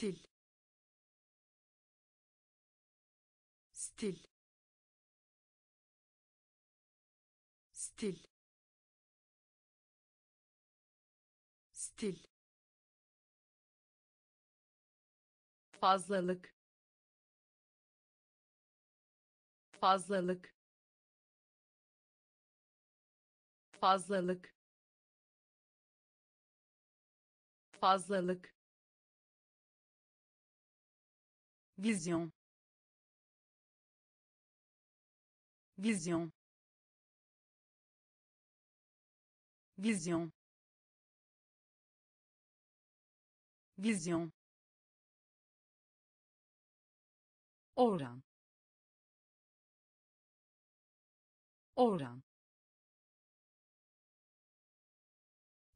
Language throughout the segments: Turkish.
stil. Stil. Stil. Stil. Fazlalık. Fazlalık. Fazlalık. Fazlalık vizyon vizyon vizyon vizyon oran. Oran.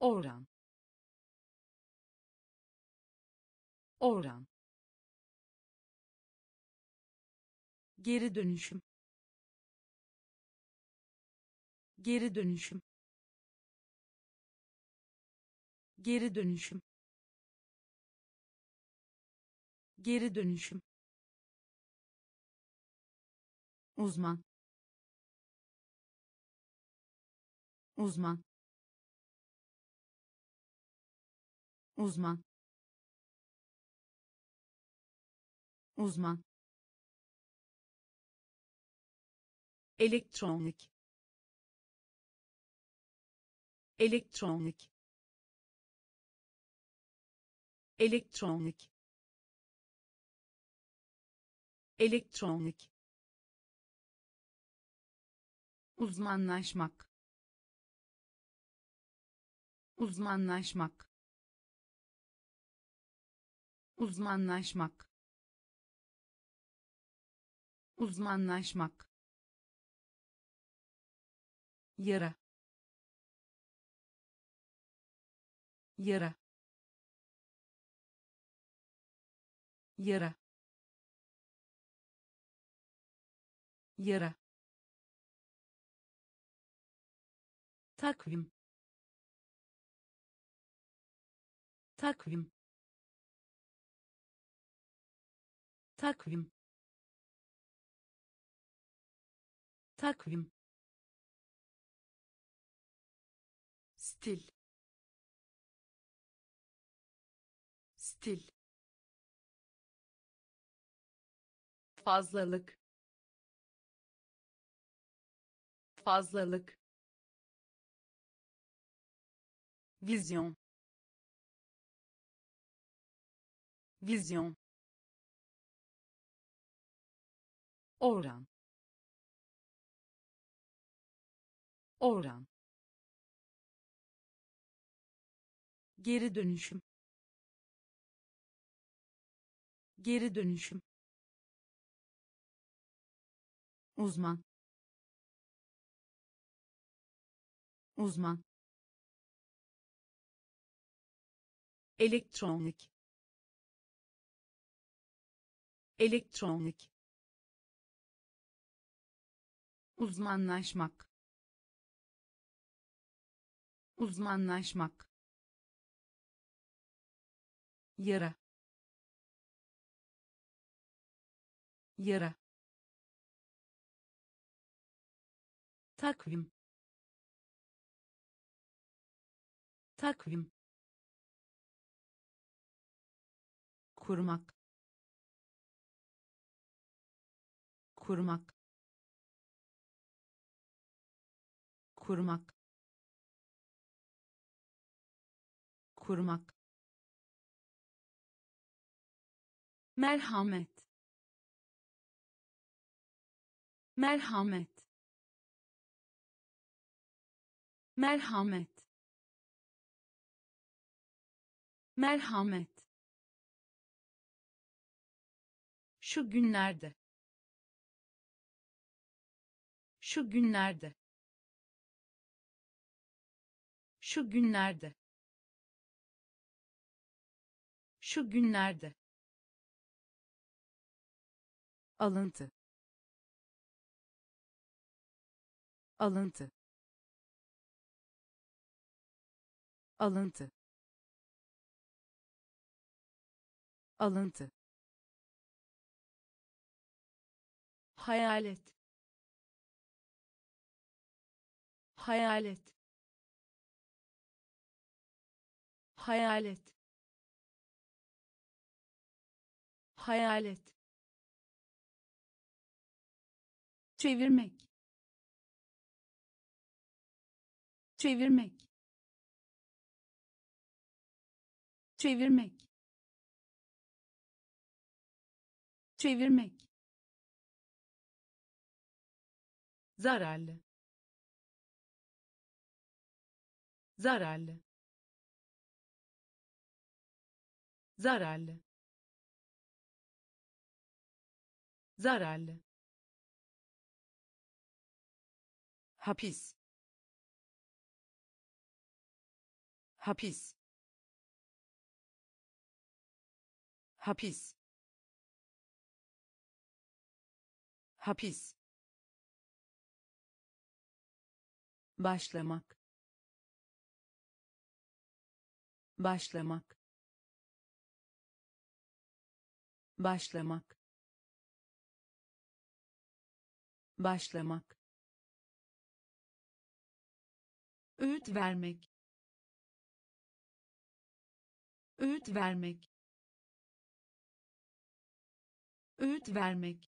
Oran. Oran geri dönüşüm. Geri dönüşüm. Geri dönüşüm. Geri dönüşüm. Uzman. Uzman. Uzman. Uzman elektronik. Elektronik. Elektronik. Elektronik. Uzmanlaşmak. Uzmanlaşmak. Uzmanlaşmak. Uzmanlaşmak yara. Yara. Yara. Yara. Takvim. Takvim. Takvim. Takvim stil. Stil. Fazlalık. Fazlalık. Vizyon. Vizyon. Oran. Oran geri dönüşüm. Geri dönüşüm. Uzman. Uzman. Elektronik. Elektronik. Uzmanlaşmak. Uzmanlaşmak yara. Yara. Takvim. Takvim. Kurmak. Kurmak. Kurmak. Kurmak merhamet. Merhamet. Merhamet. Merhamet. Şu günlerde. Şu günlerde. Şu günlerde. Şu günlerde alıntı. Alıntı. Alıntı. Alıntı. Hayalet. Hayalet. Hayalet. Hayalet çevirmek. Çevirmek. Çevirmek. Çevirmek. Zararlı. Zararlı. Zararlı. Zararlı hapis. Hapis. Hapis. Hapis. Başlamak. Başlamak. Başlamak. Başlamak öğüt vermek. Öğüt vermek. Öğüt vermek.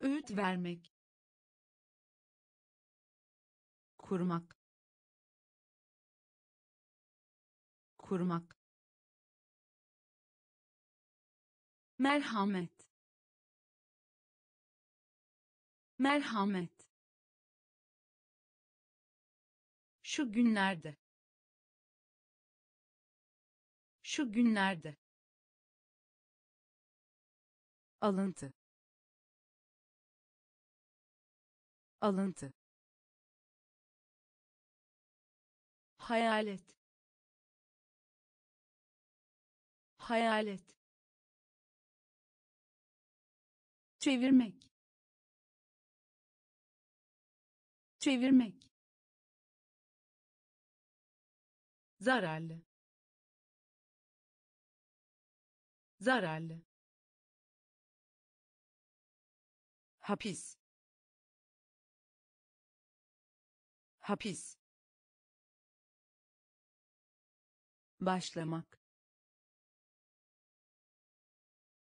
Öğüt vermek. Kurmak. Kurmak. Merhamet. Merhamet şu günlerde. Şu günlerde. Alıntı. Alıntı. Hayalet. Hayalet. Çevirmek. Çevirmek zararlı. Zararlı. Hapis. Hapis. Başlamak.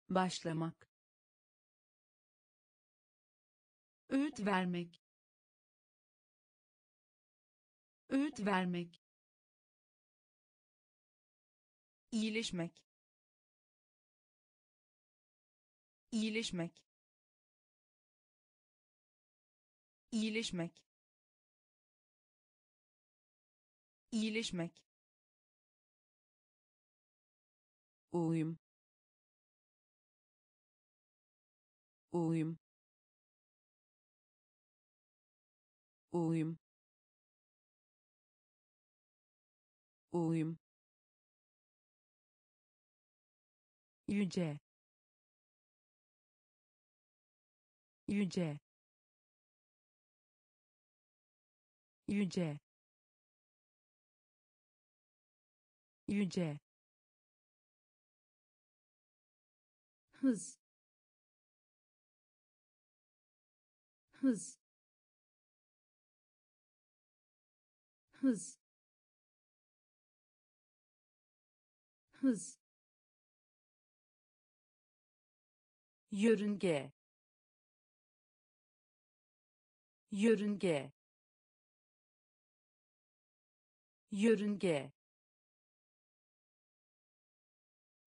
Başlamak. Öğüt vermek. Öğüt vermek iyileşmek. İyileşmek. İyileşmek. İyileşmek. Uyum. Uyum. Uyum. Uyum yüce. Yüce. Yüce. Yüce. Hız. Hız. Hız. Hız yörünge. Yörünge. Yörünge.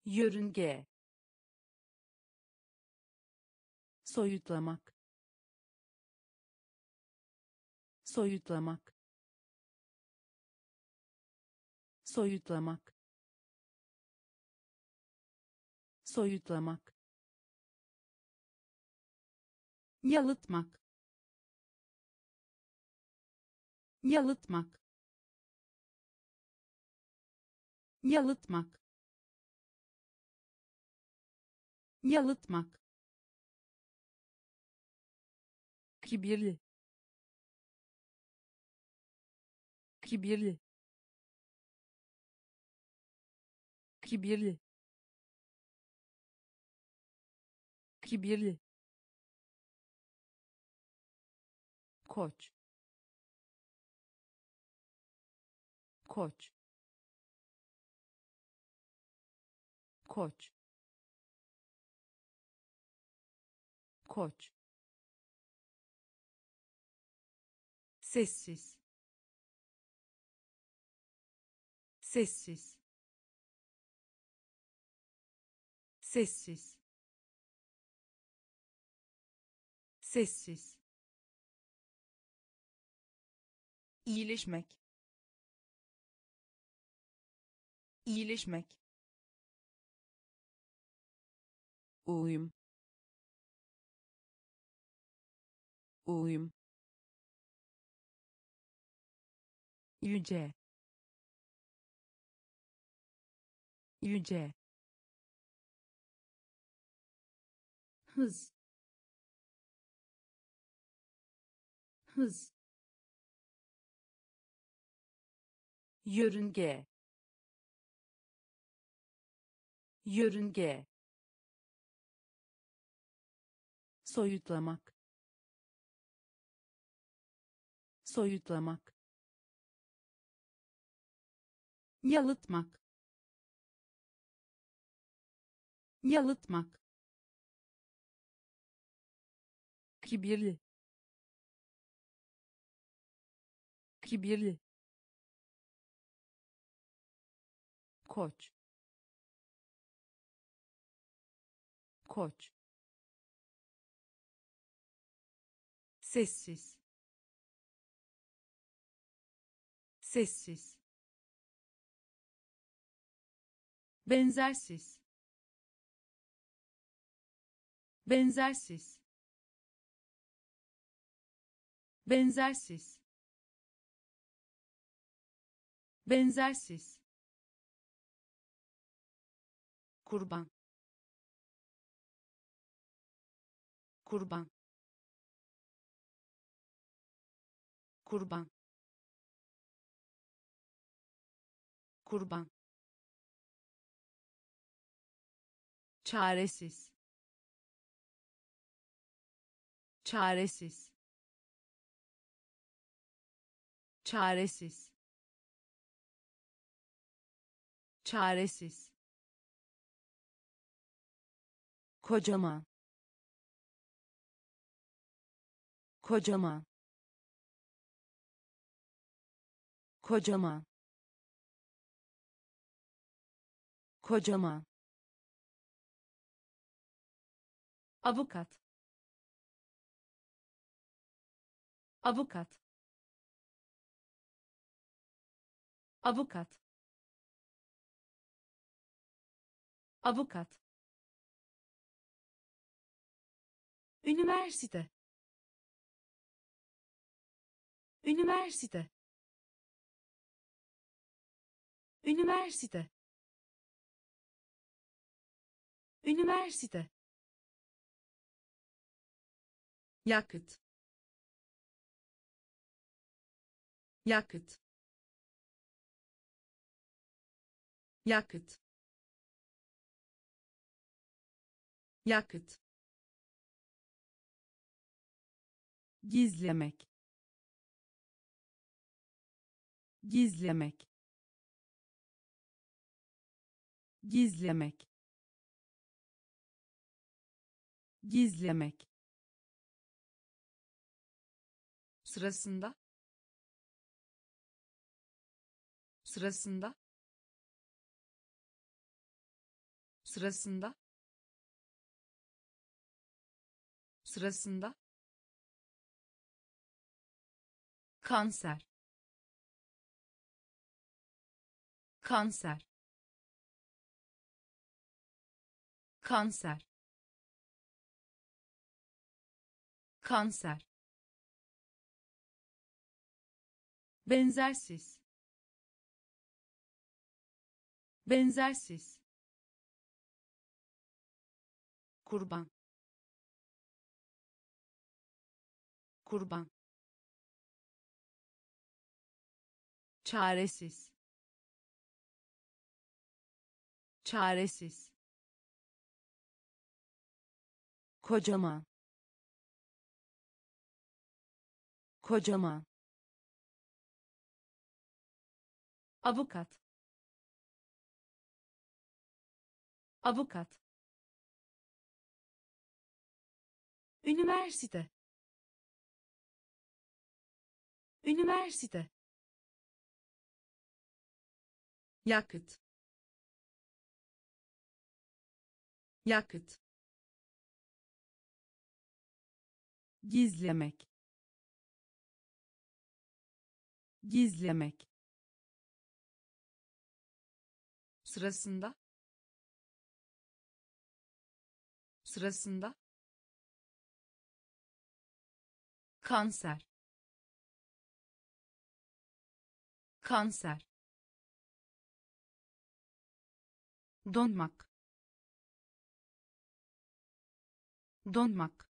Yörünge. Soyutlamak. Soyutlamak. Soyutlamak. Soyutlamak yalıtmak. Yalıtmak. Yalıtmak. Yalıtmak. Kibirli. Kibirli. Kibirli. Kibirli koç. Koç. Koç. Koç. Sessiz. Sessiz. Sessiz. Sessiz iyileşmek. İyileşmek. Uyum. Uyum. Yüce. Yüce. Hız. Hız yörünge. Yörünge. Soyutlamak. Soyutlamak. Yalıtmak. Yalıtmak. Kibirli. Kibirli koç. Koç. Sessiz. Sessiz. Benzersiz. Benzersiz. Benzersiz. Benzersiz kurban. Kurban. Kurban. Kurban. Çaresiz. Çaresiz. Çaresiz. Çaresiz kocaman kocaman kocaman kocaman avukat. Avukat. Avukat. Avukat üniversite. Üniversite. Üniversite. Üniversite. Yakıt. Yakıt. Yakıt. Yakıt gizlemek. Gizlemek. Gizlemek. Gizlemek. Sırasında. Sırasında. Sırasında. Sırasında kanser. Kanser. Kanser. Kanser. Benzersiz. Benzersiz. Kurban. Kurban çaresiz. Çaresiz. Kocaman kocaman avukat. Avukat. Üniversite. Üniversite yakıt. Yakıt. Gizlemek. Gizlemek. Sırasında. Sırasında. Kanser. Kanser donmak. Donmak.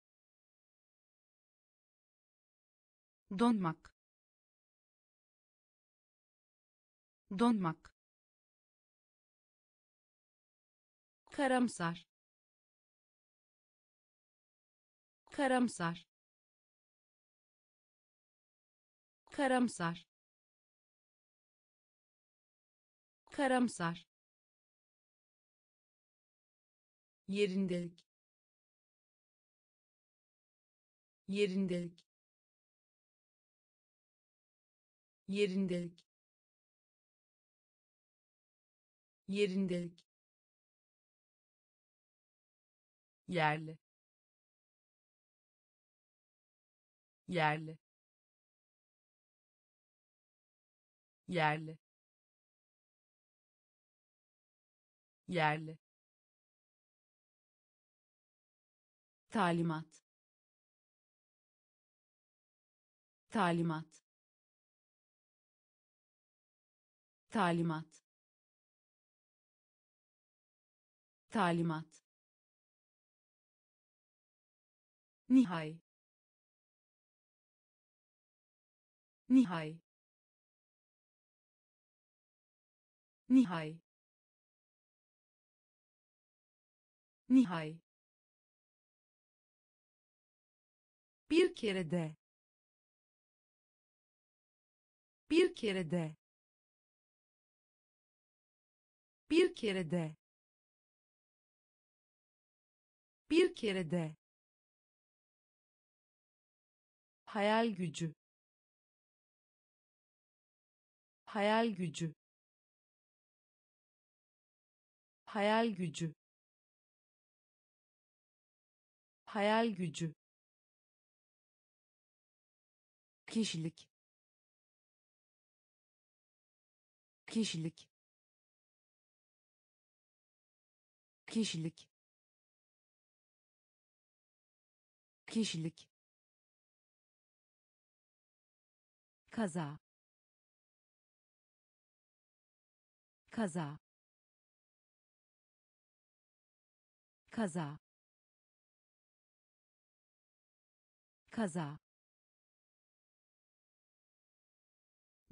Donmak. Donmak. Karamsar. Karamsar. Karamsar. Karamsar yerindelik. Yerindelik. Yerindelik. Yerindelik. Yerli. Yerli. Yerli. Yerli talimat talimat talimat talimat Nihai. Nihai. Nihai. Nihai. Bir kere de. Bir kere de. Bir kere de. Bir kere de. hayal gücü hayal gücü hayal gücü hayal gücü kişilik. Kişilik. Kişilik. Kişilik. Kaza. Kaza. Kaza. Kaza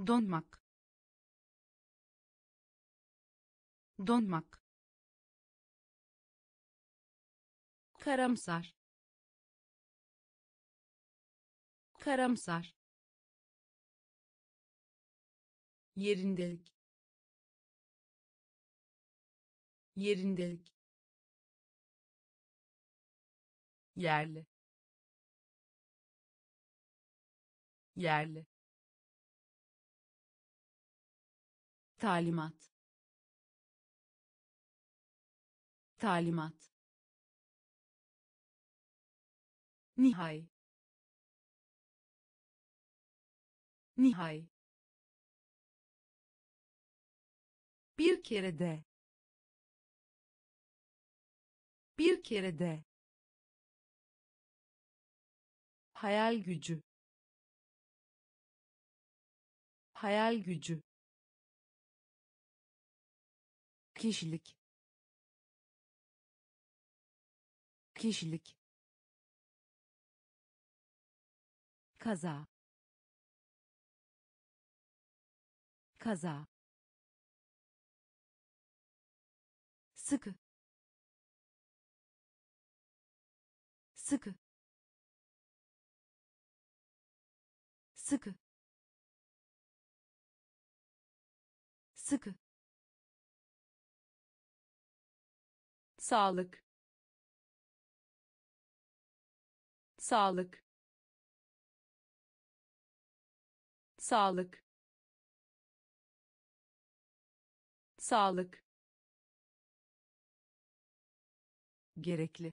donmak. Donmak. Karamsar. Karamsar. Yerindelik. Yerindelik. Yerli. Yerli talimat. Talimat. Nihai. Nihai. Bir kere de. Bir kere de. Hayal gücü. Hayal gücü kişilik. Kişilik. Kaza. Kaza. Sıkı. Sıkı. Sıkı. Sıkı sağlık. Sağlık. Sağlık. Sağlık. Gerekli.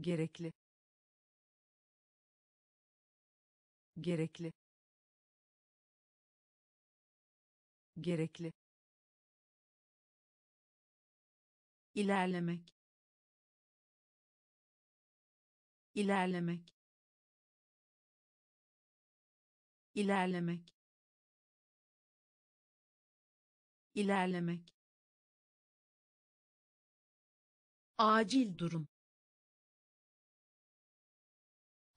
Gerekli. Gerekli. Gerekli ilerlemek. İlerlemek. İlerlemek. İlerlemek. Acil durum.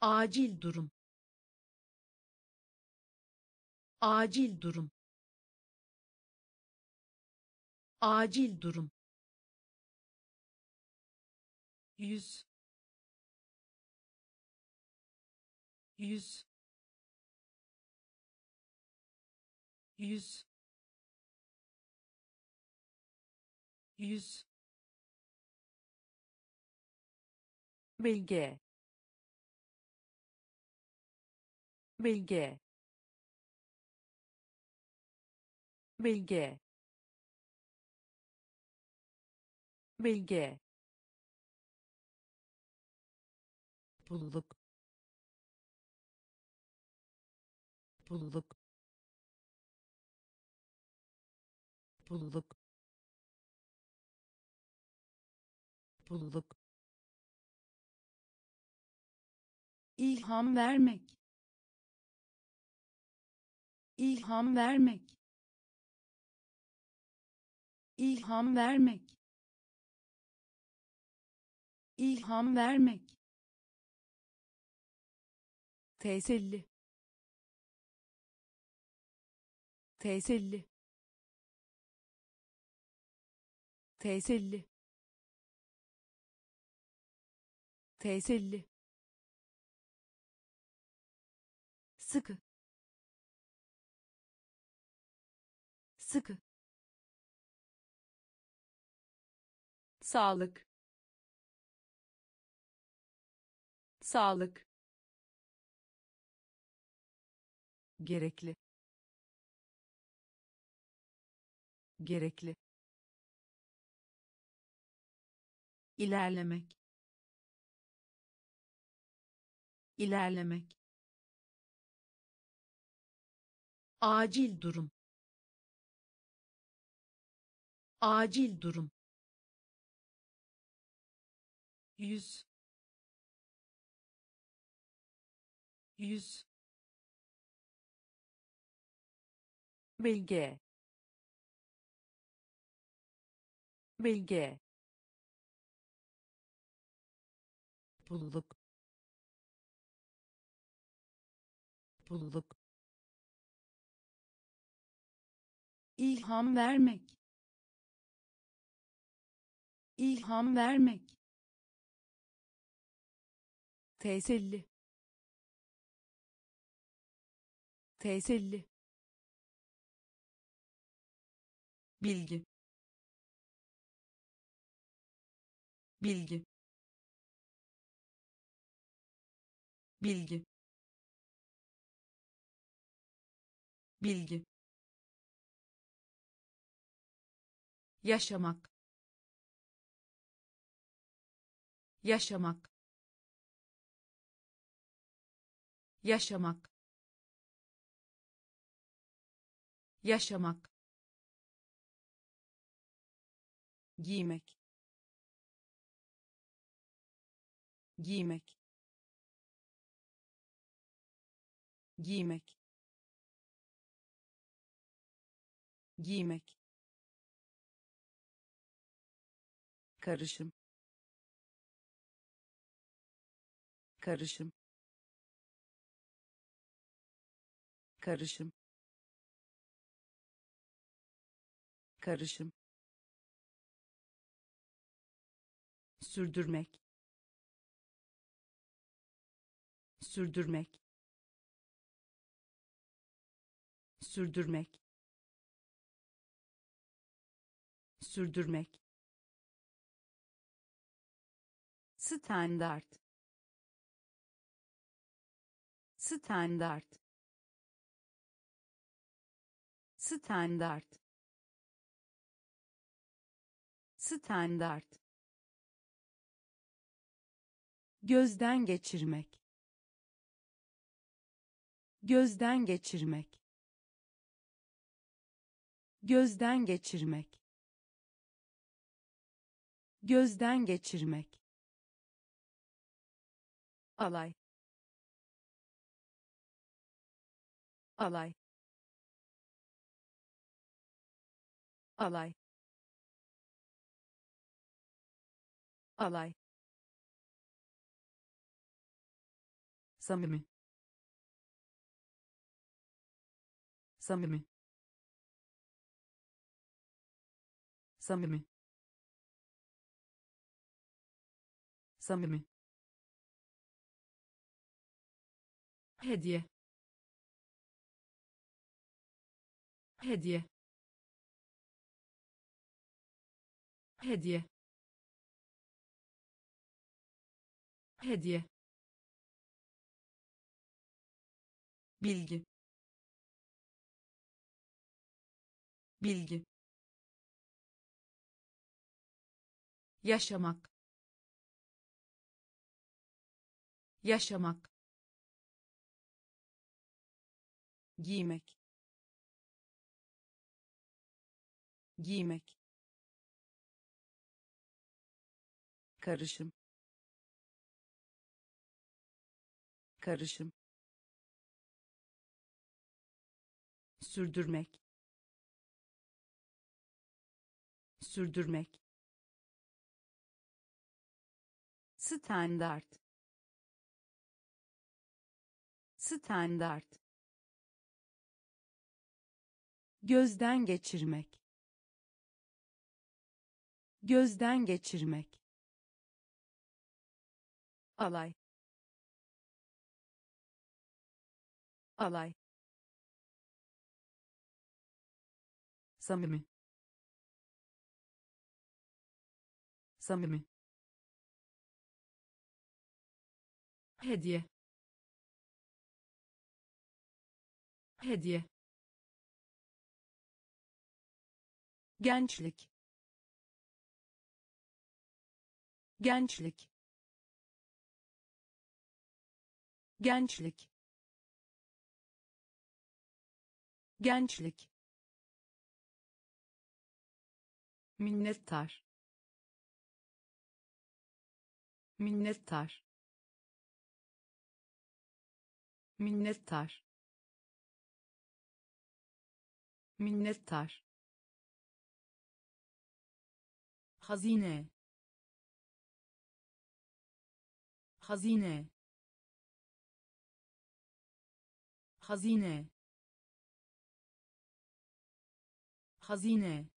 Acil durum. Acil durum. Acil durum yüz. Yüz. Yüz. Yüz. Bilge. Bilge. Bilge. Bilge pulluk pulluk pulluk pulluk ilham vermek. İlham vermek. İlham vermek. İlham vermek teselli. Teselli. Teselli. Teselli. Sıkı. Sıkı. Sağlık. Sağlık gerekli. Gerekli. İlerlemek. İlerlemek. Acil durum. Acil durum. Yüz. Yüz bilge bilge pulluk pulluk ilham vermek ilham vermek teselli teselli bilgi. Bilgi. Bilgi. Bilgi. Yaşamak. Yaşamak. Yaşamak. Yaşamak giymek. Giymek. Giymek. Giymek. Karışım. Karışım. Karışım. Karışım sürdürmek. Sürdürmek. Sürdürmek. Sürdürmek. Standart. Standart. Standart. Standart gözden geçirmek. Gözden geçirmek. Gözden geçirmek. Gözden geçirmek. Alay. Alay. Alay. Alay samimi. Samimi. Samimi. Samimi. Hediye. Hediye. Hediye. Hediye bilgi. Bilgi. Yaşamak. Yaşamak. Giymek. Giymek. Karışım. Karışım sürdürmek. Sürdürmek. Standart standart gözden geçirmek. Gözden geçirmek. Alay. Alay samimi. Samimi. Hediye. Hediye. Gençlik. Gençlik. Gençlik. Gençlik minnettar. Minnettar. Minnettar. Minnettar. Hazine. Hazine. Hazine. Hazine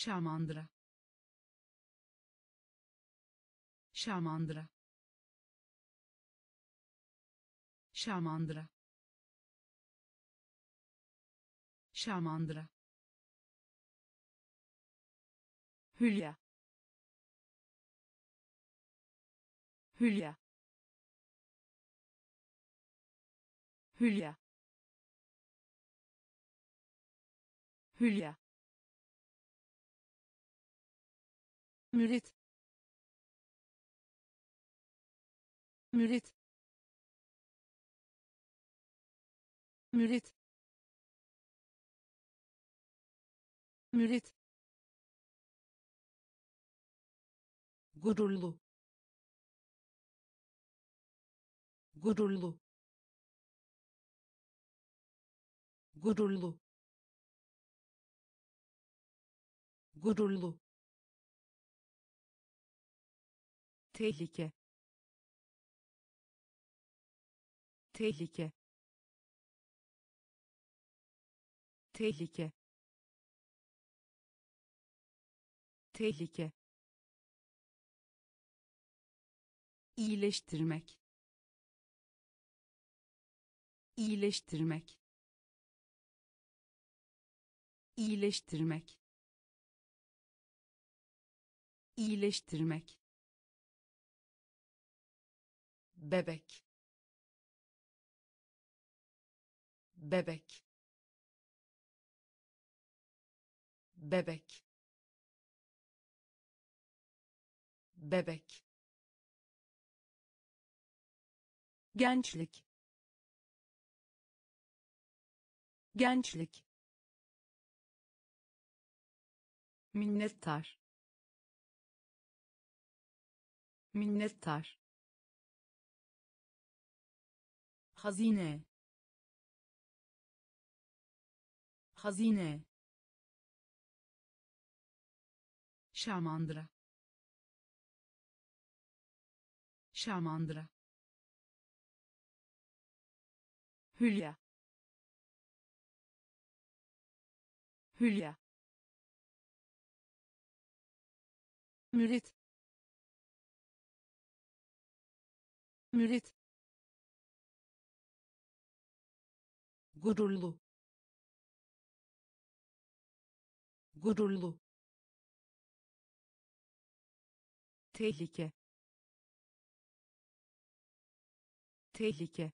şamandıra. Şamandıra. Şamandıra. Şamandıra. Hülya. Hülya. Hülya. Hülya mürit mürit mürit mürit gururlu gururlu gururlu gururlu tehlike. Tehlike. Tehlike. Tehlike. İyileştirmek. İyileştirmek. İyileştirmek. İyileştirmek bebek. Bebek. Bebek. Bebek. Gençlik. Gençlik. Minnettar. Minnettar hazine. Hazine. Şamandıra. Şamandıra. Hülya. Hülya. Mürit. Mürit gururlu. Gururlu. Tehlike. Tehlike.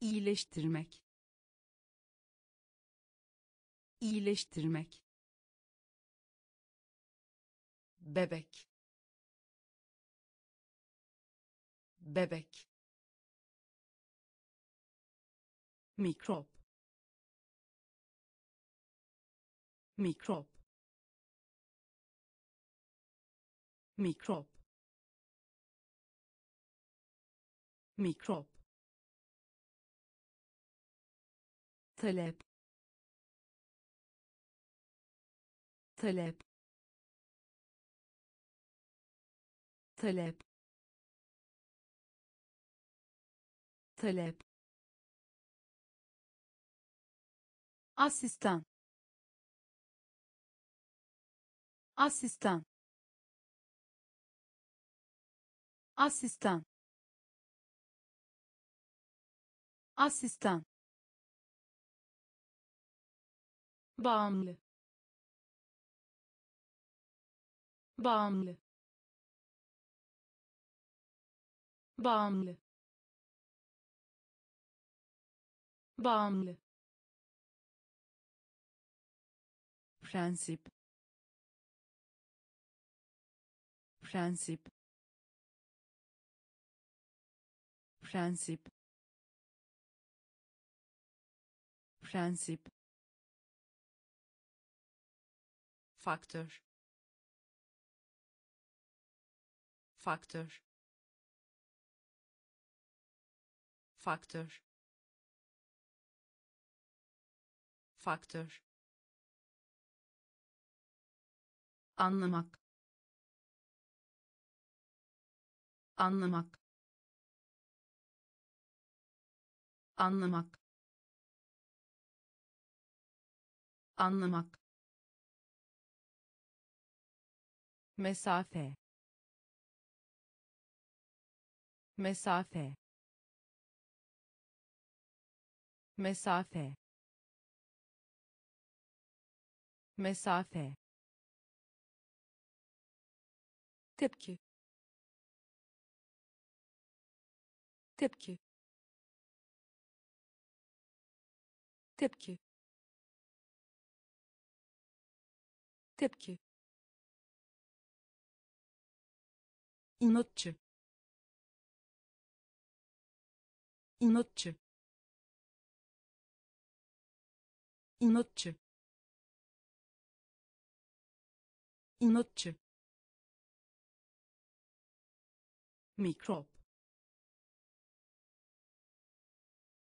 İyileştirmek. İyileştirmek. Bebek. Bebek mikrop. Mikrop. Mikrop. Mikrop. Talep talep talep talep asistan. Asistan. Asistan. Asistan. Bağımlı. Bağımlı. Bağımlı. Bağımlı prensip. Prensip. Prensip. Prensip. Faktör. Faktör. Faktör. Faktör anlamak anlamak anlamak anlamak. Mesafe mesafe mesafe mesafe tepki. Tepki. Tepki. Tepki. İnatçı. İnatçı. İnatçı. İnatçı mikrop.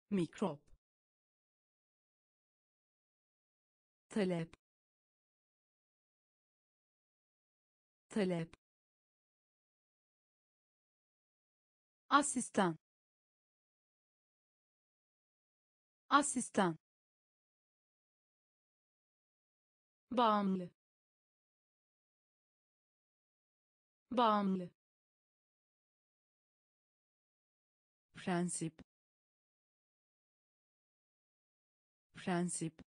Mikrop. Talep. Talep. Asistan. Asistan. Bağımlı. Bağımlı prensip. Prensip.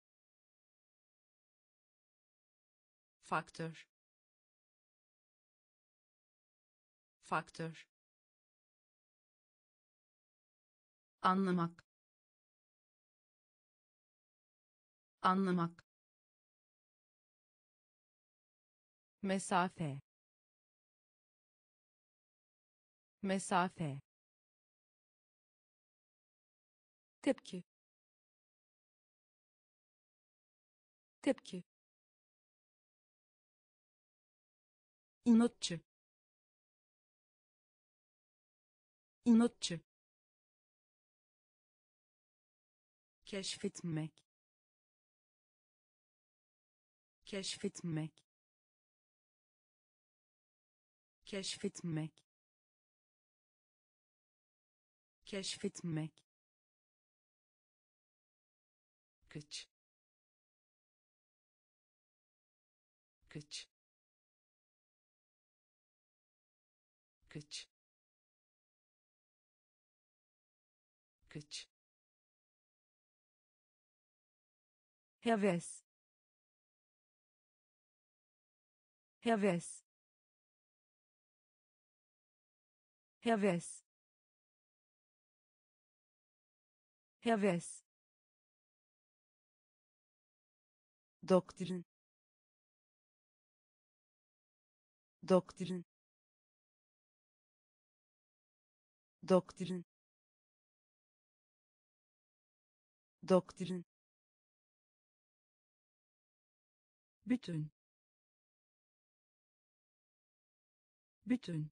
Faktör. Faktör. Anlamak. Anlamak. Mesafe. Mesafe tepki. Tepki. İnatçı. İnatçı. Keşfetmek. Keşfetmek. Keşfetmek. Keşfetmek kıç. Kıç. Kıç. Kıç. Heves. Heves. Heves. Heves doktrin. Doktrin. Doktrin. Doktrin. Bütün. Bütün.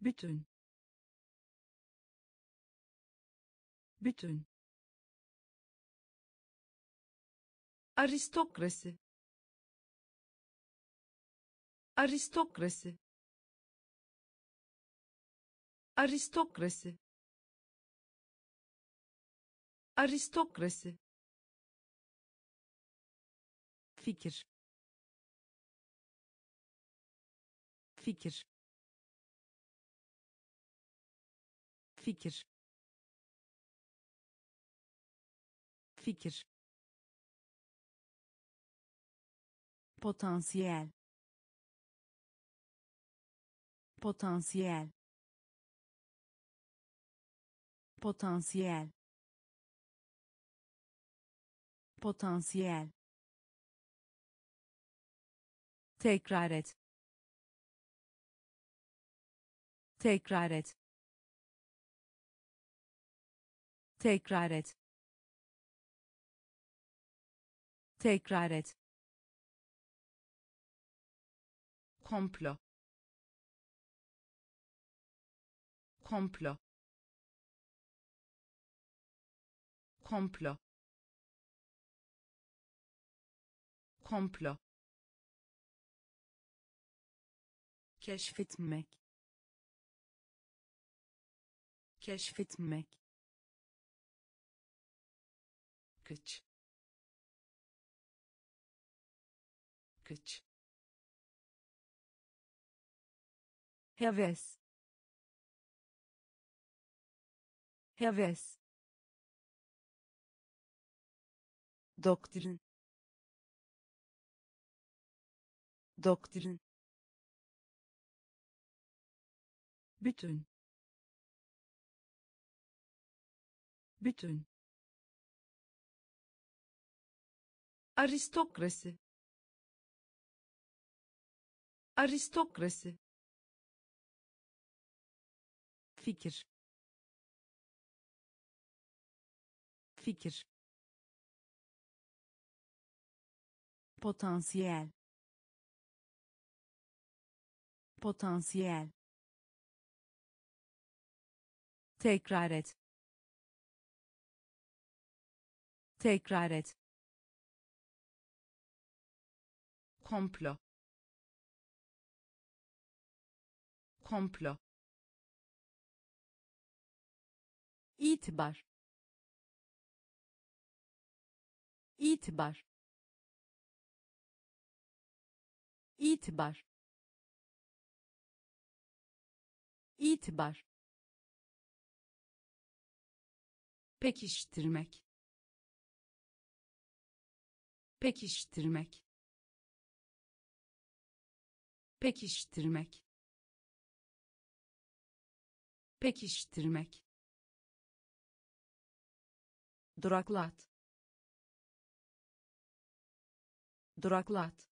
Bütün. Bütün aristokrasi. Aristokrasi. Aristokrasi. Aristokrasi. Fikir. Fikir. Fikir. Fikir potansiyel potansiyel potansiyel potansiyel. Tekrar et. Tekrar et. Tekrar et. Tekrar et komplo komplo komplo komplo keşfetmek keşfetmek kıç kıç heves. Heves. Doktrin. Doktrin. Bütün. Bütün. Aristokrasi. Aristokrasi fikir. Fikir. Potansiyel. Potansiyel. Tekrar et. Tekrar et. Komplo. Komplo itibar. İtibar. İtibar. İtibar. Pekiştirmek. Pekiştirmek. Pekiştirmek. Pekiştirmek duraklat. Duraklat.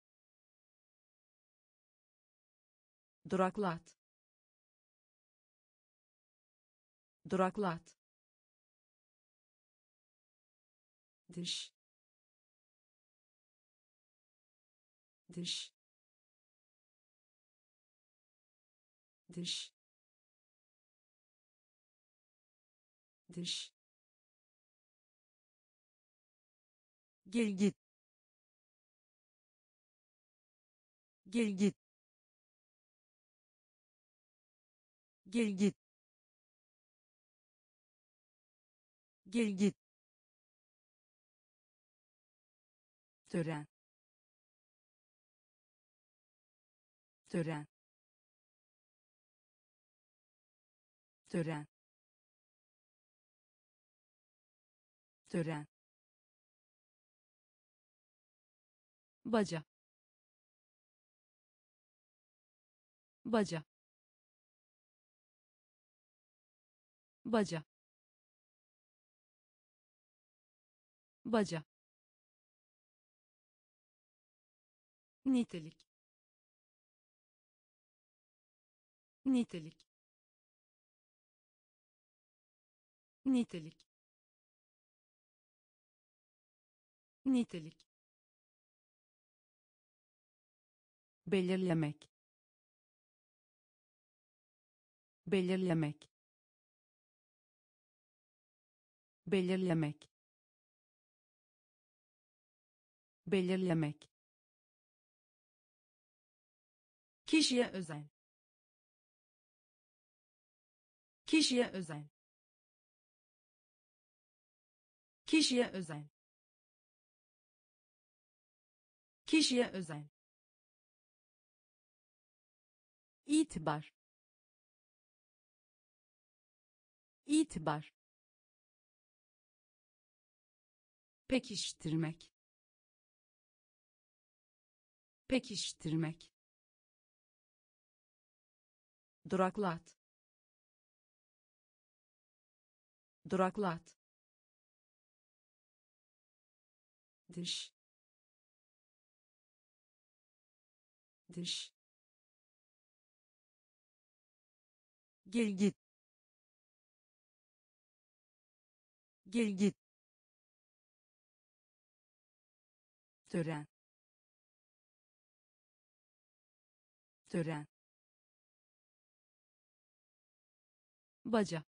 Duraklat. Duraklat. Dış dış dış dış gel git. Gel git. Tören. Tören. Tören. Tören baca. Baca. Baca. Baca. Nitelik. Nitelik. Nitelik. Nitelik belirlemek belirlemek belirlemek belirlemek. Kişiye özel kişiye özel kişiye özel kişiye özel itibar. İtibar. Pekiştirmek. Pekiştirmek. Duraklat. Duraklat. Dış. Dış gel git. Gel git. Tören. Tören. Baca.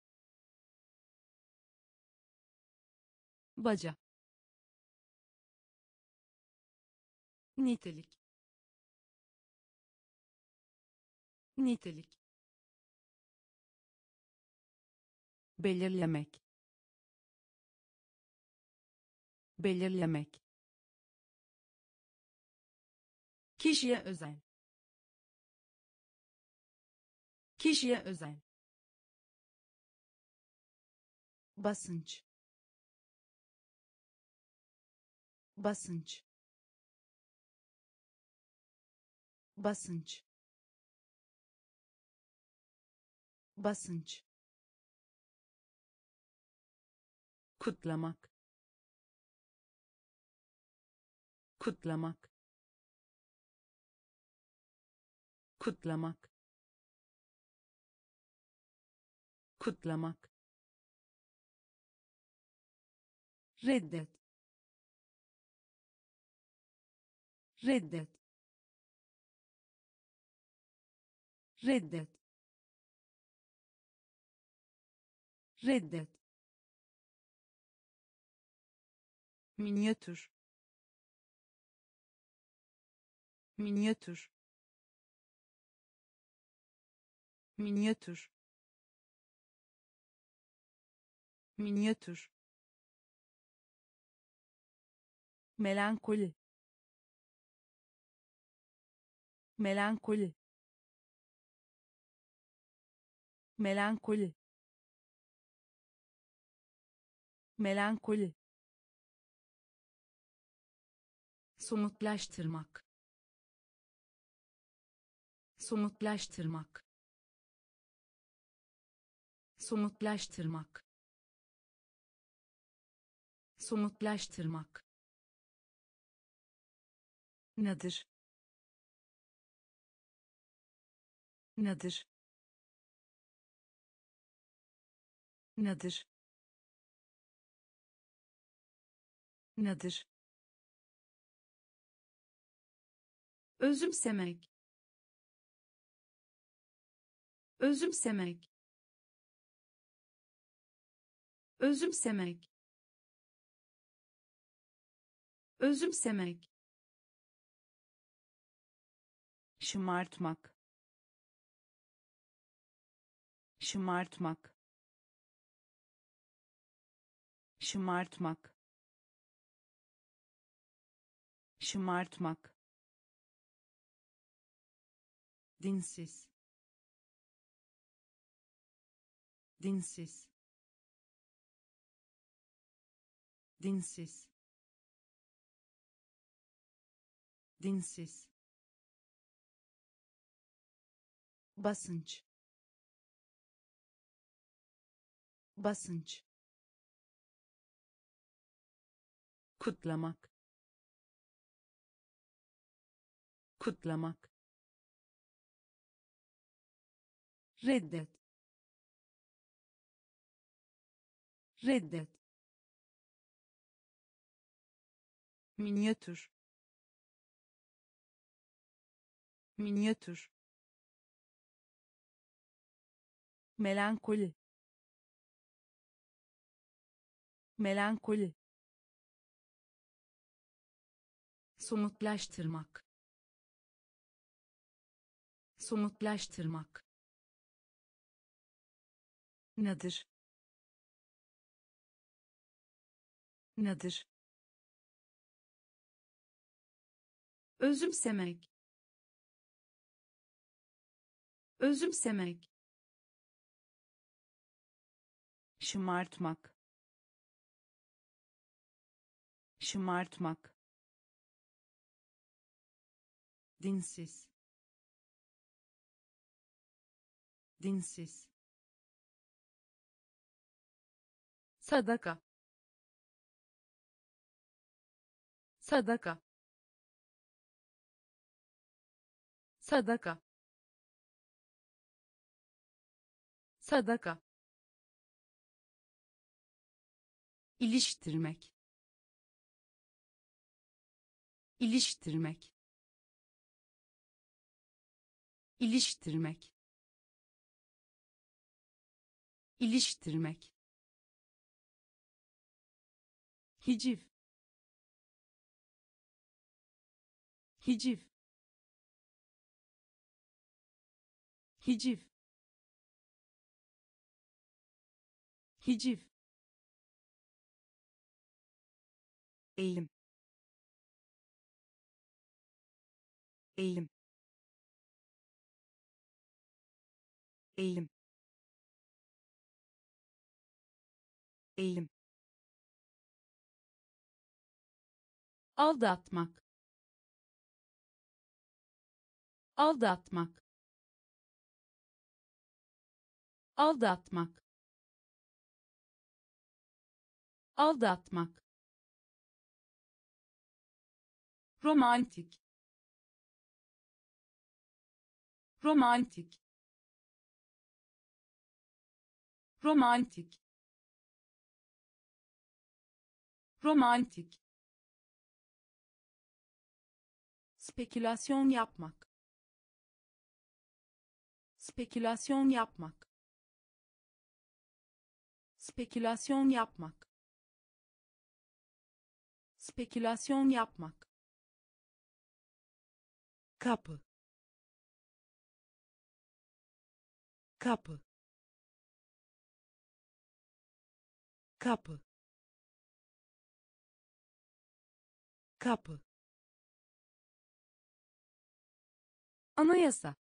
Baca. Nitelik. Nitelik belirlemek belirlemek kişiye özel kişiye özel basınç basınç basınç basınç kutlamak. Kutlamak. Kutlamak. Kutlamak. Reddet. Reddet. Reddet. Reddet minyatür. Minyatür. Minyatür. Minyatür. Melankoli. Melankoli. Melankoli. Melankoli somutlaştırmak. Somutlaştırmak. Somutlaştırmak. Somutlaştırmak. Nedir nedir nedir nedir özümsemek. Özümsemek. Özümsemek. Özümsemek. Şımartmak. Şımartmak. Şımartmak. Şımartmak dinsiz. Dinsiz. Dinsiz. Dinsiz. Basınç. Basınç. Kutlamak. Kutlamak reddet. Reddet. Minyatür. Minyatür. Melankoli. Melankoli. Somutlaştırmak. Somutlaştırmak nedir? Nedir? Özümsemek. Özümsemek. Şımartmak. Şımartmak. Dinsiz. Dinsiz sadaka. Sadaka. Sadaka. Sadaka. İliştirmek. İliştirmek. İliştirmek. İliştirmek hiciv hiciv hiciv hiciv eğilim. Eğilim. Eğilim. Eğilim aldatmak. Aldatmak. Aldatmak. Aldatmak. Romantik. Romantik. Romantik. Romantik spekülasyon yapmak. Spekülasyon yapmak. Spekülasyon yapmak. Spekülasyon yapmak. Kapı. Kapı. Kapı. Kapı anayasa.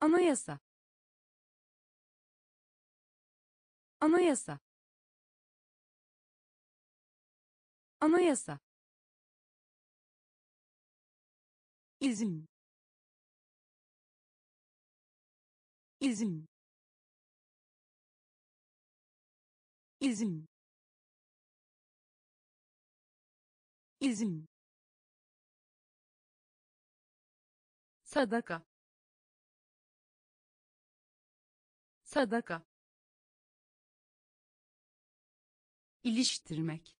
Anayasa. Anayasa. Anayasa. İzin. İzin. İzin. İzin sadaka. Sadaka. İliştirmek.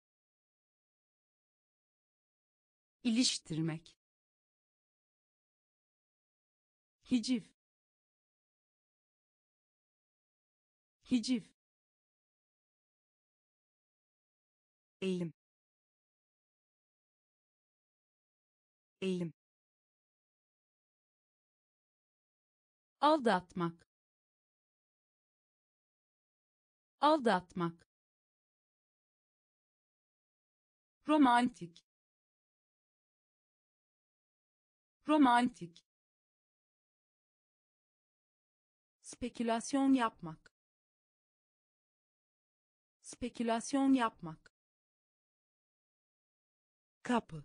İliştirmek. Hiciv. Hiciv. Eğilim. Eğilim aldatmak. Aldatmak. Romantik. Romantik. Spekülasyon yapmak. Spekülasyon yapmak. Kapı.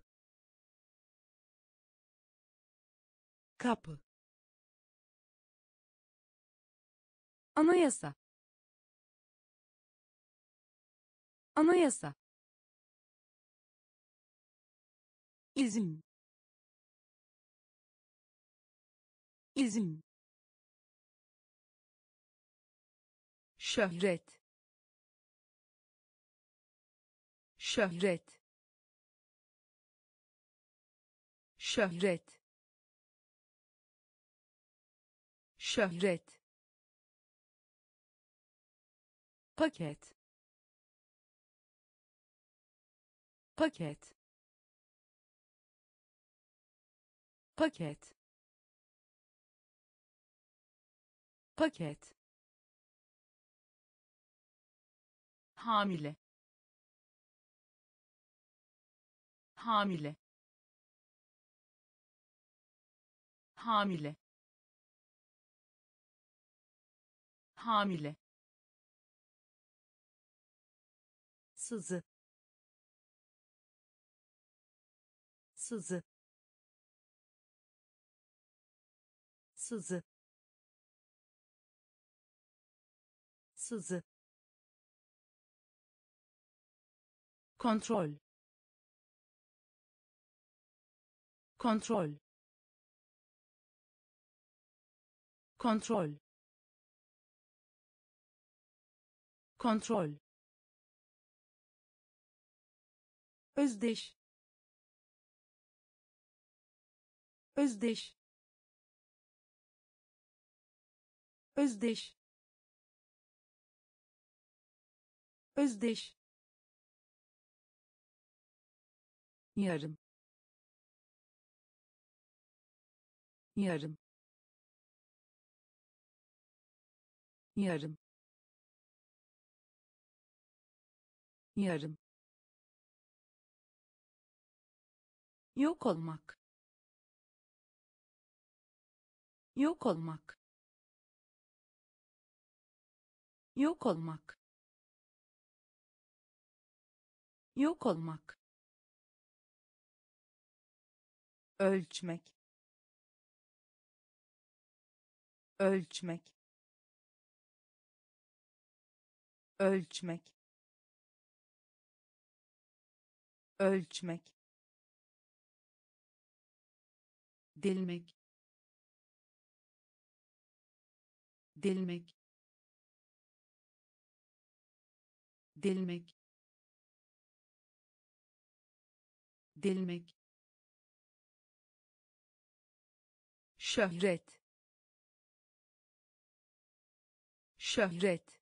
Kapı anayasa. Anayasa. İzin. İzin. Şöhret. Şöhret. Şöhret. Şöhret paket. Paket. Paket. Paket. Hamile. Hamile. Hamile. Hamile sızı. Sızı. Sızı. Sızı. Kontrol. Kontrol. Kontrol. Kontrol özdeş. Özdeş. Özdeş. Özdeş. Yarım. Yarım. Yarım. Yarım yok olmak. Yok olmak. Yok olmak. Yok olmak. Ölçmek. Ölçmek. Ölçmek. Ölçmek delmek. Delmek. Delmek. Delmek. Şöhret. Şöhret.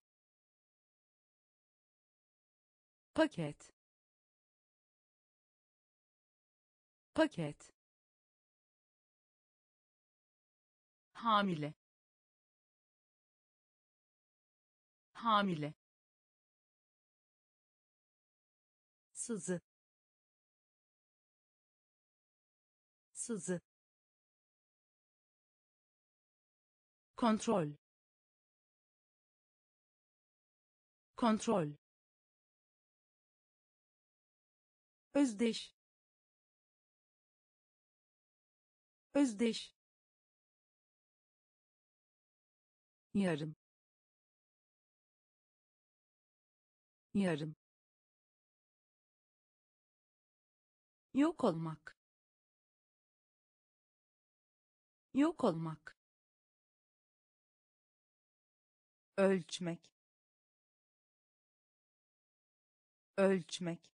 Paket. Paket hamile. Hamile. Sızı. Sızı. Kontrol. Kontrol. Özdeş. Özdeş yarım. Yarım. Yok olmak. Yok olmak. Ölçmek. Ölçmek.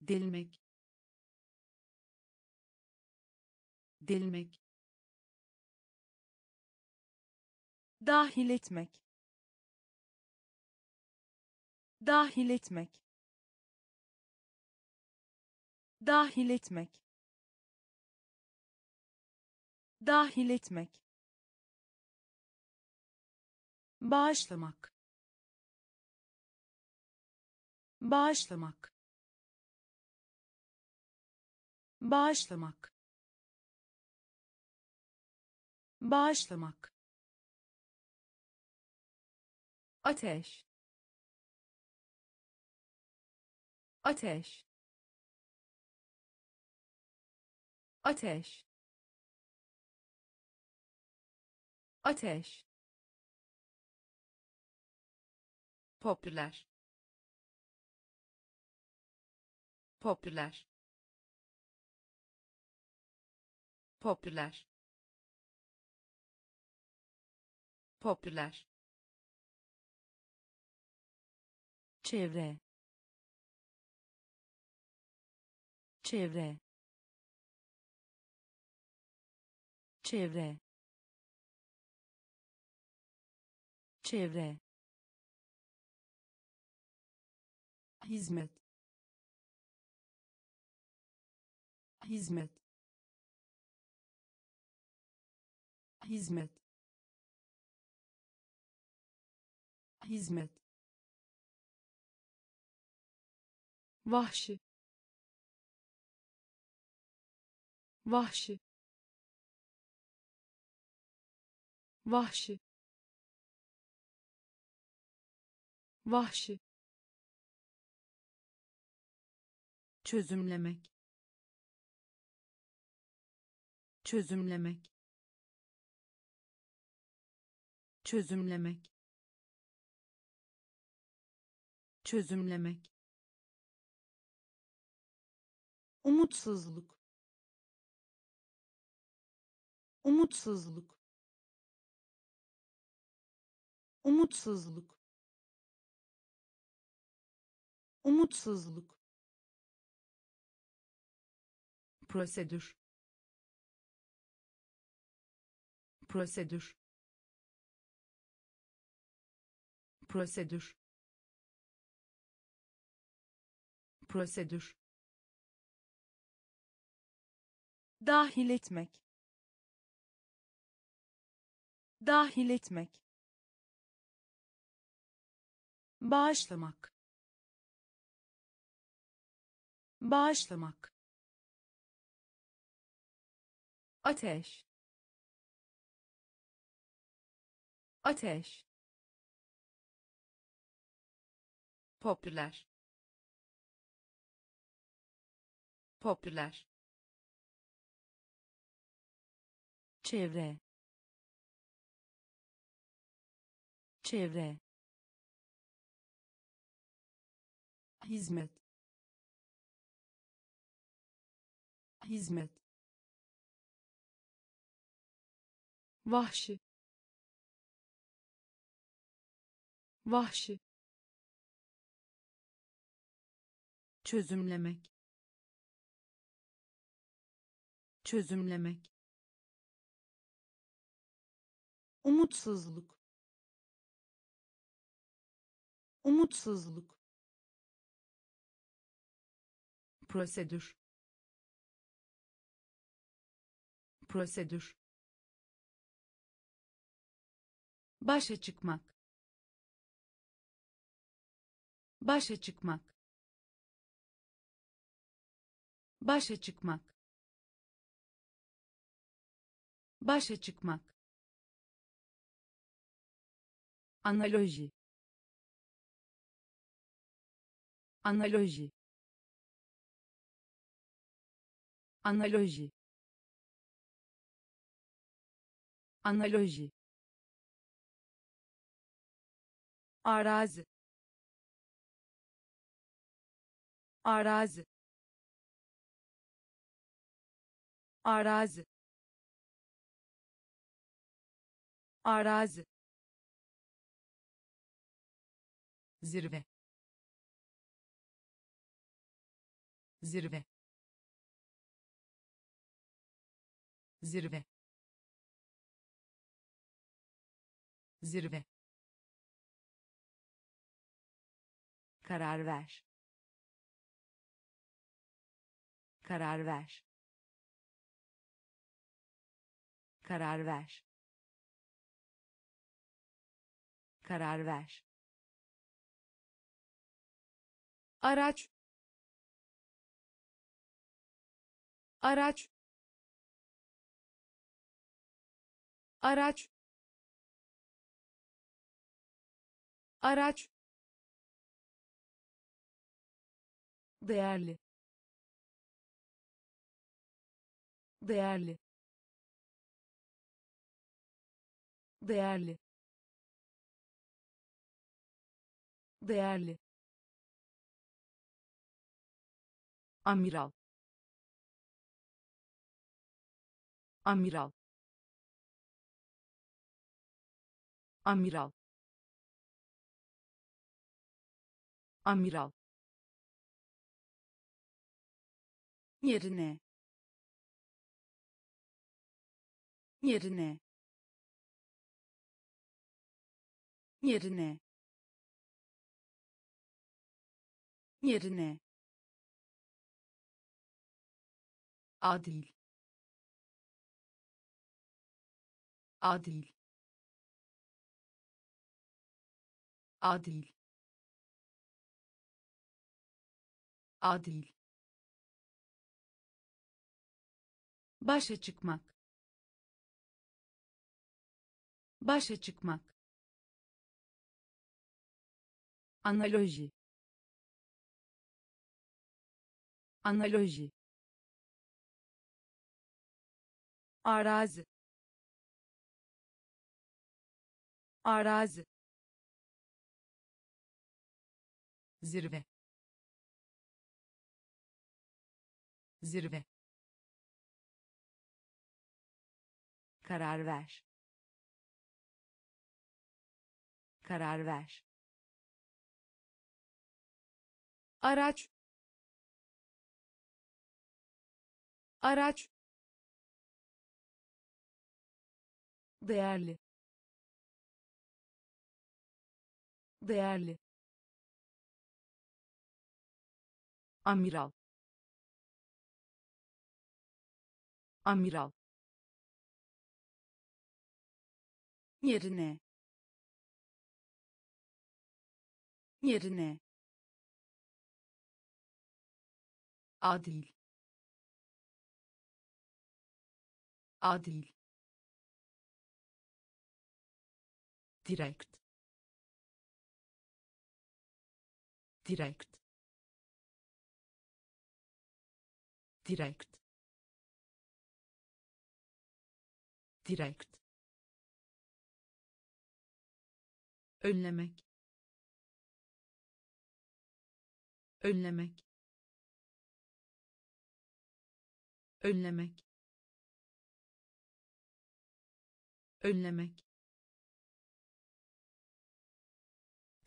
Delmek delmek dahil etmek. Dahil etmek. Dahil etmek. Dahil etmek. Bağışlamak. Bağışlamak. Bağışlamak. Bağışlamak ateş. Ateş. Ateş. Ateş. Popüler. Popüler. Popüler. Popüler çevre. Çevre. Çevre. Çevre. Hizmet. Hizmet. Hizmet. Hizmet vahşi. Vahşi. Vahşi. Vahşi. Çözümlemek. Çözümlemek. Çözümlemek. Çözümlemek umutsuzluk. Umutsuzluk. Umutsuzluk. Umutsuzluk. Prosedür. Prosedür. Prosedür. Prosedür dahil etmek. Dahil etmek. Bağışlamak. Bağışlamak. Ateş. Ateş. Popüler. Popüler çevre. Çevre. Hizmet. Hizmet. Vahşi. Vahşi. Çözümlemek. Çözümlemek umutsuzluk. Umutsuzluk. Prosedür. Prosedür. Başa çıkmak. Başa çıkmak. Başa çıkmak. Başa çıkmak analoji. Analoji. Analoji. Analoji. Arazi. Arazi. Arazi. Arazi zirve. Zirve. Zirve. Zirve. Karar ver. Karar ver. Karar ver. Karar ver araç. Araç. Araç. Araç. Değerli. Değerli. Değerli. Değerli amiral. Amiral. Amiral. Amiral. Yerine. Yerine. Yerine. Yerine adil. Adil. Adil. Adil. Başa çıkmak. Başa çıkmak. Analoji. Analoji arazi. Arazi. Zirve. Zirve. Karar ver. Karar ver. Araç. Araç değerli değerli amiral amiral yerine yerine adil adil direkt. Direkt. Direkt. Direkt. Önlemek. Önlemek. Önlemek. Önlemek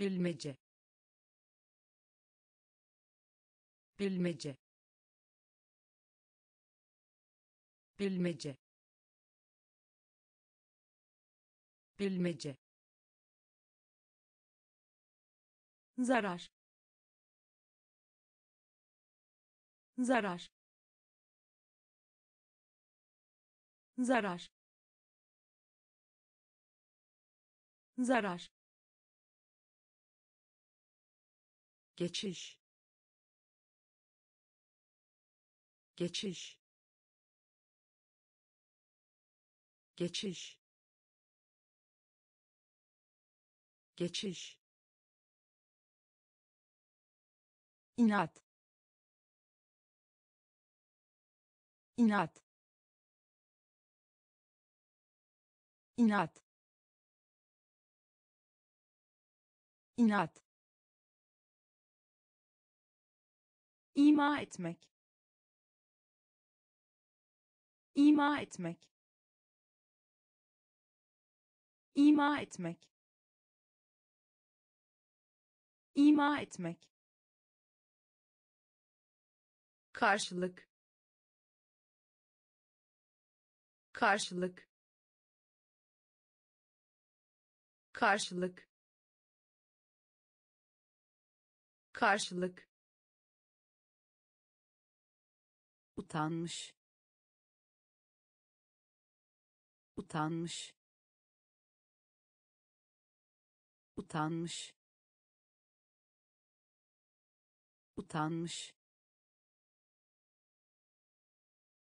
bilmece. Bilmece. Bilmece. Bilmece. Zarar. Zarar. Zarar. Zarar geçiş. Geçiş. Geçiş. Geçiş. İnat. İnat. İnat. İnat ima etmek. İma etmek. İma etmek. İma etmek. Karşılık. Karşılık. Karşılık. Karşılık utanmış. Utanmış. Utanmış. Utanmış.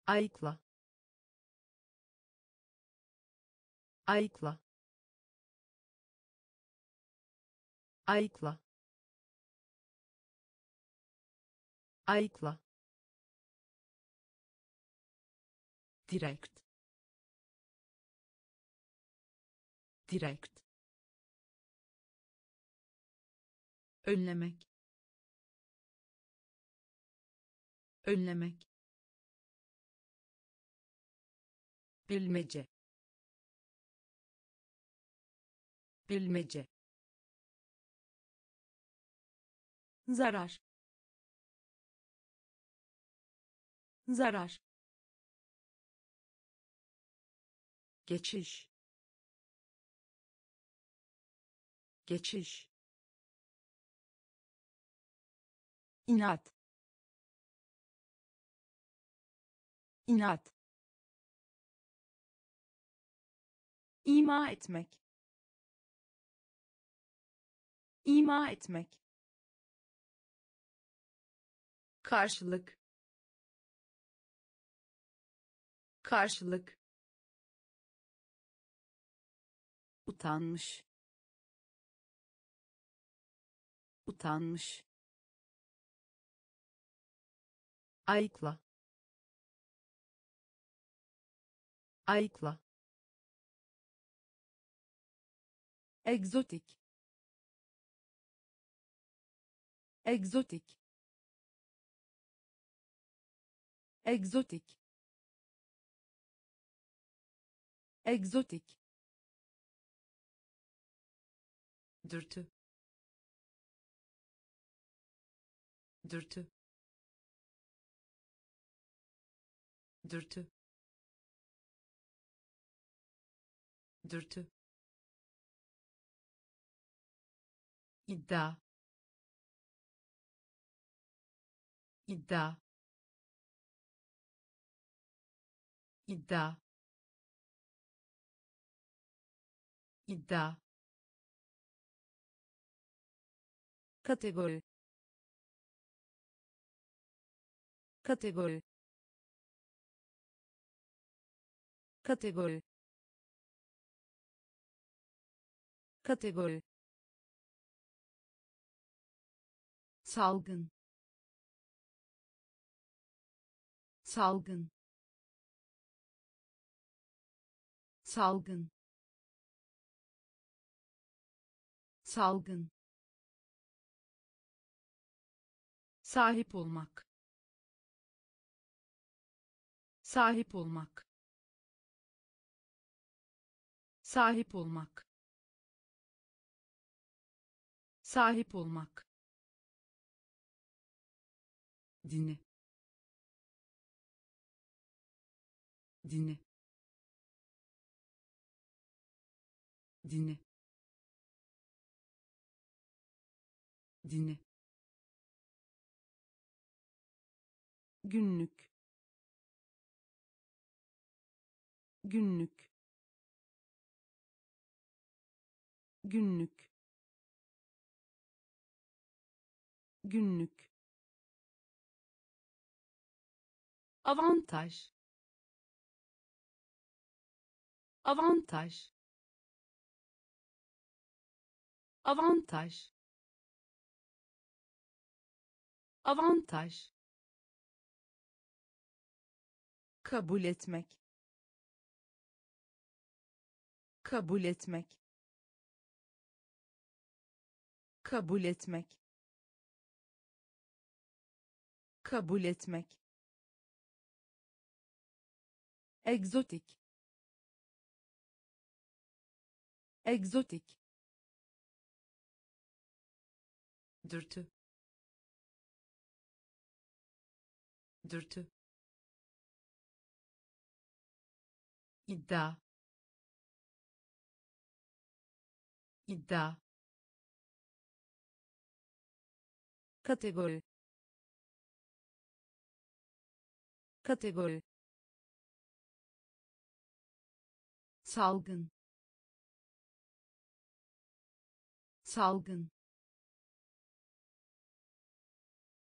Ayıkla. Ayıkla. Ayıkla. Ayıkla direkt. Direkt. Önlemek. Önlemek. Bilmece. Bilmece. Zarar. Zarar geçiş. Geçiş. İnat. İnat. İma etmek. İma etmek. Karşılık. Karşılık utanmış. Utanmış. Ayıkla. Ayıkla. Egzotik. Egzotik. Egzotik. Egzotik dürtü. Dürtü. Dürtü. Dürtü. İddia. İddia. İddia. İddia kategori kategori kategori kategori. Salgın salgın salgın salgın sahip olmak. Sahip olmak. Sahip olmak. Sahip olmak. Dini dini dini dini günlük. Günlük. Günlük. Günlük. Avantaj. Avantaj. Avantaj. Avantaj kabul etmek. Kabul etmek. Kabul etmek. Kabul etmek. Egzotik. Egzotik. Dürtü. Dürtü iddia. İddia. Kategori. Kategori. Salgın. Salgın.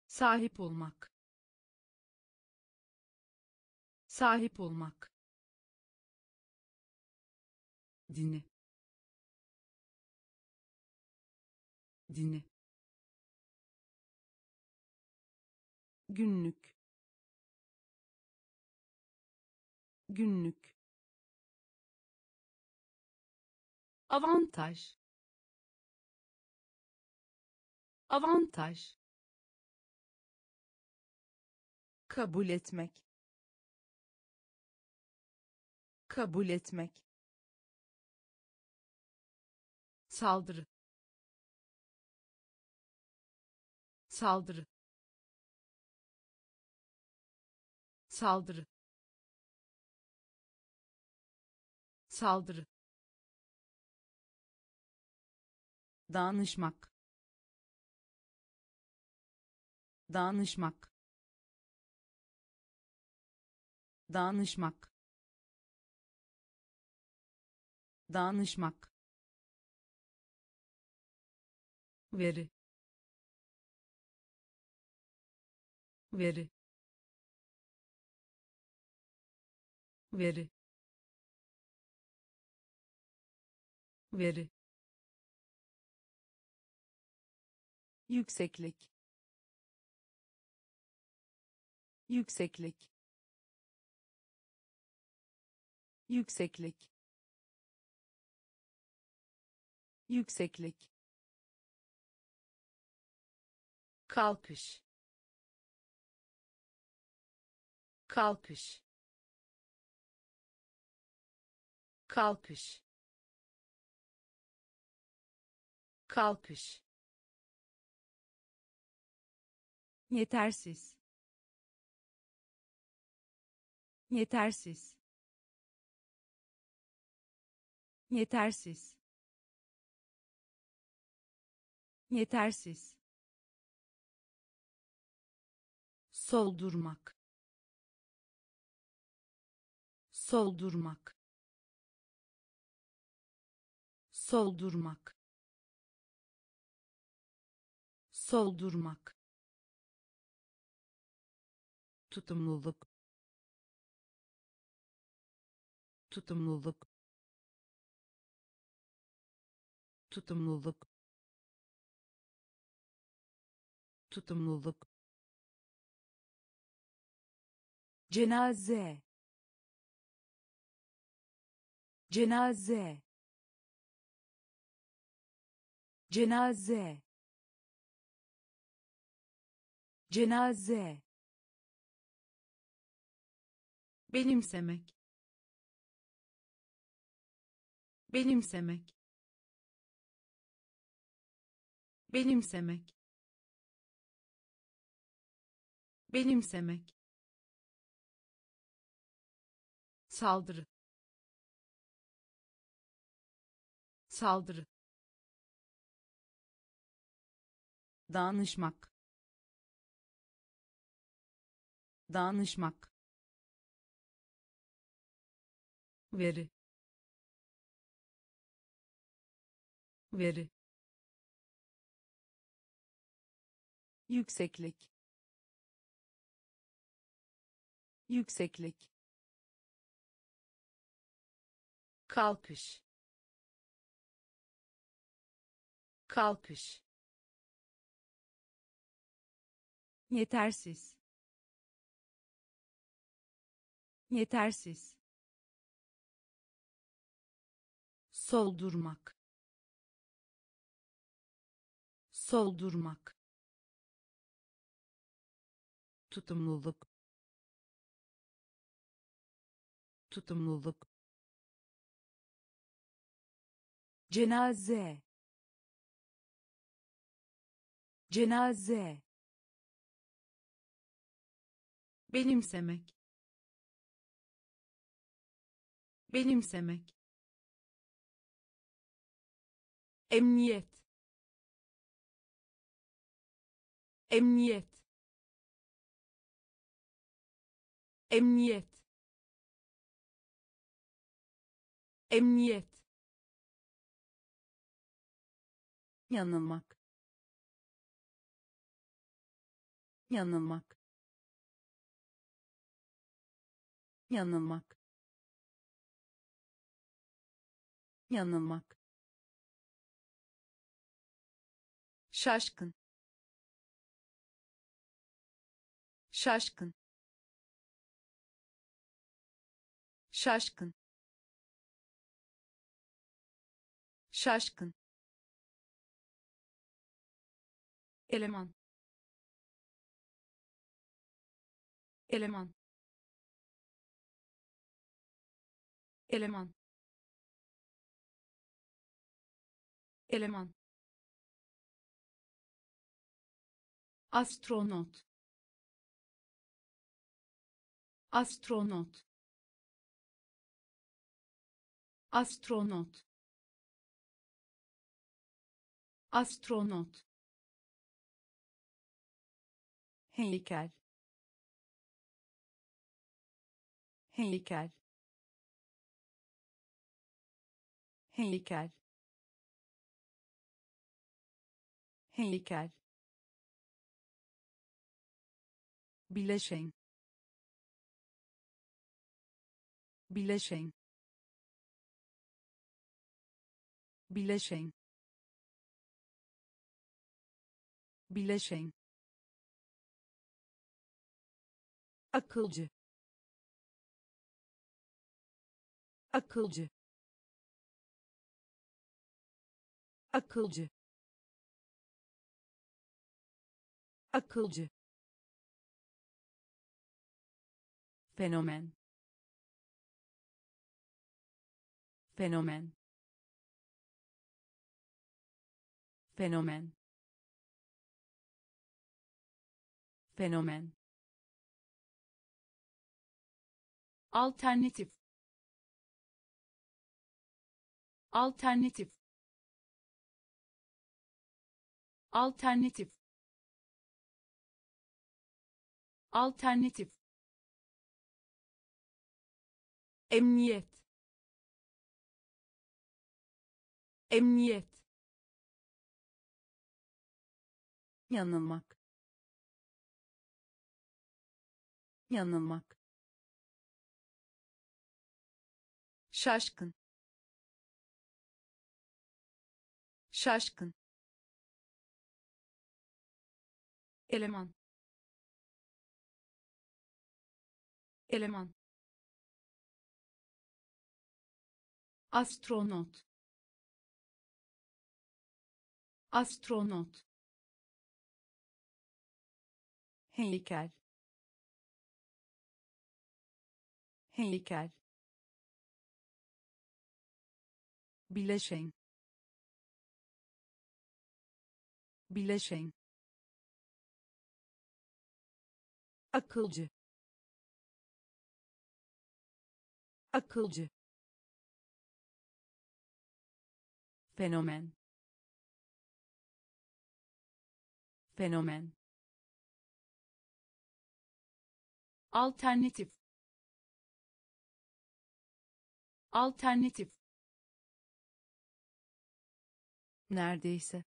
Sahip olmak. Sahip olmak dinle. Dinle. Günlük. Günlük. Avantaj. Avantaj. Kabul etmek. Kabul etmek saldırı. Saldırı. Saldırı. Saldırı. Danışmak. Danışmak. Danışmak. Danışmak veri veri veri veri. Yükseklik yükseklik yükseklik yükseklik kalkış. Kalkış. Kalkış. Kalkış. Yetersiz. Yetersiz. Yetersiz. Yetersiz soldurmak. Soldurmak. Soldurmak. Soldurmak. Tutumluluk. Tutumluluk. Tutumluluk. Tutumluluk cenaze. Cenaze. Cenaze. Cenaze. Benimsemek. Benimsemek. Benimsemek. Benimsemek saldırı. Saldırı. Danışmak. Danışmak. Veri. Veri. Yükseklik. Yükseklik kalkış. Kalkış. Yetersiz. Yetersiz. Soldurmak. Soldurmak. Tutumluluk. Tutumluluk cenaze. Cenaze. Benimsemek. Benimsemek. Emniyet. Emniyet. Emniyet. Emniyet yanılmak. Yanılmak. Yanılmak. Yanılmak. Şaşkın. Şaşkın. Şaşkın. Şaşkın eleman. Eleman. Eleman. Eleman. Astronot. Astronot. Astronot. Astronot heykel. Heykel. Heykel. Heykel. Bileşen. Bileşen. Bileşen. Bileşen akılcı. Akılcı. Akılcı. Akılcı. Fenomen. Fenomen. Fenomen. Fenomen alternatif. Alternatif. Alternatif. Alternatif. Emniyet. Emniyet. Yanılmak. Yanılmak şaşkın. Şaşkın. Eleman. Eleman. Astronot. Astronot. Heykel. Heykel bileşen. Bileşen. Akılcı. Akılcı. Fenomen. Fenomen. Alternatif. Alternatif neredeyse.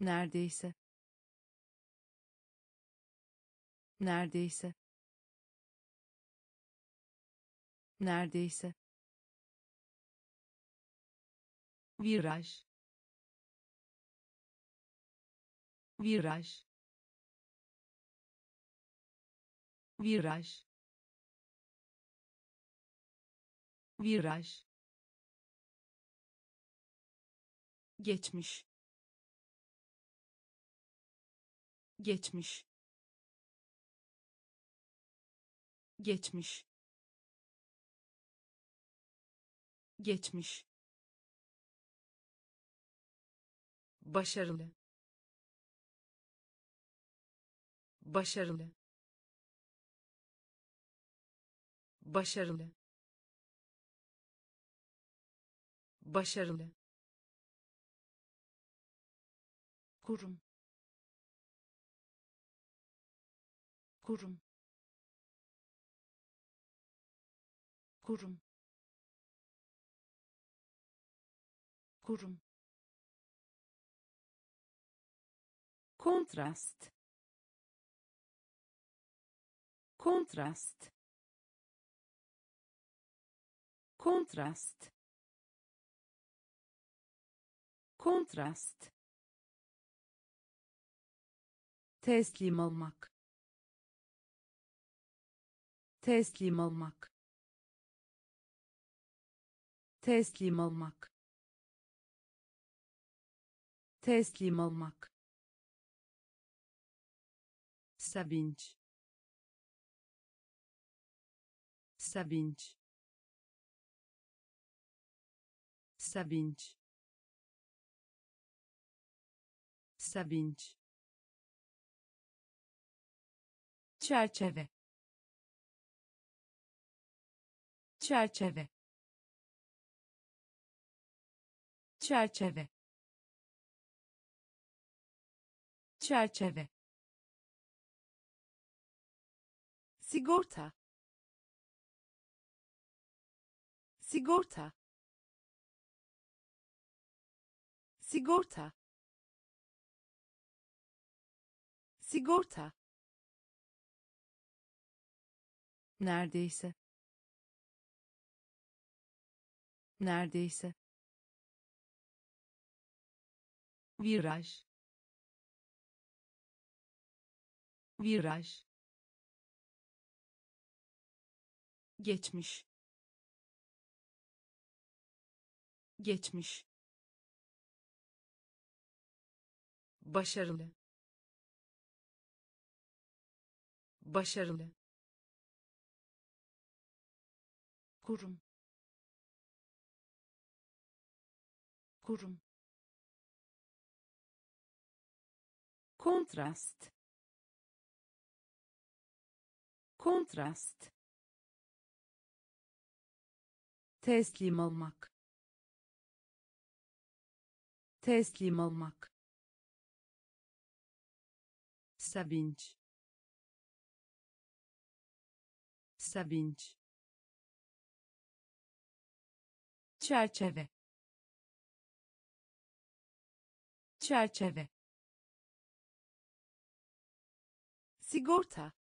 Neredeyse. Neredeyse. Neredeyse. Viraj. Viraj. Viraj. Viraj geçmiş. Geçmiş. Geçmiş. Geçmiş. Başarılı. Başarılı. Başarılı. Başarılı kurum. Kurum. Kurum. Kurum. Kontrast. Kontrast. Kontrast. Kontrast teslim olmak. Teslim olmak. Teslim olmak. Teslim olmak. Sevinç. Sevinç. Sevinç. Sevinç çerçeve. Çerçeve. Çerçeve. Çerçeve. Sigorta. Sigorta. Sigorta. Sigorta neredeyse. Neredeyse. Viraj. Viraj. Geçmiş. Geçmiş. Başarılı. Başarılı kurum. Kurum. Kontrast. Kontrast. Teslim olmak. Teslim olmak. Sevinç. Sevinç çerçeve. Çerçeve. Sigorta.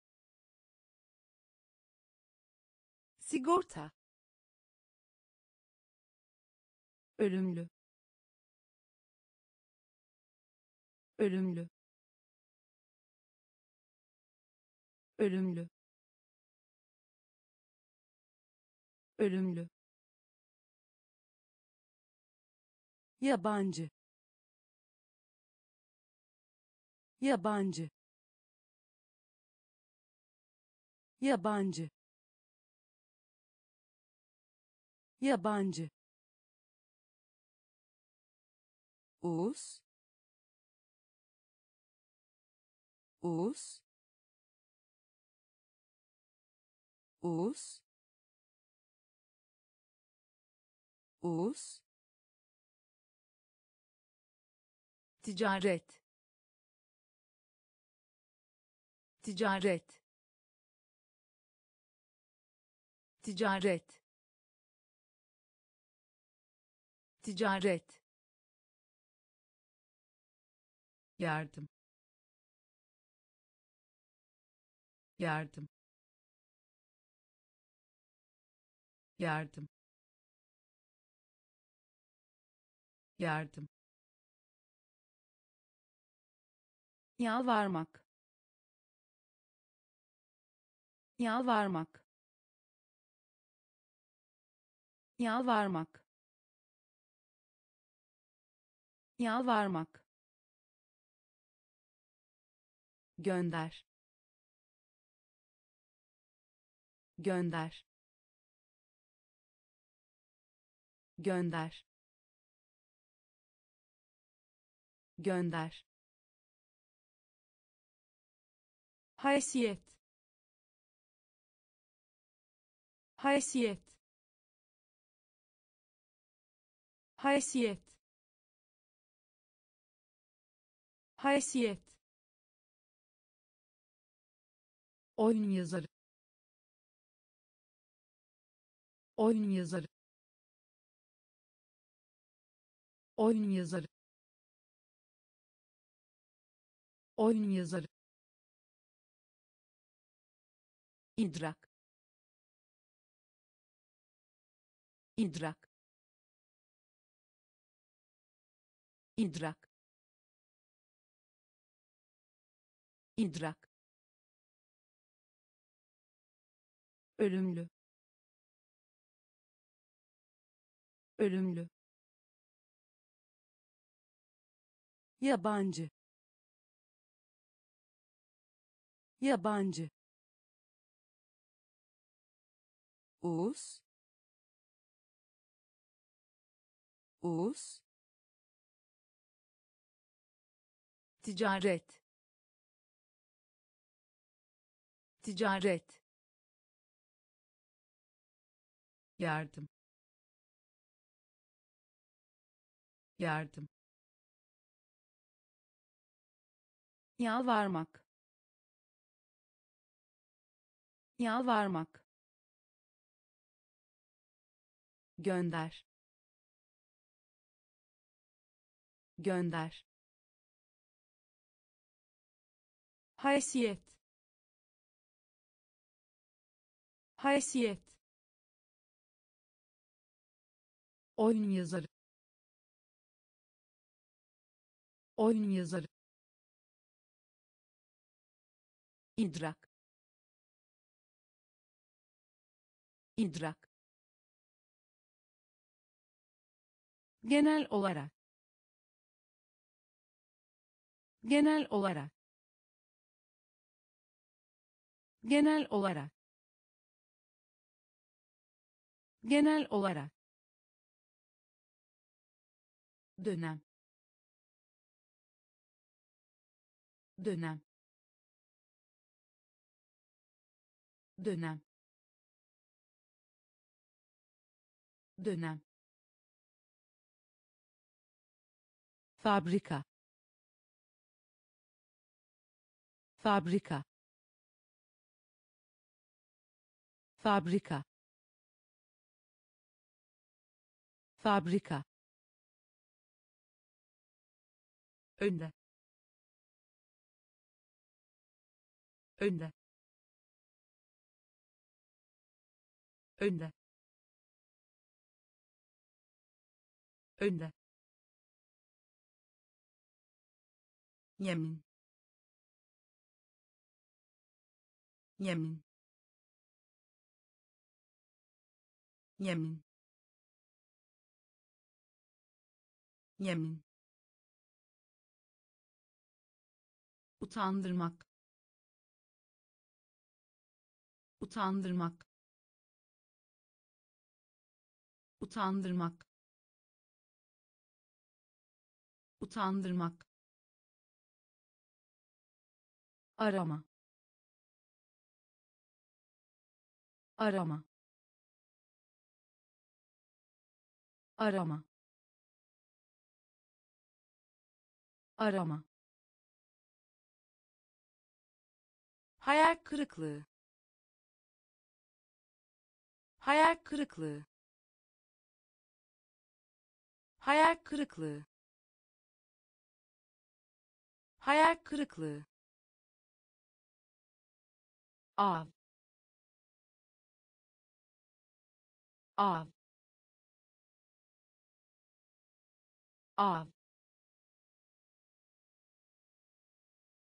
Sigorta. Ölümlü. Ölümlü. Ölümlü. Ölümlü yabancı. Yabancı. Yabancı. Yabancı. Us. Us. Us. Us ticaret. Ticaret. Ticaret. Ticaret. Yardım. Yardım. Yardım. Yardım yalvarmak. Yalvarmak. Yalvarmak. Yalvarmak. Gönder. Gönder. Gönder. Gönder haysiyet. Haysiyet. Haysiyet. Haysiyet. Oyun yazarı. Oyun yazarı. Oyun yazarı. Oyun yazarı idrak. İdrak. İdrak. İdrak. Ölümlü. Ölümlü. Yabancı. Yabancı os os ticaret. Ticaret. Yardım. Yardım. Yalvarmak. Yalvarmak gönder. Gönder. Haysiyet. Haysiyet. Oyun yazarı. Oyun yazarı. İdrak. İdrak genel olarak. Genel olarak. Genel olarak. Genel olarak. Dönem. Dönem. Dönem. Dönem fabrika. Fabrika. Fabrika. Fabrika. Önde. Önde. Önde. Önde yemin. Yemin. Yemin. Yemin. Utandırmak. Utandırmak. Utandırmak. Utandırmak arama. Arama. Arama. Arama. Hayal kırıklığı. Hayal kırıklığı. Hayal kırıklığı. Hayal kırıklığı av av av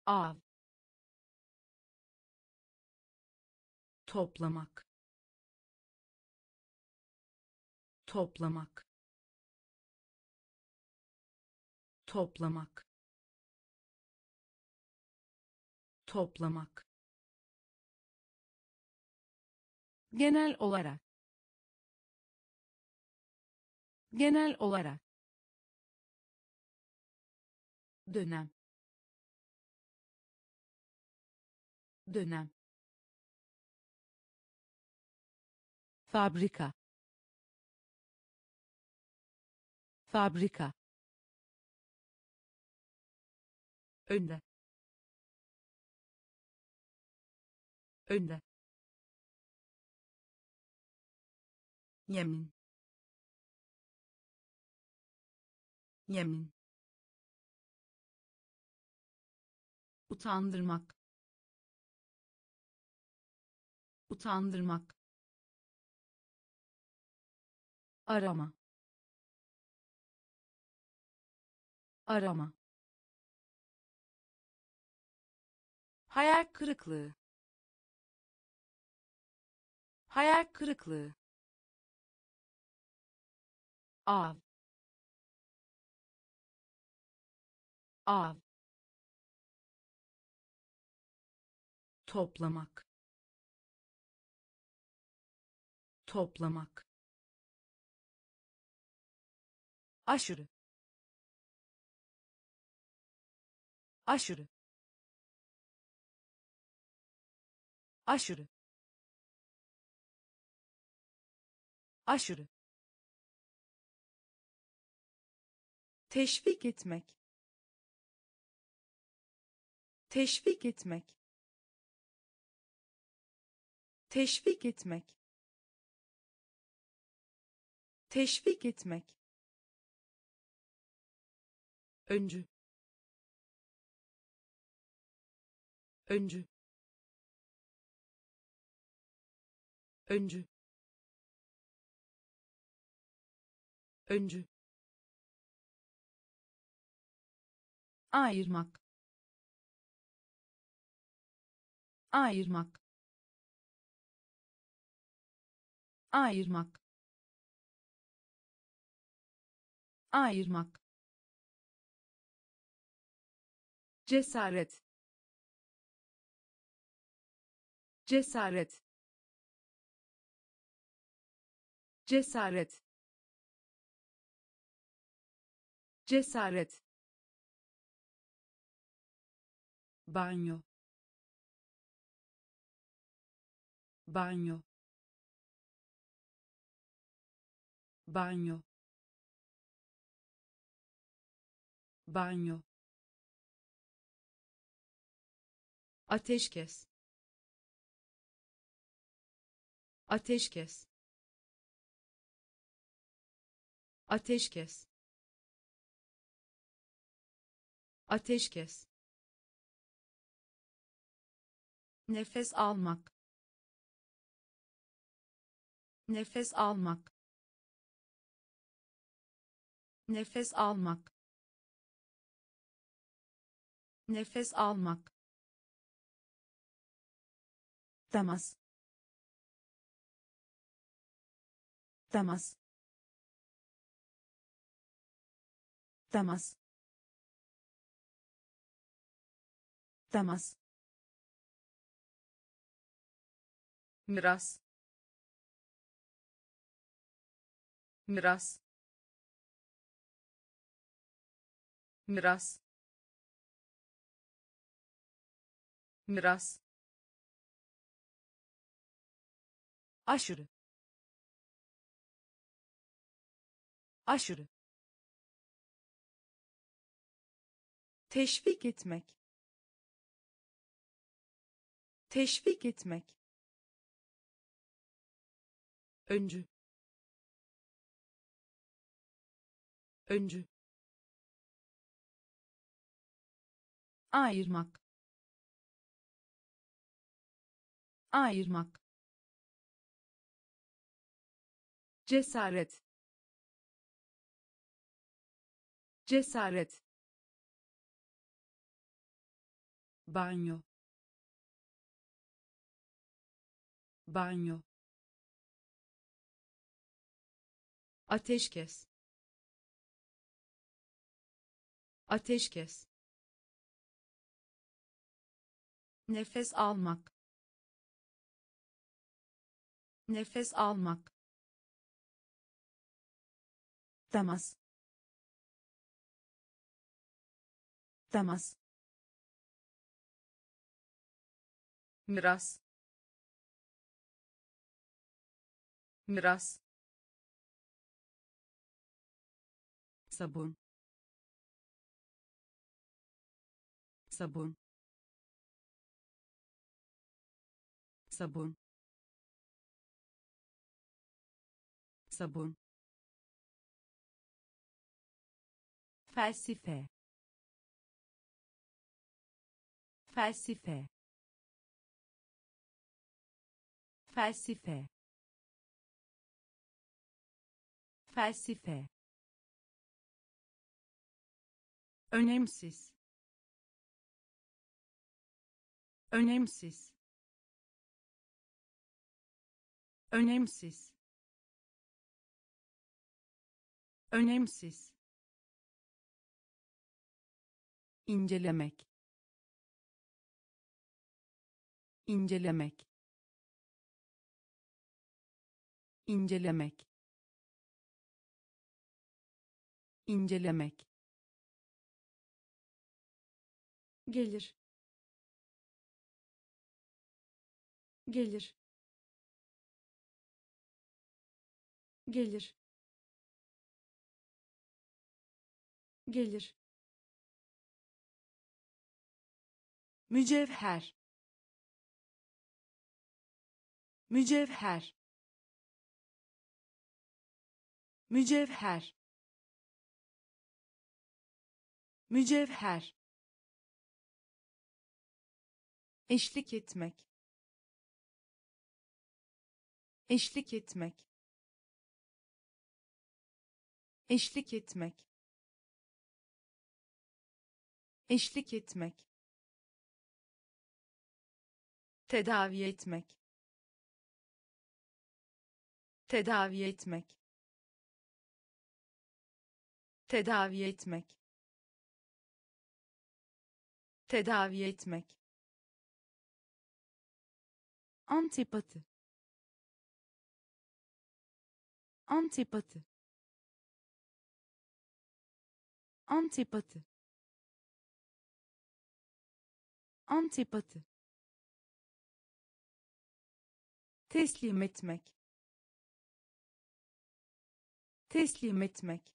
av. Toplamak. Toplamak. Toplamak. Toplamak genel olarak. Genel olarak. Dönem. Dönem. Fabrika. Fabrika. Önde. Önde yemin. Yemin. Utandırmak. Utandırmak. Arama. Arama. Hayal kırıklığı. Hayal kırıklığı av av toplamak toplamak aşırı aşırı aşırı aşırı teşvik etmek. Teşvik etmek. Teşvik etmek. Teşvik etmek. Öncü. Öncü. Öncü. Öncü ayırmak. Ayırmak. Ayırmak. Ayırmak. Cesaret. Cesaret. Cesaret. Cesaret banyo. Banyo. Banyo. Banyo. Ateşkes. Ateşkes. Ateşkes. Ateşkes nefes almak. Nefes almak. Nefes almak. Nefes almak. Temas. Temas. Temas. Temas miras. Miras. Miras. Miras. Aşırı. Aşırı. Teşvik etmek. Teşvik etmek öncü. Öncü. Ayırmak. Ayırmak. Cesaret. Cesaret. Banyo. Banyo ateşkes. Ateşkes. Nefes almak. Nefes almak. Temas. Temas. Miras. Miras sabun sabun sabun sabun felsefe felsefe felsefe felsefe önemsiz. Önemsiz. Önemsiz. Önemsiz. İncelemek. İncelemek. İncelemek. İncelemek gelir. Gelir. Gelir. Gelir. Mücevher. Mücevher. Mücevher. Mücevher eşlik etmek. Eşlik etmek. Eşlik etmek. Eşlik etmek. Tedavi etmek. Tedavi etmek. Tedavi etmek. Tedavi etmek antipati. Antipati. Antipati. Antipati. Teslim etmek. Teslim etmek.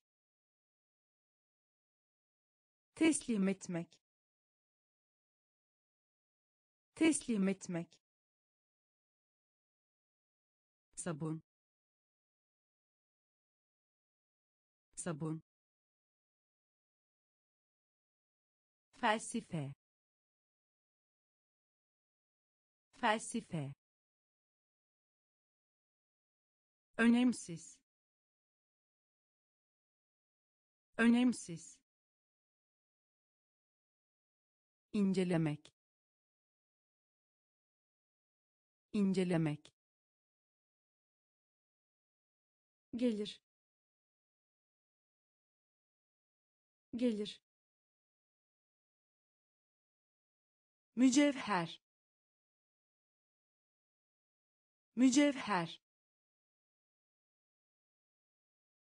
Teslim etmek. Teslim etmek sabun. Sabun. Felsefe. Felsefe. Önemsiz. Önemsiz. İncelemek. İncelemek gelir. Gelir. Mücevher. Mücevher.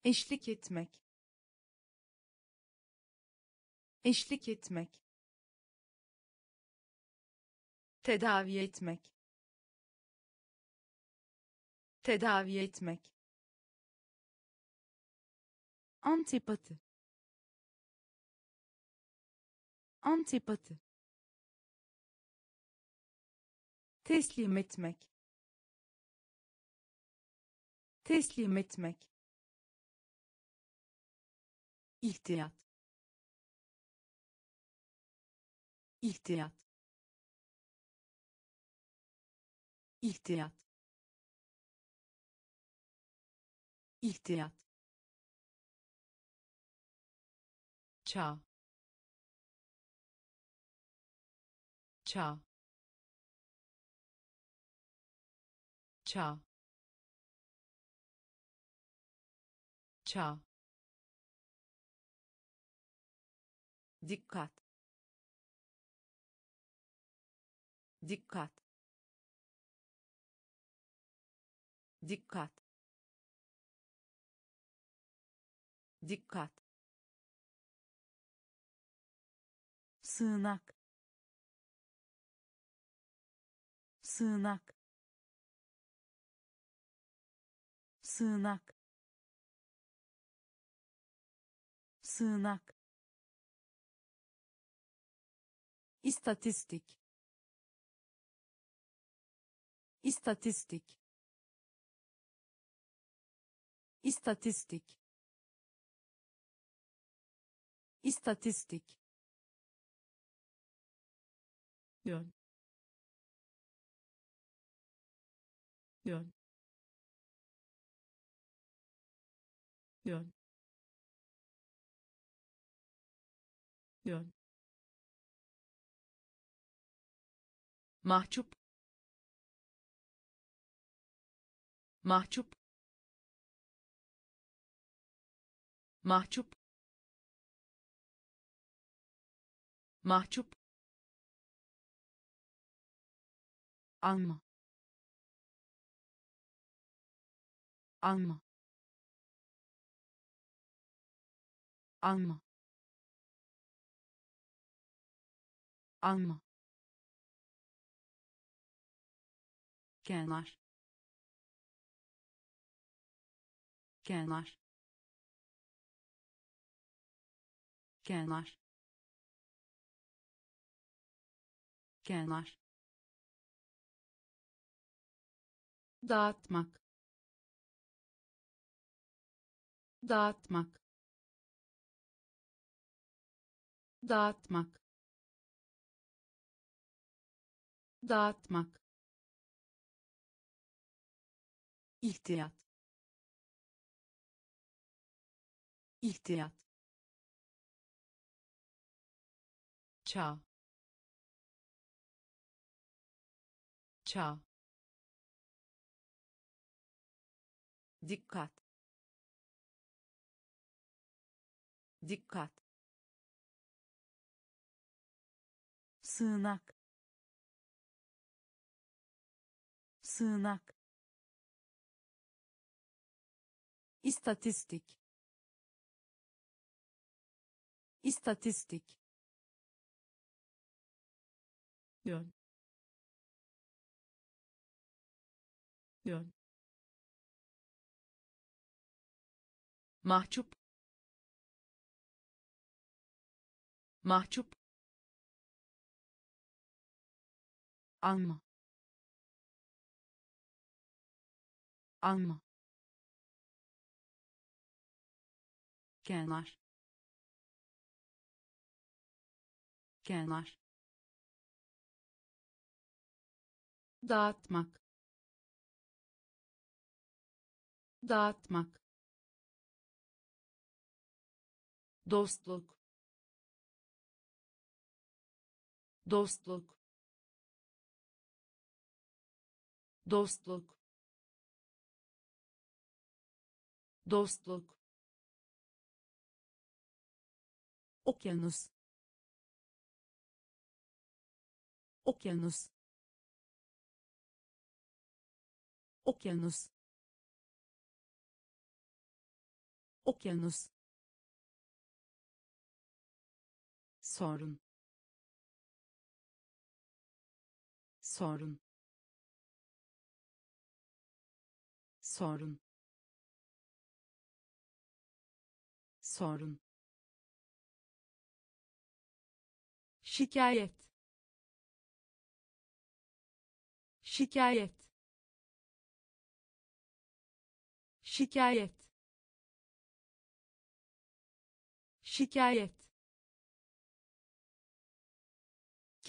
Eşlik etmek. Eşlik etmek. Tedavi etmek. Tedavi etmek antipati. Antipati. Teslim etmek. Teslim etmek. İhtiyat. İhtiyat. İhtiyat. İhtiyat çağ. Çağ. Çağ. Çağ. Dikkat. Dikkat. Dikkat. Dikkat sığınak. Sığınak. Sığınak. Sığınak. İstatistik. İstatistik. İstatistik. İstatistik yön yön yön yön mahcup. Mahcup. Mahcup. Mahcup alma. Alma. Alma. Alma. Kenar. Kenar. Kenar. Kenar dağıtmak. Dağıtmak. Dağıtmak. Dağıtmak. İhtiyat. İhtiyat. Çağ. Çağ dikkat. Dikkat. Sığınak. Sığınak. İstatistik. İstatistik. Yön. Yön mahcup. Mahcup. Alma. Alma. Kenar. Kenar. Dağıtmak. Dağıtmak dostluk. Dostluk. Dostluk. Dostluk. Okyanus. Okyanus. Okyanus. Okyanus sorun. Sorun. Sorun. Sorun. Şikayet. Şikayet. Şikayet. Şikayet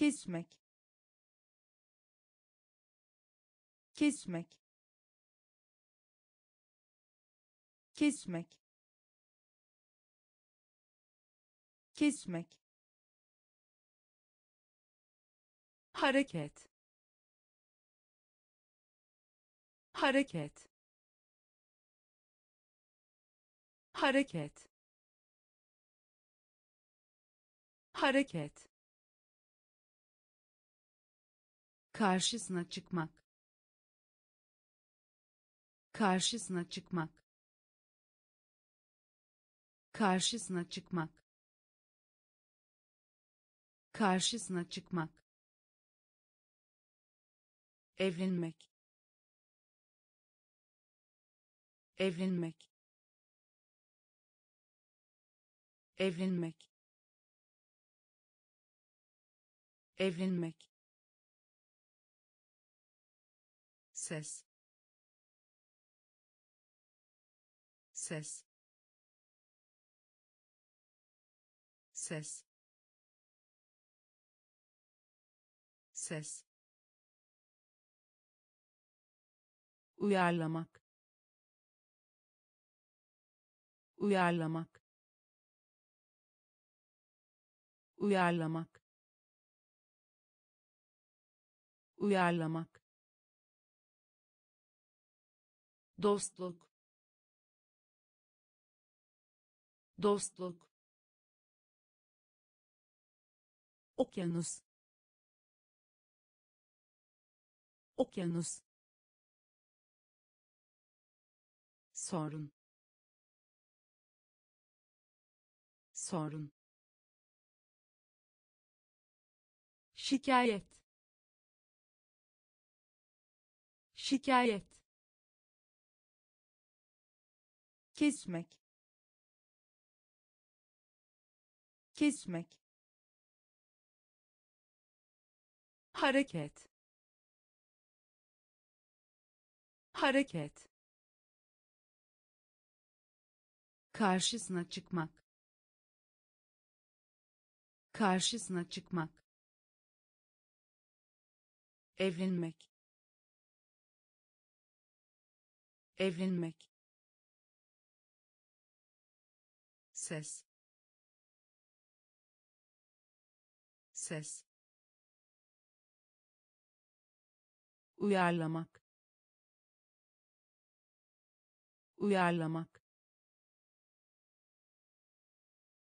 kesmek. Kesmek. Kesmek. Kesmek. Hareket. Hareket. Hareket. Hareket karşısına çıkmak. Karşısına çıkmak. Karşısına çıkmak. Karşısına çıkmak. Evlenmek. Evlenmek. Evlenmek. Evlenmek ses. Ses. Ses. Ses. Uyarlamak. Uyarlamak. Uyarlamak. Uyarlamak dostluk. Dostluk. Okyanus. Okyanus. Sorun. Sorun. Şikayet. Şikayet kesmek. Kesmek. Hareket. Hareket. Karşısına çıkmak. Karşısına çıkmak. Evlenmek. Evlenmek ses. Ses. Uyarlamak. Uyarlamak.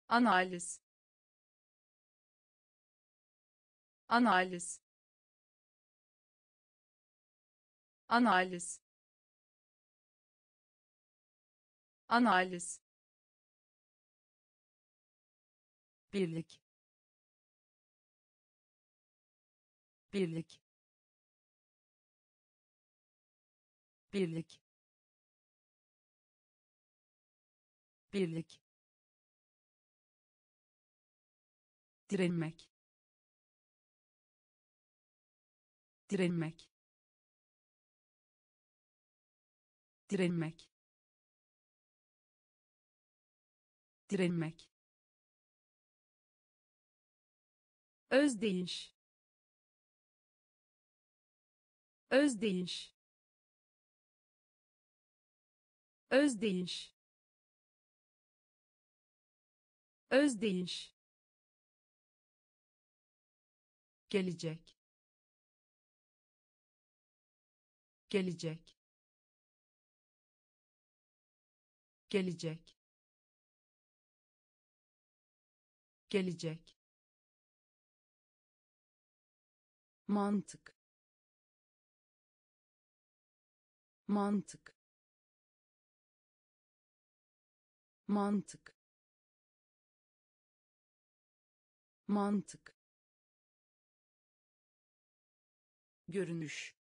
Analiz. Analiz. Analiz. Analiz birlik. Birlik. Birlik. Birlik. Direnmek. Direnmek. Direnmek. Direnmek özdeyiş özdeyiş özdeyiş özdeyiş gelecek. Gelecek. Gelecek. Gelecek mantık. Mantık. Mantık. Mantık. Görünüş.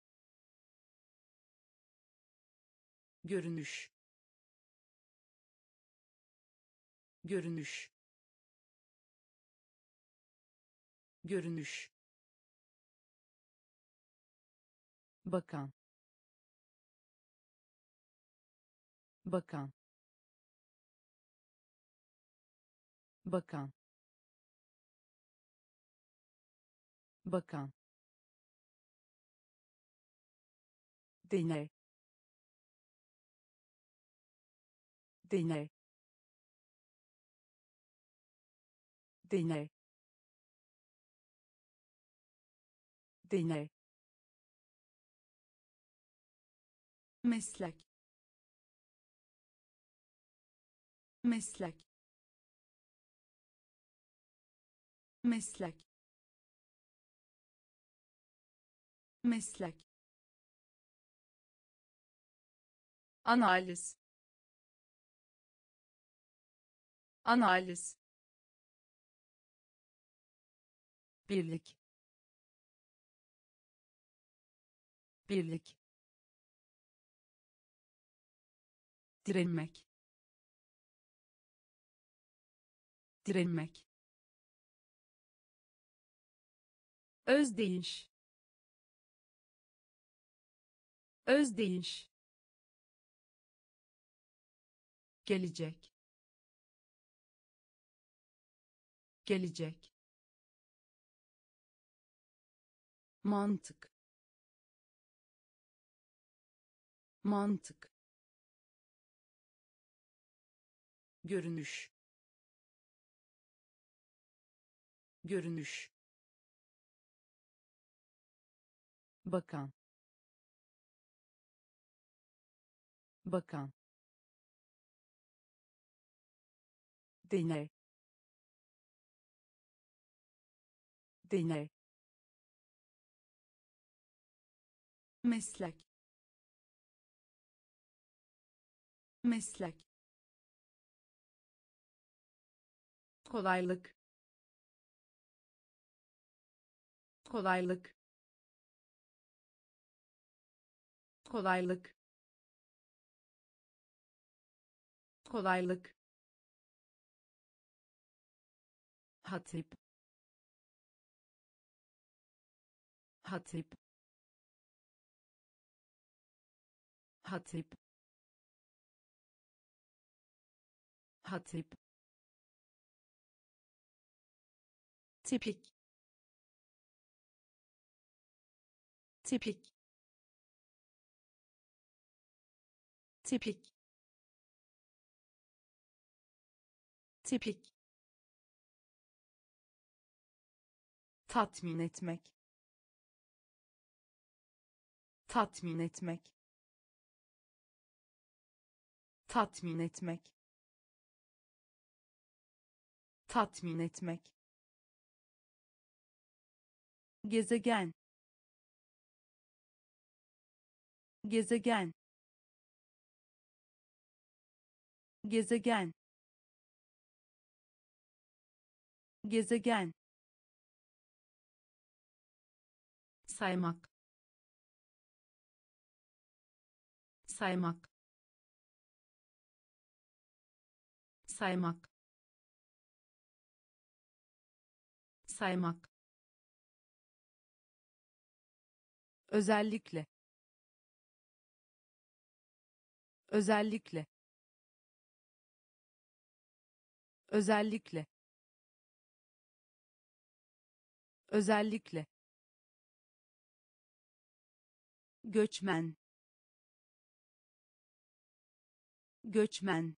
Görünüş. Görünüş. Görünüş bakan bakan bakan bakan deney deney deney deney meslek. Meslek. Meslek. Meslek. Analiz. Analiz. Birlik. Birlik direnmek. Direnmek. Özdeyiş özdeyiş gelecek. Gelecek. Mantık. Mantık görünüş. Görünüş. Bakan. Bakan. Deney. Deney. Meslek. Meslek kolaylık. Kolaylık. Kolaylık. Kolaylık. Hatip. Hatip. Hatip. Hatip tipik. Tipik. Tipik. Tipik. Tatmin etmek. Tatmin etmek. Tatmin etmek. Tatmin etmek gezegen. Gezegen. Gezegen. Gezegen. Saymak. Saymak. Saymak. Saymak özellikle. Özellikle. Özellikle. Özellikle. Göçmen. Göçmen.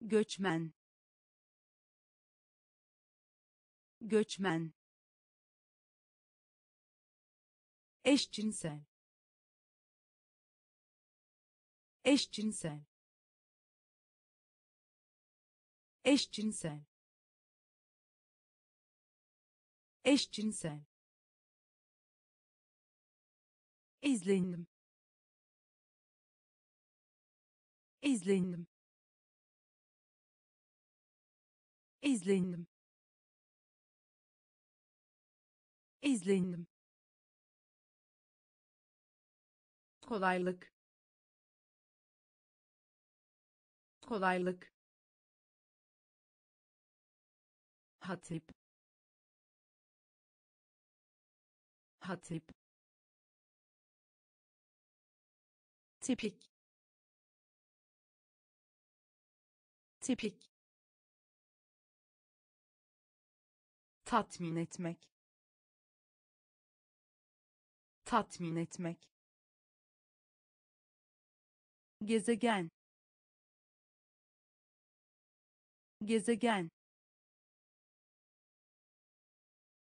Göçmen. Göçmen eşcinsel. Eşcinsel. Eşcinsel. Eşcinsel. İzlendim izlendim izlendim izlendim kolaylık. Kolaylık. Hatip. Hatip. Tipik. Tipik. Tatmin etmek. Tatmin etmek gezegen. Gezegen.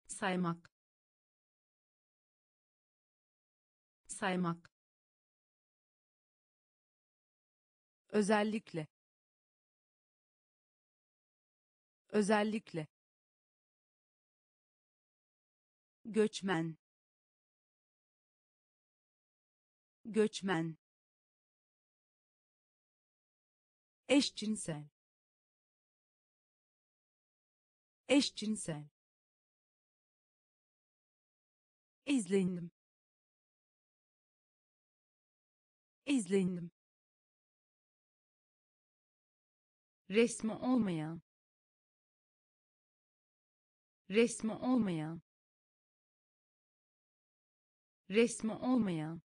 Saymak. Saymak. Özellikle. Özellikle. Göçmen. Göçmen eşcinsel. Eşcinsel. İzlendim izlendim resmi olmayan. Resmi olmayan. Resmi olmayan.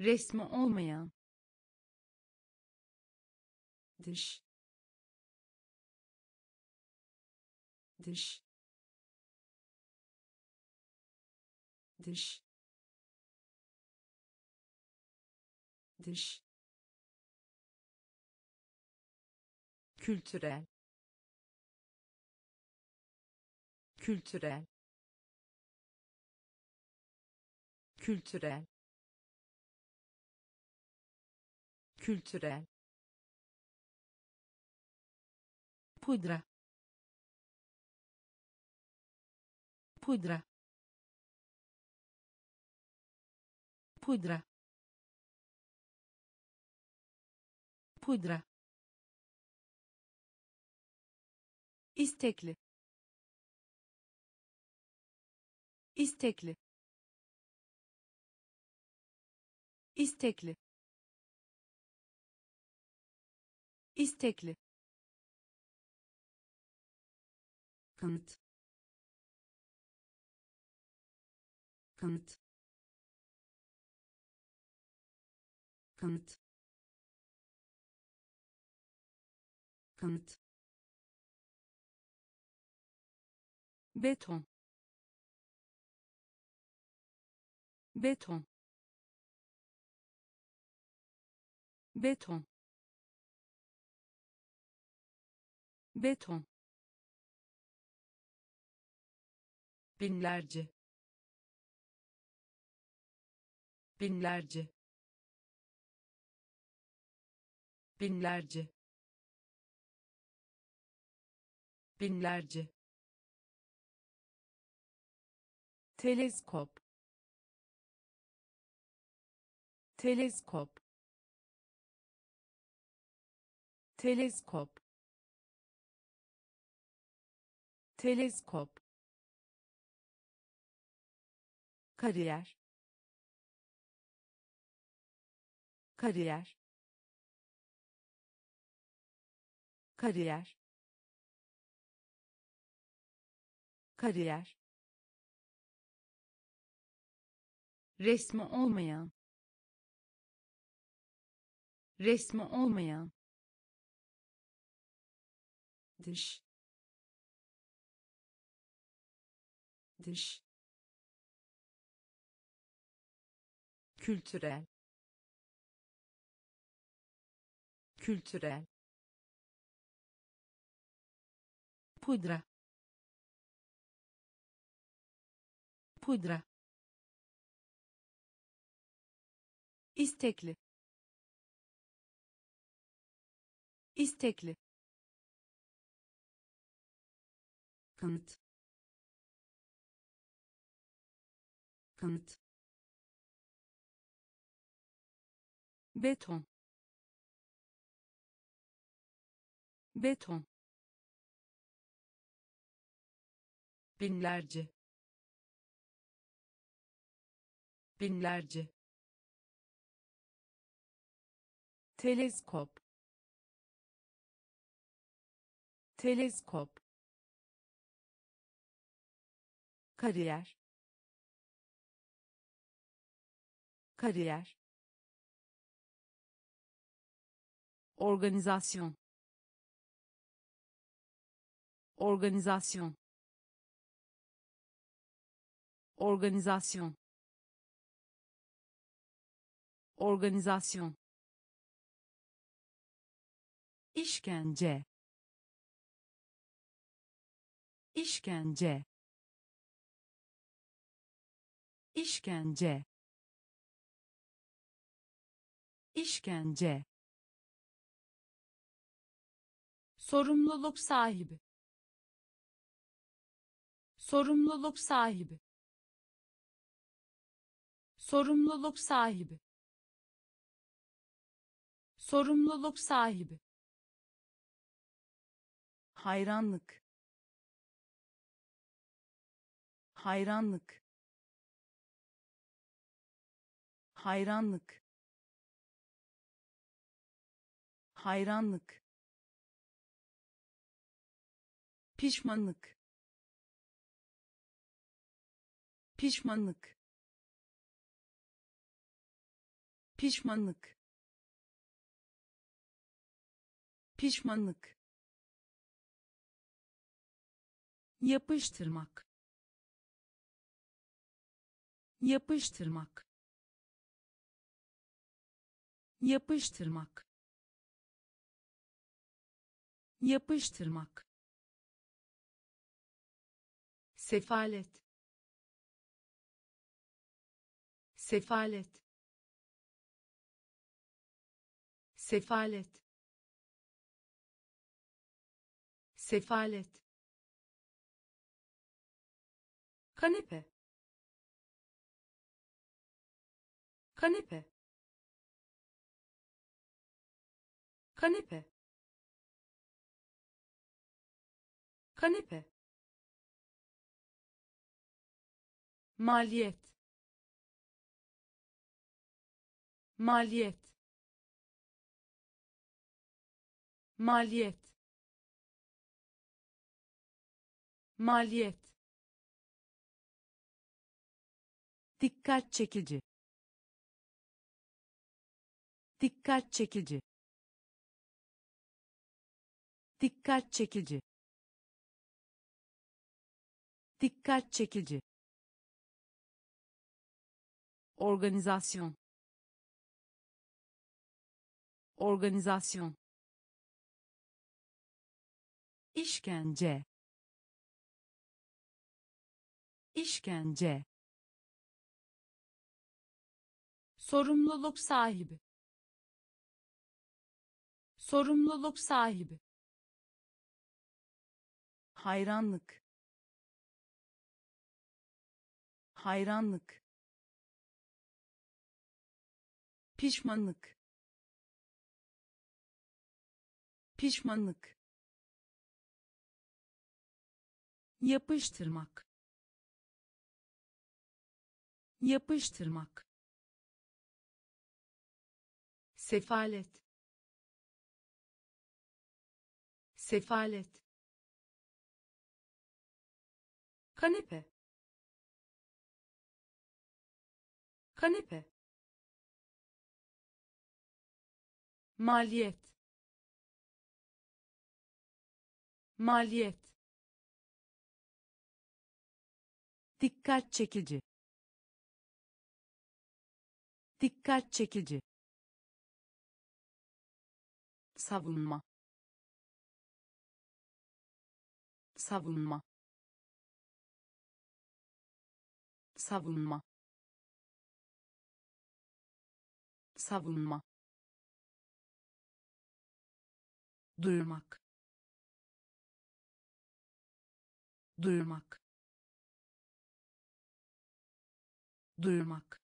Resmi olmayan dış. Dış. Dış. Dış. Kültürel kültürel kültürel kültürel pudra pudra pudra pudra. İstekli istekli. İstekli istekli kanıt kanıt kanıt kanıt beton beton beton beton binlerce. Binlerce. Binlerce. Binlerce. Teleskop. Teleskop. Teleskop. Teleskop kariyer. Kariyer. Kariyer. Kariyer. Resmi olmayan. Resmi olmayan. Dış. Dış kültürel kültürel pudra pudra istekli istekli kanıt kanıt beton. Beton. Binlerce. Binlerce. Teleskop. Teleskop. Kariyer. Kariyer organizasyon. Organizasyon. Organizasyon. Organizasyon. İşkence. İşkence. İşkence. İşkence sorumluluk sahibi. Sorumluluk sahibi. Sorumluluk sahibi. Sorumluluk sahibi. Hayranlık. Hayranlık. Hayranlık. Hayranlık pişmanlık. Pişmanlık. Pişmanlık. Pişmanlık. Yapıştırmak. Yapıştırmak. Yapıştırmak. Yapıştırmak sefalet. Sefalet. Sefalet. Sefalet. Kanepe. Kanepe. Kanepe. Kanepe maliyet. Maliyet. Maliyet. Maliyet. Dikkat çekici. Dikkat çekici. Dikkat çekici. Dikkat çekici organizasyon. Organizasyon. İşkence. İşkence. Sorumluluk sahibi. Sorumluluk sahibi. Hayranlık. Hayranlık pişmanlık. Pişmanlık. Yapıştırmak. Yapıştırmak. Sefalet. Sefalet. Kanepe. Kanepe maliyet. Maliyet. Dikkat çekici. Dikkat çekici. Savunma. Savunma. Savunma. Savunma duyurmak. Duyurmak. Duyurmak.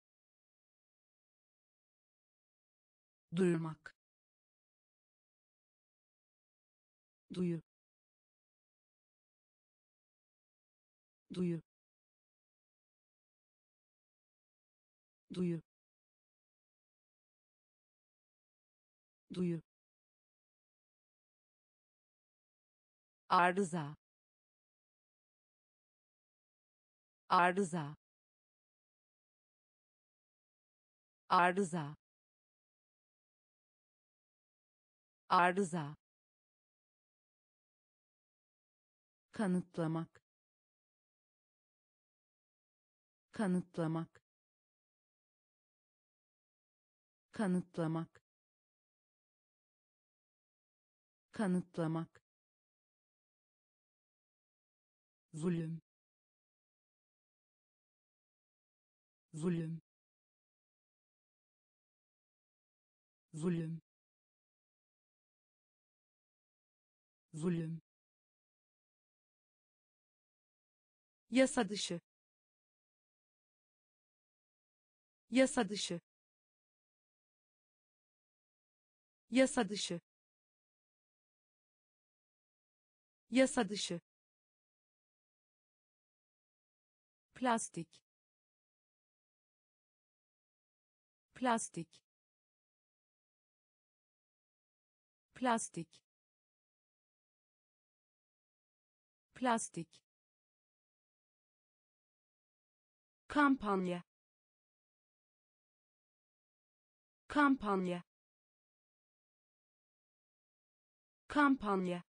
Duyurmak. Duyu duyu duyu duyu arıza. Arıza. Arıza. Arıza. Kanıtlamak. Kanıtlamak. Kanıtlamak. Kanıtlamak zulüm zulüm zulüm zulüm yasa dışı. Yasa dışı. Yasa dışı. Yasa dışı plastik. Plastik. Plastik. Plastik. Kampanya. Kampanya. Kampanya.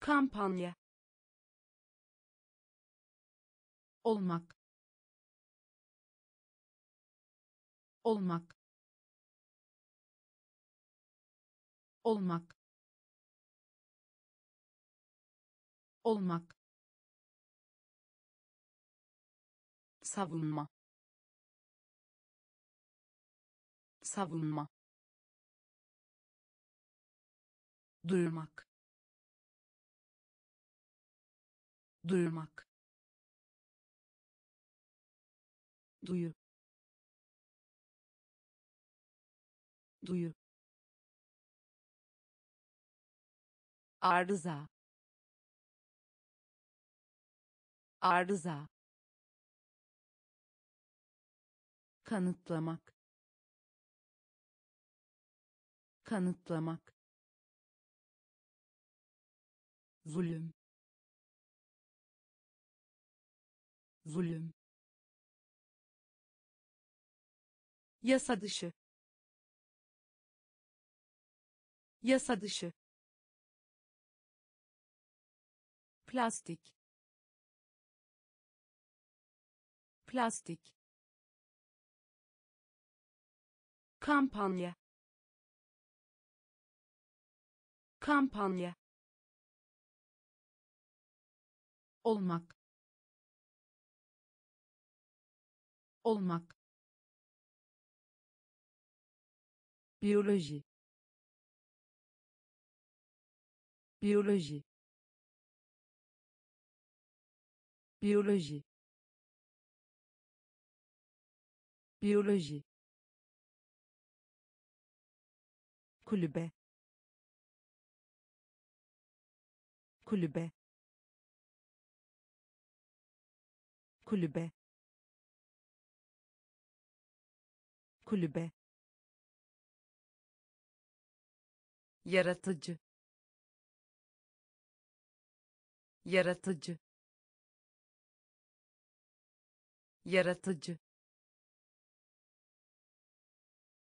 Kampanya olmak. Olmak. Olmak. Olmak. Savunma. Savunma. Duyurmak. Duyurmak duyu. Duyu. Arıza. Arıza. Kanıtlamak. Kanıtlamak. Zulüm. Zulüm yasa dışı. Yasa dışı. Plastik. Plastik. Kampanya. Kampanya. Olmak. Olmak biyoloji biyoloji biyoloji biyoloji kulübe. Kulübe. Kulübe. Kulübe yaratıcı yaratıcı yaratıcı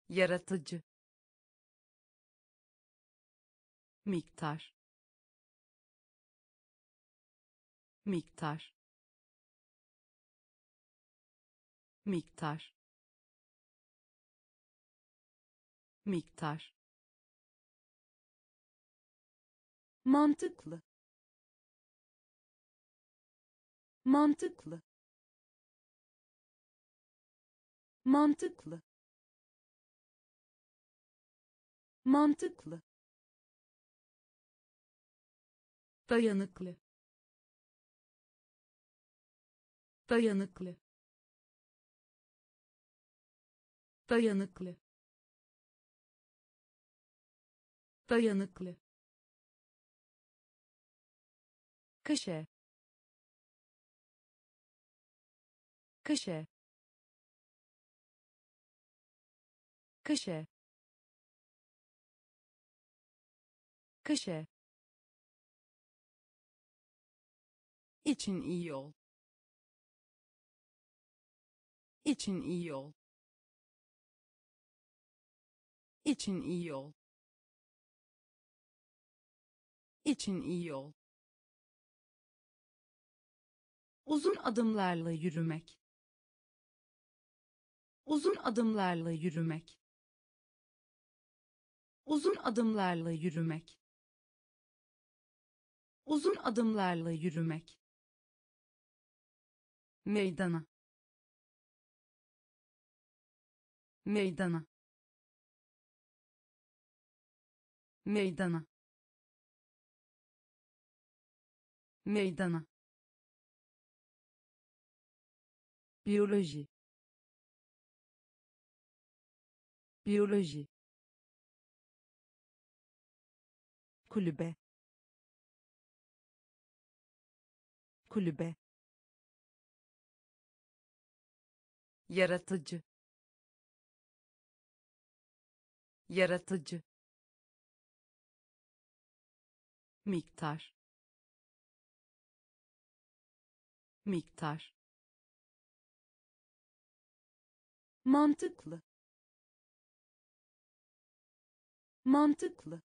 yaratıcı. Miktar miktar miktar miktar mantıklı. Mantıklı. Mantıklı. Mantıklı. Dayanıklı. Dayanıklı. Dayanıklı. Dayanıklı kışe kışe kışe kışe için iyi ol. İçin iyi ol. İçin iyi yol için iyi yol uzun adımlarla yürümek. Uzun adımlarla yürümek. Uzun adımlarla yürümek. Uzun adımlarla yürümek. Meydana. Meydana. Meydana. Meydana biyoloji biyoloji kulübe. Kulübe. Yaratıcı. Yaratıcı. Miktar. Miktar mantıklı. Mantıklı.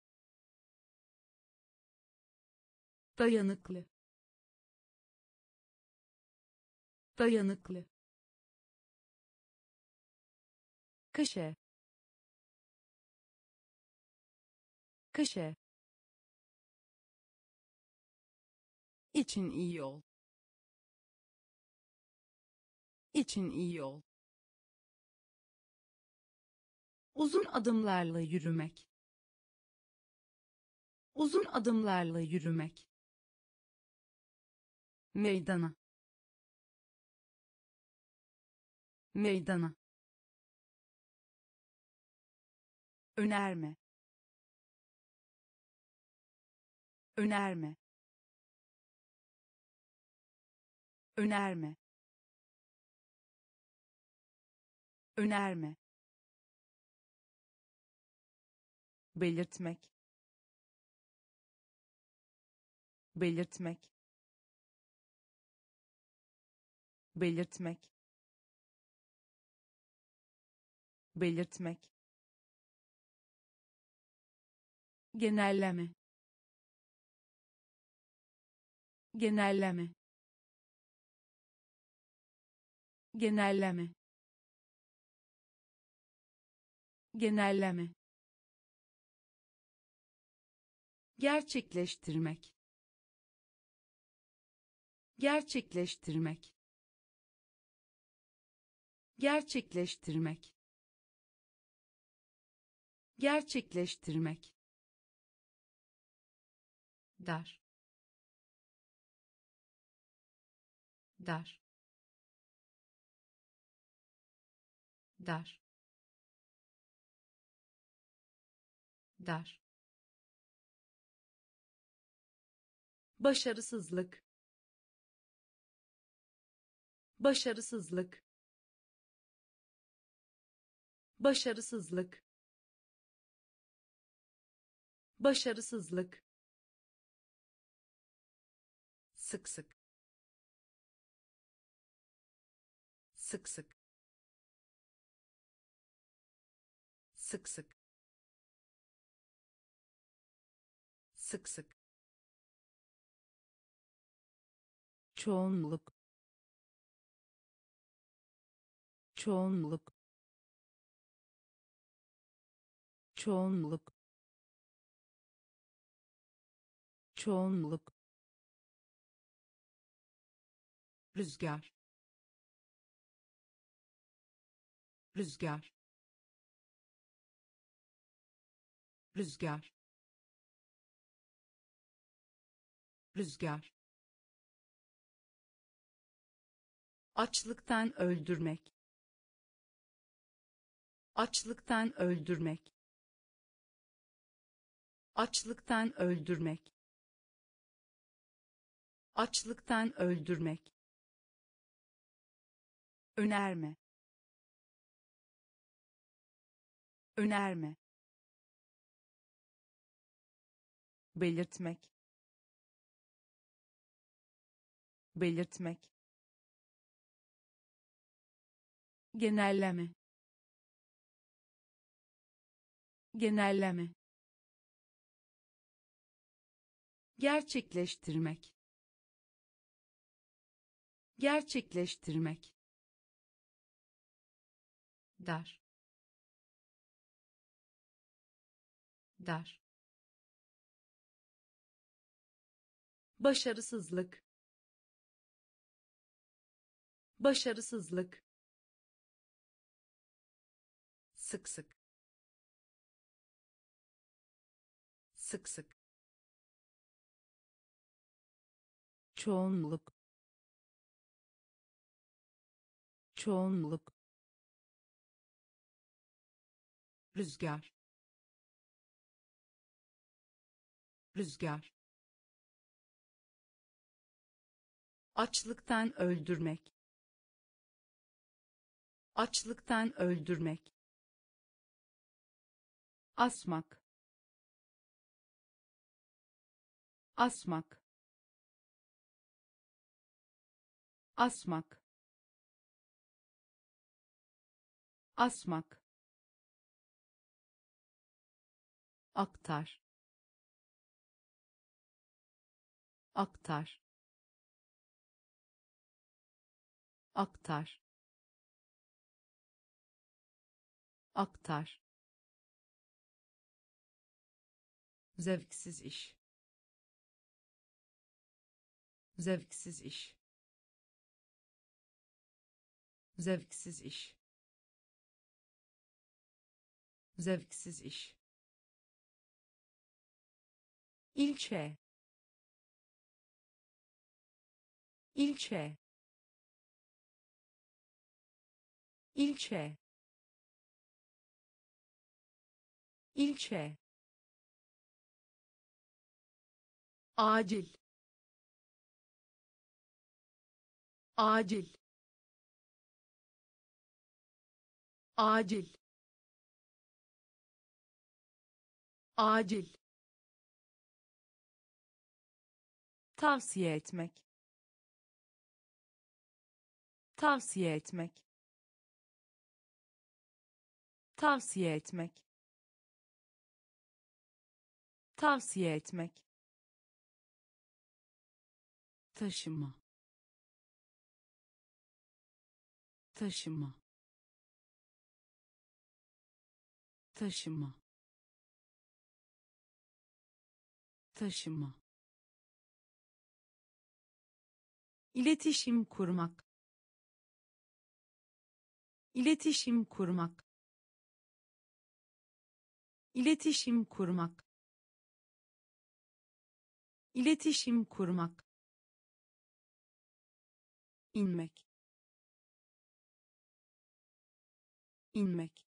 Dayanıklı. Dayanıklı. Köşe. Köşe. İçin iyi yol için iyi yol uzun adımlarla yürümek. Uzun adımlarla yürümek. Meydana. Meydana. Önerme. Önerme. Önerme. Önerme belirtmek. Belirtmek. Belirtmek. Belirtmek. Genelleme. Genelleme. Genelleme. Genelleme gerçekleştirmek. Gerçekleştirmek. Gerçekleştirmek. Gerçekleştirmek. Dar. Dar. Dar. Dar başarısızlık. Başarısızlık. Başarısızlık. Başarısızlık. Sık sık. Sık sık. Sık sık. Sık sık çoğunluk. Çoğunluk. Çoğunluk. Çoğunluk. Rüzgar. Rüzgar. Rüzgar. Rüzgar açlıktan öldürmek. Açlıktan öldürmek. Açlıktan öldürmek. Açlıktan öldürmek. Önerme. Önerme. Belirtmek. Belirtmek genelleme. Genelleme. Gerçekleştirmek. Gerçekleştirmek. Dar. Dar. Başarısızlık. Başarısızlık sık sık. Sık sık. Çoğunluk. Çoğunluk. Rüzgar. Rüzgar. Açlıktan öldürmek. Açlıktan öldürmek asmak. Asmak. Asmak. Asmak. Aktar. Aktar. Aktar. Aktar zevksiz iş. Zevksiz iş. Zevksiz iş. Zevksiz iş. İlçe. İlçe. İlçe. İlçe acil. Acil. Acil. Acil. Tavsiye etmek. Tavsiye etmek. Tavsiye etmek. Tavsiye etmek taşıma. Taşıma. Taşıma. Taşıma. İletişim kurmak. İletişim kurmak. İletişim kurmak. İletişim kurmak inmek. İnmek.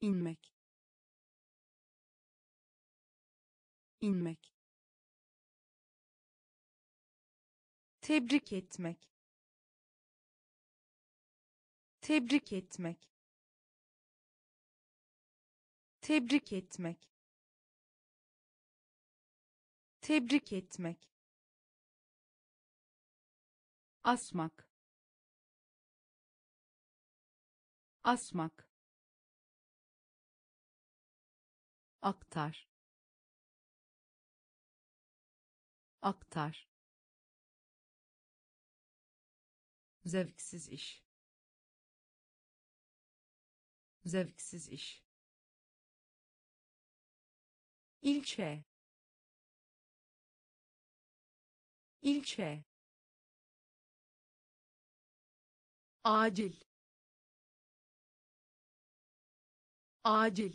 İnmek. İnmek. Tebrik etmek. Tebrik etmek. Tebrik etmek. Tebrik etmek asmak. Asmak. Aktar. Aktar. Zevksiz iş. Zevksiz iş. İlçe. İlçe acil. Acil.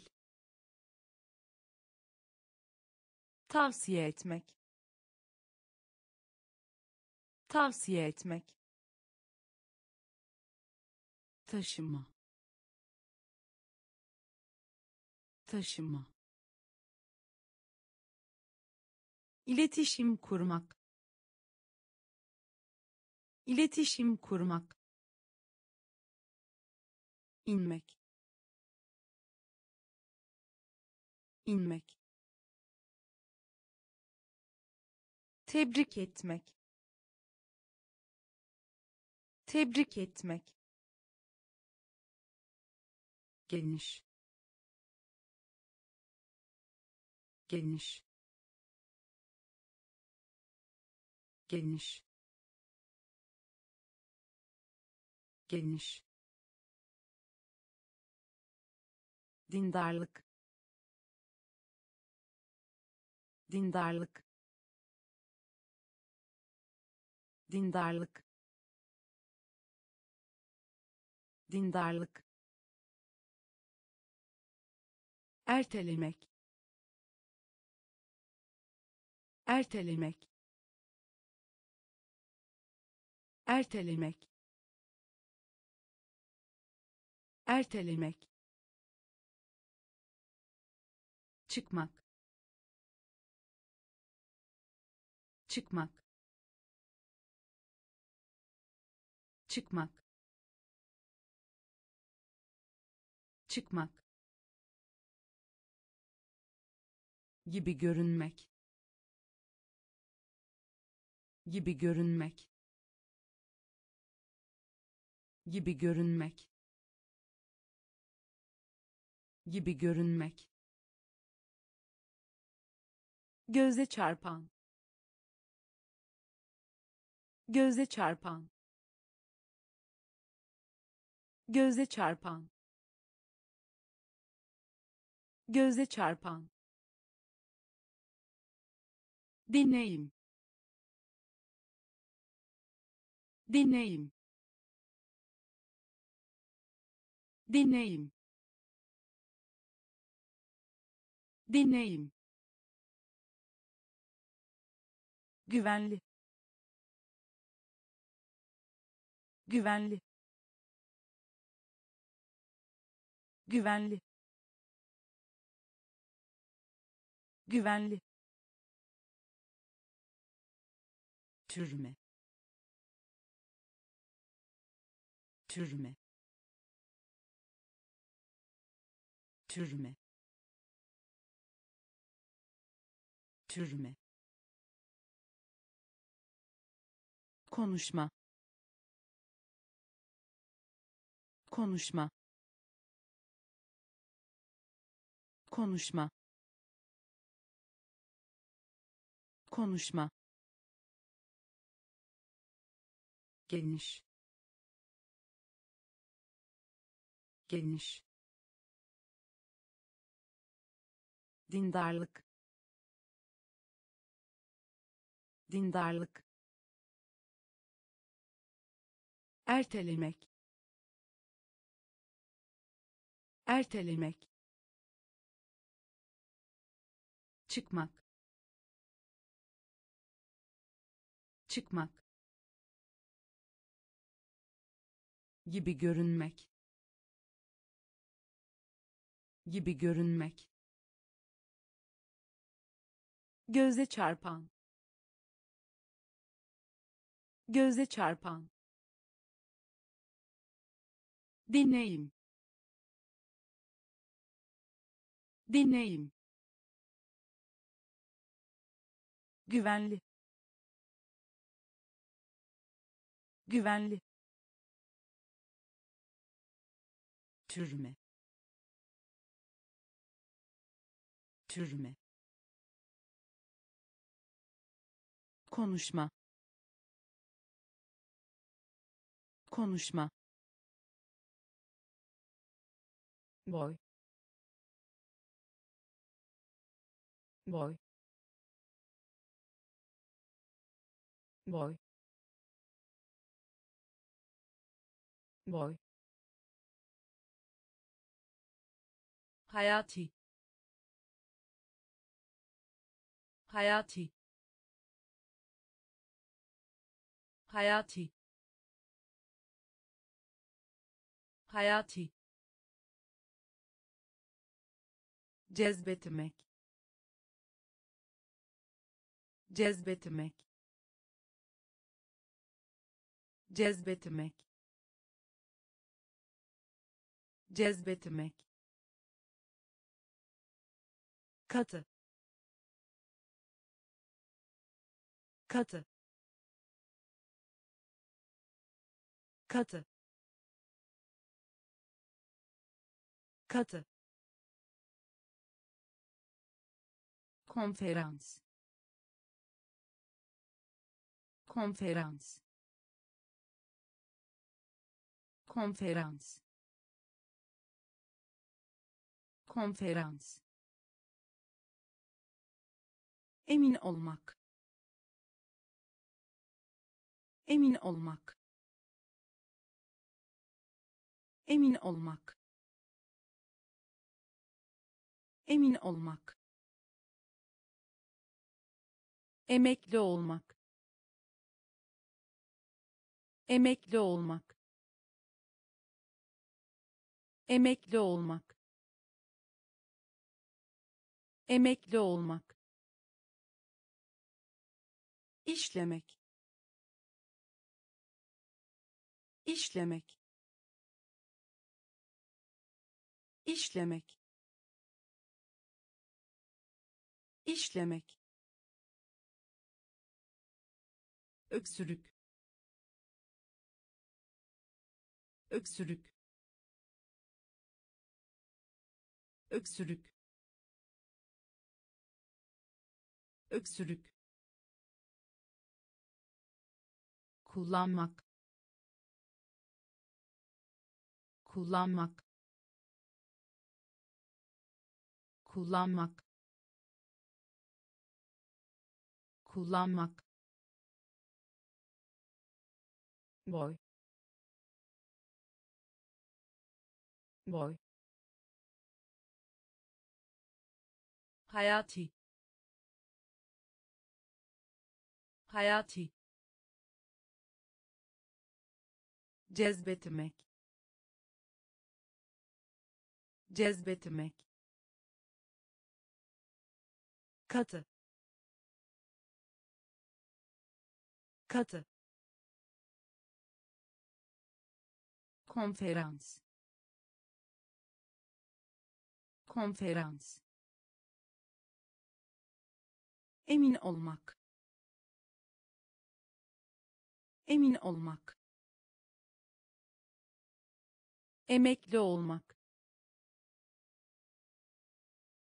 Tavsiye etmek. Tavsiye etmek. Taşıma. Taşıma. İletişim kurmak. İletişim kurmak inmek. İnmek. Tebrik etmek. Tebrik etmek. Geniş. Geniş. Geniş. Geniş dindarlık dindarlık dindarlık dindarlık ertelemek ertelemek ertelemek ertelemek çıkmak. Çıkmak. Çıkmak. Çıkmak. Gibi görünmek. Gibi görünmek. Gibi görünmek. Gibi görünmek göze çarpan. Göze çarpan. Göze çarpan. Göze çarpan. Deneyim deneyim deneyim deneyim güvenli. Güvenli. Güvenli. Güvenli. Türme. Türme. Türme. Türme konuşma. Konuşma. Konuşma. Konuşma. Geniş. Geniş. Dindarlık. Dindarlık ertelemek ertelemek çıkmak çıkmak gibi görünmek gibi görünmek göze çarpan göze çarpan deneyim deneyim güvenli. Güvenli. Türme. Türme. Konuşma. Konuşma boy boy boy boy hayati. Hayati. Hayati. Hayati. Cezbetmek cezbetmek cezbetmek cezbetmek. Katı katı katı katı konferans. Konferans. Konferans. Konferans. Emin olmak. Emin olmak. Emin olmak. Emin olmak emekli olmak. Emekli olmak. Emekli olmak. Emekli olmak. İşlemek. İşlemek. İşlemek. İşlemek öksürük. Öksürük. Öksürük. Öksürük. Kullanmak. Kullanmak. Kullanmak. Kullanmak boy boy hayati. Hayati. Cezbetmek. Cezbetmek. Katı. Katı konferans. Konferans. Emin olmak. Emin olmak. Emekli olmak.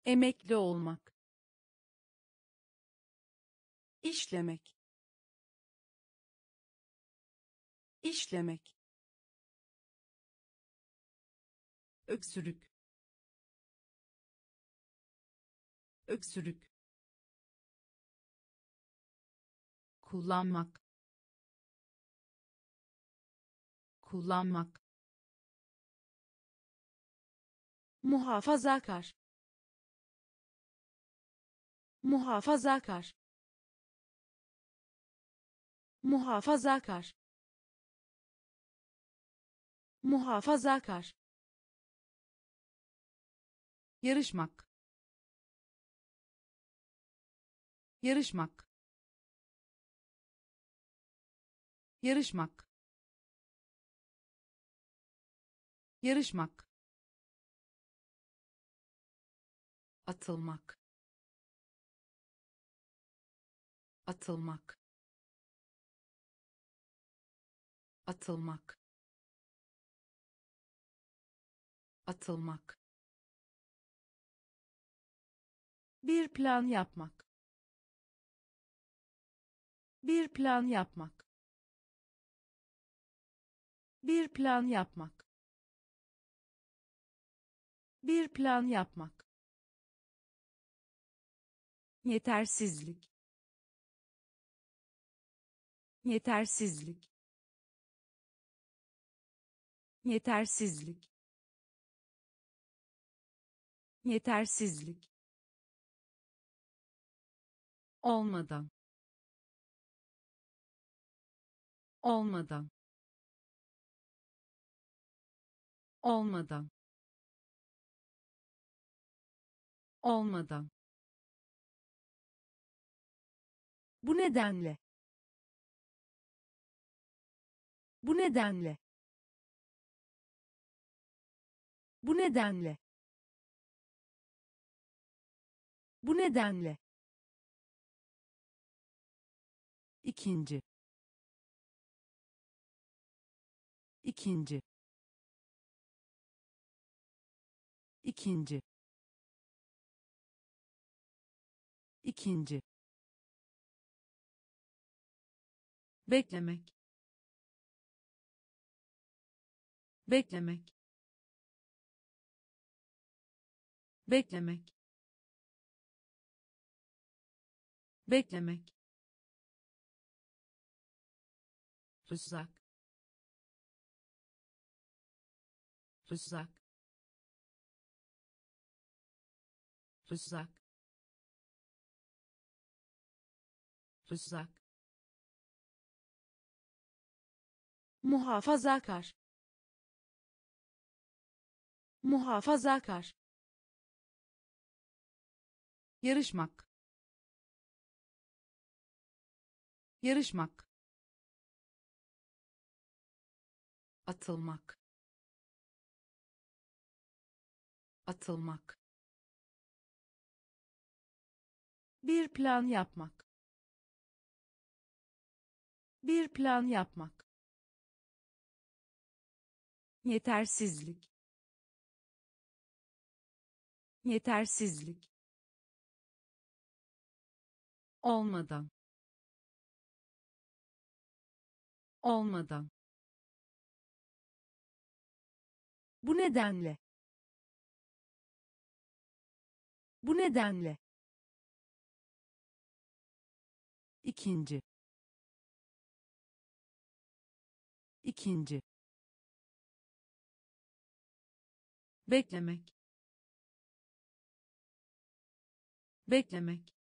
Emekli olmak. İşlemek. İşlemek öksürük. Öksürük. Kullanmak. Kullanmak. Muhafazakar. Muhafazakar. Muhafazakar. Muhafazakar yarışmak. Yarışmak. Yarışmak. Yarışmak. Atılmak. Atılmak. Atılmak. Atılmak bir plan yapmak. Bir plan yapmak. Bir plan yapmak. Bir plan yapmak. Yetersizlik. Yetersizlik. Yetersizlik. Yetersizlik olmadan. Olmadan. Olmadan. Olmadan. Bu nedenle. Bu nedenle. Bu nedenle. Bu nedenle ikinci. İkinci. İkinci. İkinci. Beklemek. Beklemek. Beklemek. Beklemek tuzak tuzak tuzak tuzak muhafazakar. Muhafazakar. Yarışmak. Yarışmak atılmak. Atılmak. Bir plan yapmak. Bir plan yapmak. Yetersizlik. Yetersizlik. Olmadan. Olmadan bu nedenle. Bu nedenle. İkinci. İkinci. Beklemek. Beklemek.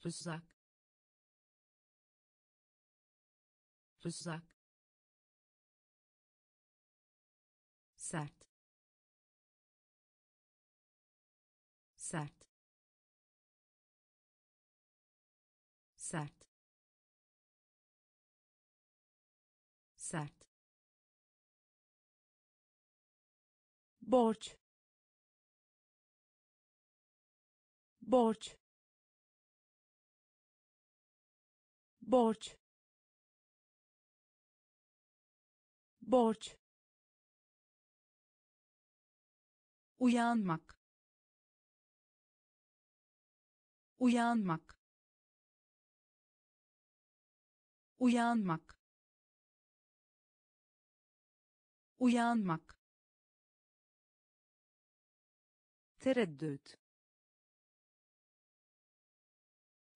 Tuzak tuzak sert. Sert. Sert. Sert. Borç. Borç. Borç. Borç uyanmak. Uyanmak. Uyanmak. Uyanmak. Tereddüt.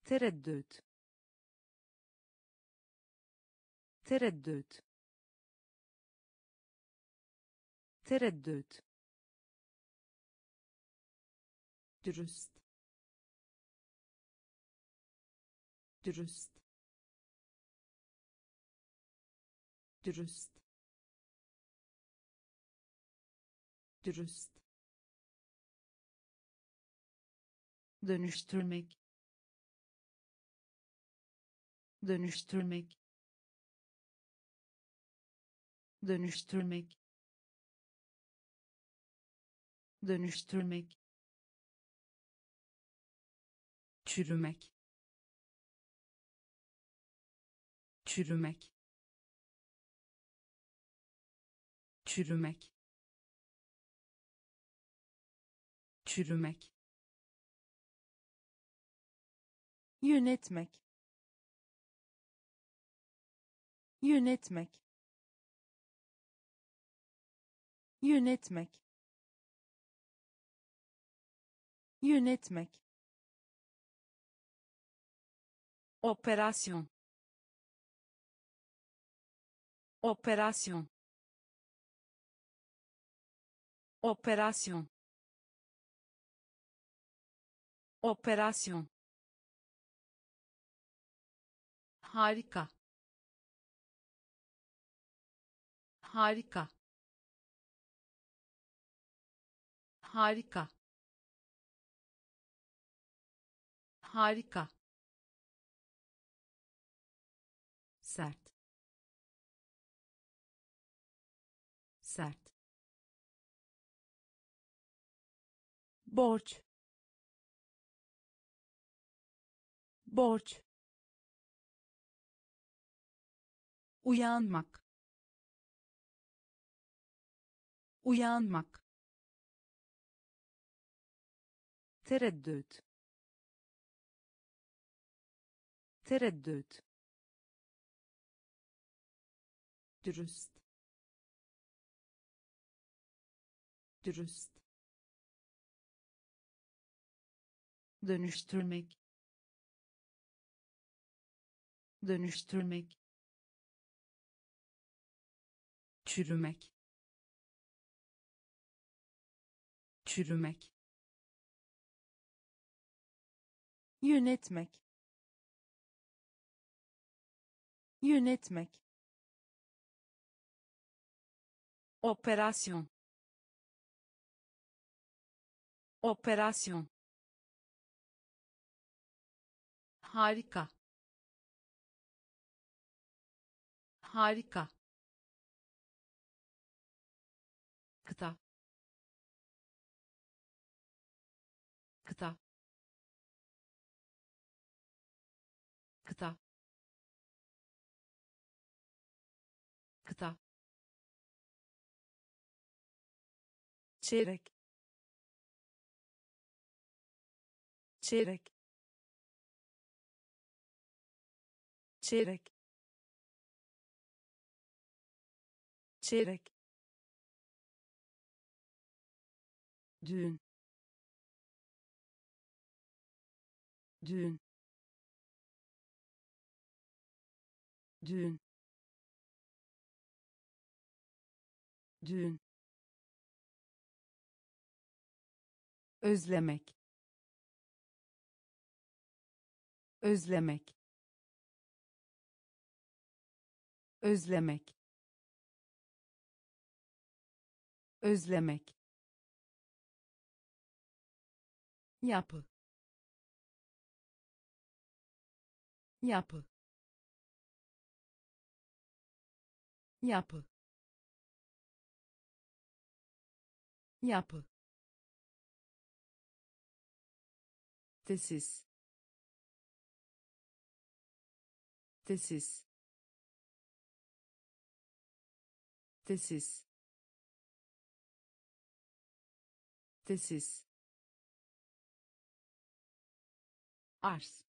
Tereddüt. Tereddüt. Tereddüt dürüst. Dürüst. Dürüst. Dürüst. Dönüştürmek. Dönüştürmek. Dönüştürmek. Dönüştürmek çürümek. Çürümek. Çürümek. Çürümek. Yönetmek. Yönetmek. Yönetmek. Yönetmek operação. Operação. Operação. Operação. Harika harika harika harika sert. Sert. Borç. Borç. Uyanmak. Uyanmak. Tereddüt. Tereddüt dürüst. Dürüst. Dönüştürmek. Dönüştürmek. Çürümek. Çürümek. Yönetmek. Yönetmek operação. Operação. Harika harika çeyrek. Çeyrek. Çeyrek. Çeyrek. Düğün. Düğün. Düğün. Düğün özlemek. Özlemek. Özlemek. Özlemek. Yapı. Yapı. Yapı. Yapı tesis. Tesis. Tesis. Tesis. Arz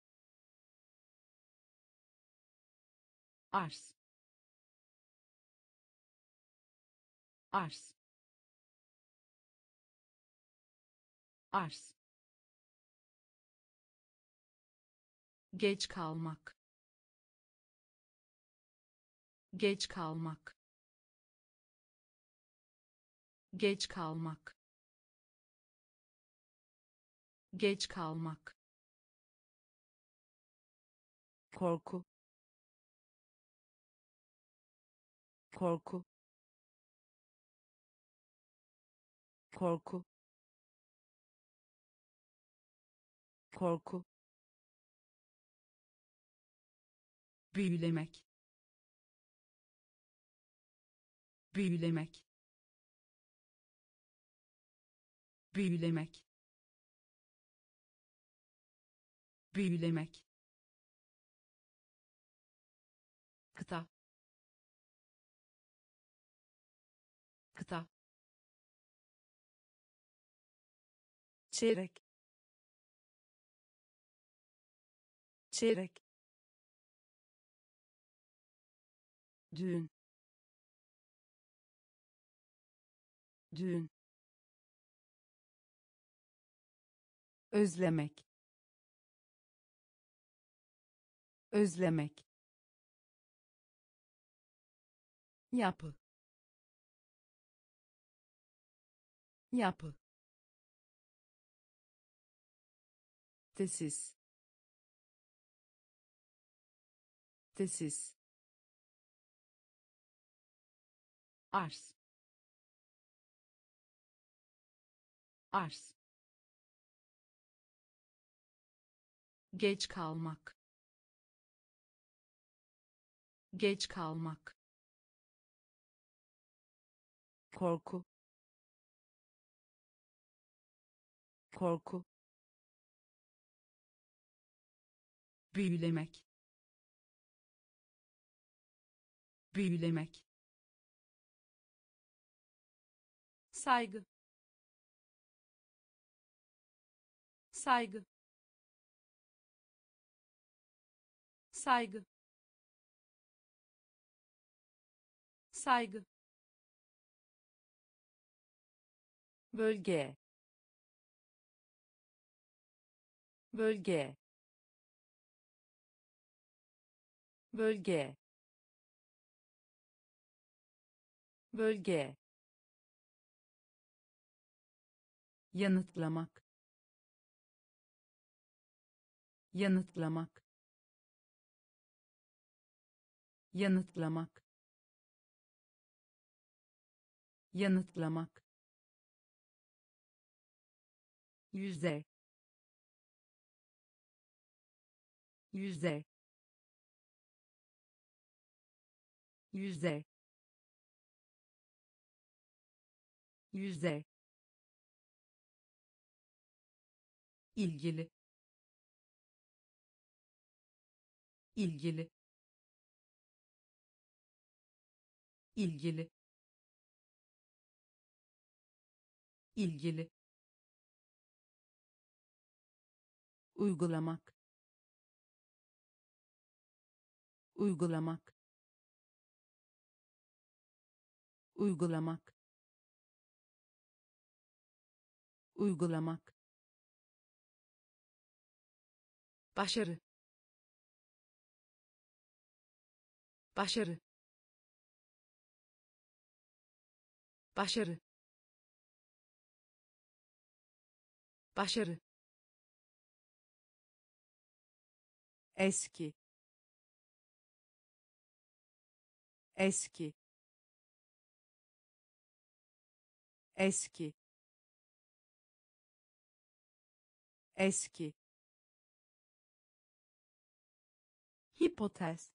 arz arz arz geç kalmak. Geç kalmak. Geç kalmak. Geç kalmak. Korku. Korku. Korku. Korku büyülemek. Büyülemek. Büyülemek. Büyülemek. Kıta. Kıta. Çeyrek. Çeyrek düğün. Düğün. Özlemek. Özlemek. Yapı. Yapı. Tesis. Tesis arz. Arz. Geç kalmak. Geç kalmak. Korku. Korku. Büyülemek. Büyülemek saygı. Saygı. Saygı. Saygı. Bölge. Bölge. Bölge. Bölge yanıtlamak. Yanıtlamak. Yanıtlamak. Yanıtlamak. Yüzde yüzde yüzde yüzde ilgili. İlgili. İlgili. İlgili. Uygulamak. Uygulamak. Uygulamak. Uygulamak başarı. Başarı. Başarı. Başarı. Eski. Eski. Eski. Eski hipotez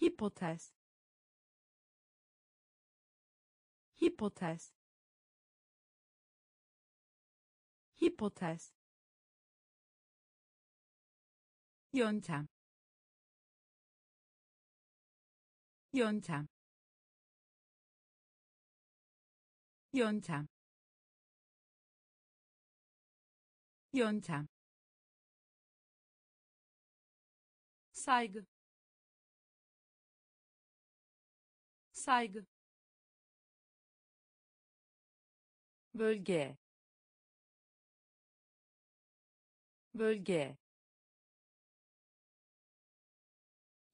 hipotez hipotez hipotez yöntem yöntem yöntem yöntem saygı. Saygı. Bölge. Bölge.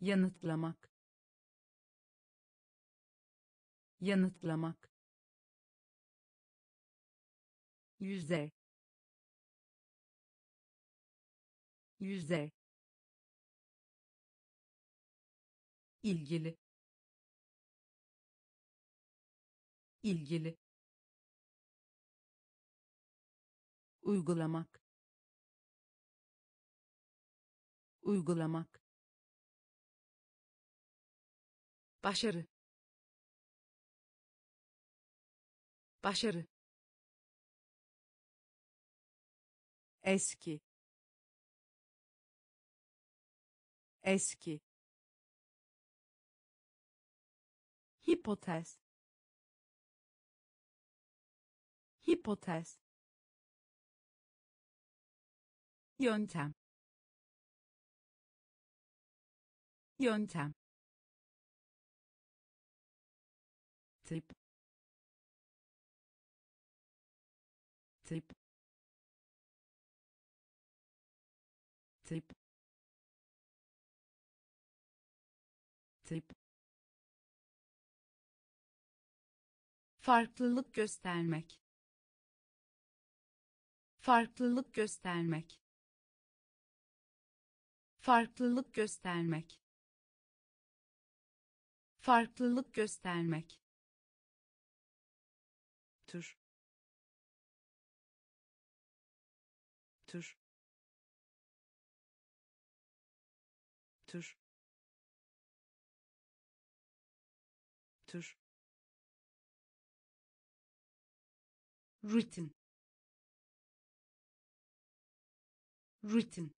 Yanıtlamak. Yanıtlamak. Yüzde yüzde ilgili. İlgili. Uygulamak. Uygulamak. Başarı. Başarı. Eski. Eski hipotez hipotez yöntem yöntem tip tip tip tip farklılık göstermek. Farklılık göstermek. Farklılık göstermek. Farklılık göstermek. Tür. Tür. Tür. Tür rutin rutin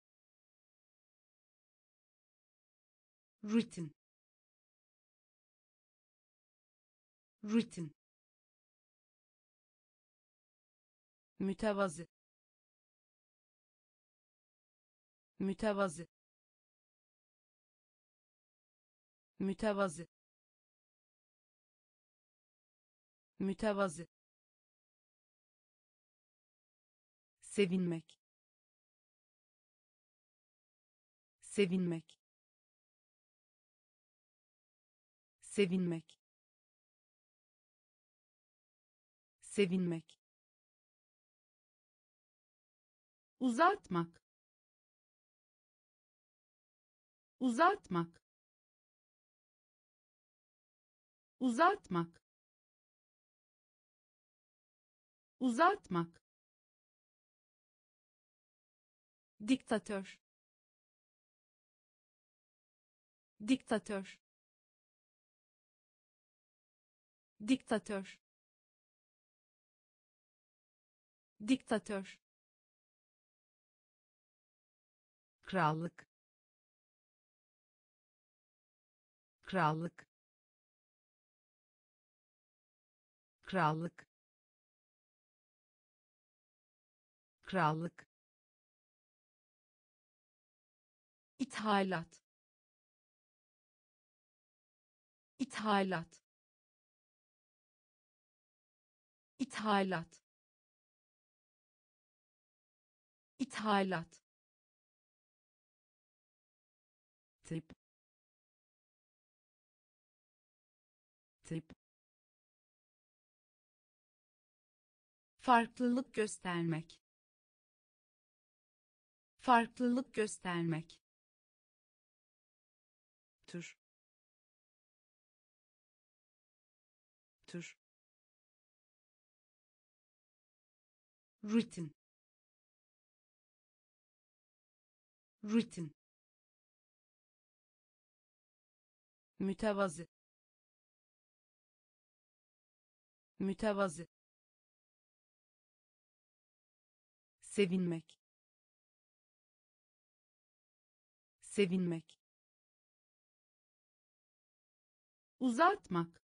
rutin rutin mütevazı. Mütevazı. Mütevazı. Mütevazı sevinmek. Sevinmek. Sevinmek. Sevinmek. Uzatmak. Uzatmak. Uzatmak. Uzatmak diktatör. Diktatör. Diktatör. Diktatör. Krallık. Krallık. Krallık. Krallık ithalat. İthalat. İthalat. İthalat. Tip tip farklılık göstermek. Farklılık göstermek tür. Tür. Rutin. Rutin. Mütevazı. Mütevazı. Sevinmek. Sevinmek uzatmak.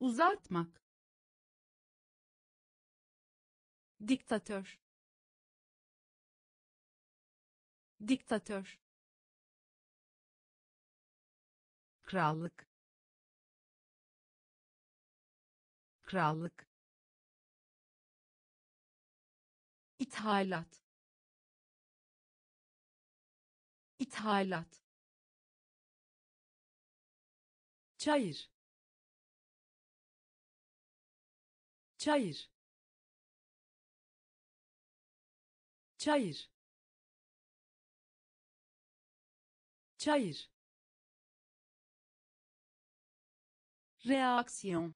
Uzatmak. Diktatör. Diktatör. Krallık. Krallık. İthalat. İthalat çayır. Çayır. Çayır. Çayır. Reaksiyon.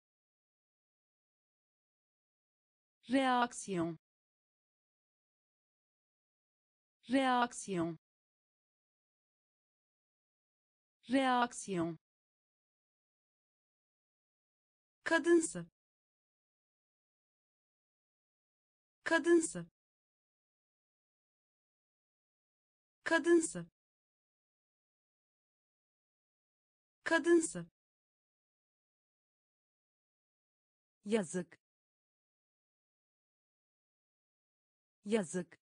Reaksiyon. Reaksiyon. Reaksiyon kadınsı. Kadınsı. Kadınsı. Kadınsı. Yazık. Yazık.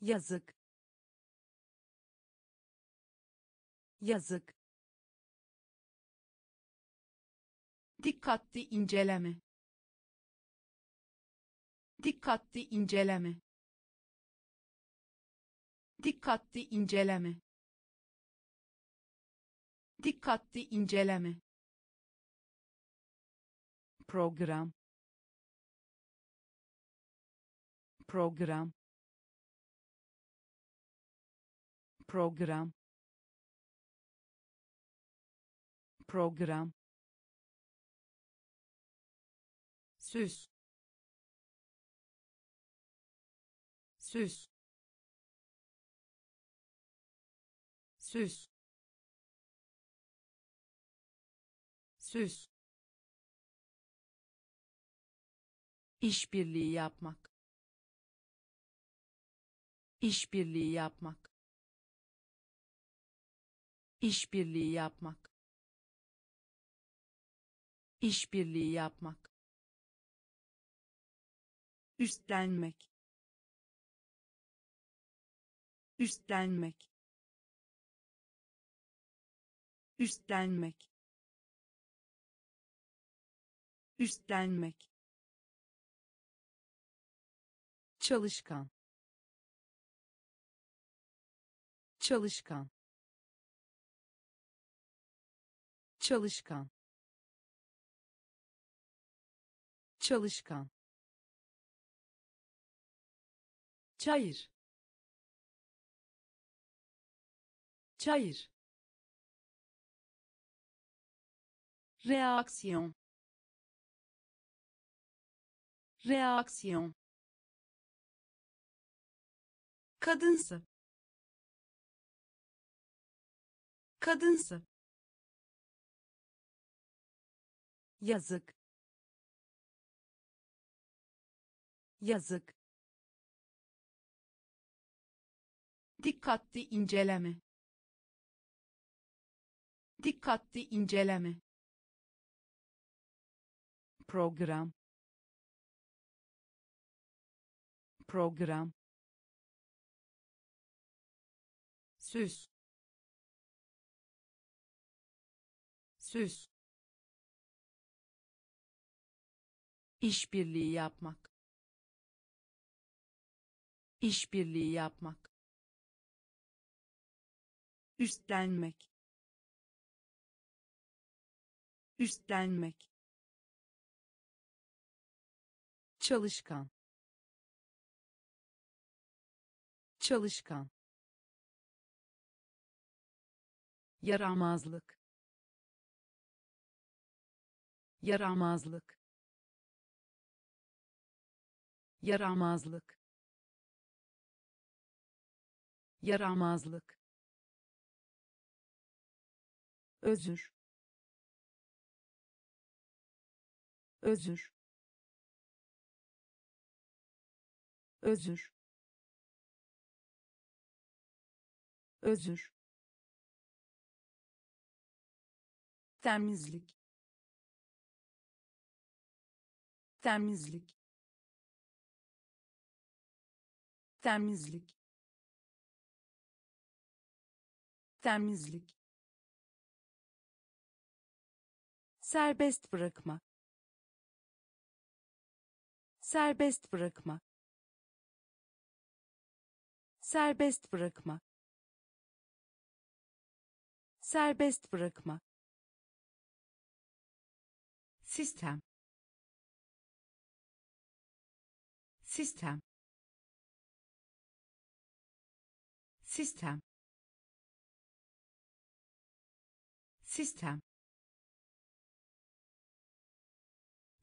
Yazık. Yazık dikkatli inceleme. Dikkatli inceleme. Dikkatli inceleme. Dikkatli inceleme. Program. Program. Program. Program süs. Süs. Süs. Süs. İşbirliği yapmak. İşbirliği yapmak. İşbirliği yapmak. İşbirliği yapmak üstlenmek. Üstlenmek. Üstlenmek. Üstlenmek. Çalışkan. Çalışkan. Çalışkan. Çalışkan çayır. Çayır. Reaksiyon. Reaksiyon. Kadınsı. Kadınsı. Yazık. Yazık dikkatli inceleme. Dikkatli inceleme. Program. Program. Süs. Süs. İşbirliği yapmak. İşbirliği yapmak üstlenmek. Üstlenmek. Çalışkan. Çalışkan. Yaramazlık. Yaramazlık. Yaramazlık. Yaramazlık özür. Özür. Özür. Özür. Temizlik. Temizlik. Temizlik. Temizlik serbest bırakma. Serbest bırakma. Serbest bırakma. Serbest bırakma. Sistem. Sistem. Sistem. Sistem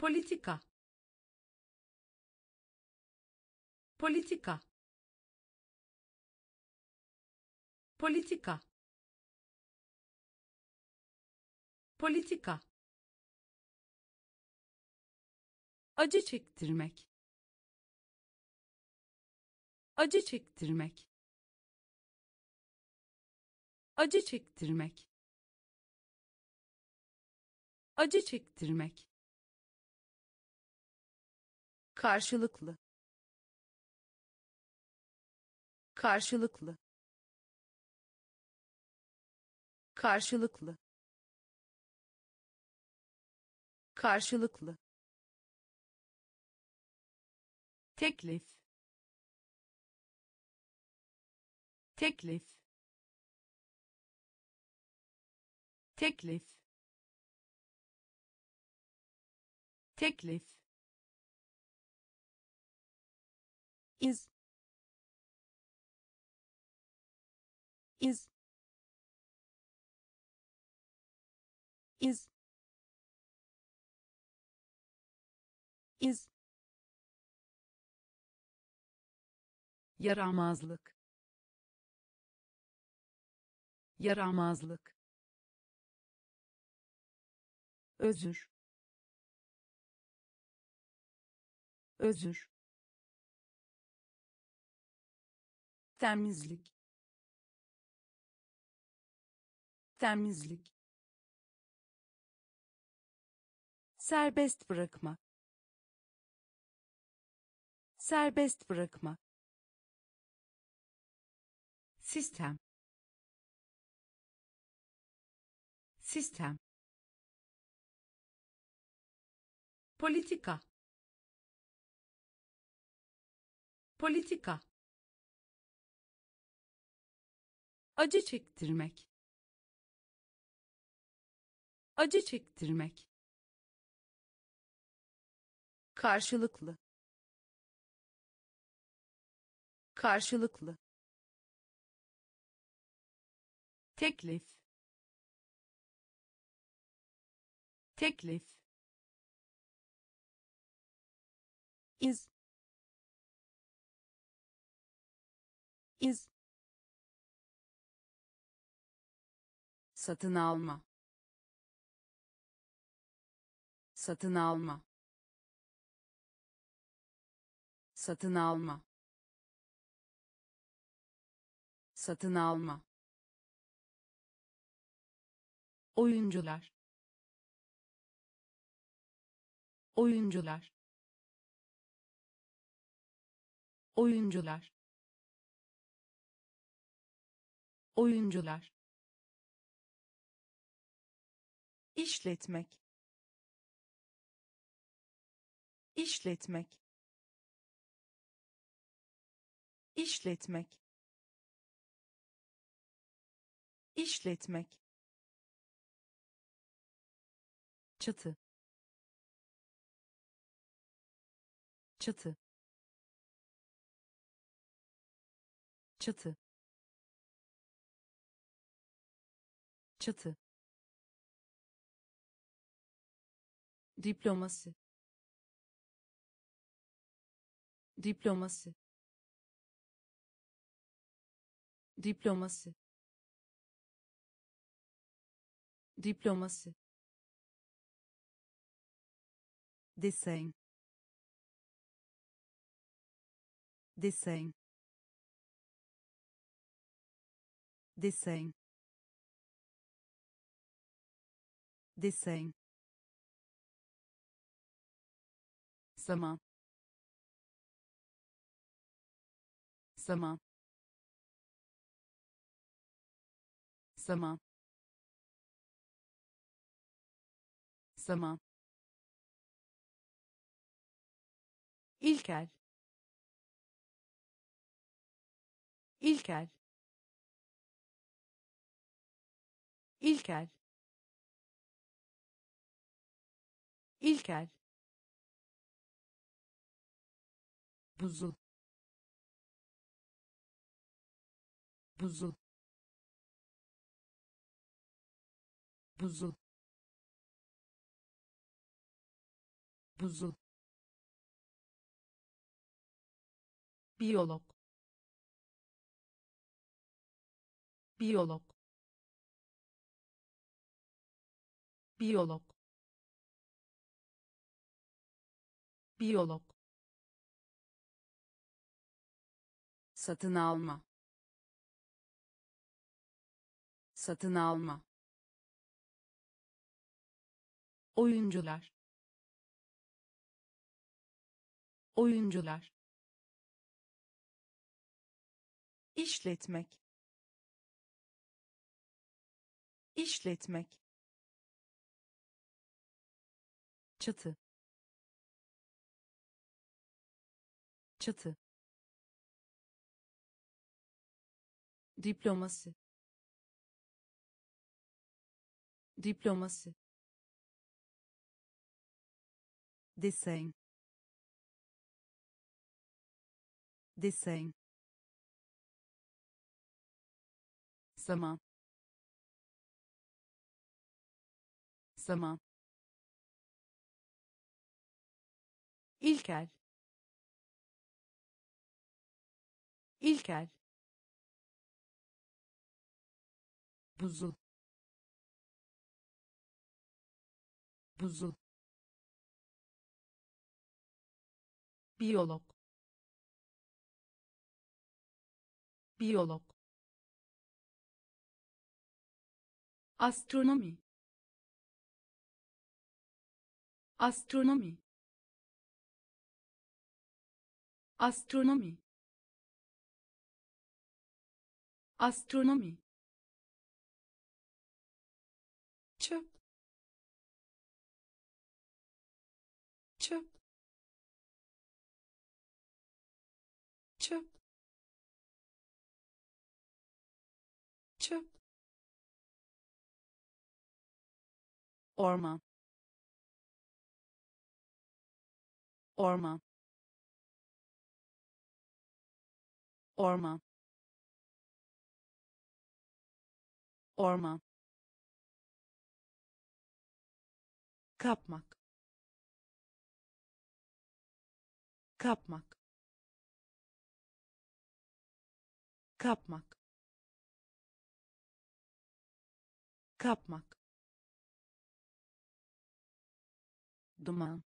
politika. Politika. Politika. Politika. Acı çektirmek. Acı çektirmek. Acı çektirmek. Acı çektirmek karşılıklı. Karşılıklı. Karşılıklı. Karşılıklı. Teklif. Teklif. Teklif. Teklif iz. İz. İz. İz. Yaramazlık. Yaramazlık. Özür. Özür temizlik temizlik serbest bırakma. Serbest bırakma. Sistem. Sistem. Politika. Politika acı çektirmek. Acı çektirmek. Karşılıklı. Karşılıklı. Teklif. Teklif. İz. İz satın alma. Satın alma. Satın alma. Satın alma. Oyuncular. Oyuncular. Oyuncular. Oyuncular işletmek. İşletmek. İşletmek. İşletmek. Çatı. Çatı. Çatı. Çatı diplomasi diplomasi diplomasi diplomasi desen desen desen desen zaman zaman zaman zaman İlkel. İlkel. İlkel. İlkel. Buzul. Buzul. Buzul. Buzul. Biyolog. Biyolog. Biyolog. Biyolog satın alma. Satın alma. Oyuncular. Oyuncular. İşletmek. İşletmek. Çatı. Çatı diplomasi. Diplomasi. Desen desen zaman zaman İlkel. İlkel. Buzul. Buzul. Biyolog. Biyolog. Astronomi. Astronomi. Astronomi. Astronomi çöp. Çöp. Çöp. Çöp. Orman orman orman orman kapmak. Kapmak. Kapmak. Kapmak. Duman.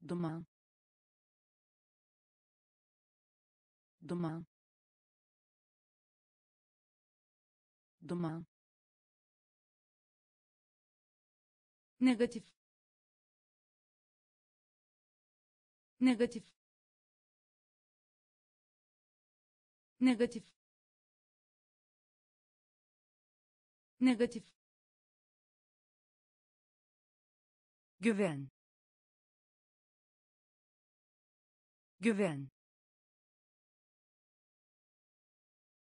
Duman. Duman. Duman negatif. Negatif. Negatif. Negatif. Güven. Güven.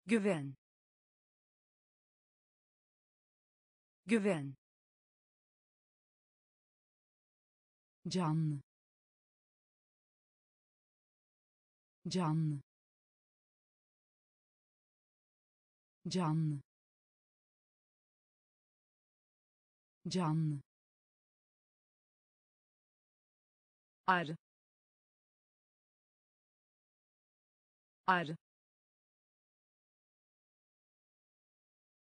Güven. Güven canlı. Canlı. Canlı. Canlı. Arı arı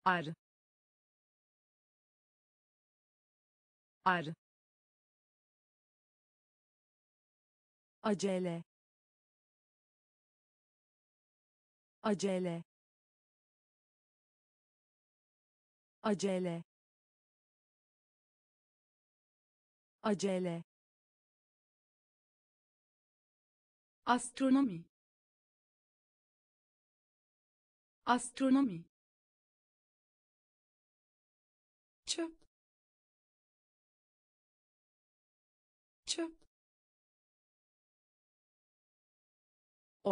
arı arı acele. Acele. Acele. Acele. Astronomi. Astronomi. Çöp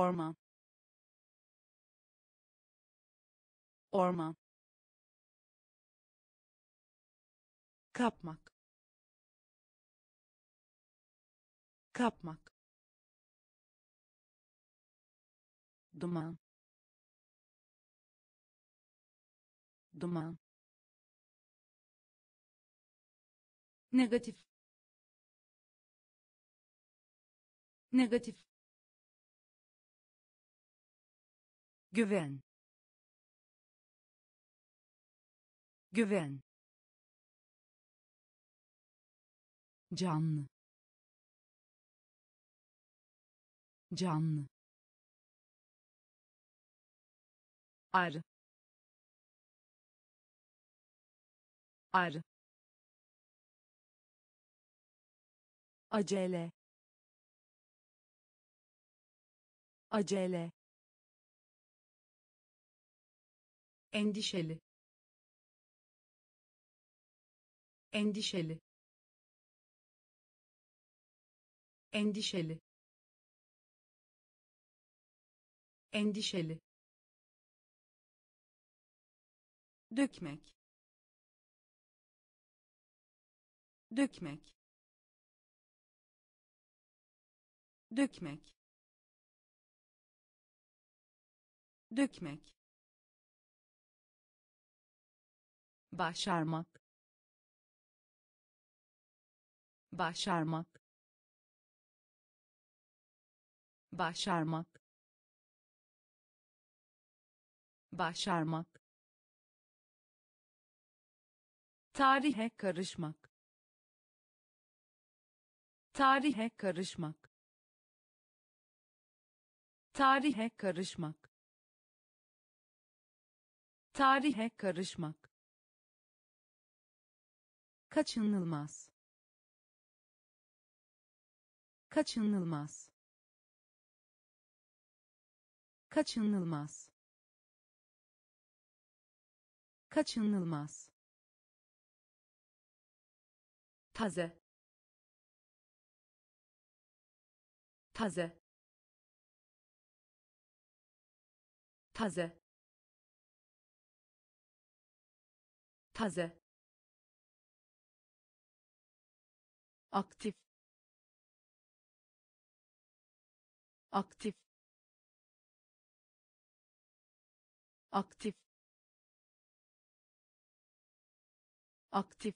orman orman kapmak. Kapmak. Duman. Duman. Negatif. Negatif güven. Güven. Canlı. Canlı. Arı arı acele. Acele endişeli. Endişeli. Endişeli. Endişeli. Dökmek. Dökmek. Dökmek. Dökmek başarmak. Başarmak. Başarmak. Başarmak. Tarihe karışmak. Tarihe karışmak. Tarihe karışmak. Tarihe karışmak. Kaçınılmaz. Kaçınılmaz. Kaçınılmaz. Kaçınılmaz. Taze. Taze. Taze. Taze aktif. Aktif. Aktif. Aktif.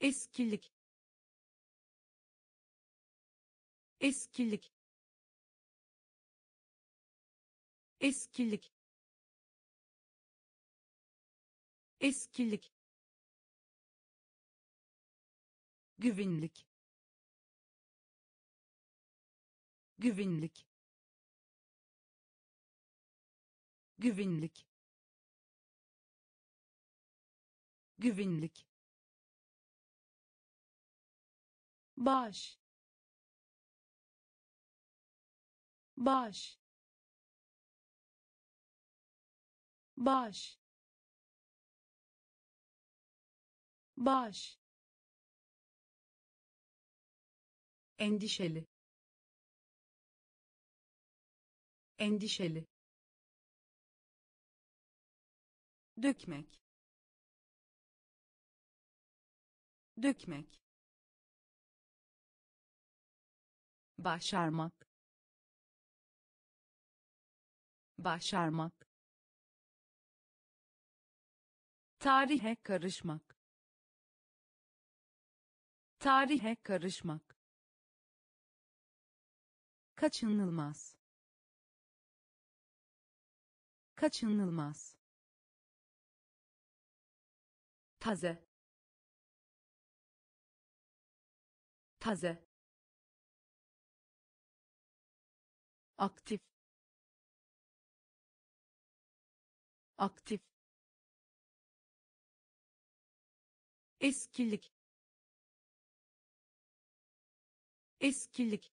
Eskilik. Eskilik. Eskilik. Eskilik güvenlik. Güvenlik. Güvenlik. Güvenlik. Baş. Baş. Baş. Baş endişeli. Endişeli. Dökmek. Dökmek. Başarmak. Başarmak. Tarihe karışmak. Tarihe karışmak kaçınılmaz. Kaçınılmaz. Taze. Taze. Aktif. Aktif. Eskilik. Eskilik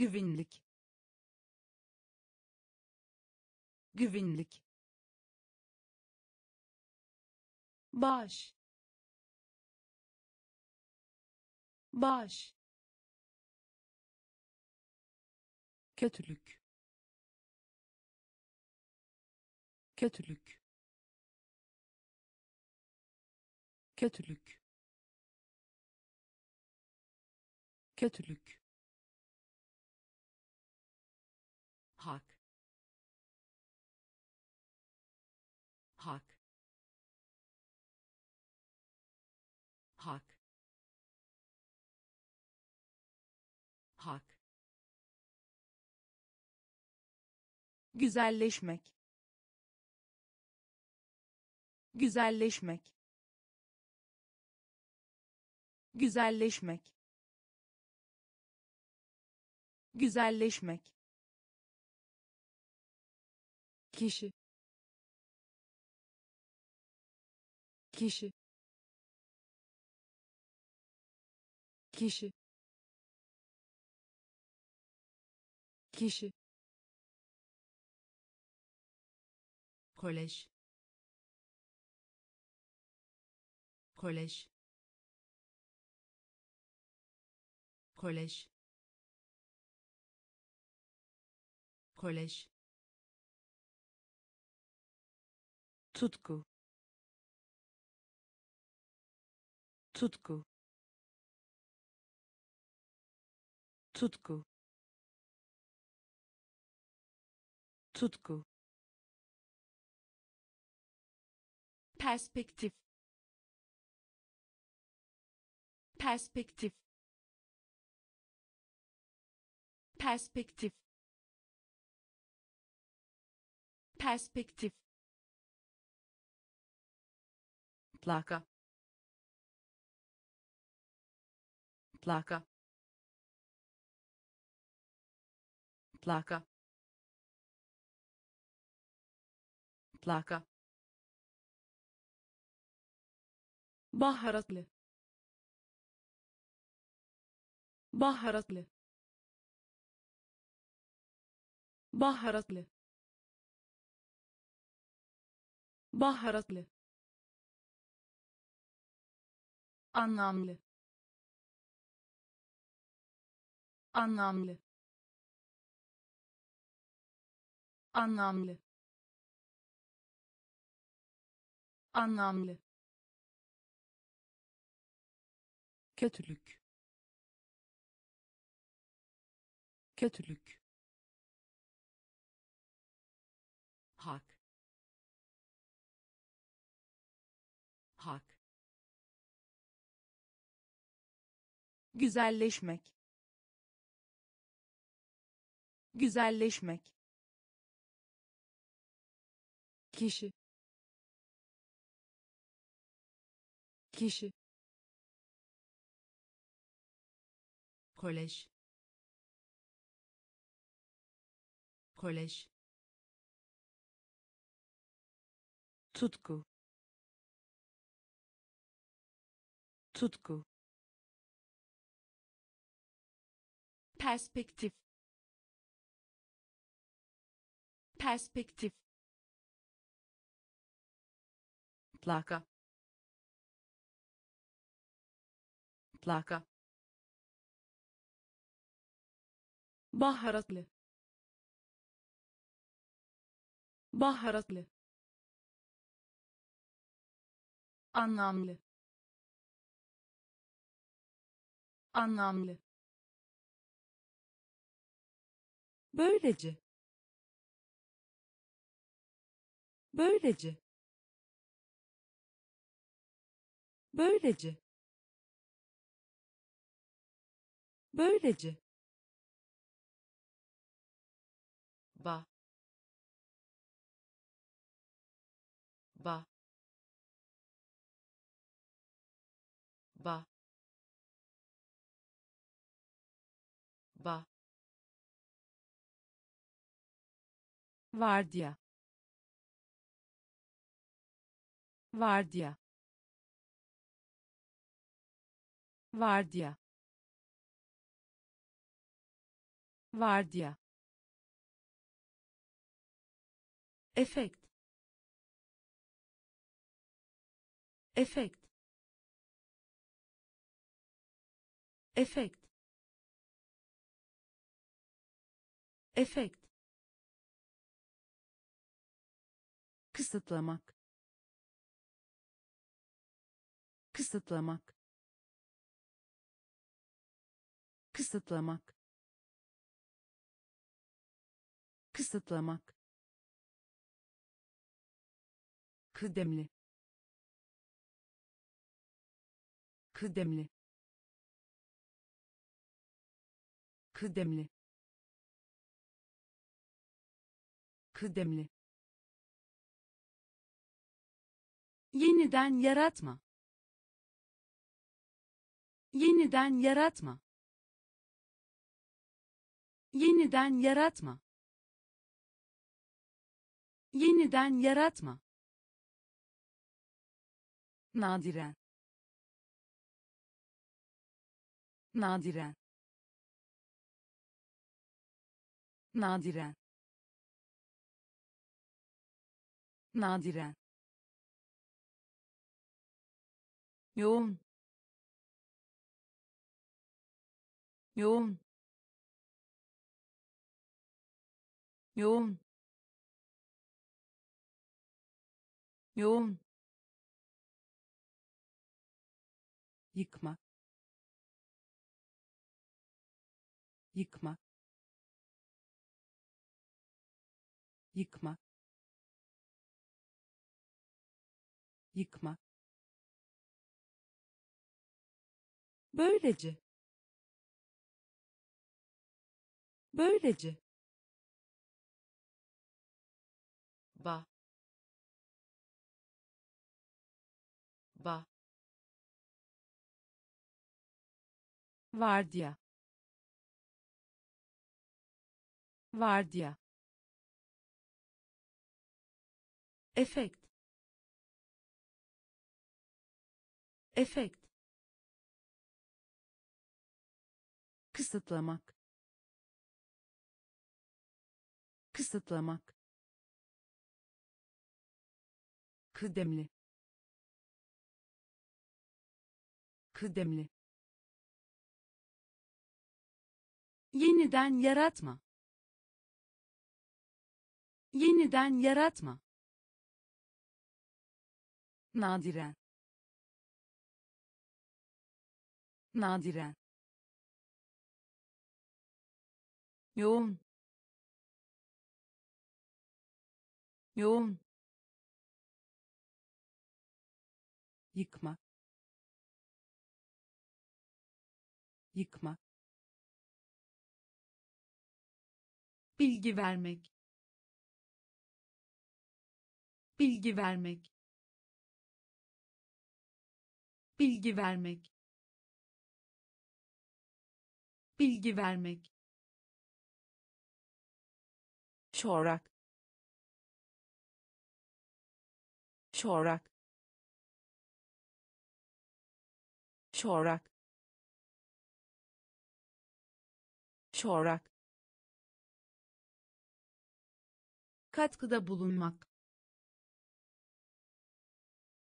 güvenlik. Güvenlik. Baş. Baş. Kötülük. Kötülük. Kötülük. Kötülük güzelleşmek. Güzelleşmek. Güzelleşmek. Güzelleşmek. Kişi. Kişi. Kişi. Kişi kolej. Kolej. Kolej. Kolej. Tutku tutku tutku tutku perspektif. Perspektif. Perspektif. Perspektif. Plaka plaka plaka plaka baharatlı baharatlı baharatlı baharatlı anlamlı anlamlı anlamlı anlamlı kötülük. Kötülük. Hak. Hak. Güzelleşmek. Güzelleşmek. Kişi. Kişi kolej. Kolej. Tutku tutku perspektif. Perspektif. Plaka plaka baharatlı. Baharatlı. Anlamlı. Anlamlı. Böylece. Böylece. Böylece. Böylece ba. Ba. Ba. Ba. Vardiya. Vardiya. Vardiya. Vardiya efekt efekt efekt efekt kısıtlamak. Kısıtlamak. Kısıtlamak. Kısıtlamak kıdemli. Kıdemli. Kıdemli. Kıdemli. Yeniden yaratma. Yeniden yaratma. Yeniden yaratma. Yeniden yaratma nadiren. Nadiren. Nadiren. Nadiren. Yoğun. Yoğun. Yoğun. Yoğun yıkma. Yıkma. Yıkma. Yıkma. Böylece. Böylece. Ba. Ba vardiya. Vardiya. Efekt. Efekt. Kısıtlamak. Kısıtlamak. Kıdemli. Kıdemli yeniden yaratma. Yeniden yaratma. Nadiren. Nadiren. Yoğun. Yoğun. Yıkma. Yıkma bilgi vermek. Bilgi vermek. Bilgi vermek. Bilgi vermek. Çorak. Çorak. Çorak. Çorak katkıda bulunmak.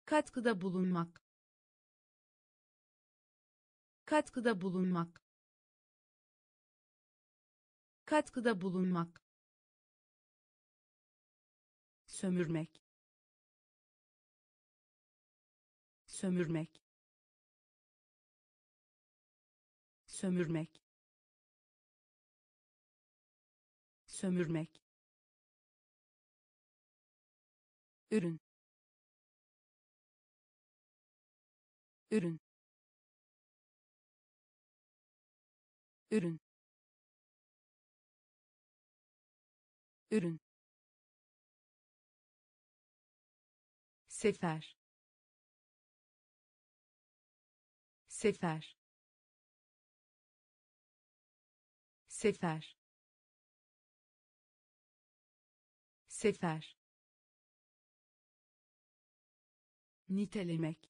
Katkıda bulunmak. Katkıda bulunmak. Katkıda bulunmak. Sömürmek. Sömürmek. Sömürmek. Sömürmek ürün. Ürün. Ürün. Ürün. Sefer. Sefer. Sefer. Sefer nitelemek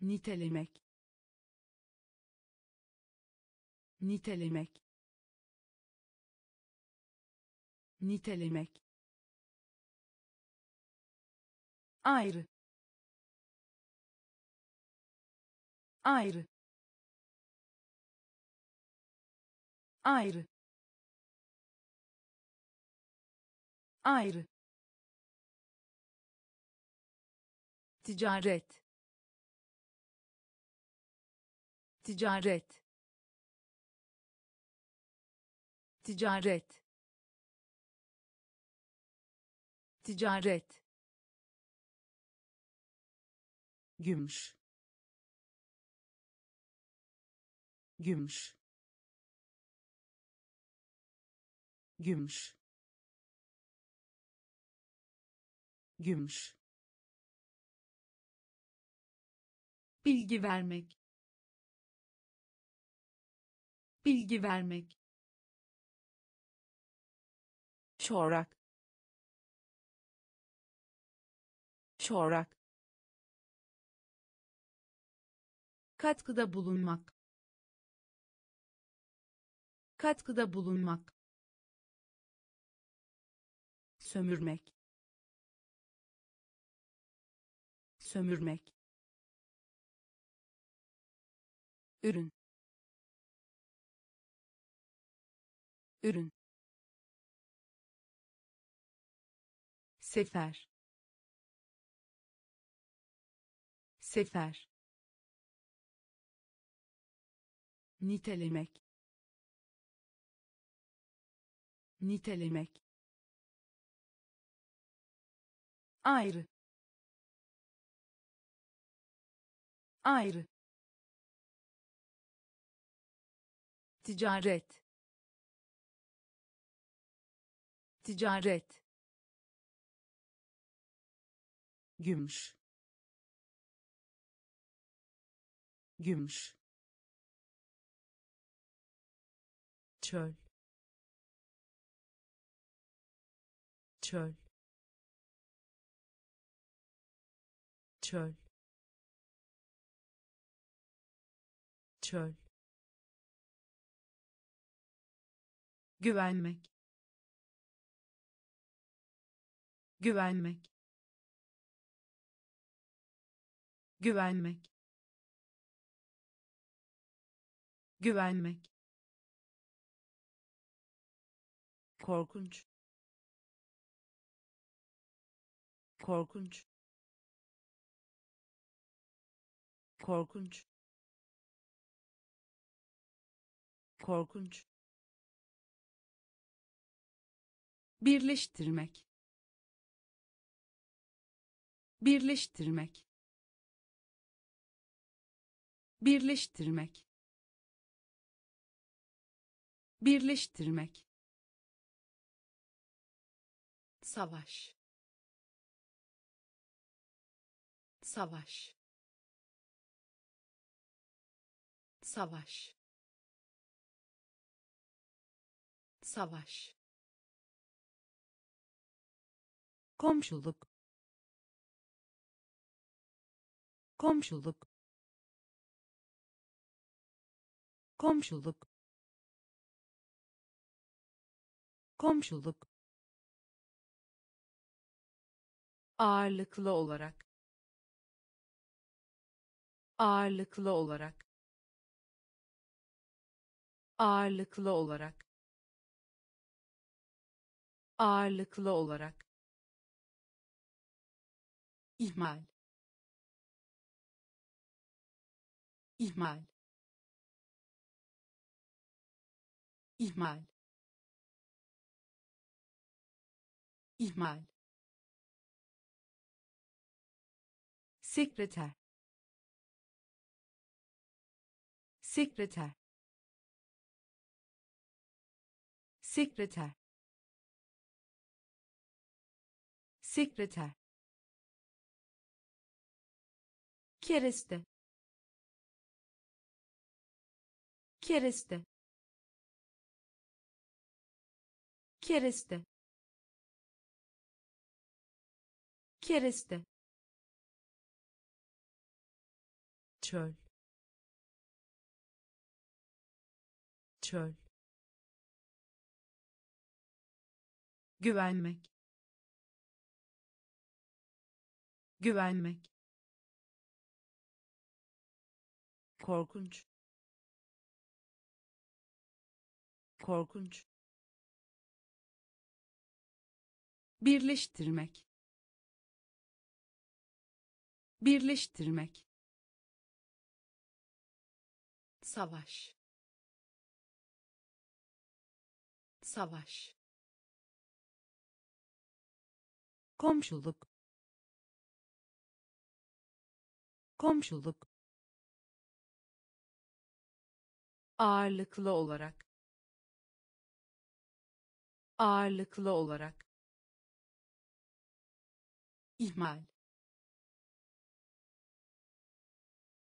nitelemek nitelemek nitelemek. Ayrı ayrı ayrı ayrı ticaret. Ticaret. Ticaret. Ticaret. Gümüş. Gümüş. Gümüş. Gümüş bilgi vermek. Bilgi vermek. Çorak. Çorak. Katkıda bulunmak. Katkıda bulunmak. Sömürmek. Sömürmek ürün. Ürün. Sefer. Sefer. Nitelemek. Nitelemek. Ayrı. Ayrı ticaret. Ticaret. Gümüş. Gümüş. Çöl. Çöl. Çöl. Çöl güvenmek. Güvenmek. Güvenmek. Güvenmek. Korkunç. Korkunç. Korkunç. Korkunç birleştirmek. Birleştirmek. Birleştirmek. Birleştirmek. Savaş. Savaş. Savaş. Savaş komşuluk. Komşuluk. Komşuluk. Komşuluk. Ağırlıklı olarak. Ağırlıklı olarak. Ağırlıklı olarak. Ağırlıklı olarak ihmal. İhmal. İhmal. İhmal. Sekreter. Sekreter. Sekreter. Sekreter kereste. Kereste. Kereste. Kereste. Çöl. Çöl. Güvenmek. Güvenmek korkunç. Korkunç. Birleştirmek. Birleştirmek. Savaş. Savaş. Komşuluk. Komşuluk ağırlıklı olarak. Ağırlıklı olarak. İhmal.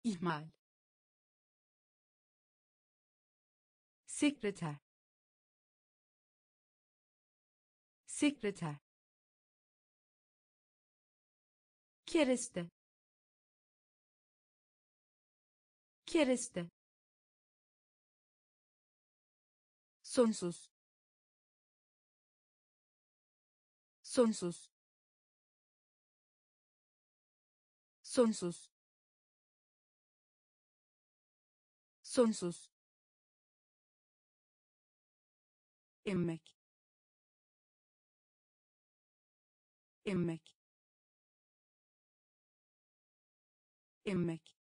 İhmal. Sekreter. Sekreter. Kereste. Kereste sonsuz. Sonsuz. Sonsuz. Sonsuz. Emmek. Emmek. Emmek.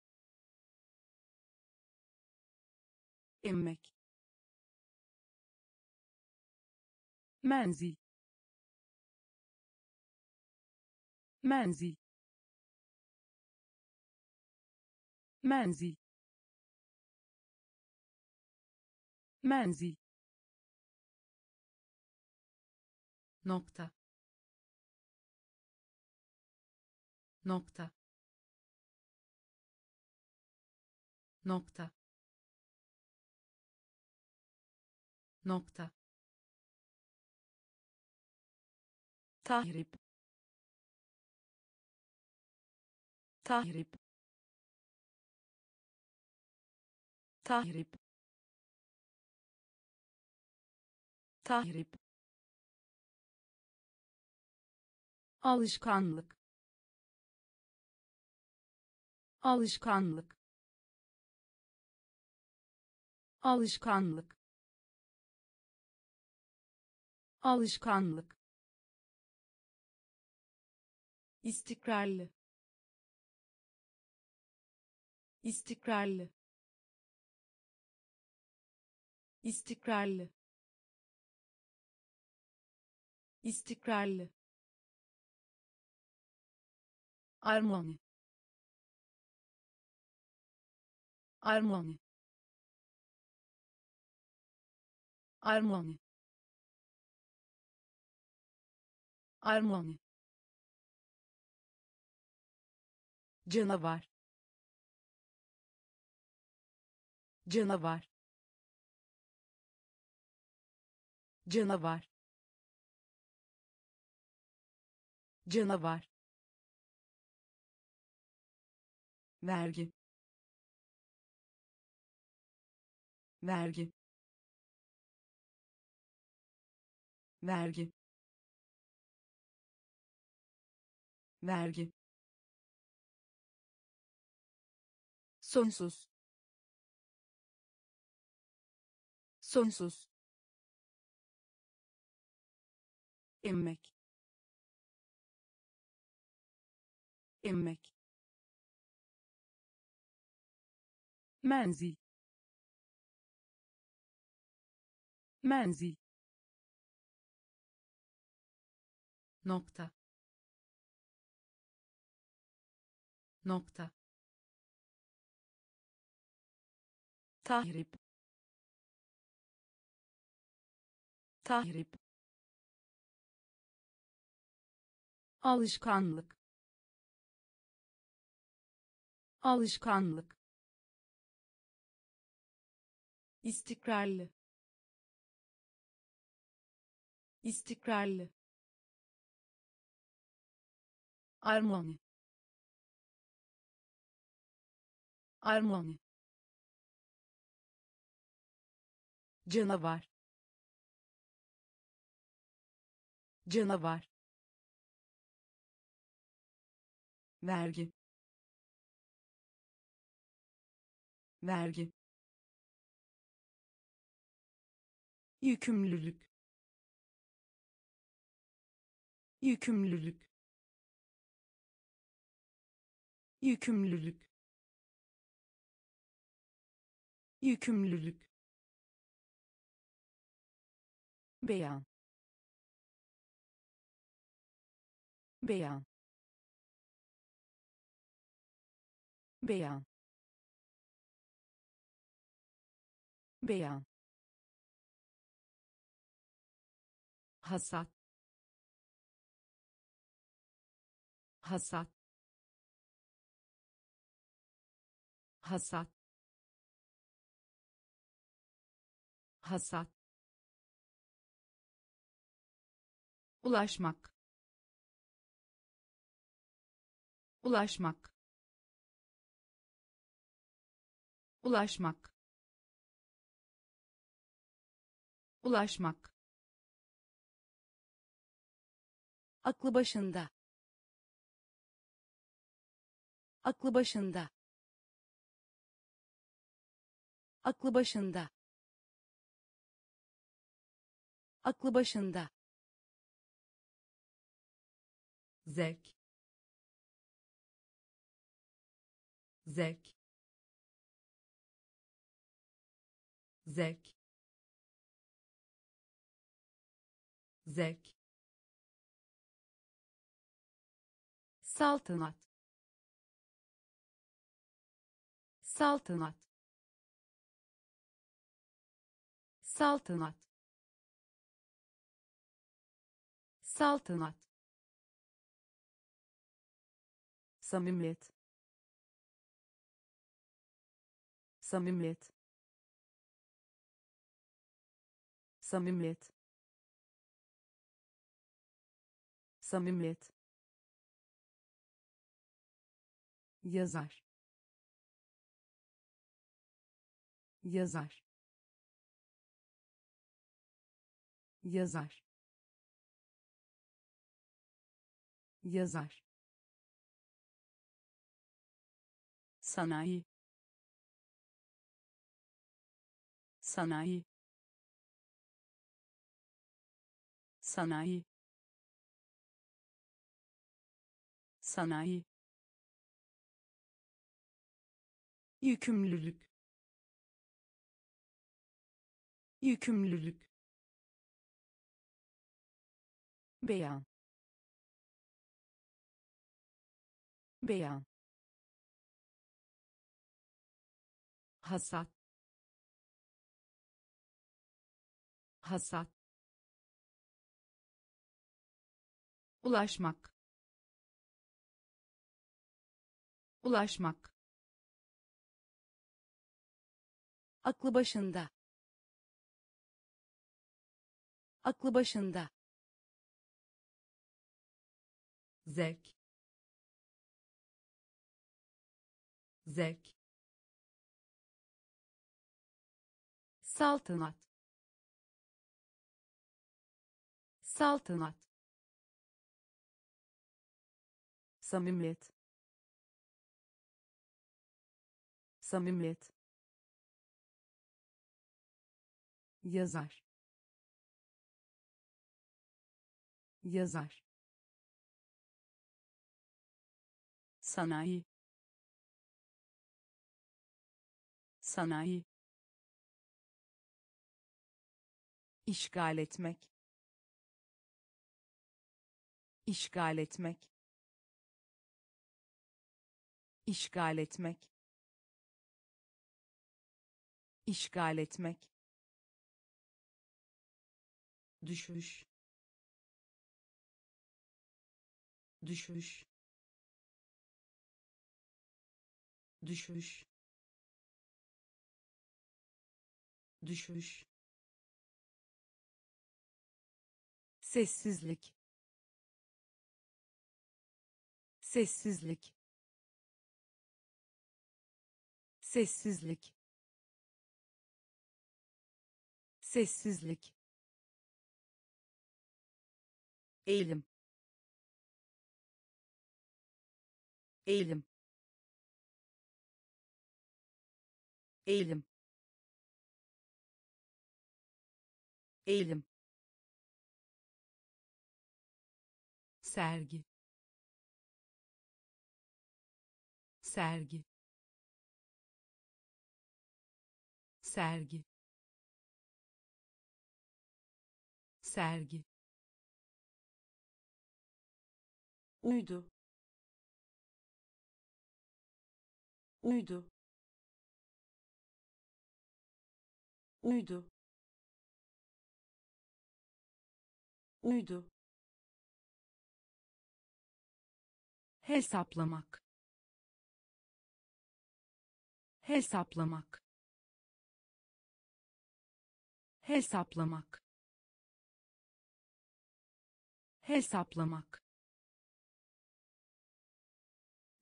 Emmek menzil menzil menzil menzil nokta. Nokta. Nokta. Nokta tahrip tahrip tahrip tahrip. Alışkanlık alışkanlık. Alışkanlık alışkanlık istikrarlı. İstikrarlı. İstikrarlı. İstikrarlı. Armoni. Armoni. Armoni. Armoni canavar. Canavar. Canavar. Canavar. Vergi. Vergi. Vergi. Vergi sonsuz. Sonsuz. Emmek. Emmek. Menzil. Menzil. Nokta. Nokta tahrip tahrip alışkanlık alışkanlık istikrarlı istikrarlı armoni armoni canavar. Canavar. Vergi. Vergi. Yükümlülük. Yükümlülük. Yükümlülük. Yükümlülük beyan. Beyan. Beyan. Beyan. Hasat. Hasat. Hasat. Hasat ulaşmak. Ulaşmak. Ulaşmak. Ulaşmak. Aklı başında. Aklı başında. Aklı başında. Aklı başında zevk zevk zevk zevk saltanat. Saltanat. Saltanat. Saltanat samimiyet. Samimiyet. Samimiyet. Samimiyet. Yazar. Yazar. Yazar. Yazar sanayi. Sanayi. Sanayi. Sanayi. Yükümlülük. Yükümlülük. Beyan. Beyan hasat. Hasat. Ulaşmak. Ulaşmak. Aklı başında. Aklı başında. Zevk. Zevk saltanat. Saltanat. Samimiyet. Samimiyet. Yazar. Yazar. Sanayi. Sanayi işgal etmek. İşgal etmek. İşgal etmek. İşgal etmek. Düşüş. Düşüş. Düşüş. Düşüş sessizlik. Sessizlik. Sessizlik. Sessizlik. Eğilim. Eğilim. Eğilim. Eğilim sergi. Sergi. Sergi. Sergi. Uydu. Uydu. Uydu. Uydu hesaplamak. Hesaplamak. Hesaplamak. Hesaplamak.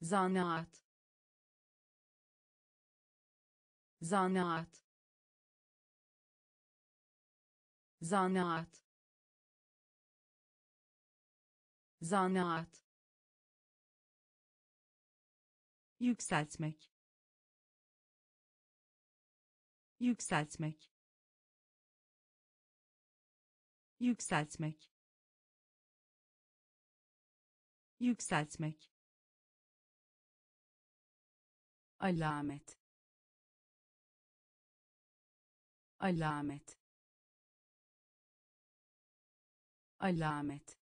Zanaat. Zanaat. Zanaat. Zanaat yükseltmek. Yükseltmek. Yükseltmek. Yükseltmek. Alamet. Alamet. Alamet.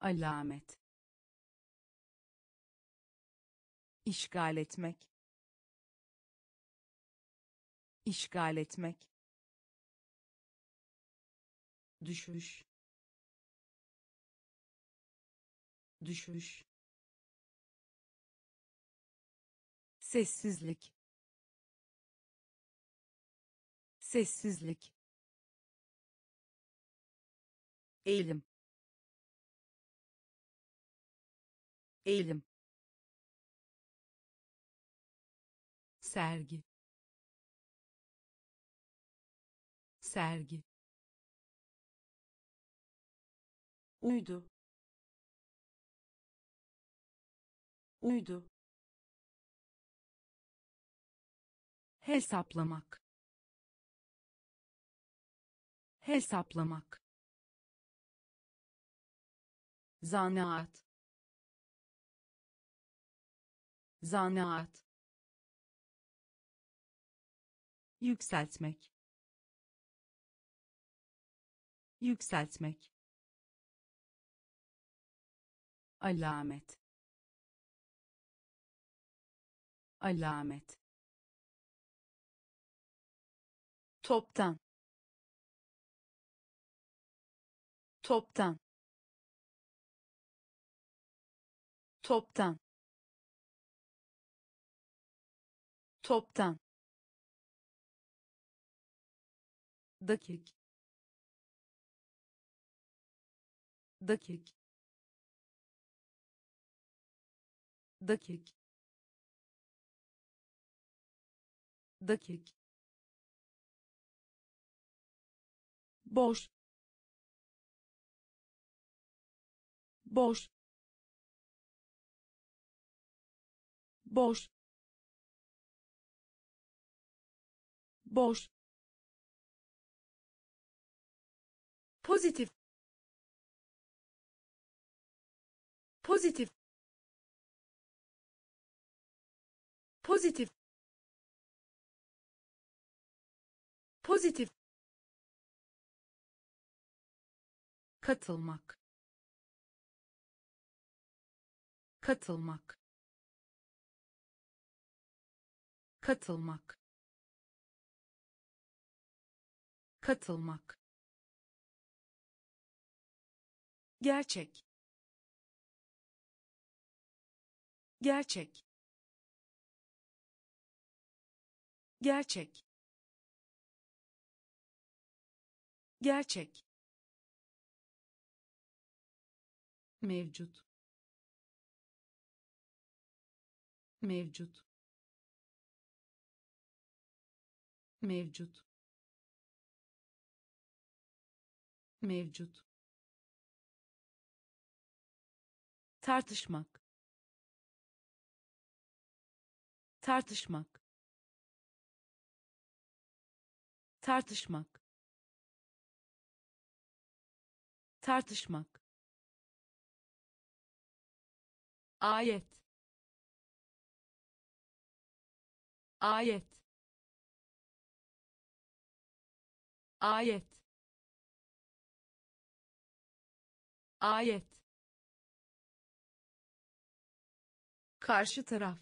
Alamet işgal etmek. İşgal etmek. Düşüş. Düşüş. Sessizlik. Sessizlik. Eğilim. Eğilim sergi. Sergi. Uydu. Uydu. Hesaplamak. Hesaplamak. Zanaat. Zanaat yükseltmek. Yükseltmek. Alamet. Alamet. Toptan. Toptan. Toptan. Toptan dakik. Dakik. Dakik. Dakik. Boş. Boş. Boş. Boş pozitif. Pozitif. Pozitif. Pozitif. Katılmak. Katılmak. Katılmak. Katılmak gerçek. Gerçek. Gerçek. Gerçek. Mevcut. Mevcut. Mevcut. Mevcut tartışmak. Tartışmak. Tartışmak. Tartışmak. Ayet. Ayet. Ayet. Ayet karşı taraf.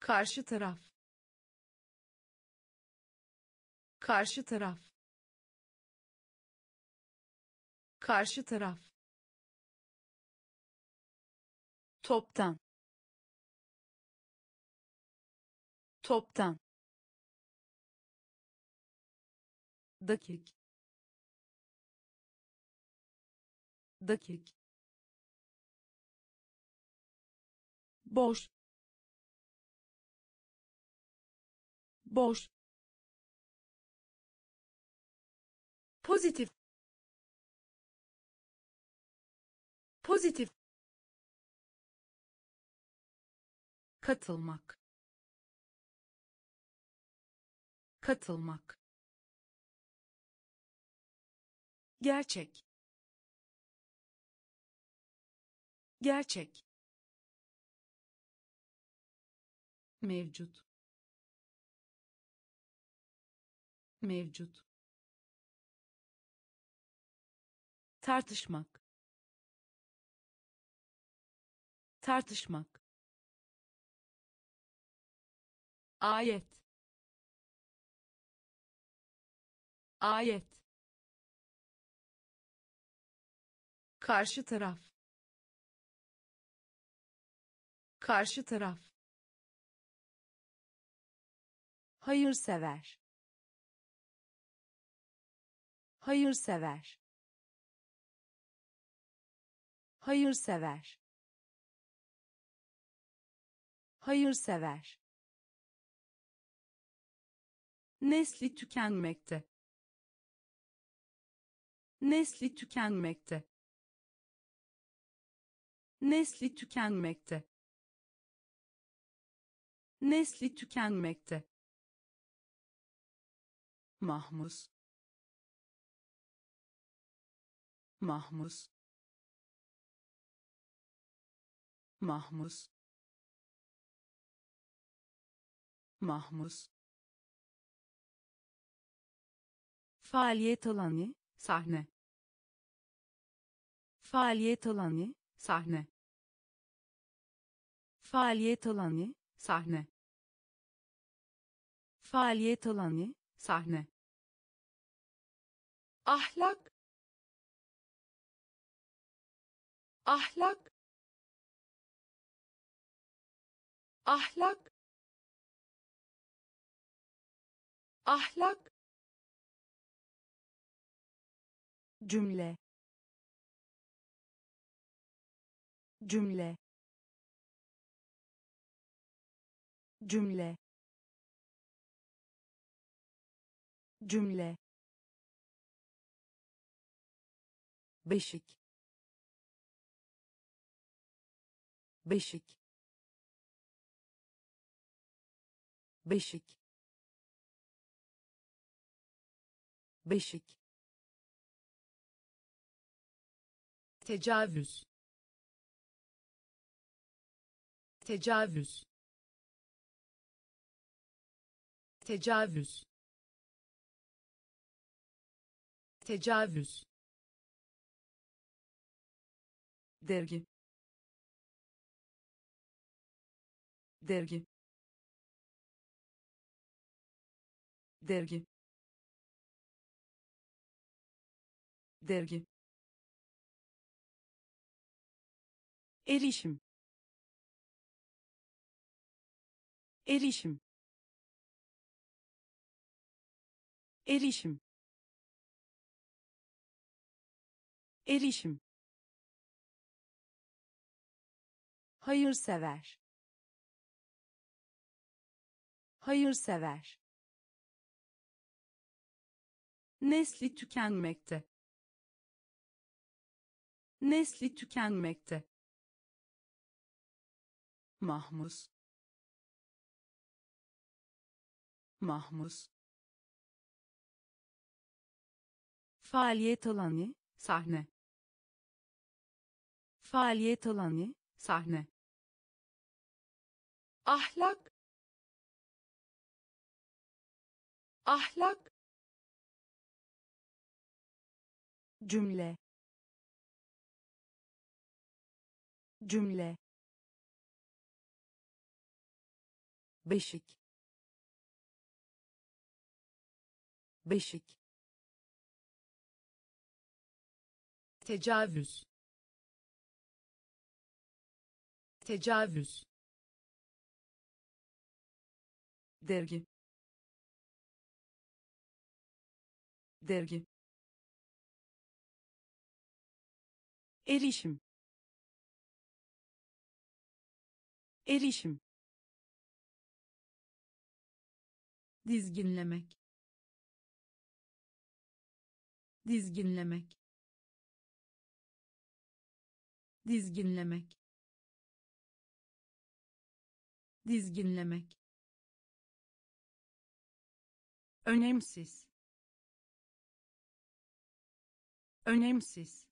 Karşı taraf. Karşı taraf. Karşı taraf. Toptan. Toptan. Dakik. Dakik boş. Boş. Pozitif. Pozitif. Katılmak. Katılmak. Gerçek. Gerçek mevcut. Mevcut. Tartışmak. Tartışmak. Ayet. Ayet. Karşı taraf. Karşı taraf hayırsever. Hayırsever. Hayırsever. Hayırsever. Nesli tükenmekte. Nesli tükenmekte. Nesli tükenmekte. Nesli tükenmekte mahmus mahmus mahmus mahmus faaliyet alanı sahne. Faaliyet alanı sahne. Faaliyet alanı sahne. Faaliyet alanı sahne. Ahlak. Ahlak. Ahlak. Ahlak. Cümle. Cümle. Cümle cümle. Beşik. Beşik. Beşik. Beşik. Tecavüz. Tecavüz. Tecavüz tecavüz. Dergi. Dergi. Dergi. Dergi. Erişim. Erişim. Erişim erişim. Hayırsever. Hayırsever. Nesli tükenmekte. Nesli tükenmekte. Mahmus mahmus faaliyet alanı sahne faaliyet alanı sahne. Ahlak. Ahlak. Cümle. Cümle. Beşik. Beşik. Tecavüz tecavüz. Dergi. Dergi. Erişim. Erişim. Dizginlemek. Dizginlemek. Dizginlemek dizginlemek. Önemsiz. Önemsiz.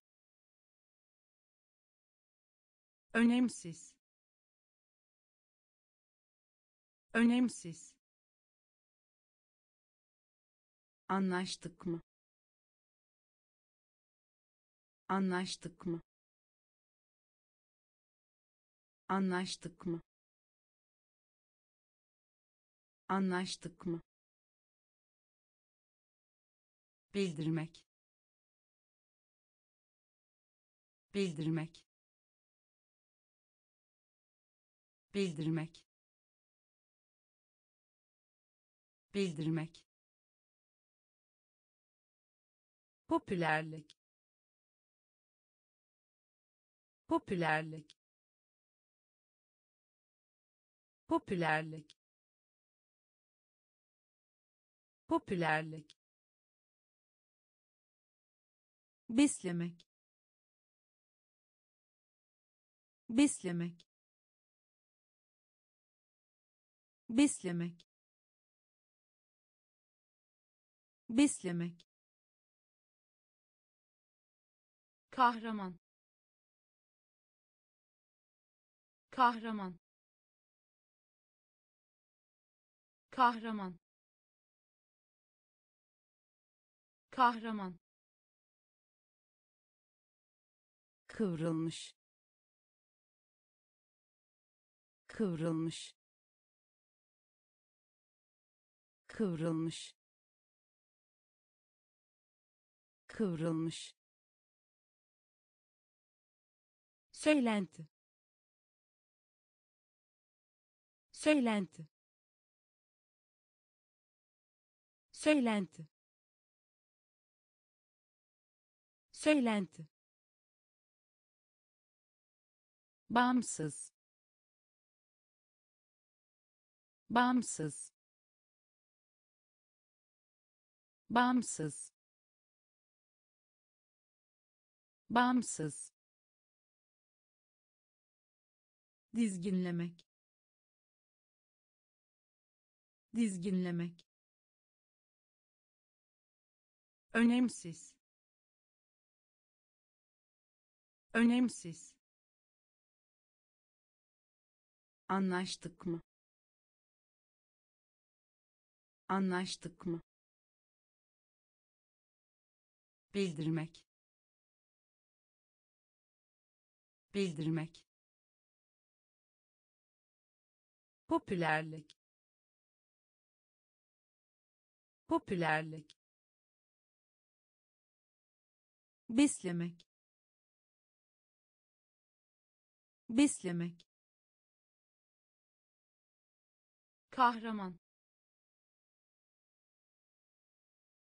Önemsiz. Önemsiz. Anlaştık mı? Anlaştık mı? Anlaştık mı anlaştık mı? Bildirmek. Bildirmek. Bildirmek. Bildirmek. Popülerlik. Popülerlik. Popülerlik popülerlik. Beslemek. Beslemek. Beslemek. Beslemek. Kahraman. Kahraman. Kahraman kahraman. Kıvrılmış. Kıvrılmış. Kıvrılmış. Kıvrılmış. Söylenti. Söylenti. Söylenti söylenti. Bağımsız. Bağımsız. Bağımsız. Bağımsız. Dizginlemek. Dizginlemek. Önemsiz önemsiz. Anlaştık mı? Anlaştık mı? Bildirmek. Bildirmek. Popülerlik. Popülerlik. Beslemek beslemek. Kahraman.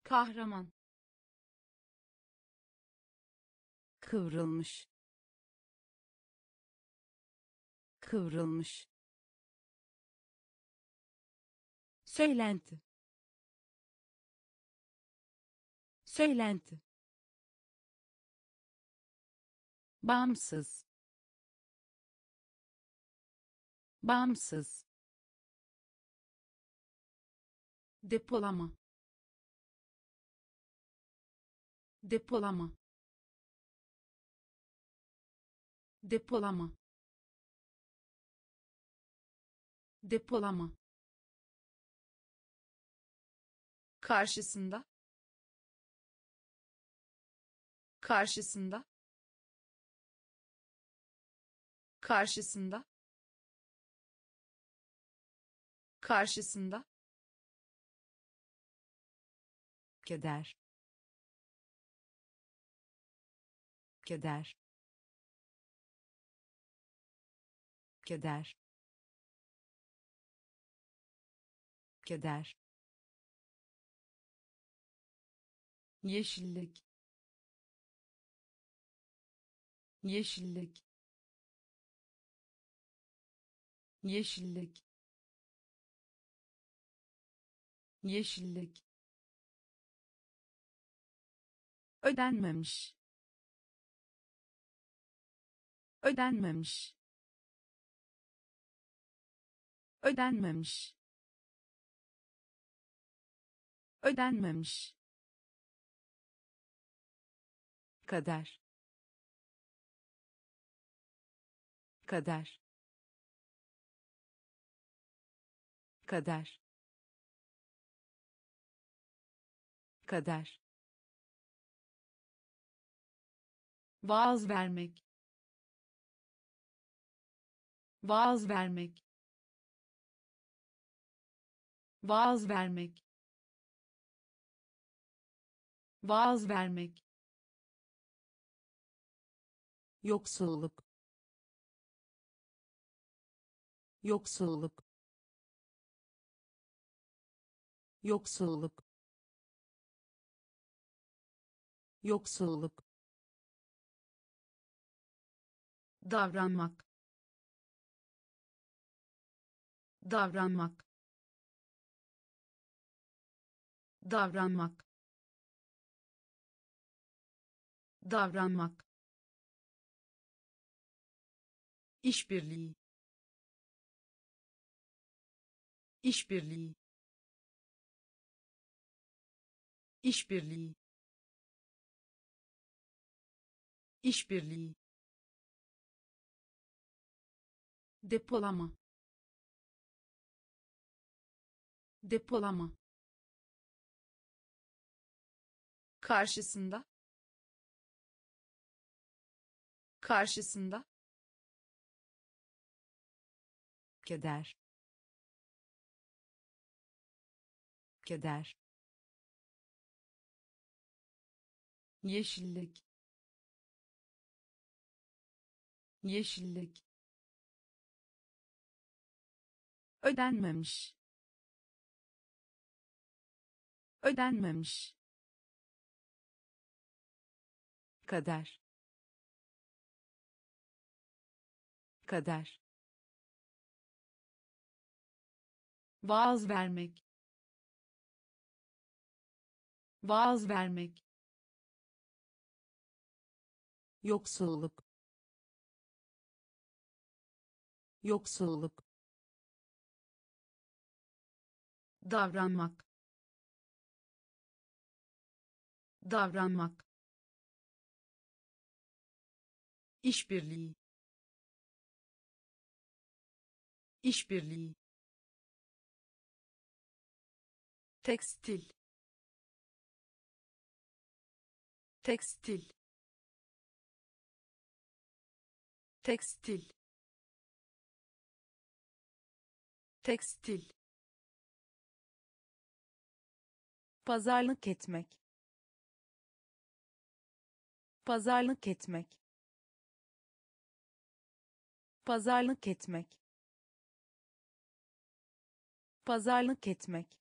Kahraman. Kıvrılmış. Kıvrılmış. Söylenti. Söylenti. Bağımsız bağımsız. Depolama. Depolama. Depolama. Depolama. Karşısında. Karşısında. Karşısında karşısında. Keder. Keder. Keder. Keder. Yeşillik. Yeşillik. Yeşillik yeşillik. Ödenmemiş. Ödenmemiş. Ödenmemiş. Ödenmemiş. Kader. Kader. Kader kader vaaz vermek. Vaaz vermek. Vaaz vermek. Vaaz vermek. Yoksulluk. Yoksulluk. Yoksulluk yoksulluk. Davranmak. Davranmak. Davranmak. Davranmak. İşbirliği. İşbirliği. İşbirliği işbirliği. Depolama. Depolama. Karşısında. Karşısında. Keder. Keder. Yeşillik yeşillik. Ödenmemiş. Ödenmemiş. Kader. Kader. Vaaz vermek. Vaaz vermek. Yoksulluk yoksulluk. Davranmak. Davranmak. İşbirliği. İşbirliği. Tekstil. Tekstil. Tekstil tekstil pazarlık etmek pazarlık etmek pazarlık etmek pazarlık etmek.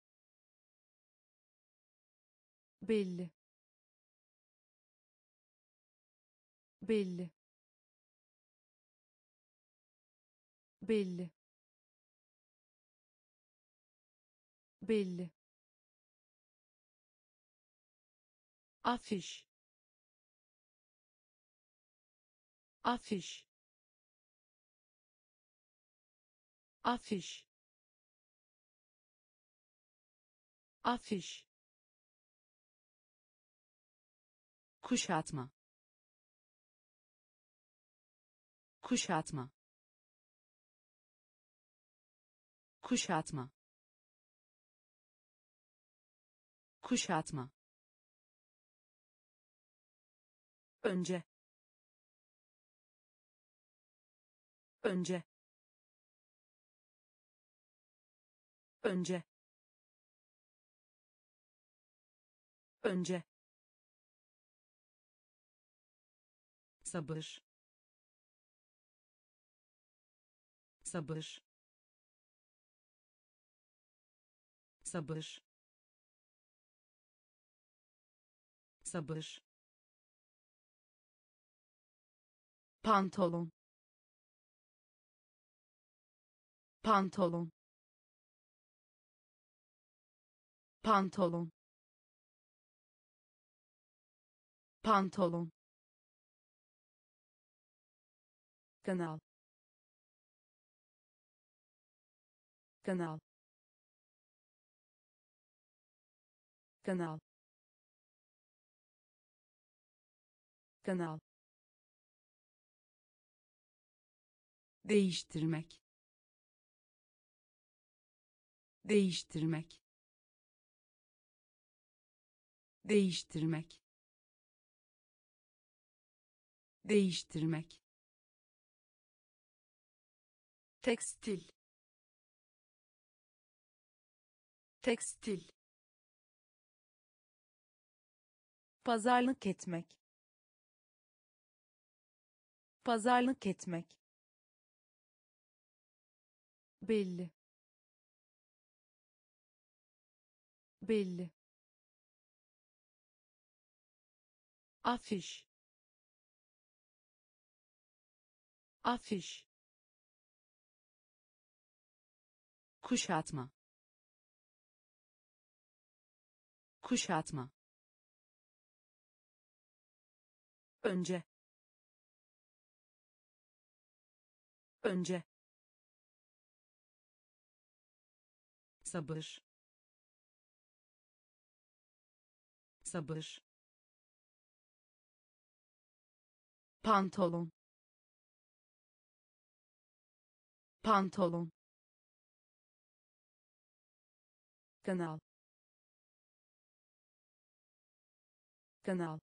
Belli. Belli. Belli belli. Afiş. Afiş. Afiş. Afiş. Kuşatma. Kuşatma. Kuşatma kuşatma. Önce. Önce. Önce. Önce. Sabır. Sabır. Sabır sabır. Pantolon. Pantolon. Pantolon. Pantolon. Kanal. Kanal. Kanal kanal. Değiştirmek. Değiştirmek. Değiştirmek. Değiştirmek. Tekstil. Tekstil. Pazarlık etmek pazarlık etmek. Belli. Belli. Afiş. Afiş. Kuşatma. Kuşatma. Önce önce. Sabır. Sabır. Pantolon. Pantolon. Kanal. Kanal.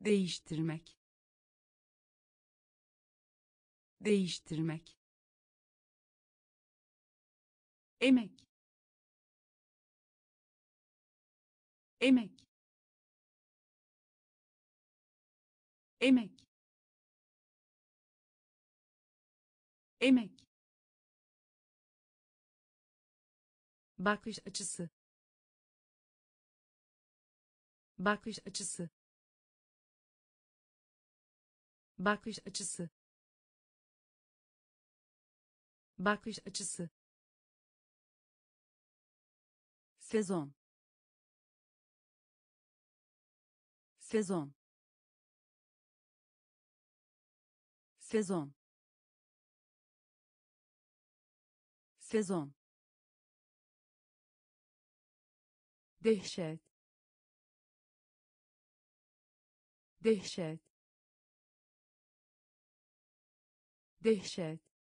Değiştirmek değiştirmek. Emek. Emek. Emek. Emek. Bakış açısı. Bakış açısı. Bakış açısı bakış açısı. Sezon. Sezon. Sezon. Sezon. Dehşet. Dehşet. Dehşet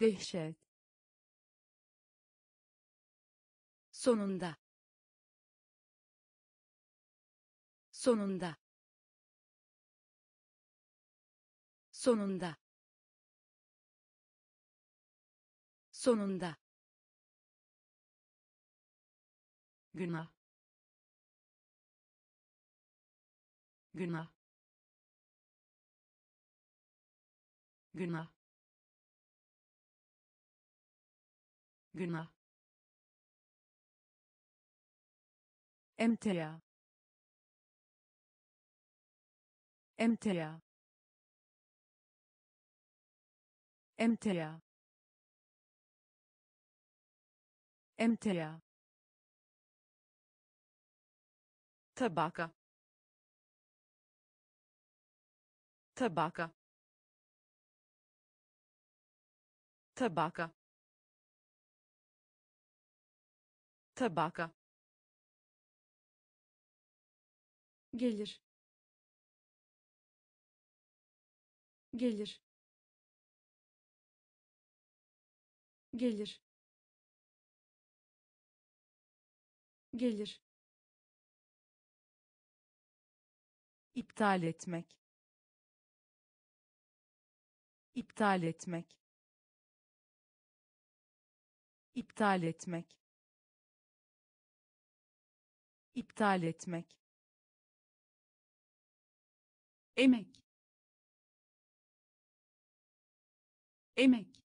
dehşet. Sonunda. Sonunda. Sonunda. Sonunda. Günah. Günah. Günah günah. Emtia. Emtia. Emtia. Emtia. Tabaka. Tabaka. Tabaka tabaka. Gelir. Gelir. Gelir. Gelir. İptal etmek. İptal etmek. İptal etmek iptal etmek. Emek. Emek.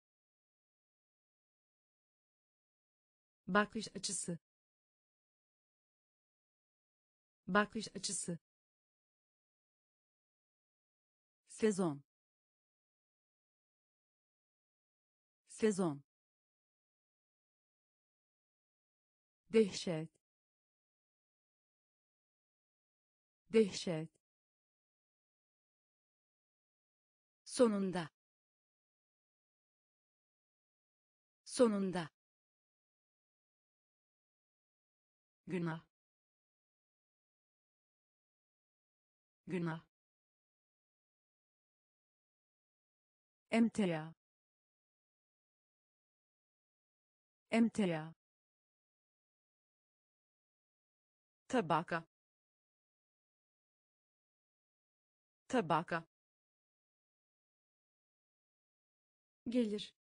Bakış açısı. Bakış açısı. Sezon. Sezon. Dehşet dehşet. Sonunda. Sonunda. Günah. Günah. Emtia. Emtia. Tabaka tabaka gelir.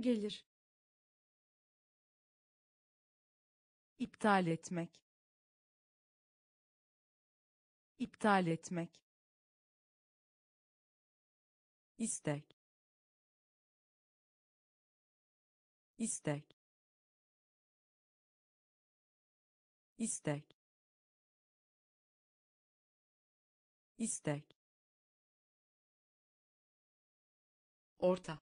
Gelir. İptal etmek. İptal etmek. İstek. İstek. İstek istek. Orta.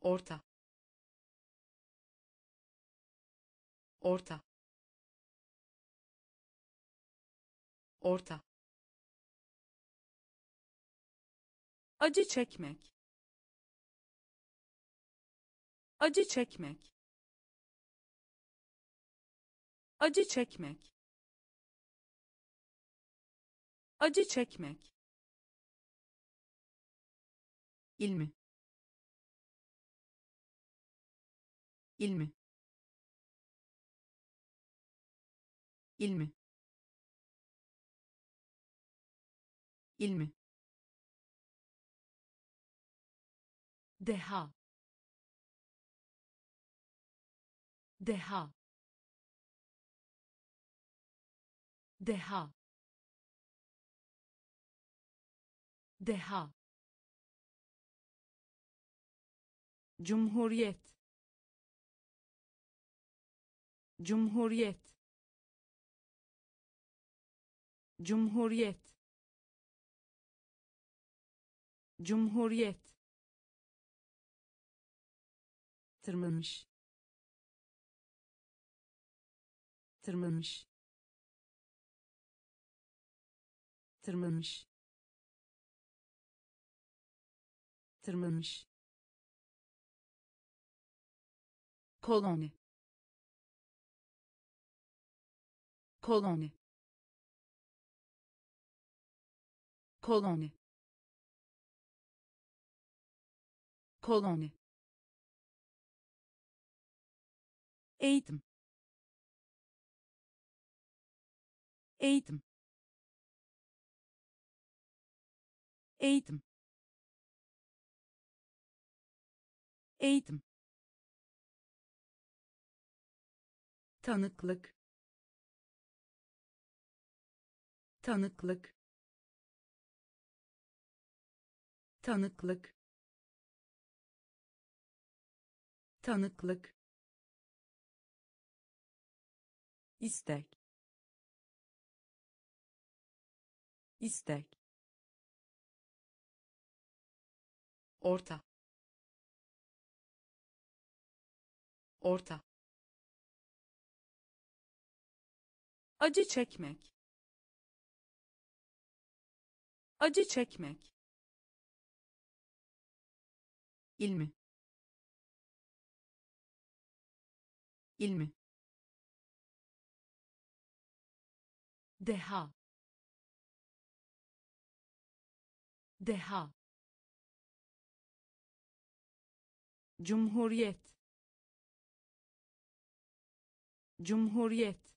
Orta. Orta. Orta. Acı çekmek. Acı çekmek. Acı çekmek acı çekmek. İlmi. İlmi. İlmi. İlmi. Deha. Deha. Deha deha. Cumhuriyet. Cumhuriyet. Cumhuriyet. Cumhuriyet. Tırmanmış. Tırmanmış. Tırmanmış tırmanmış koloni. Koloni. Koloni. Koloni. Eğitim. Eğitim. Eğitim eğitim. Tanıklık. Tanıklık. Tanıklık. Tanıklık. İstek. İstek. Orta orta. Acı çekmek. Acı çekmek. İlmi. İlmi. Deha. Deha. Cumhuriyet Cumhuriyet.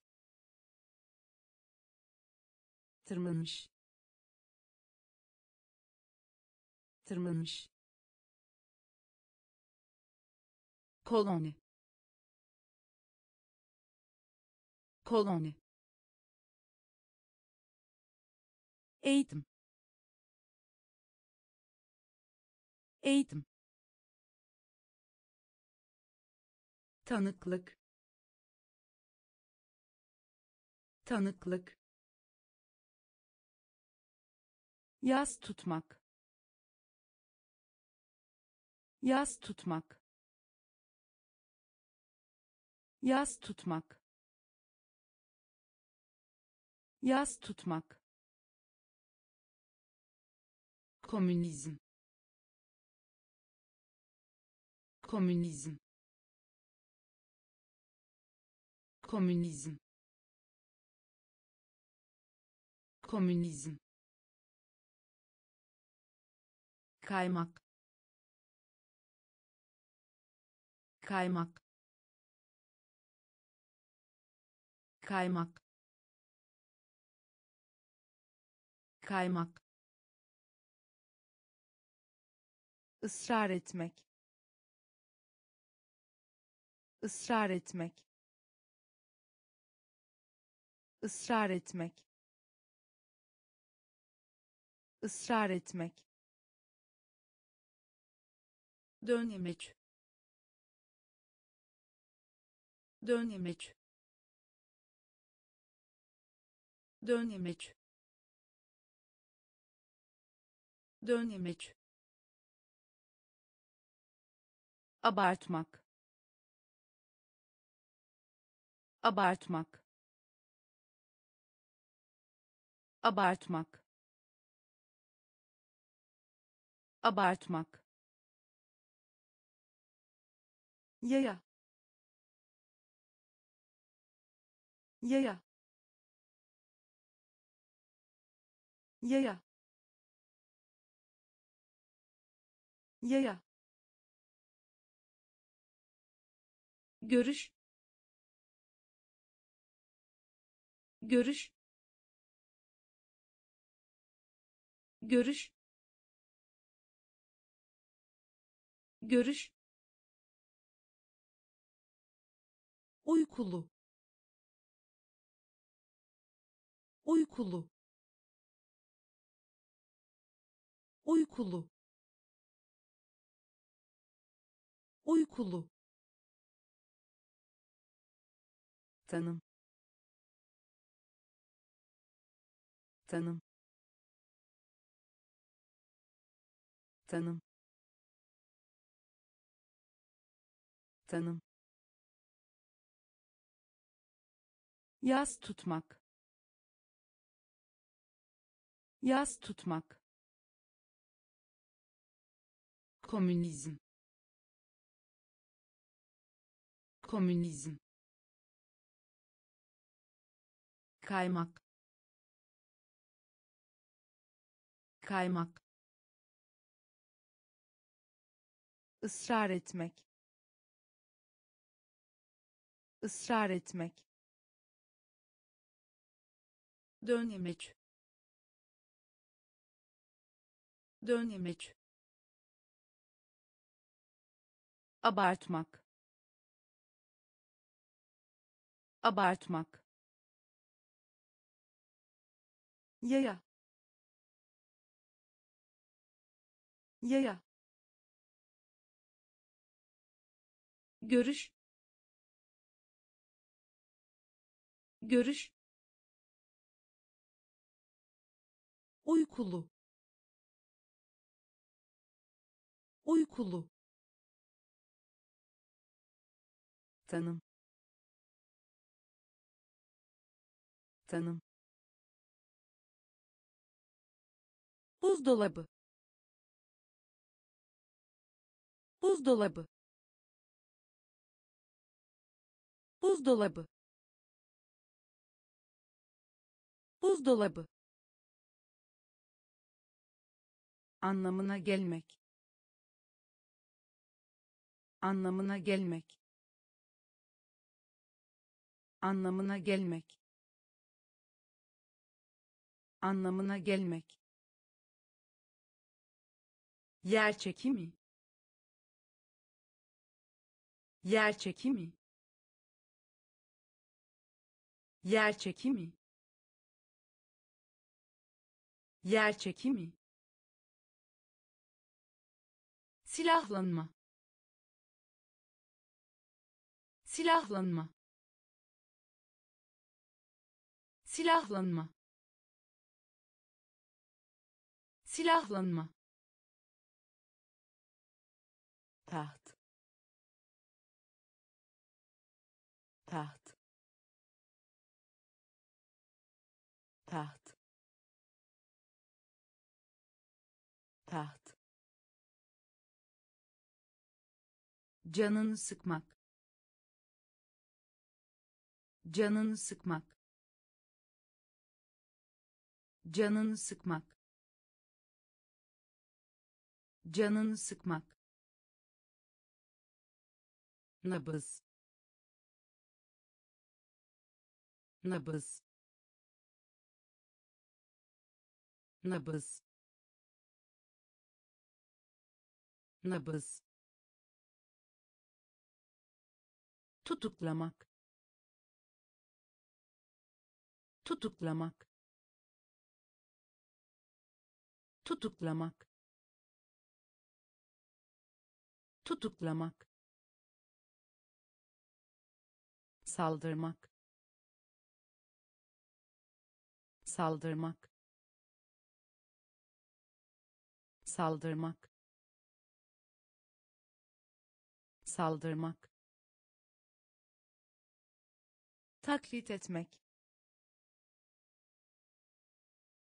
Tırmanmış. Tırmanmış. Koloni. Koloni. Eğitim. Eğitim. Tanıklık tanıklık yas tutmak. Yas tutmak. Yas tutmak. Yas tutmak. Komünizm. Komünizm. Komünizm komünizm. Kaymak. Kaymak. Kaymak. Kaymak. Israr etmek. Israr etmek. Israr etmek ısrar etmek. Dönemeç dönemeç dönemeç dönemeç abartmak. Abartmak. Abartmak abartmak. Yaya. Yaya. Yaya. Yaya. Görüş. Görüş. Görüş görüş. Uykulu. Uykulu. Uykulu. Uykulu. Tanım. Tanım. Tanım tanım. Yaz tutmak. Yaz tutmak. Komünizm. Komünizm. Kaymak. Kaymak. Israr etmek ısrar etmek. Dönemeç dönemeç abartmak. Abartmak. Yaya. Yaya. Görüş görüş. Uykulu. Uykulu. Tanım. Tanım. Buzdolabı. Buzdolabı. Buzdolabı buzdolabı. Anlamına gelmek. Anlamına gelmek. Anlamına gelmek. Anlamına gelmek. Yer çekimi. Yer çekimi. Yer çekimi yer çekimi. Silahlanma. Silahlanma. Silahlanma. Silahlanma. Taht. Taht. Taht taht. Canını sıkmak. Canını sıkmak. Canını sıkmak. Canını sıkmak. Nabız. Nabız. Nabız nabız tutuklamak. Tutuklamak. Tutuklamak. Tutuklamak. Saldırmak. Saldırmak. Saldırmak saldırmak. Taklit etmek.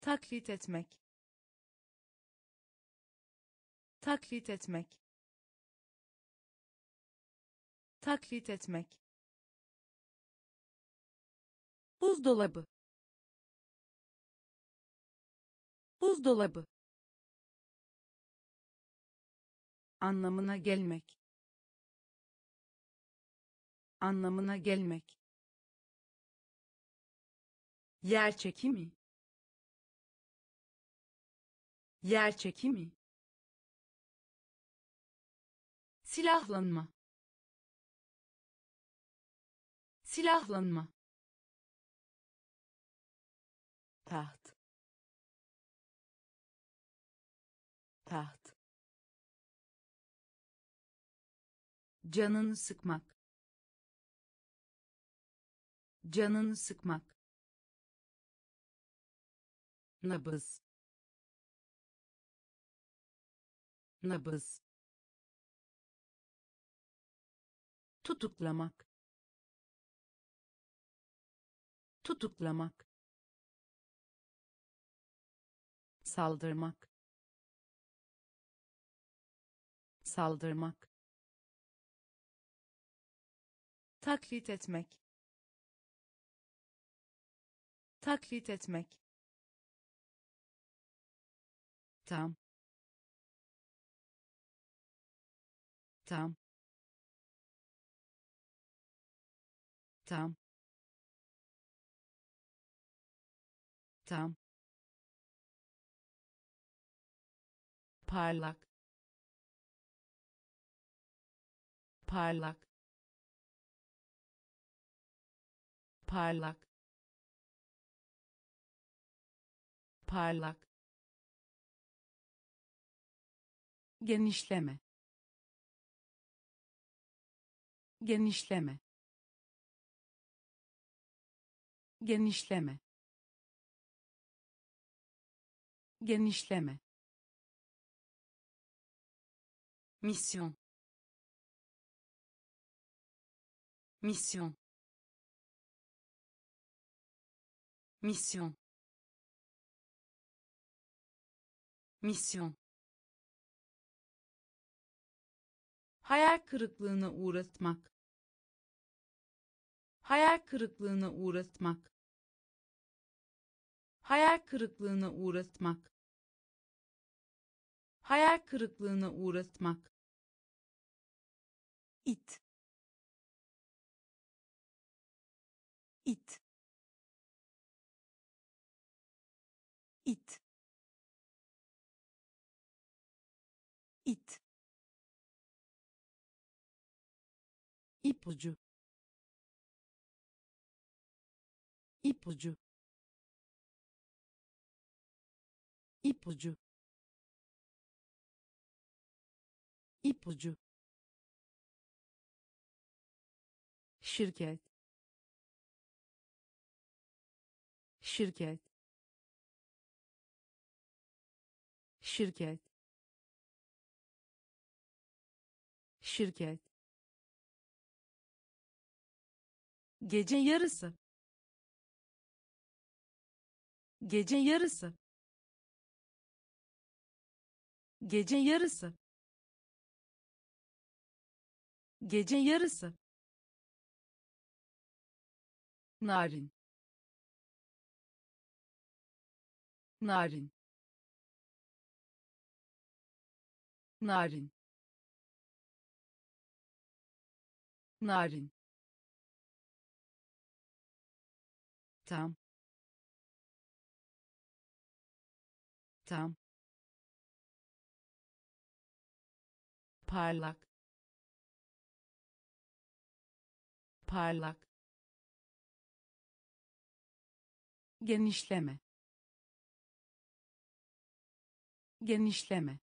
Taklit etmek. Taklit etmek. Taklit etmek. Buzdolabı. Buzdolabı. Anlamına gelmek anlamına gelmek. Yer çekimi. Yer çekimi. Silahlanma. Silahlanma. Taht. Taht. Canını sıkmak canını sıkmak. Nabız. Nabız. Tutuklamak. Tutuklamak. Saldırmak. Saldırmak. Taklit etmek taklit etmek. Tam. Tam. Tam. Tam. Parlak. Parlak. Parlak parlak. Genişleme. Genişleme. Genişleme. Genişleme. Misyon. Misyon. Misyon misyon. Hayal kırıklığına uğratmak. Hayal kırıklığına uğratmak. Hayal kırıklığına uğratmak. Hayal kırıklığına uğratmak. İt. İt ipucu. İpucu. İpucu. İpucu. Şirket. Şirket. Şirket. Şirket gece yarısı. Gece yarısı. Gece yarısı. Gece yarısı. Narin. Narin. Narin. Narin tam tam parlak. Parlak. Genişleme. Genişleme.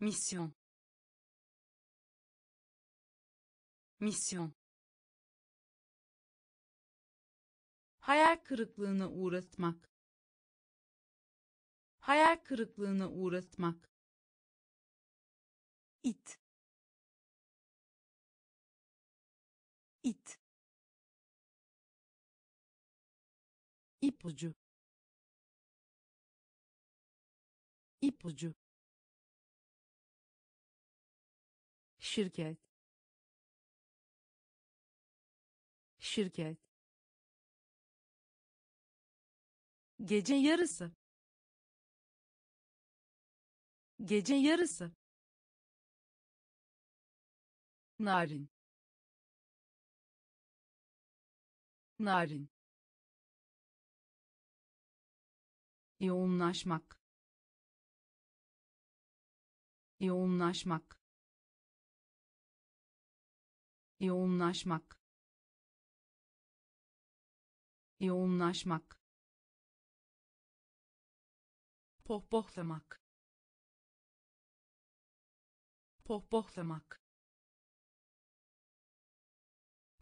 Misyon. Misyon hayal kırıklığına uğratmak. Hayal kırıklığına uğratmak. İt. İt. İpucu. İpucu. Şirket. Şirket gece yarısı. Gece yarısı. Narin. Narin. Yoğunlaşmak. Yoğunlaşmak. Yoğunlaşmak. Yoğunlaşmak pohpohlamak. Pohpohlamak.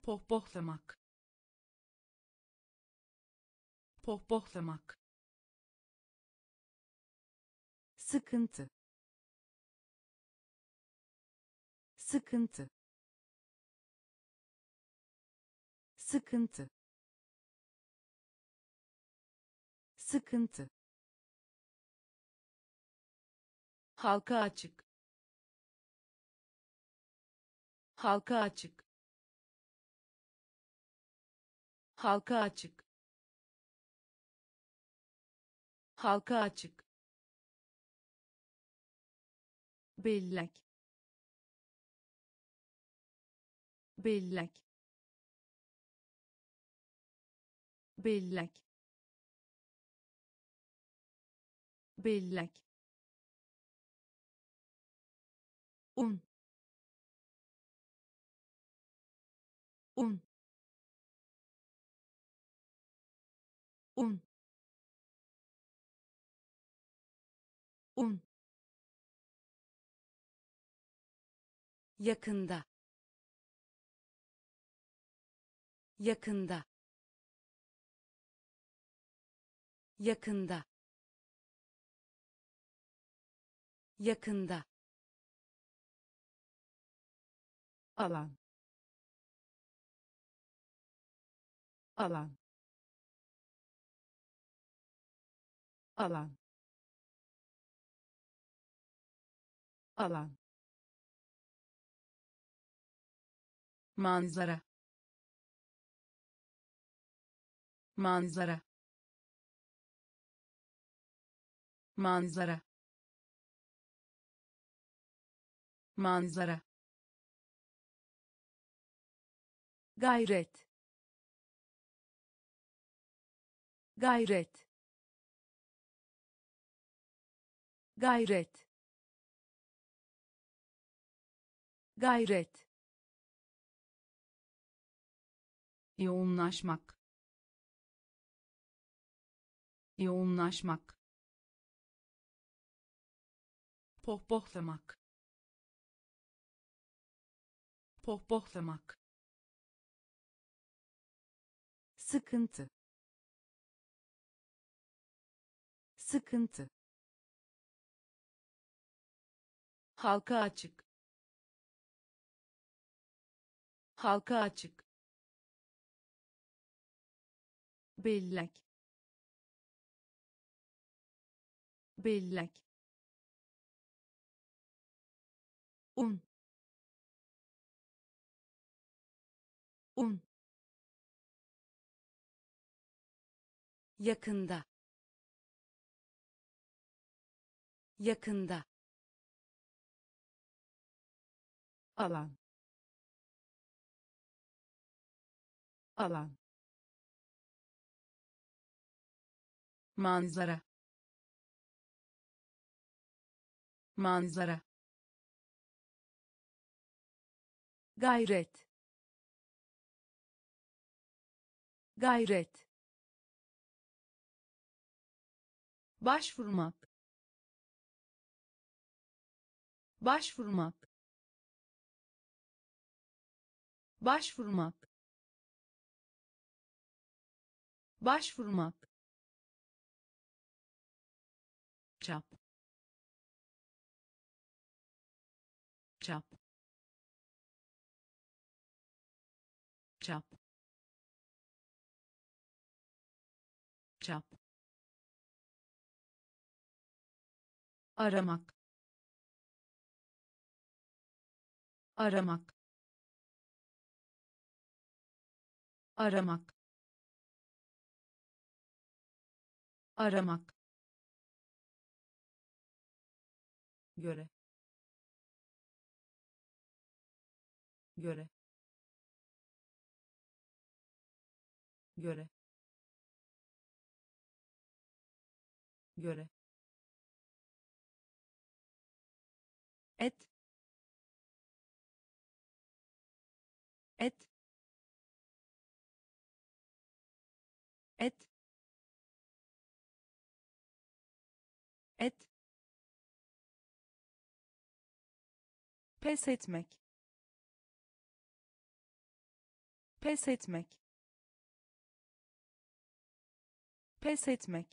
Pohpohlamak. Pohpohlamak. Sıkıntı. Sıkıntı. Sıkıntı. Sıkıntı halka açık. Halka açık. Halka açık. Halka açık. Bellek. Bellek. Bellek. Bellek un. Un. Un. Un. Yakında. Yakında. Yakında. Yakında alan. Alan. Alan. Alan. Manzara. Manzara. Manzara. Manzara gayret. Gayret. Gayret. Gayret. Yoğunlaşmak. Yoğunlaşmak. Pohpohlamak. Pohpohlamak sıkıntı. Sıkıntı. Halka açık. Halka açık. Bellek. Bellek. Un. Un yakında. Yakında. Alan. Alan. Manzara. Manzara. Gayret. Gayret başvurmak. Başvurmak. Başvurmak. Başvurmak. Çap aramak. Aramak. Aramak. Aramak. Göre. Göre. Göre. Göre et. Et. Et. Et. Pes etmek. Pes etmek. Pes etmek.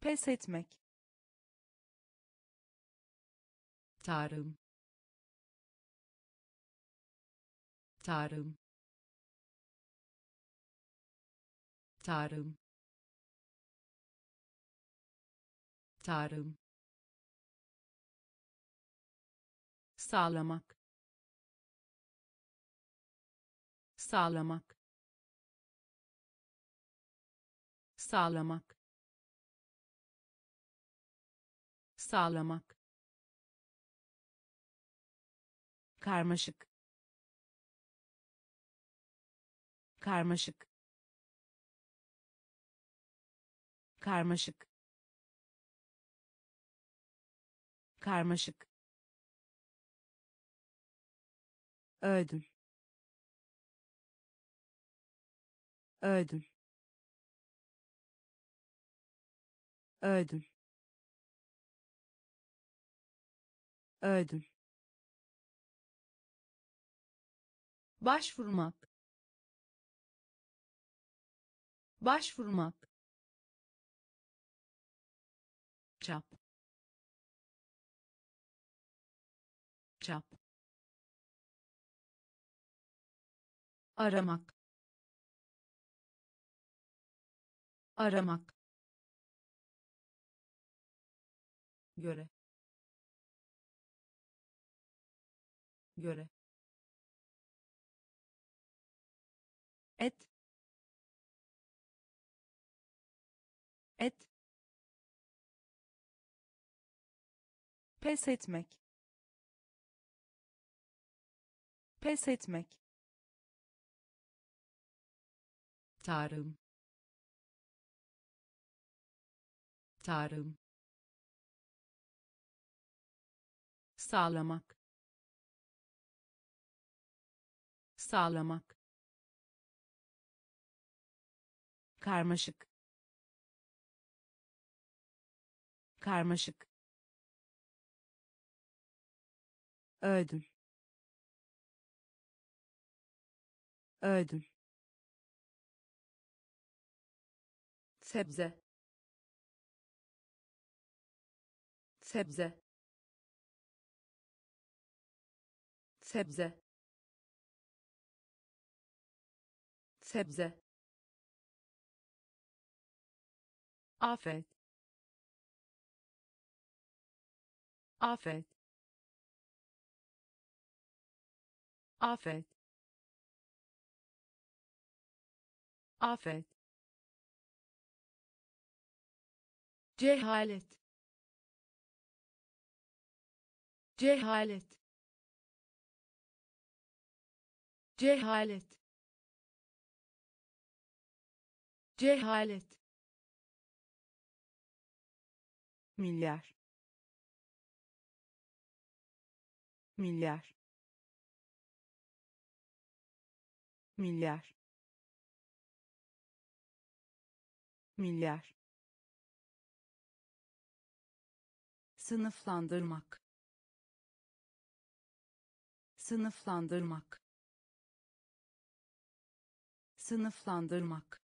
Pes etmek tarım. Tarım. Tarım. Tarım. Sağlamak. Sağlamak. Sağlamak. Sağlamak karmaşık. Karmaşık. Karmaşık. Karmaşık. Ödül. Ödül. Ödül. Ödül başvurmak. Başvurmak. Çap. Çap. Aramak. Aramak. Göre. Göre et. Et. Pes etmek. Pes etmek. Tarım. Tarım. Sağlamak. Sağlamak karmaşık. Karmaşık. Ödül. Ödül. Sebze. Sebze. Sebze. Sebze afet afet afet afet cehalet. Cehalet. Cehalet. Cehalet milyar. Milyar. Milyar. Milyar. Sınıflandırmak. Sınıflandırmak. Sınıflandırmak.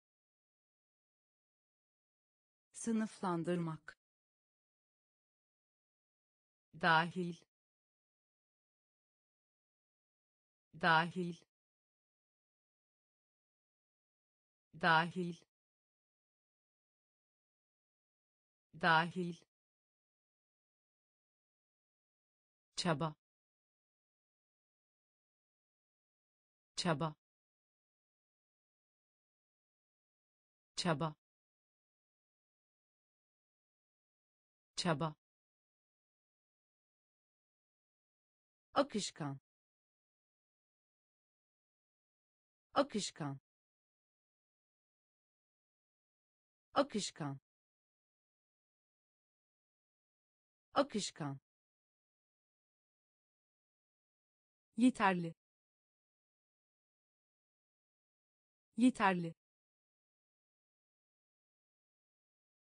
Sınıflandırmak dahil. Dahil. Dahil. Dahil. Çaba. Çaba. Çaba. Çaba akışkan. Akışkan. Akışkan. Akışkan. Yeterli. Yeterli.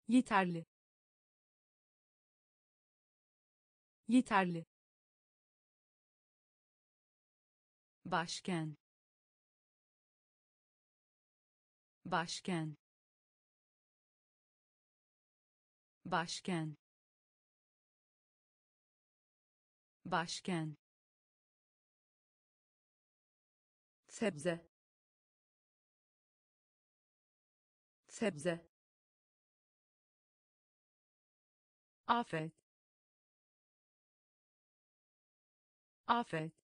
Yeterli. Yeterli başken başken başken başken sebze. Sebze. Afet. Afet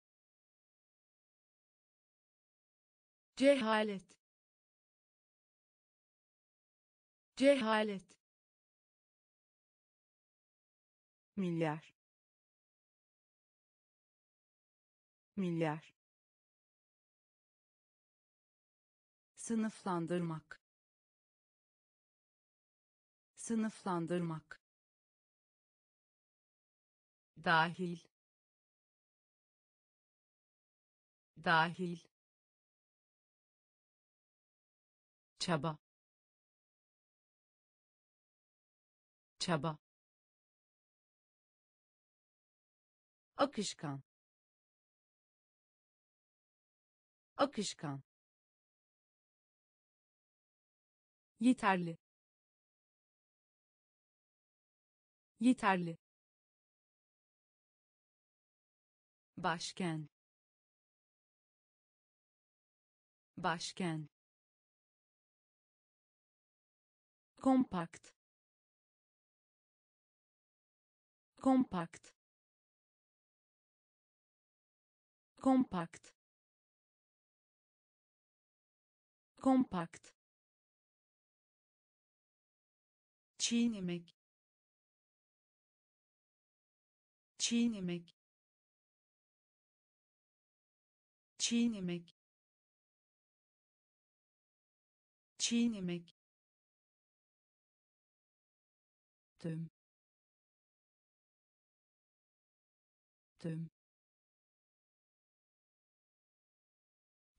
cehalet. Cehalet. Milyar. Milyar. Sınıflandırmak. Sınıflandırmak. Dahil. Dahil çaba. Çaba. Akışkan. Akışkan. Yeterli. Yeterli. Başken. Başken kompakt. Kompakt. Kompakt. Kompakt. Çiğnemek. Çiğnemek. Çiğnemek. Çiğnemek tüm. Tüm.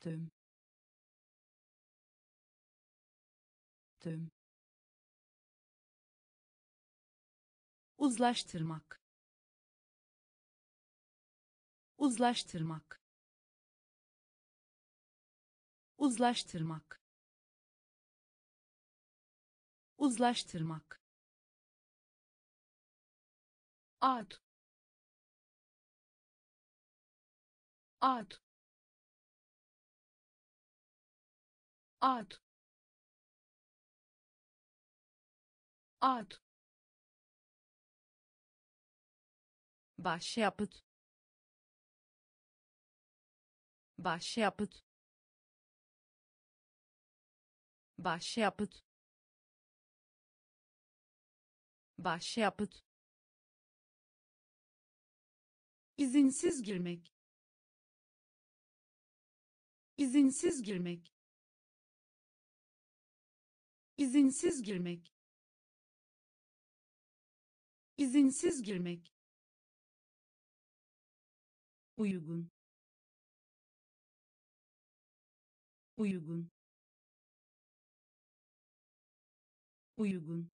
Tüm. Tüm. Uzlaştırmak. Uzlaştırmak. Uzlaştırmak. Uzlaştırmak ad ad ad ad başyapıt başyapıt başyapıt başyapıt izinsiz girmek. İzinsiz girmek. İzinsiz girmek. İzinsiz girmek. Uygun. Uygun. Uygun.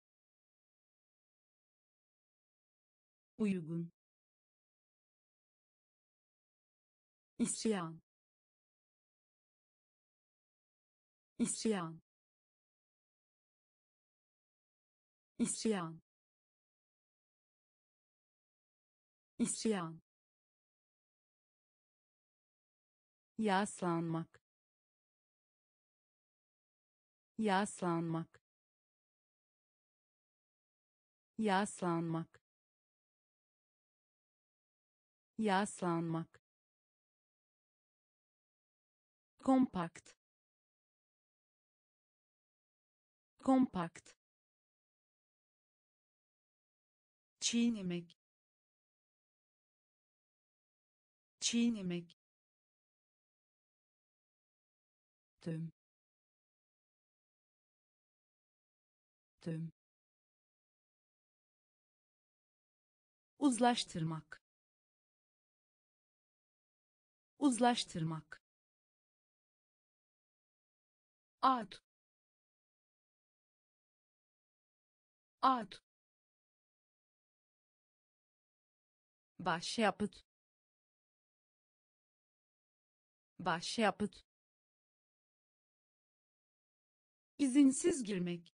Uygun isyan. İsyan. İsyan. İsyan. Yaslanmak. Yaslanmak. Yaslanmak. Yaslanmak kompakt. Kompakt. Çiğnemek. Çiğnemek. Tüm. Tüm. Uzlaştırmak. Uzlaştırmak ad ad başyapıt. Başyapıt. İzinsiz girmek.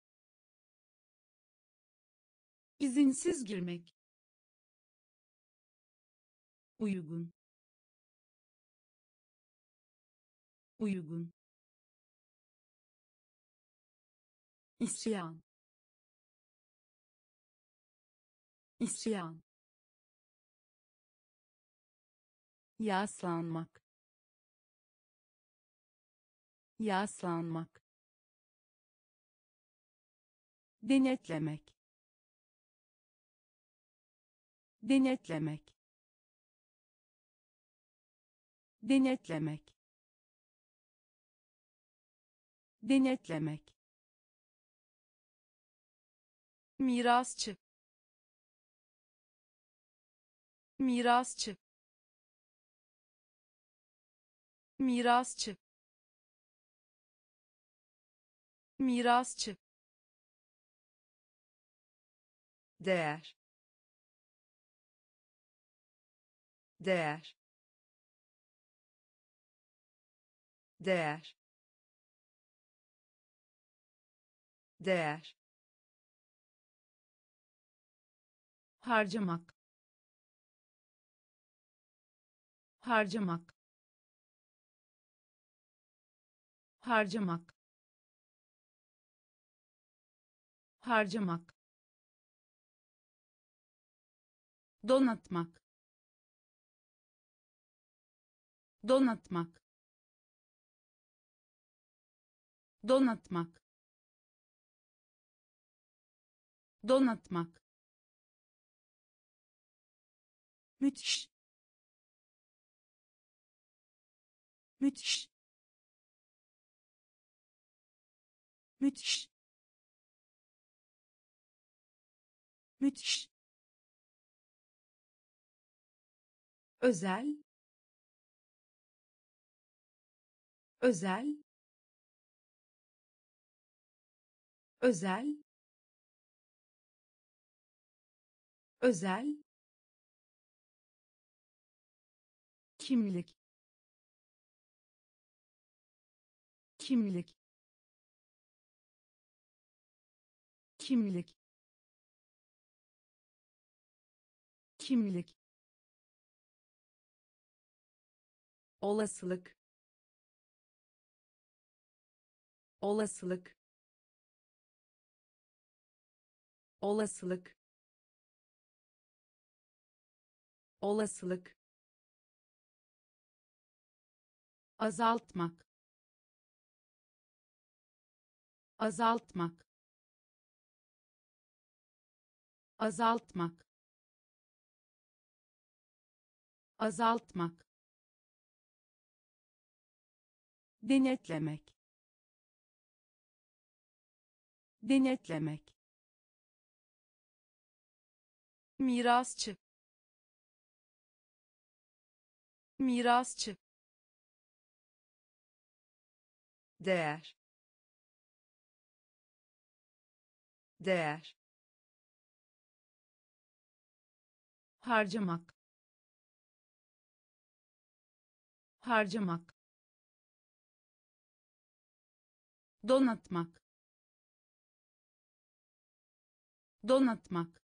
İzinsiz girmek. Uygun. Uygun isyan. İsyan. Yaslanmak. Yaslanmak. Denetlemek. Denetlemek. Denetlemek. Denetlemek mirasçı. Mirasçı. Mirasçı. Mirasçı. Değer. Değer. Değer. Değer harcamak. Harcamak. Harcamak. Harcamak. Donatmak. Donatmak. Donatmak. Donatmak müthiş. Müthiş. Müthiş. Müthiş. Özel. Özel. Özel. Özel kimlik. Kimlik. Kimlik. Kimlik. Olasılık. Olasılık. Olasılık. Olasılık azaltmak. Azaltmak. Azaltmak. Azaltmak. Denetlemek. Denetlemek. Mirasçı. Mirasçı değer. Değer. Harcamak. Harcamak. Donatmak. Donatmak.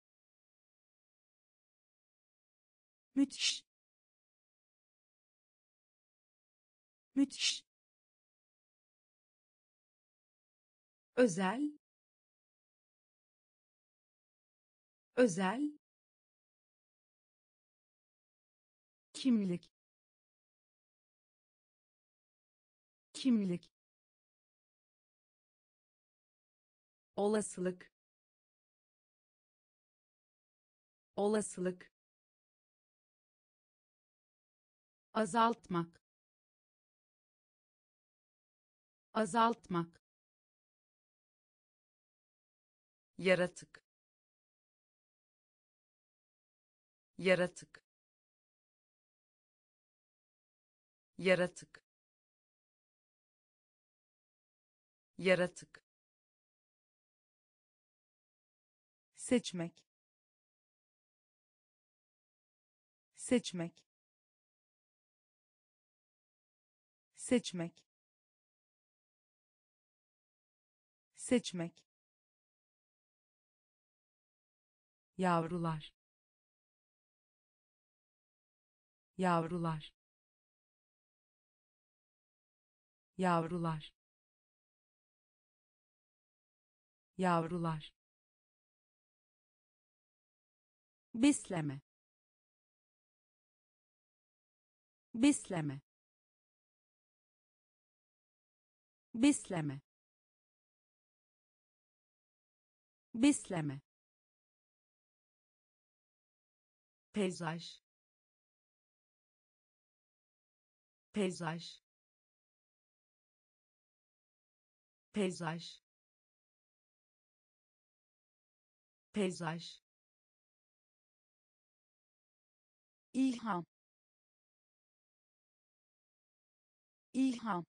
Müthiş. Müthiş özel. Özel. Kimlik. Kimlik. Olasılık. Olasılık. Azaltmak. Azaltmak yaratık. Yaratık. Yaratık. Yaratık. Seçmek. Seçmek. Seçmek. Seçmek yavrular. Yavrular. Yavrular. Yavrular. Besleme besleme besleme besleme peyzaj. Peyzaj. Peyzaj. Peyzaj. İlham. İlham.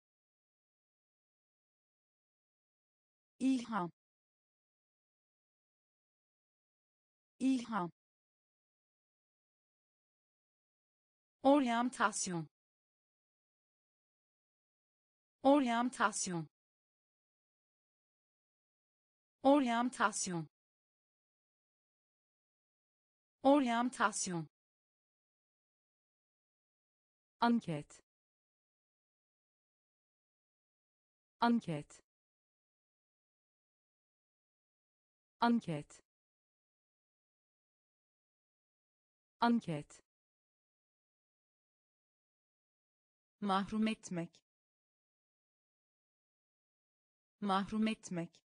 İlham. İlham oryantasyon oryantasyon oryantasyon oryantasyon anket. Anket. Anket. Anket mahrum etmek. Mahrum etmek.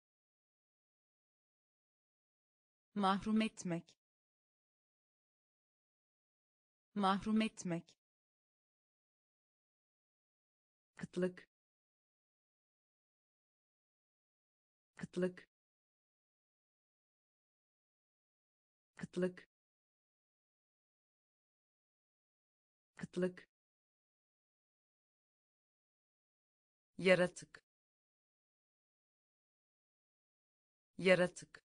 Mahrum etmek. Mahrum etmek. Kıtlık. Kıtlık. Kıtlık. Kıtlık yaratık. Yaratık.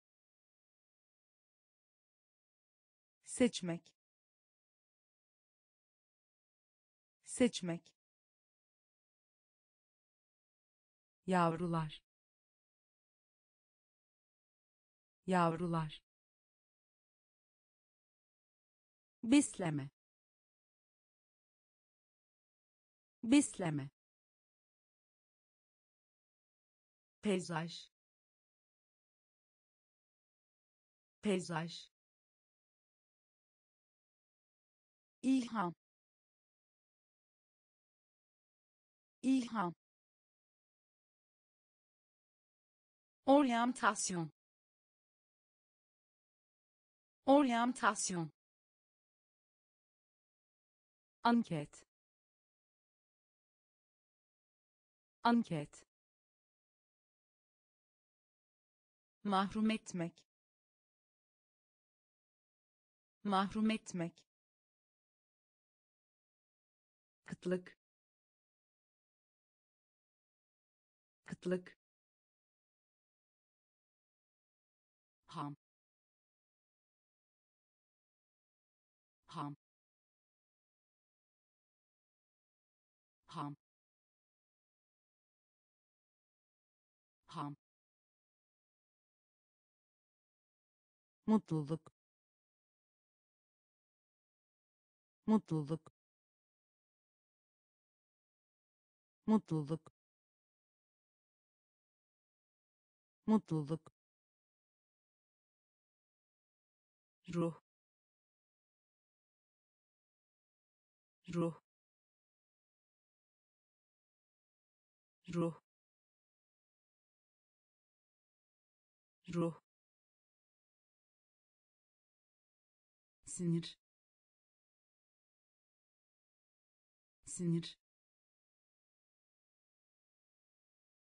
Seçmek. Seçmek. Yavrular. Yavrular. Besleme. Besleme peyzaj. Peyzaj. İlham. İlham. Oryantasyon. Oryantasyon. Anket. Anket mahrum etmek. Mahrum etmek. Kıtlık. Kıtlık mutluluk. Mutluluk. Mutluluk. Mutluluk. Ruh. Ruh. Ruh. Ruh sinir. Sinir.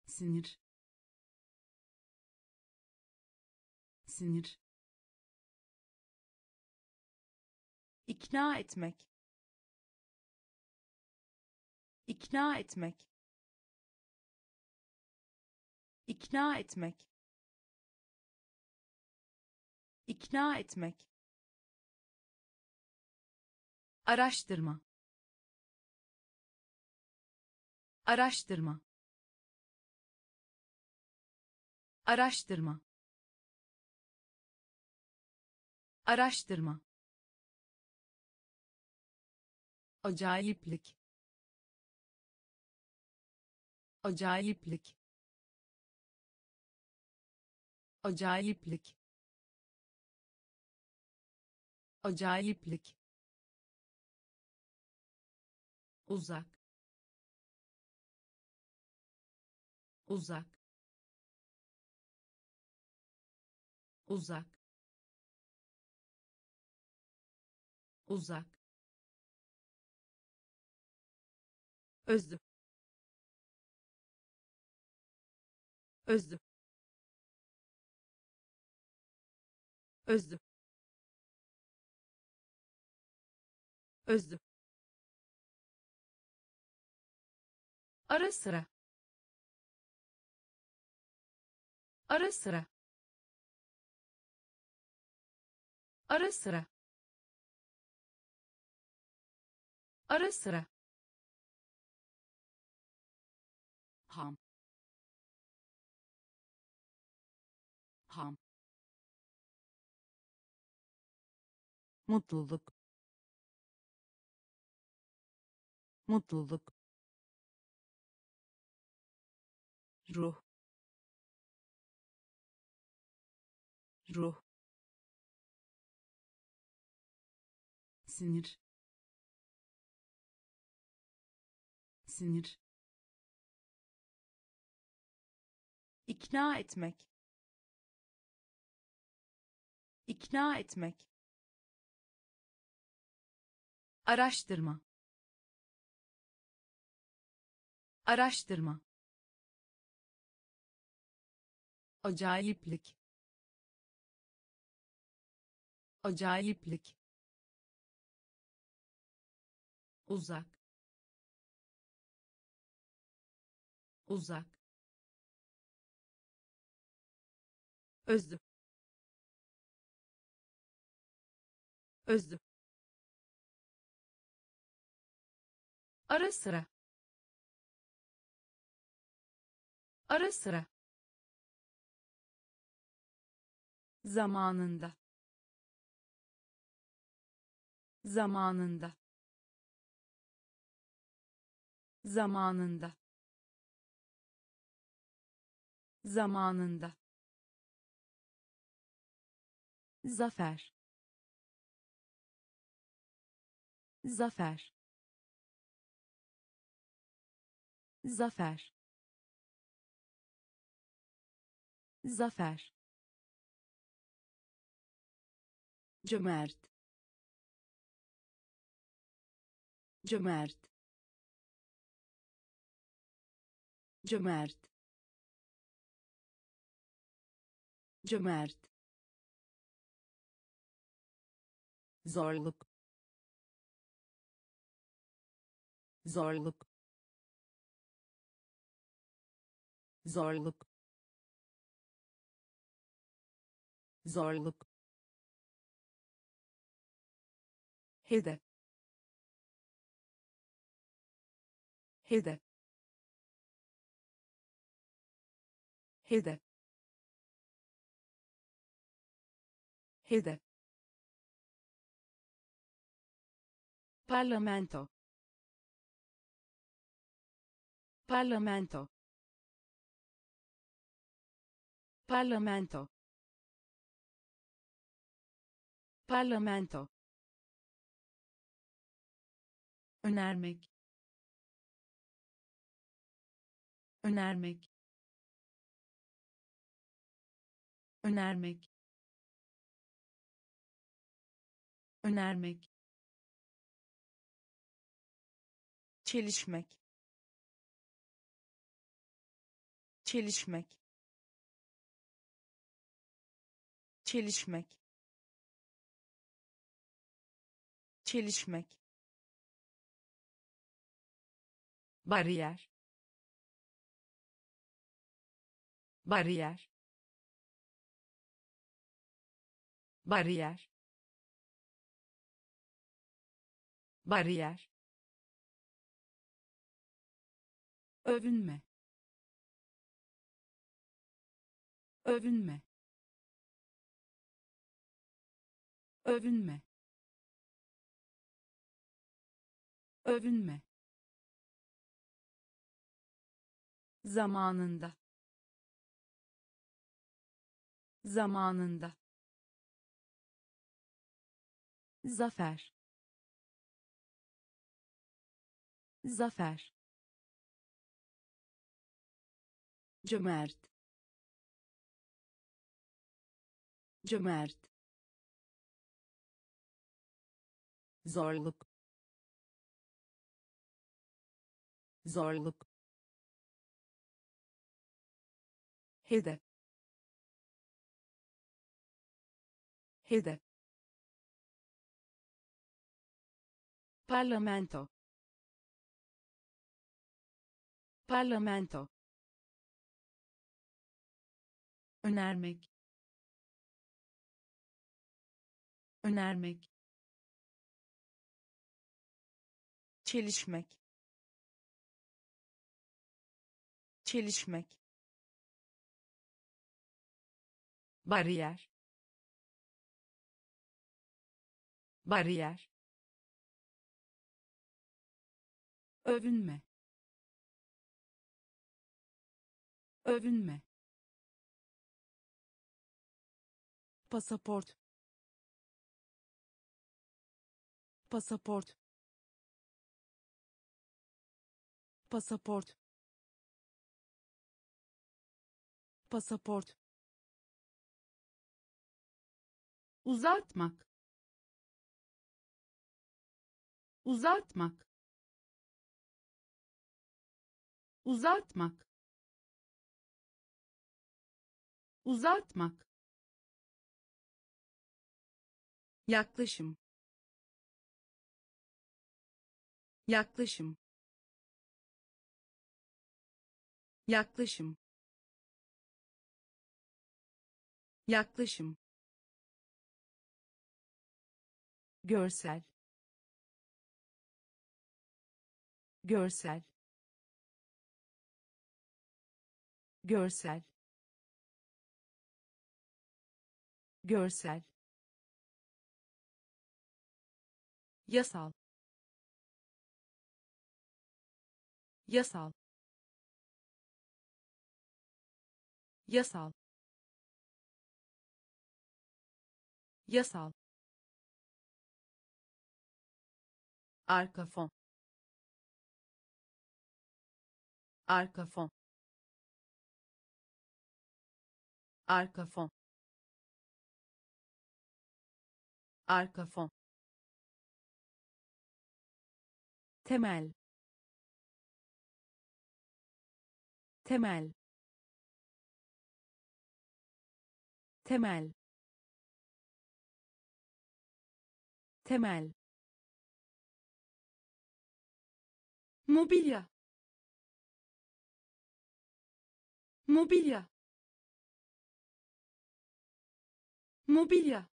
Sinir. Sinir. İkna etmek. İkna etmek. İkna etmek. İkna etmek araştırma. Araştırma. Araştırma. Araştırma. Acayiplik. Acayiplik. Acayiplik. Acayiplik uzak. Uzak. Uzak. Uzak. Özlü özlü özlü özlü ara sıra. Ara sıra. Ara sıra. Ara sıra. Ham. Ham. Mutluluk. Mutluluk ruh. Ruh. Sinir. Sinir. İkna etmek. İkna etmek. Araştırma. Araştırma acayiplik. Acayiplik. Uzak. Uzak. Özlü özlü ara sıra. Ara sıra zamanında zamanında zamanında zamanında. Zafer zafer. Zafer zafer cömert. Cömert. Cömert. Cömert. Zorluk. Zorluk. Zorluk. Zorluk hedef hedef hedef hedef Parlamento. Parlamento. Parlamento. Parlamento. Önermek. Önermek. Önermek. Önermek. Çelişmek. Çelişmek. Çelişmek. Çelişmek bariyer. Bariyer. Bariyer. Bariyer. Övünme. Övünme. Övünme. Övünme zamanında zamanında zafer zafer cömert cömert zorluk zorluk hedef hedef Parlamento. Parlamento. önermek. Önermek. Çelişmek. Çelişmek bariyer. Bariyer. Övünme. Övünme. Pasaport. Pasaport. Pasaport. Pasaport uzatmak. Uzatmak. Uzatmak. Uzatmak. Yaklaşım. Yaklaşım. Yaklaşım. Yaklaşım görsel. Görsel. Görsel. Görsel. Yasal. Yasal. Yasal. Yasal arka fon. Arka fon. Arka fon. Arka fon. Temel. Temel. Temel. Temel mobilya. Mobilya. Mobilya.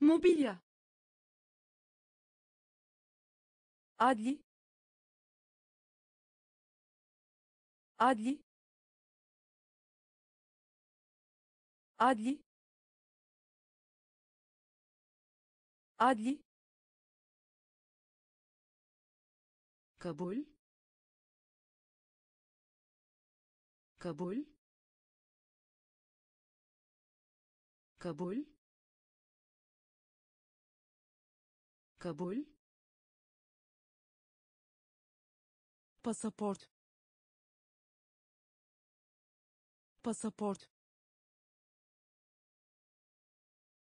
Mobilya. Adli. Adli. Adli. Adli kabul. Kabul. Kabul. Kabul. Pasaport. Pasaport.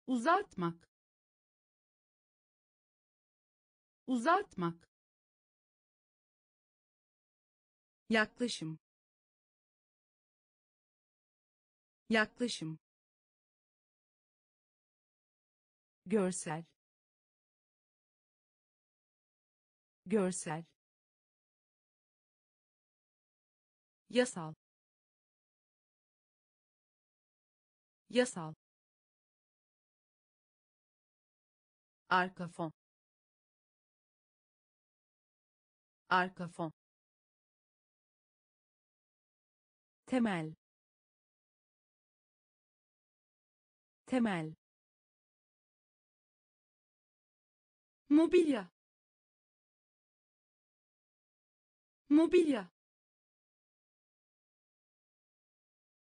Uzatmak. Uzatmak yaklaşım. Yaklaşım. Görsel. Görsel. Yasal. Yasal. Arka fon. Arka fon temel. Temel. Mobilya. Mobilya.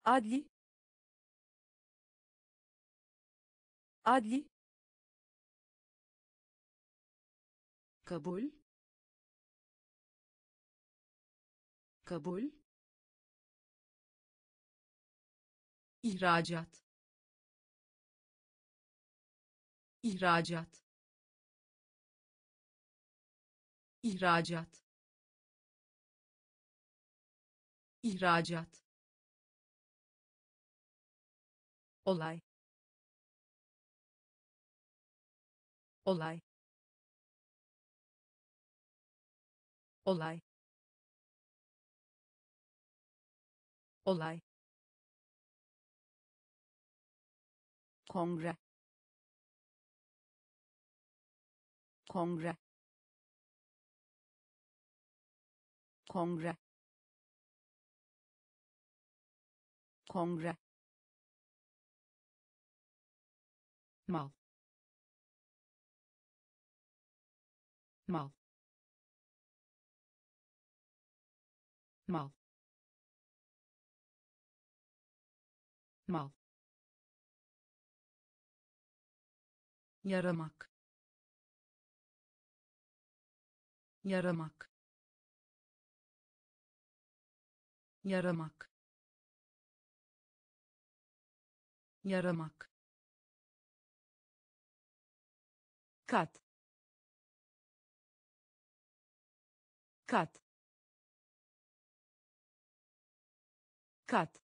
Adli. Adli. Kabul. Kabul ihracat. İhracat. İhracat. İhracat. Olay. Olay. Olay. Olay kongre. Kongre. Kongre. Kongre. Mal. Mal. Mal. Mal yaramak. Yaramak. Yaramak. Yaramak. Kat. Kat. Kat.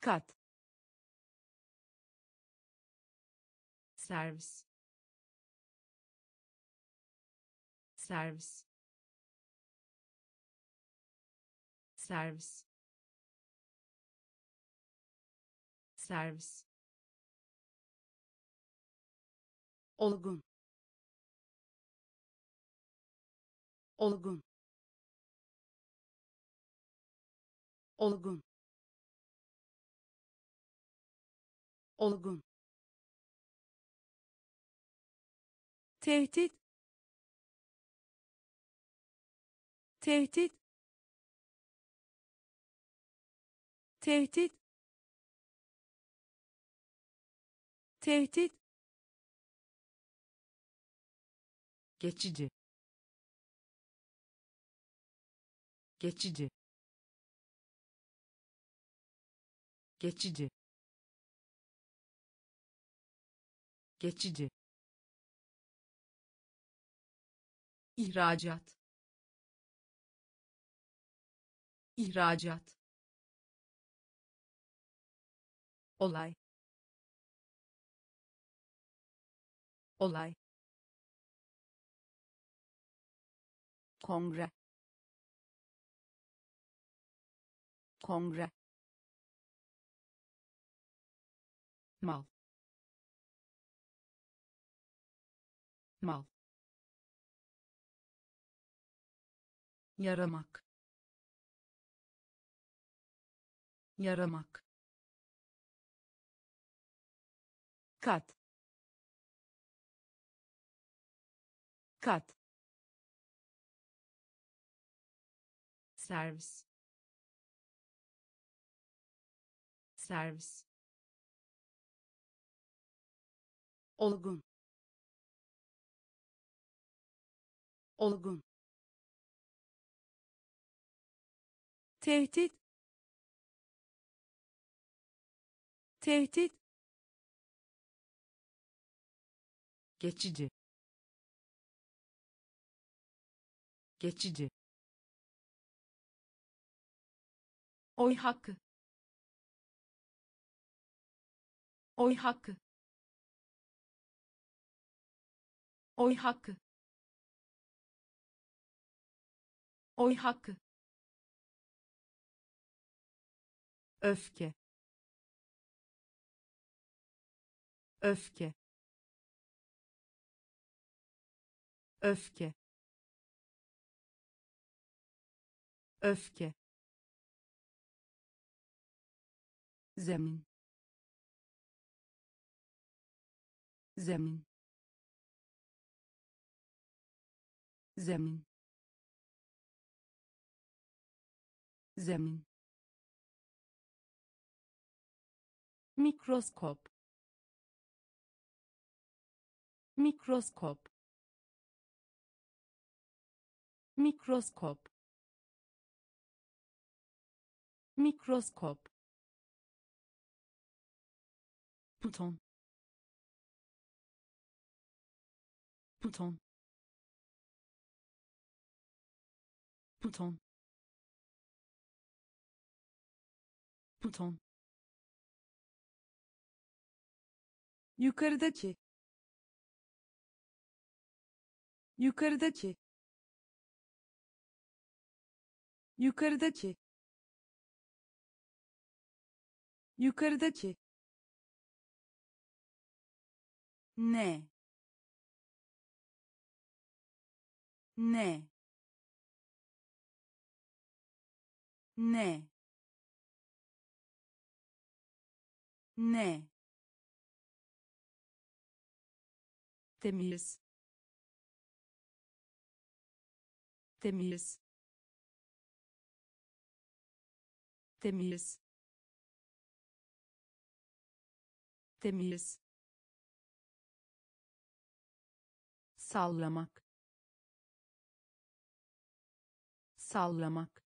Kat servis. Servis. Servis. Servis. Olgun. Olgun. Olgun. Olgun tehdit. Tehdit. Tehdit. Tehdit. Geçici. Geçici. Geçici. Geçici ihracat. İhracat. Olay. Olay. Kongre. Kongre. Mal. Mal yaramak. Yaramak. Kat. Kat. Servis. Servis. Olgun. Olgun tehdit. Tehdit. Geçici. Geçici. Oy hakkı. Oy hakkı. Oy hakkı. Oy hakkı öfke. Öfke. Öfke. Öfke. Zemin. Zemin. Zemin. Zemin mikroskop mikroskop mikroskop mikroskop buton buton buton buton yukarıdaki. Yukarıdaki. Yukarıdaki. Yukarıdaki. Ne? Ne? Ne? Ne temiz. Temiz. Temiz. Temiz. Sallamak. Sallamak.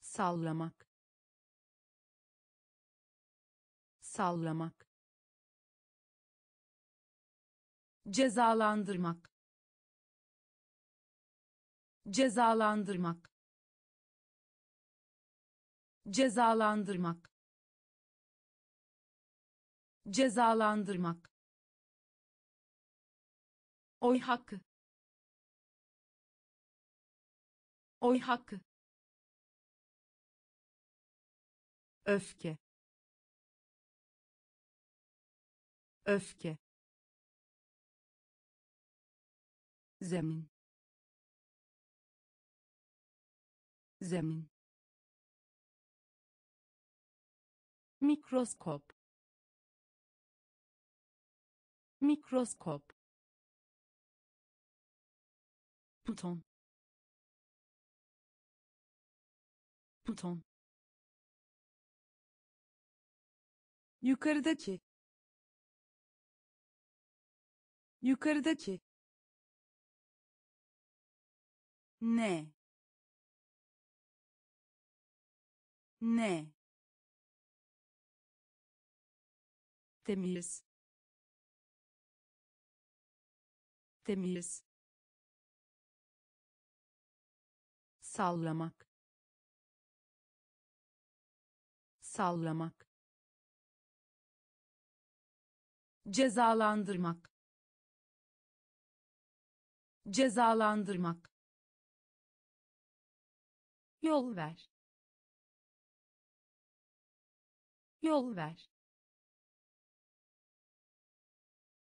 Sallamak. Sallamak cezalandırmak. Cezalandırmak. Cezalandırmak. Cezalandırmak. Oy hakkı. Oy hakkı. Öfke. Öfke zemin. Zemin. Mikroskop. Mikroskop. Buton. Buton. Yukarıdaki. Yukarıdaki ne? Ne? Temiz. Temiz. Sallamak. Sallamak. Cezalandırmak. Cezalandırmak yol ver. Yol ver.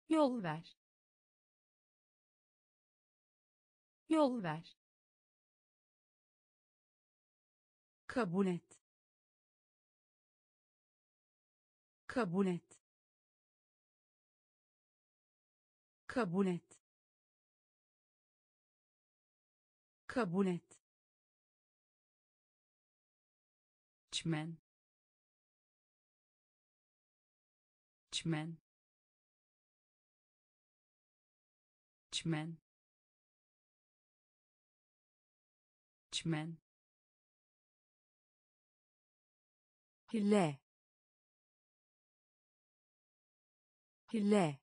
Yol ver. Yol ver. Kabul et. Kabul et. Kabul et. Kabul et çmen. Çmen. Çmen. Çmen. Hile. Hile.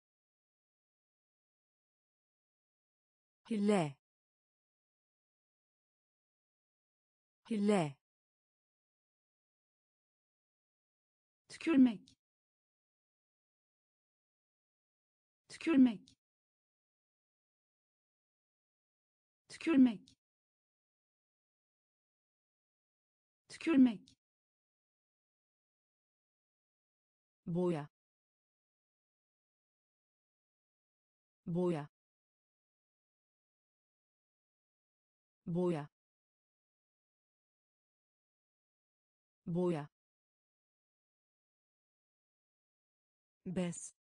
Hile. Hile tükürmek. Tükürmek. Tükürmek. Tükürmek. Boya. Boya. Boya. Boya bez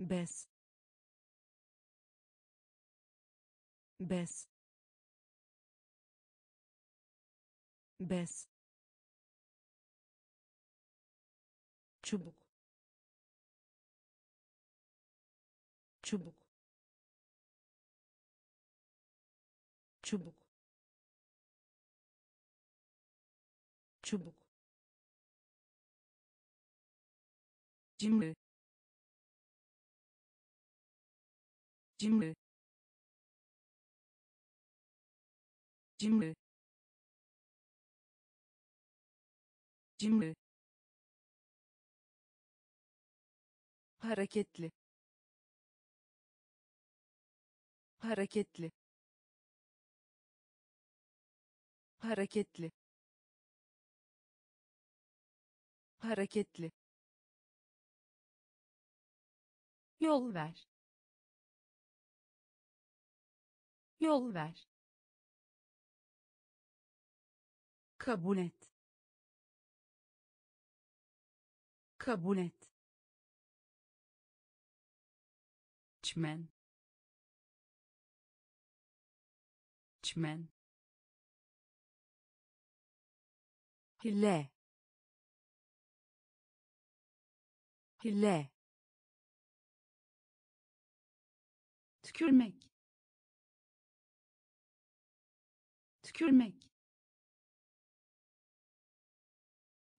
bez bez bez çubuk. Çubuk. Çubuk. Çubuk cimri cimri cimri cimri hareketli. Hareketli. Hareketli. Hareketli yol ver. Yol ver. Kabul et. Kabul et. Çmen. Çmen. Hile. Hile tükürmek. Tükürmek.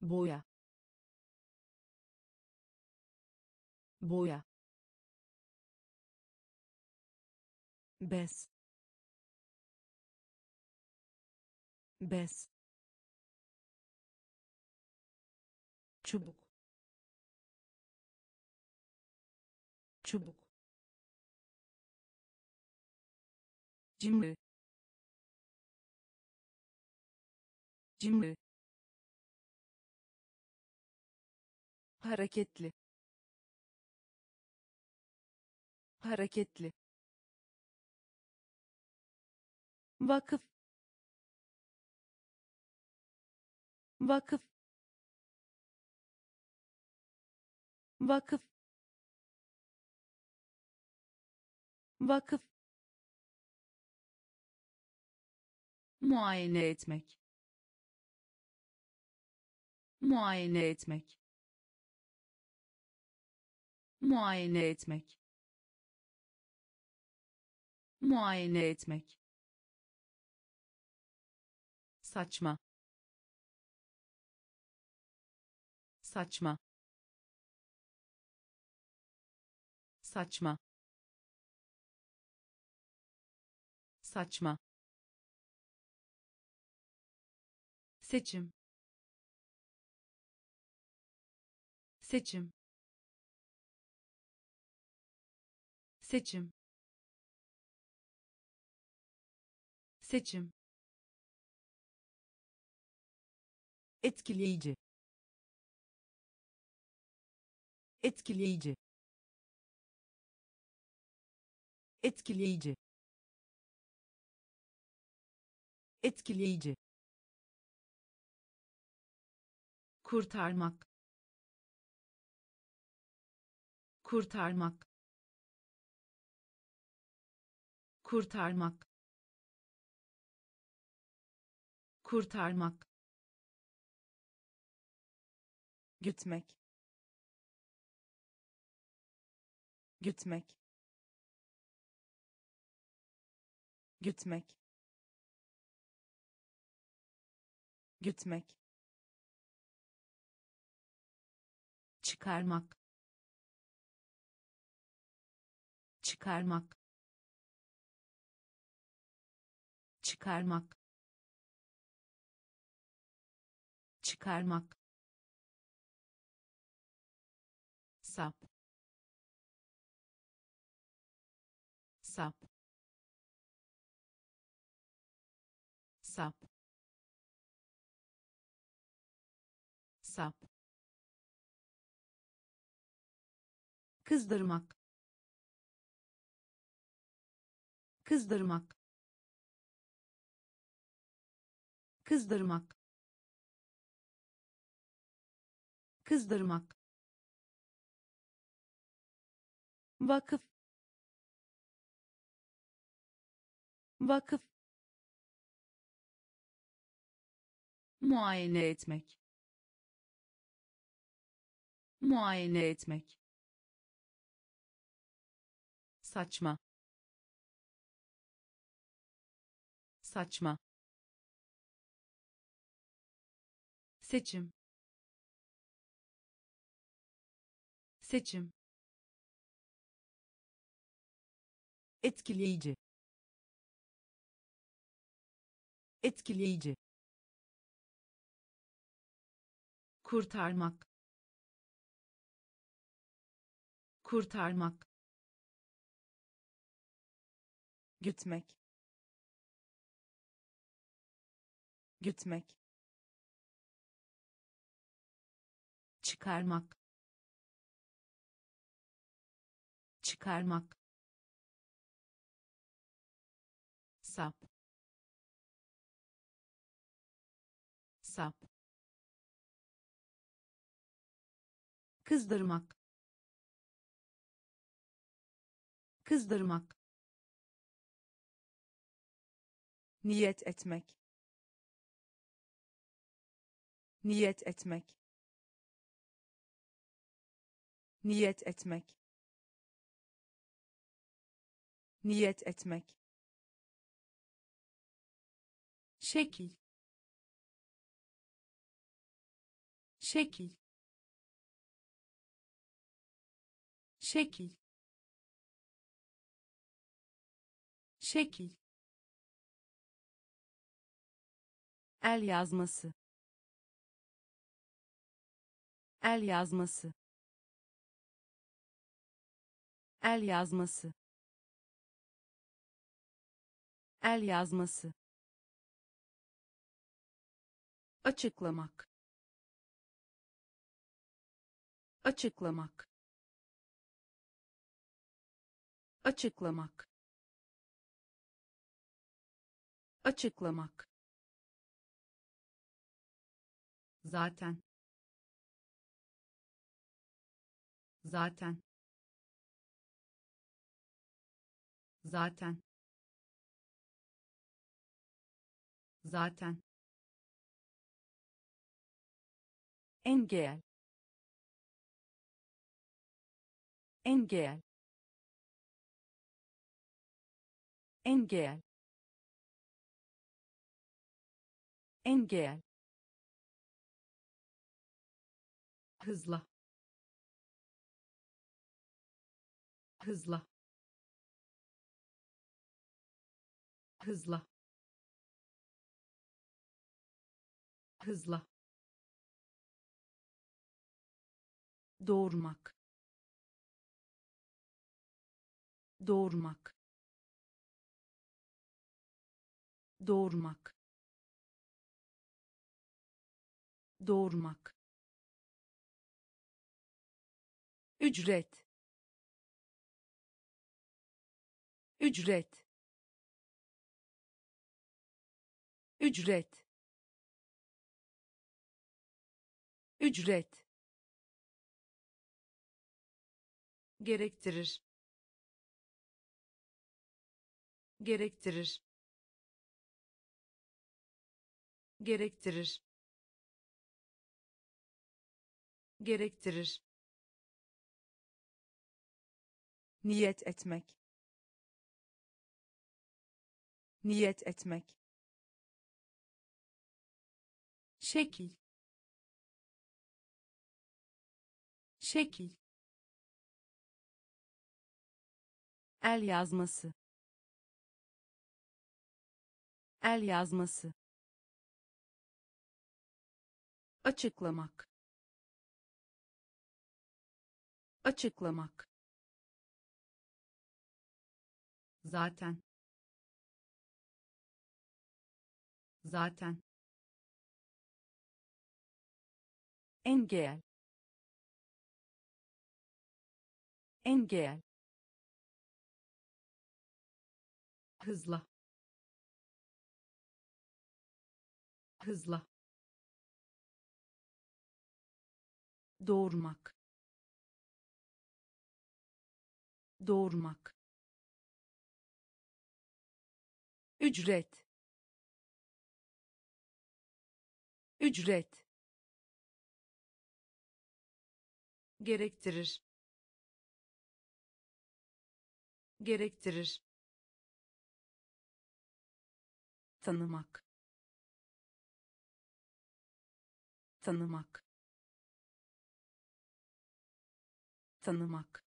Boya. Boya. Bez. Bez. Çubuk. Çubuk cimri cimri hareketli. Hareketli. Vakıf. Vakıf. Vakıf. Vakıf muayene etmek. Muayene etmek. Muayene etmek. Muayene etmek. Saçma. Saçma. Saçma. Saçma seçim. Seçim. Seçim. Seçim. Etkileyici. Etkileyici. Etkileyici. Etkileyici kurtarmak. Kurtarmak. Kurtarmak. Kurtarmak. Gütmek gütmek gütmek gütmek çıkarmak. Çıkarmak. Çıkarmak. Çıkarmak. Sap. Sap. Sap. Sap kızdırmak. Kızdırmak. Kızdırmak. Kızdırmak. Vakıf. Vakıf. Muayene etmek. Muayene etmek saçma. Saçma. Seçim. Seçim. Etkileyici. Etkileyici. Kurtarmak. Kurtarmak gütmek. Gütmek. Çıkarmak. Çıkarmak. Sap. Sap. Kızdırmak. Kızdırmak niyet etmek niyet etmek niyet etmek niyet etmek şekil şekil şekil şekil el yazması. El yazması. El yazması. El yazması. Açıklamak. Açıklamak. Açıklamak. Açıklamak zaten. Zaten. Zaten. Zaten. Engel. Engel. Engel. Engel hızla. Hızla. Hızla. Hızla. Doğurmak. Doğurmak. Doğurmak. Doğurmak ücret. Ücret. Ücret. Ücret. Gerektirir. Gerektirir. Gerektirir. Gerektirir niyet etmek. Niyet etmek. Şekil. Şekil. El yazması. El yazması. Açıklamak. Açıklamak zaten. Zaten. Engel. Engel. Hızla. Hızla. Doğurmak. Doğurmak ücret. Ücret. Gerektirir. Gerektirir. Tanımak. Tanımak. Tanımak.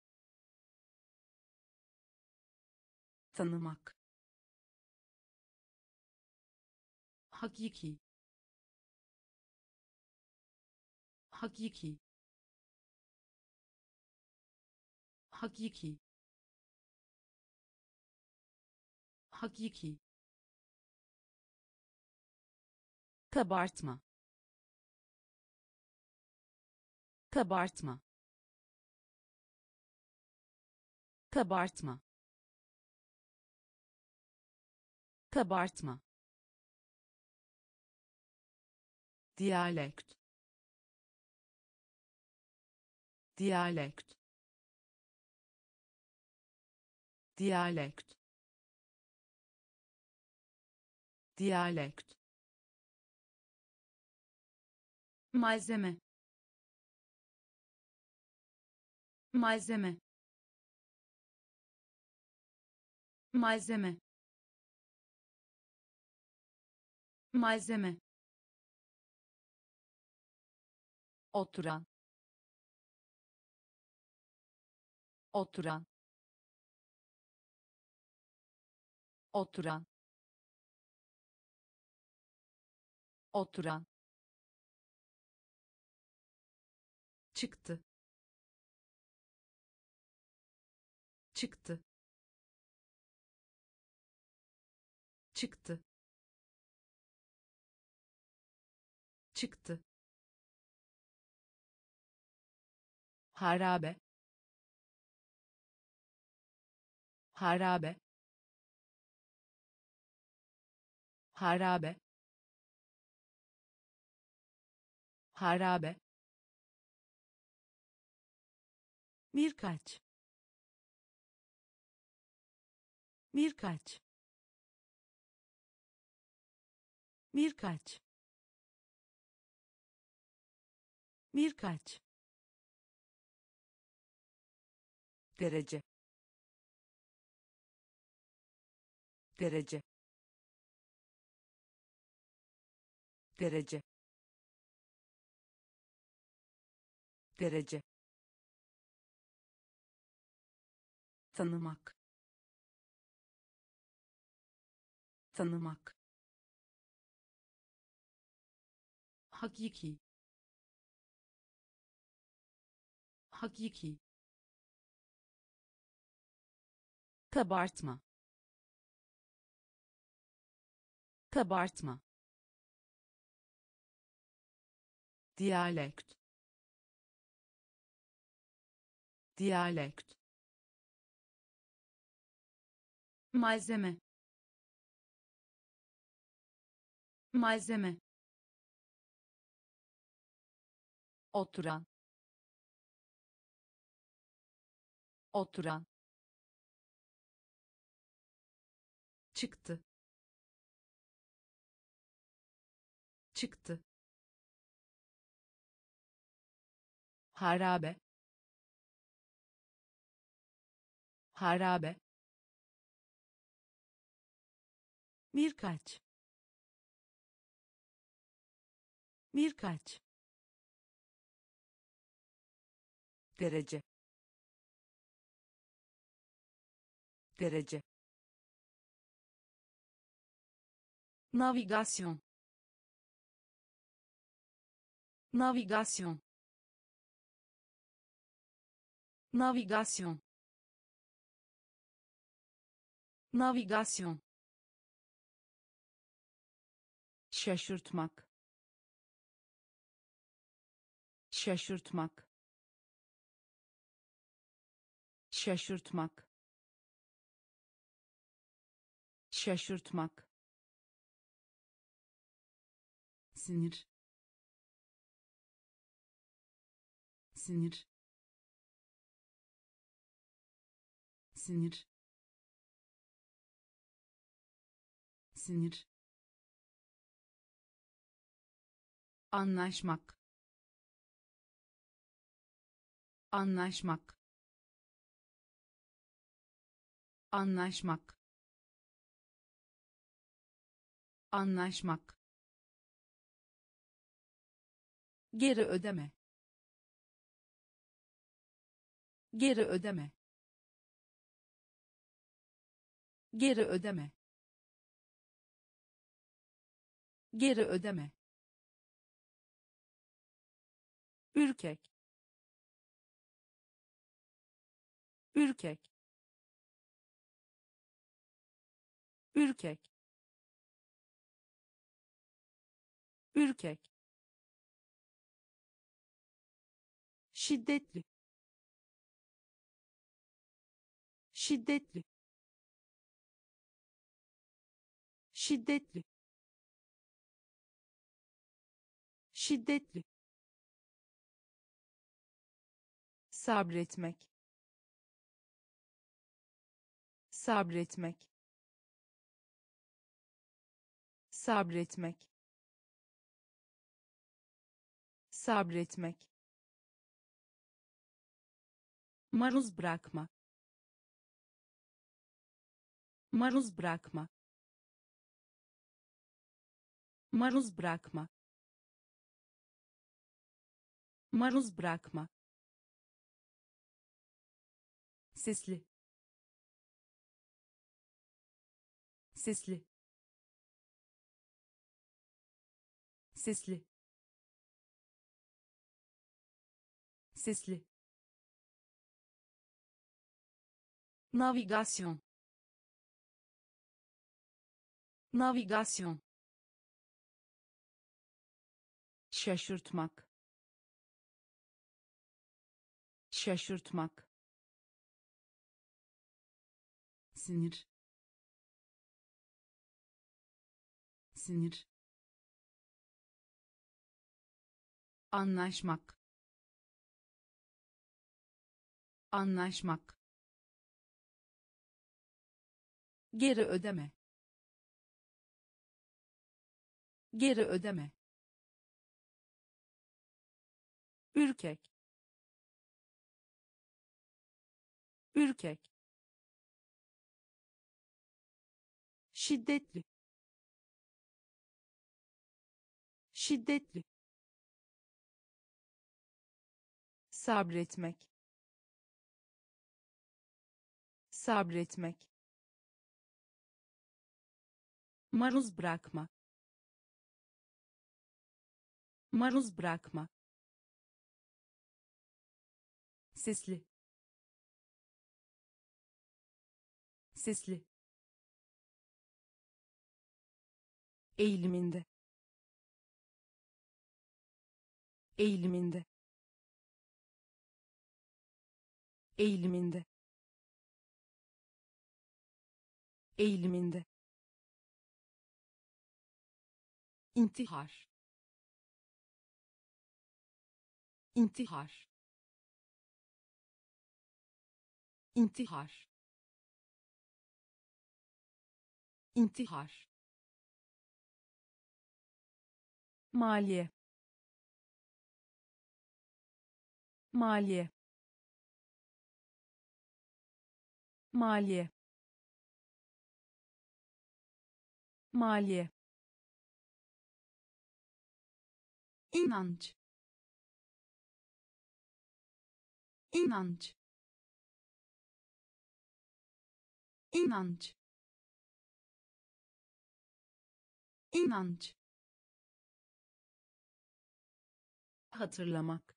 Tanımak hakiki. Hakiki. Hakiki. Hakiki. Kabartma. Kabartma. Kabartma. Kabartma diyalekt diyalekt diyalekt diyalekt malzeme. Malzeme. Malzeme. Malzeme oturan oturan oturan oturan. Çıktı. Çıktı. Çıktı. Çıktı harabe. Harabe. Harabe. Harabe. Birkaç. Birkaç. Birkaç. Birkaç derece. Derece. Derece. Derece. Tanımak. Tanımak. Hakiki. Hakiki kabartma. Kabartma. Diyalekt. Diyalekt. Malzeme. Malzeme. Oturan. Oturan çıktı. Çıktı. Harabe. Harabe. Birkaç. Birkaç. Derece. Derece navigasyon navigasyon navigasyon navigasyon şaşırtmak. Şaşırtmak. Şaşırtmak. Şaşırtmak sinir. Sinir. Sinir. Sinir. Anlaşmak. Anlaşmak. Anlaşmak. Anlaşmak geri ödeme. Geri ödeme. Geri ödeme. Geri ödeme. Ürkek. Ürkek. Ürkek. Ürkek şiddetli. Şiddetli. Şiddetli. Şiddetli. Sabretmek. Sabretmek. Sabretmek. Sabretmek maruz bırakma. Maruz bırakma. Maruz bırakma. Maruz bırakma. Sesli. Sesli. Sesli. Sesli navigasyon. Navigasyon. Şaşırtmak. Şaşırtmak. Sinir. Sinir. Anlaşmak. Anlaşmak geri ödeme. Geri ödeme. Ürkek. Ürkek. Şiddetli. Şiddetli. Sabretmek. Sabretmek maruz bırakma. Maruz bırakma. Sesli. Sesli. Eğiliminde. Eğiliminde. Eğiliminde. Eğiliminde intihar. İntihar. İntihar. İntihar. Maliye. Maliye. Maliye. Maliye inanç. İnanç. İnanç. İnanç. Hatırlamak.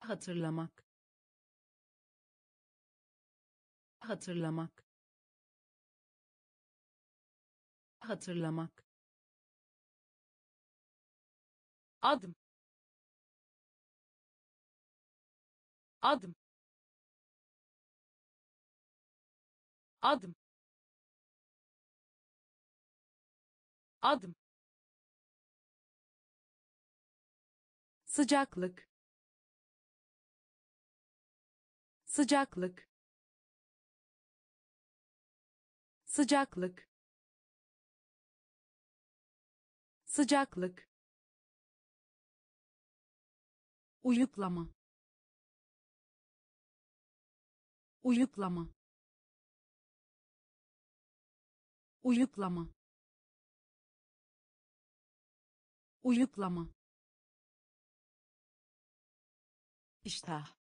Hatırlamak. Hatırlamak. Hatırlamak adım. Adım. Adım. Adım. Sıcaklık. Sıcaklık. Sıcaklık. Sıcaklık uyuklama. Uyuklama. Uyuklama. Uyuklama. İştah.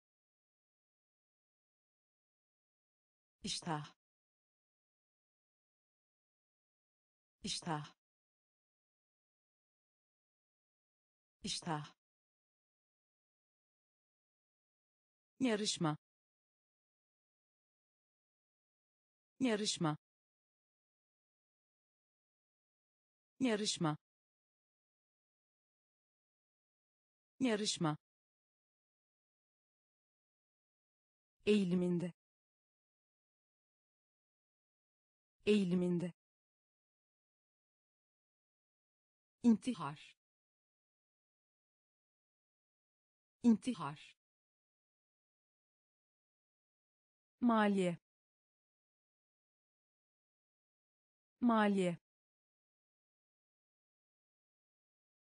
İştah. İştah. İştah yarışma. Yarışma. Yarışma. Yarışma. Eğiliminde. Eğiliminde. İntihar. İntihar maliye. Maliye.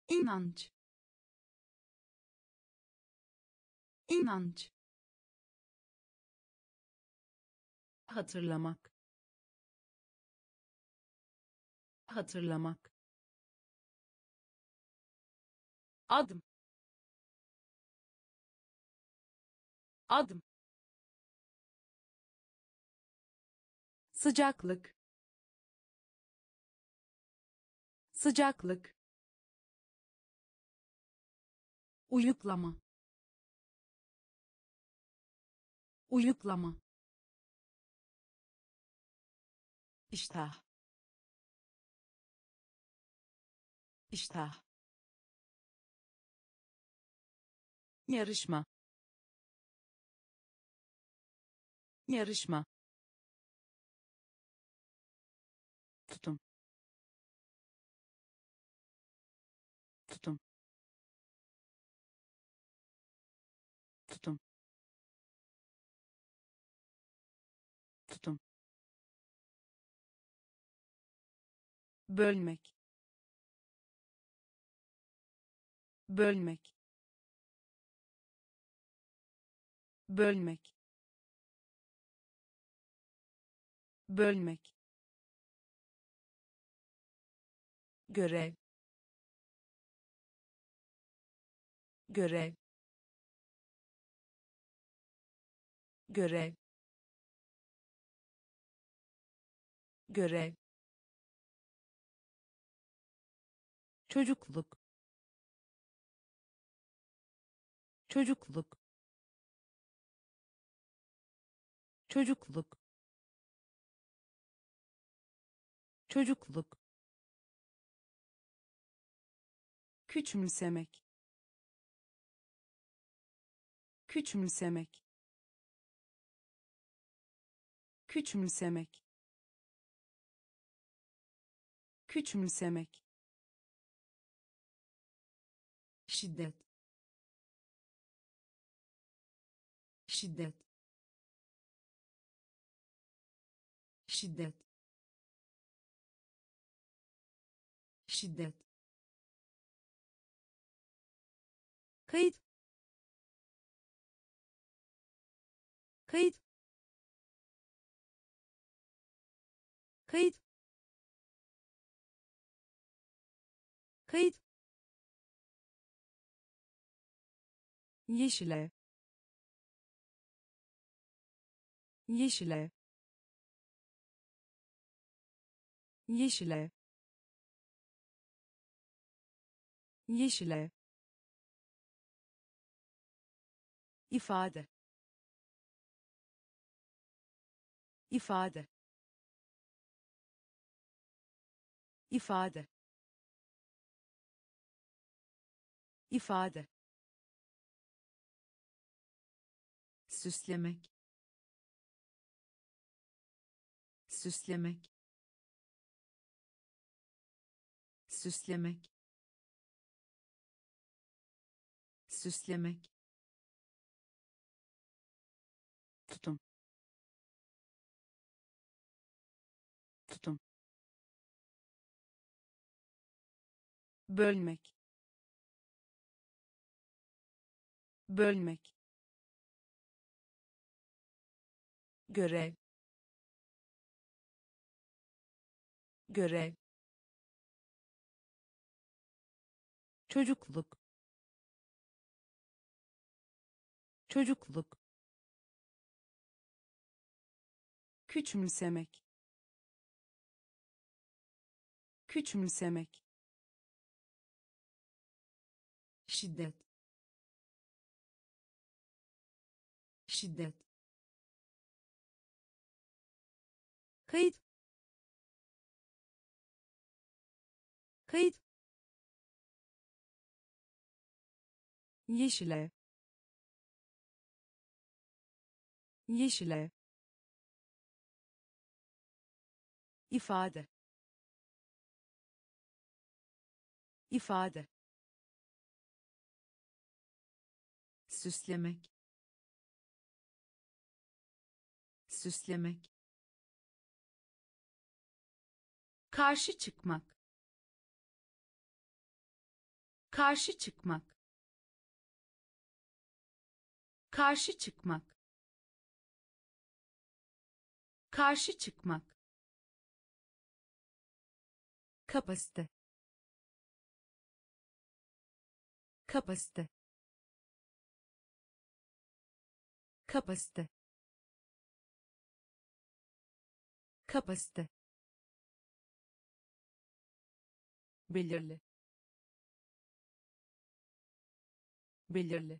İnanç. İnanç. Hatırlamak. Hatırlamak. Adım. Adım sıcaklık. Sıcaklık. Uyuklama. Uyuklama. İştah. İştah. Yarışma. Yarışma bölmek. Bölmek. Bölmek. Bölmek. Görev. Görev. Görev. Görev çocukluk. Çocukluk. Çocukluk. Çocukluk. Küçümsemek. Küçümsemek. Küçümsemek. Küçümsemek şiddet şiddet şiddet şiddet kayıt kayıt kayıt kayıt yeşile. Yeşile. Yeşile. Yeşile. İfade. İfade. İfade. İfade süslemek. Süslemek. Süslemek. Süslemek. Tutum. Tutum. Bölmek. Bölmek görev görev çocukluk. Çocukluk. Küçümsemek. Küçümsemek. Şiddet. Şiddet kayıt. Kayıt. Yeşile. Yeşile. İfade. İfade. Süslemek. Süslemek karşı çıkmak. Karşı çıkmak. Karşı çıkmak. Karşı çıkmak. Kapasite kapasite kapasite kapasite belirli. Belirli.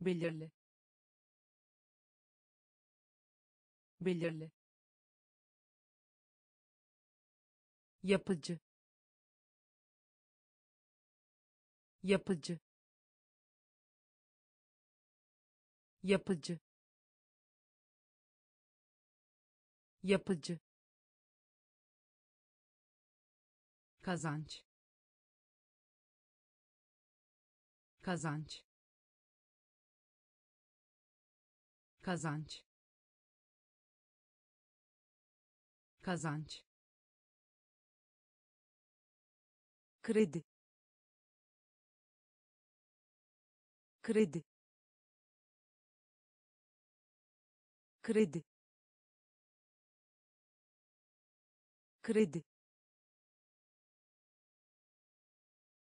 Belirli. Belirli. Yapıcı. Yapıcı. Yapıcı. Yapıcı kazanç. Kazanç. Kazanç. Kazanç. Kredi. Kredi. Kredi. Kredi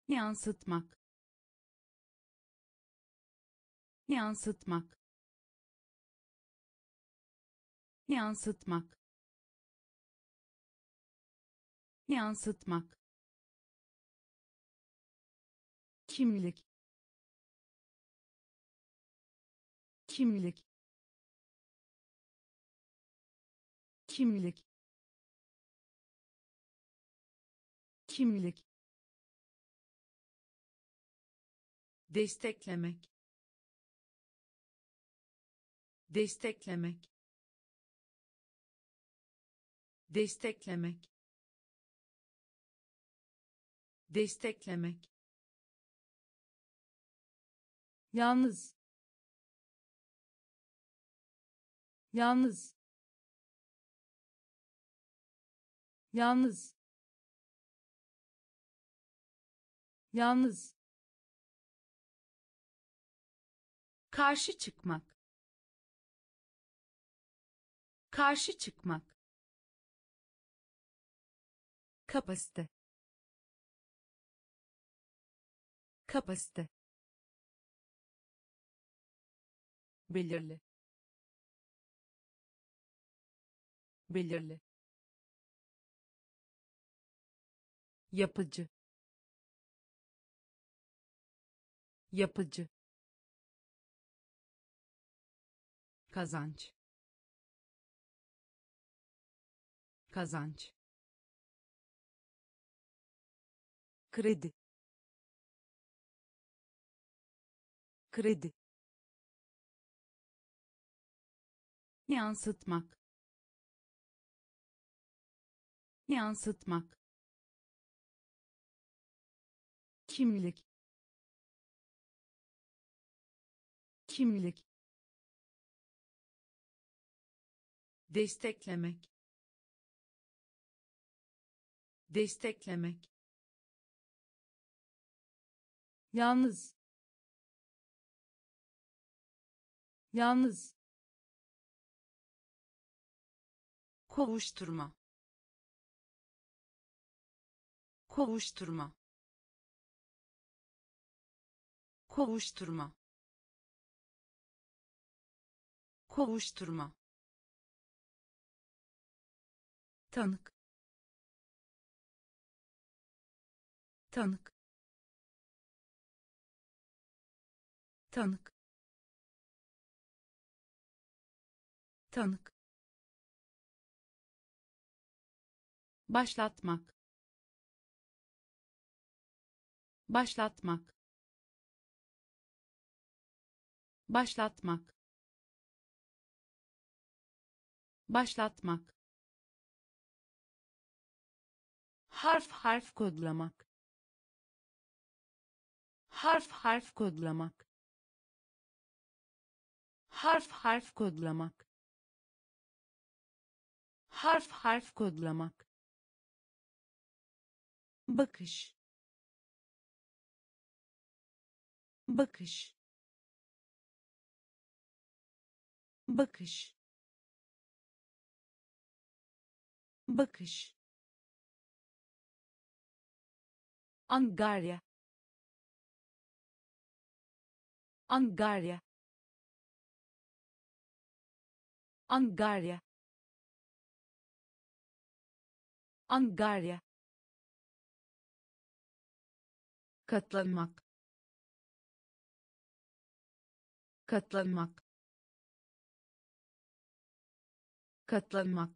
yansıtmak. Yansıtmak. Yansıtmak. Yansıtmak. Kimlik. Kimlik. Kimlik. Kimlik desteklemek desteklemek desteklemek desteklemek. Yalnız yalnız yalnız yalnız karşı çıkmak. Karşı çıkmak. Kapasite. Kapasite. Belirli. Belirli. Yapıcı. Yapıcı kazanç. Kazanç. Kredi. Kredi. Yansıtmak. Yansıtmak. Kimlik. Kimlik desteklemek desteklemek yalnız yalnız kovuşturma kovuşturma kovuşturma kovuşturma tanık. Tanık. Tanık. Tanık. Başlatmak. Başlatmak. Başlatmak. Başlatmak harf harf kodlamak. Harf harf kodlamak. Harf harf kodlamak. Harf harf kodlamak. Bakış. Bakış. Bakış. Bakış Angarya. Angarya. Angarya. Angarya. Katlanmak. Katlanmak. Katlanmak.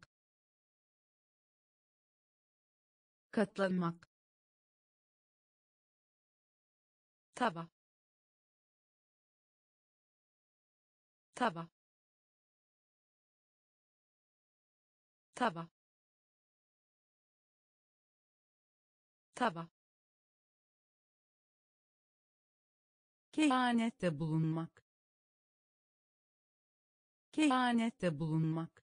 Katlanmak tava tava tava tava kehanette bulunmak. Kehanette bulunmak.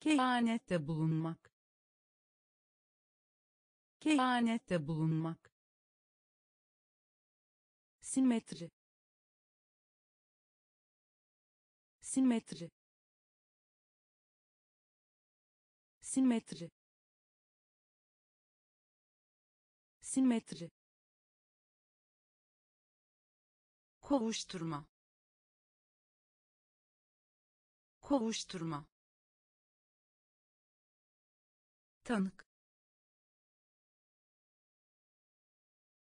Kehanette bulunmak. Kehanette bulunmak simetri. Simetri. Simetri. Simetri. Kovuşturma. Kovuşturma. Tanık.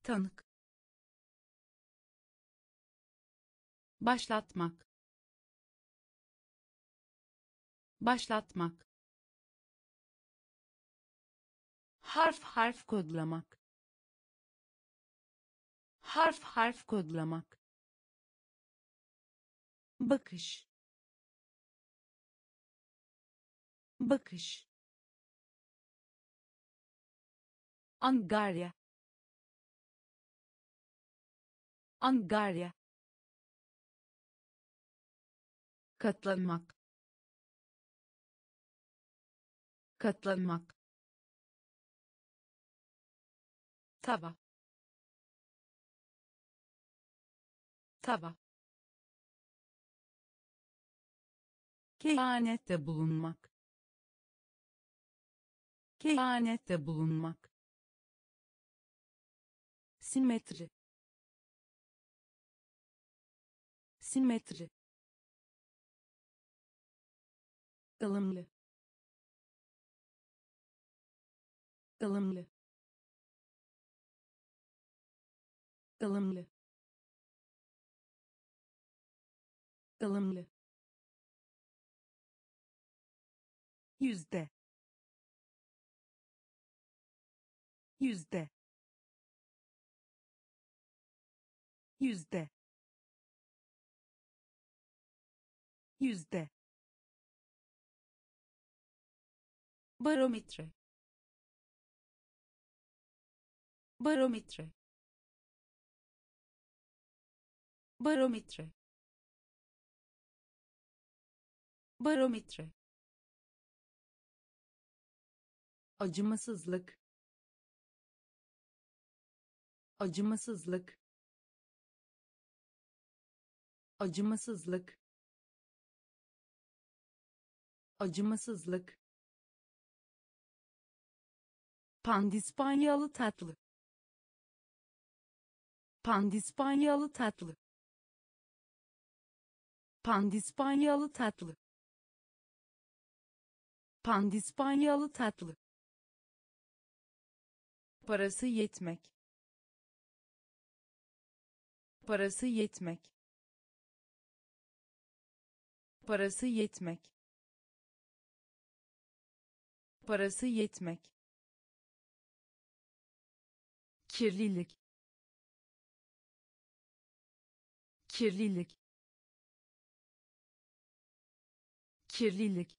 Tanık başlatmak. Başlatmak. Harf harf kodlamak. Harf harf kodlamak. Bakış. Bakış. Angarya. Angarya katlanmak katlanmak tava tava kehanette bulunmak kehanette bulunmak simetri simetri ılımlı ılımlı ılımlı ılımlı yüzde. Yüzde. Yüzde. Yüzde barometre. Barometre. Barometre. Barometre. Acımasızlık. Acımasızlık. Acımasızlık. Acımasızlık Pandispanyalı tatlı. Pandispanyalı tatlı. Pandispanyalı tatlı. Pandispanyalı tatlı. Parası yetmek. Parası yetmek. Parası yetmek. Parası yetmek kirlilik kirlilik kirlilik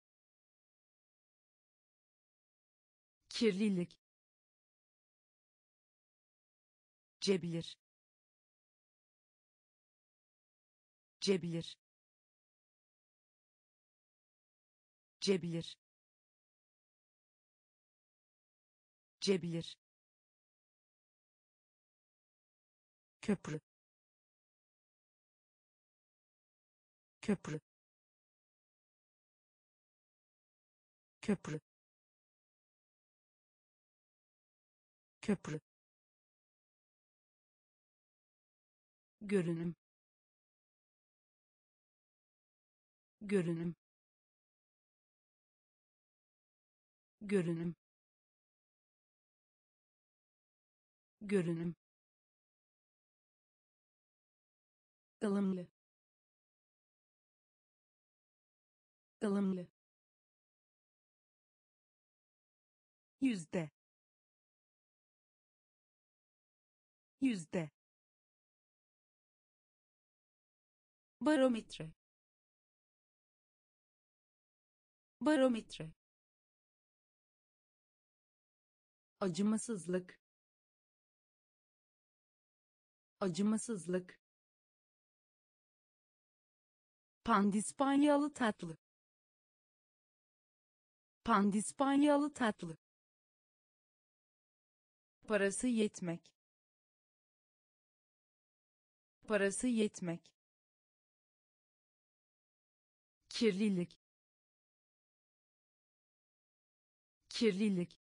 kirlilik cebilir cebilir cebilir cebilir köprü köprü köprü köprü. Görünüm görünüm görünüm. Görünüm ılımlı ılımlı yüzde. Yüzde. Barometre. Barometre. Acımasızlık. Acımasızlık Pandispanyalı tatlı. Pandispanyalı tatlı. Parası yetmek. Parası yetmek. Kirlilik. Kirlilik.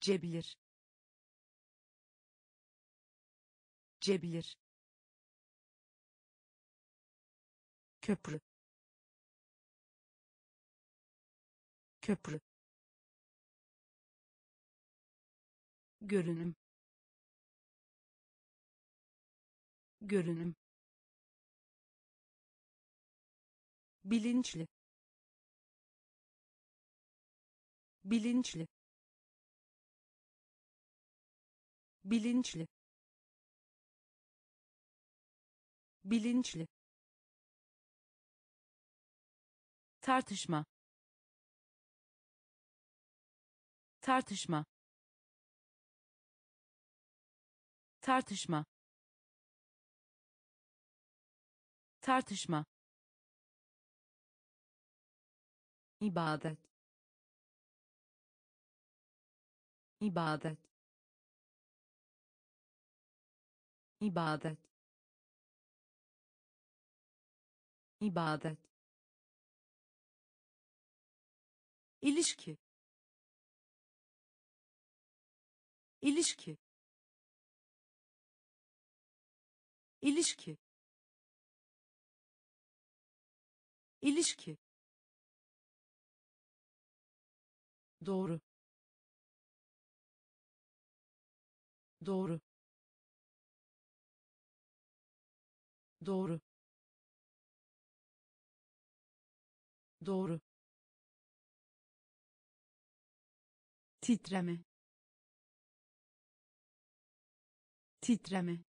Cebilir. Cebilir köprü. Köprü. Görünüm. Görünüm. Bilinçli. Bilinçli. Bilinçli. Bilinçli tartışma. Tartışma. Tartışma. Tartışma. İbadet. İbadet. İbadet. İbadet ilişki. İlişki. İlişki. İlişki. Doğru. Doğru. Doğru. Doğru titreme. Titreme.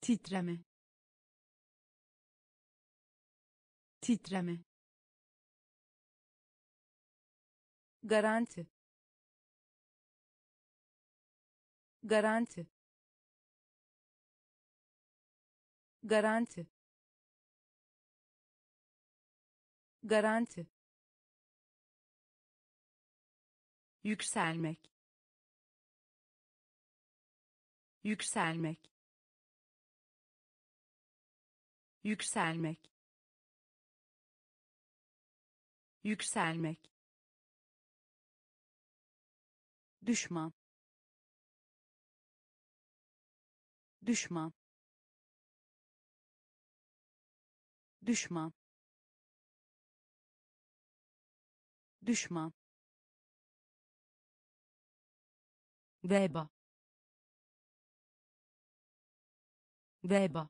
Titreme. Titreme. Garanti. Garanti. Garanti. Garanti yükselmek. Yükselmek. Yükselmek. Yükselmek. Düşman. Düşman. Düşman. Düşman veba veba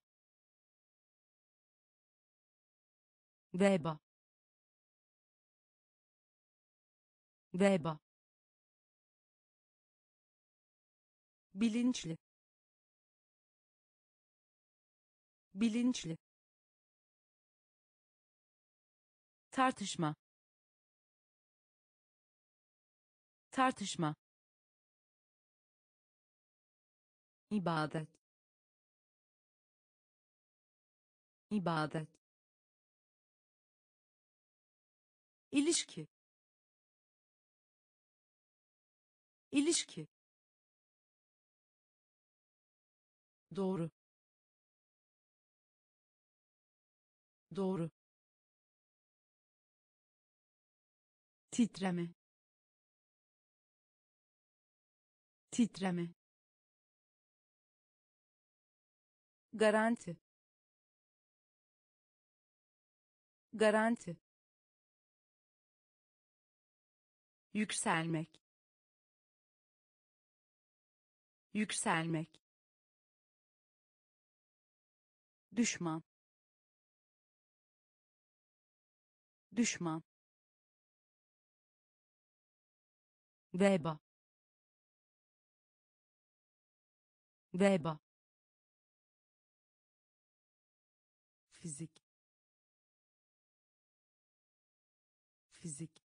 veba veba bilinçli. Bilinçli. Tartışma. Tartışma ibadet. İbadet. İlişki. İlişki. Doğru. Doğru. Titreme. Titreme garanti. Garanti. Yükselmek. Yükselmek. Düşman. Düşman. Veba. Veba fizik. Fizik.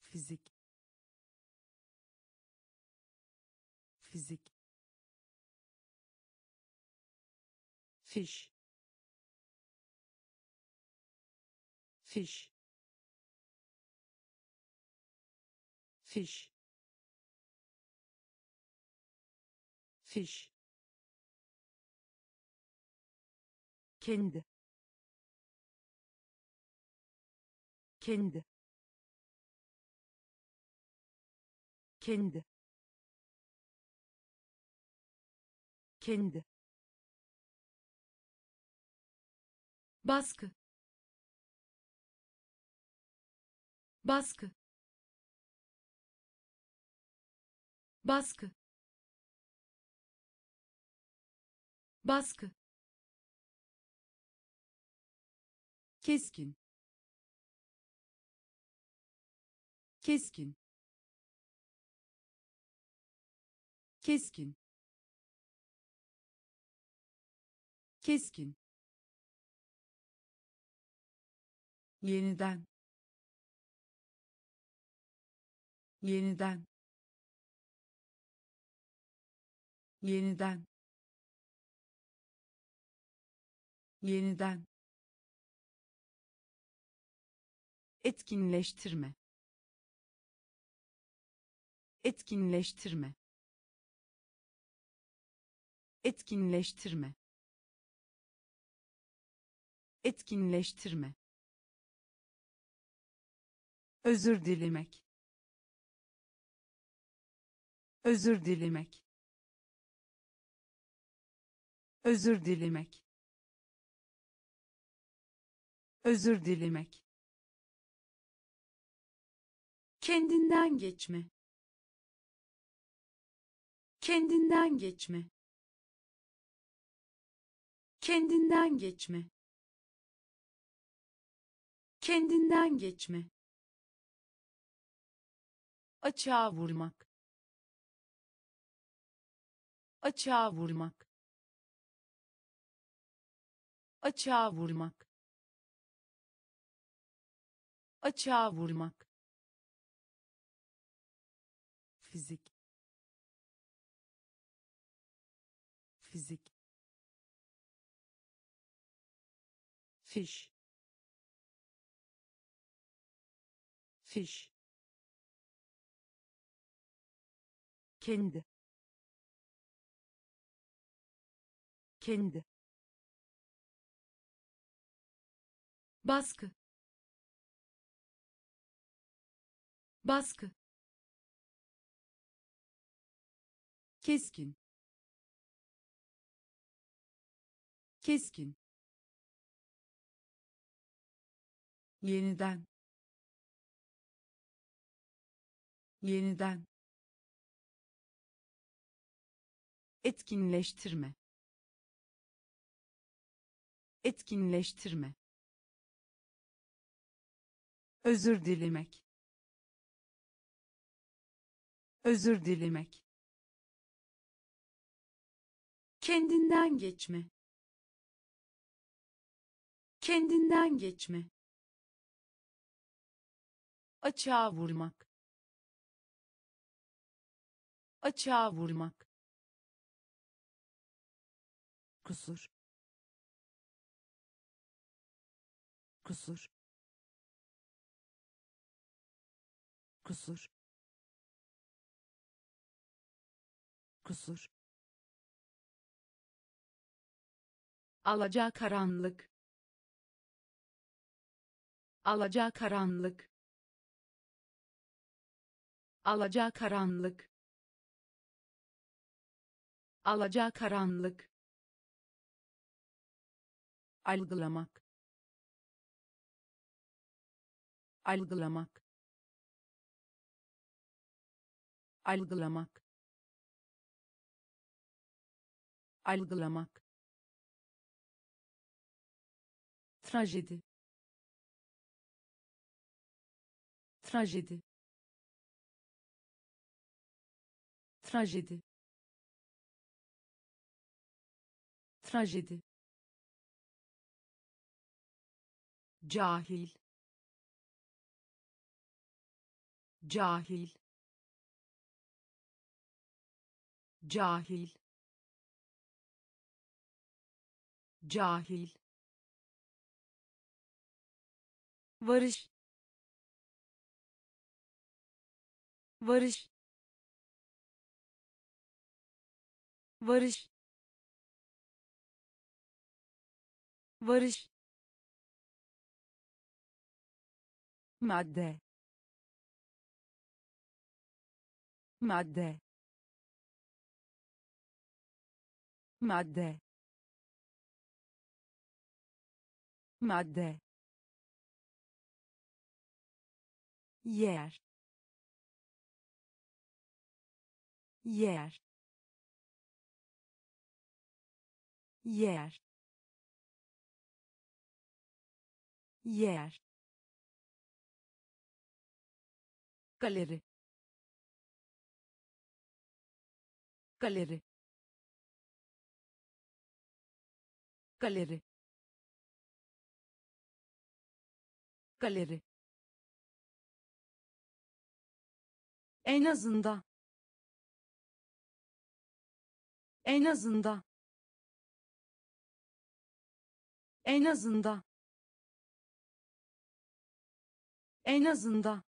Fizik. Fizik. Fiş. Fiş. Fiş. Fiş kendi. Kendi. Kendi. Kendi. Baskı. Baskı. Baskı. Baskı keskin. Keskin. Keskin. Keskin. Yeniden. Yeniden. Yeniden. Yeniden etkinleştirme. Etkinleştirme. Etkinleştirme. Etkinleştirme. Özür dilemek. Özür dilemek. Özür dilemek. Özür dilemek kendinden geçme. Kendinden geçme. Kendinden geçme. Kendinden geçme. Açığa vurmak. Açığa vurmak. Açığa vurmak. Açığa vurmak fizik. Fizik. Fiş. Fiş. Kendi. Kendi. Baskı. Baskı keskin. Keskin. Yeniden. Yeniden. Etkinleştirme. Etkinleştirme. Özür dilemek. Özür dilemek kendinden geçme. Kendinden geçme. Açığa vurmak. Açığa vurmak. Kusur. Kusur. Kusur. Kusur alaca karanlık. Alaca karanlık. Alaca karanlık. Alaca karanlık. Algılamak. Algılamak. Algılamak. Algılamak trajedi trajedi trajedi trajedi cahil. Cahil. Cahil. Cahil varış varış varış varış. Madde. Madde. Madde. Madde yer. Yer. Yer. Yer. Kaleri kaleri kaleri kaleri en azından. En azından. En azından. En azından.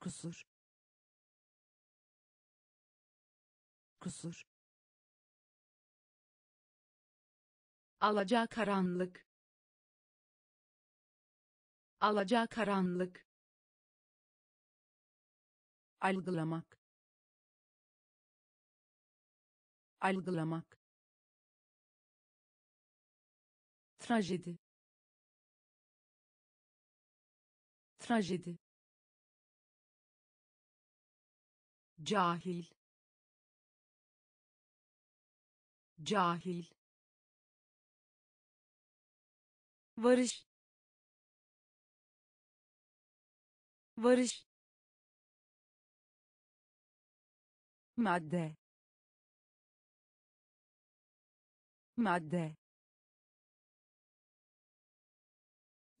Kusur. Kusur. Alaca karanlık. Alaca karanlık algılamak. Algılamak. Trajedi. Trajedi. Cahil. Cahil. Varış. Varış madde. Madde.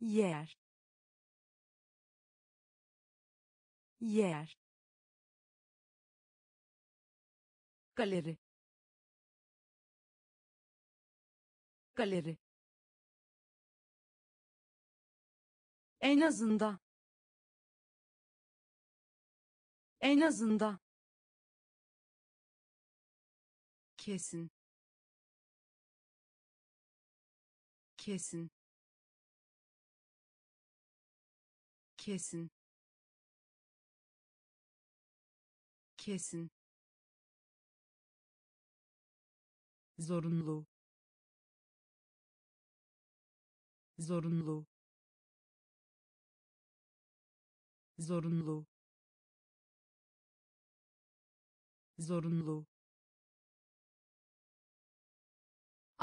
Yer. Yer. Galeri. Galeri. En azından. En azından kesin. Kesin. Kesin. Kesin. Zorunlu. Zorunlu. Zorunlu. Zorunlu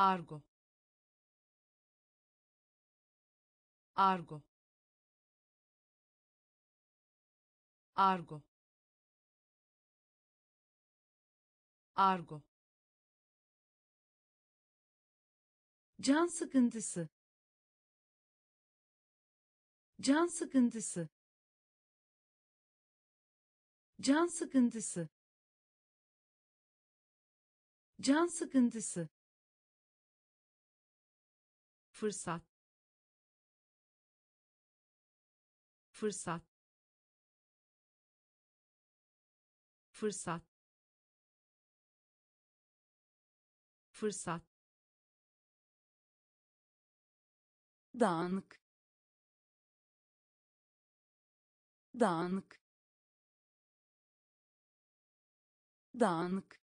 argo. Argo. Argo. Argo. Can sıkıntısı. Can sıkıntısı. Can sıkıntısı. Can sıkıntısı fırsat. Fırsat. Fırsat. Fırsat. Dağınık. Dağınık. Dağınık.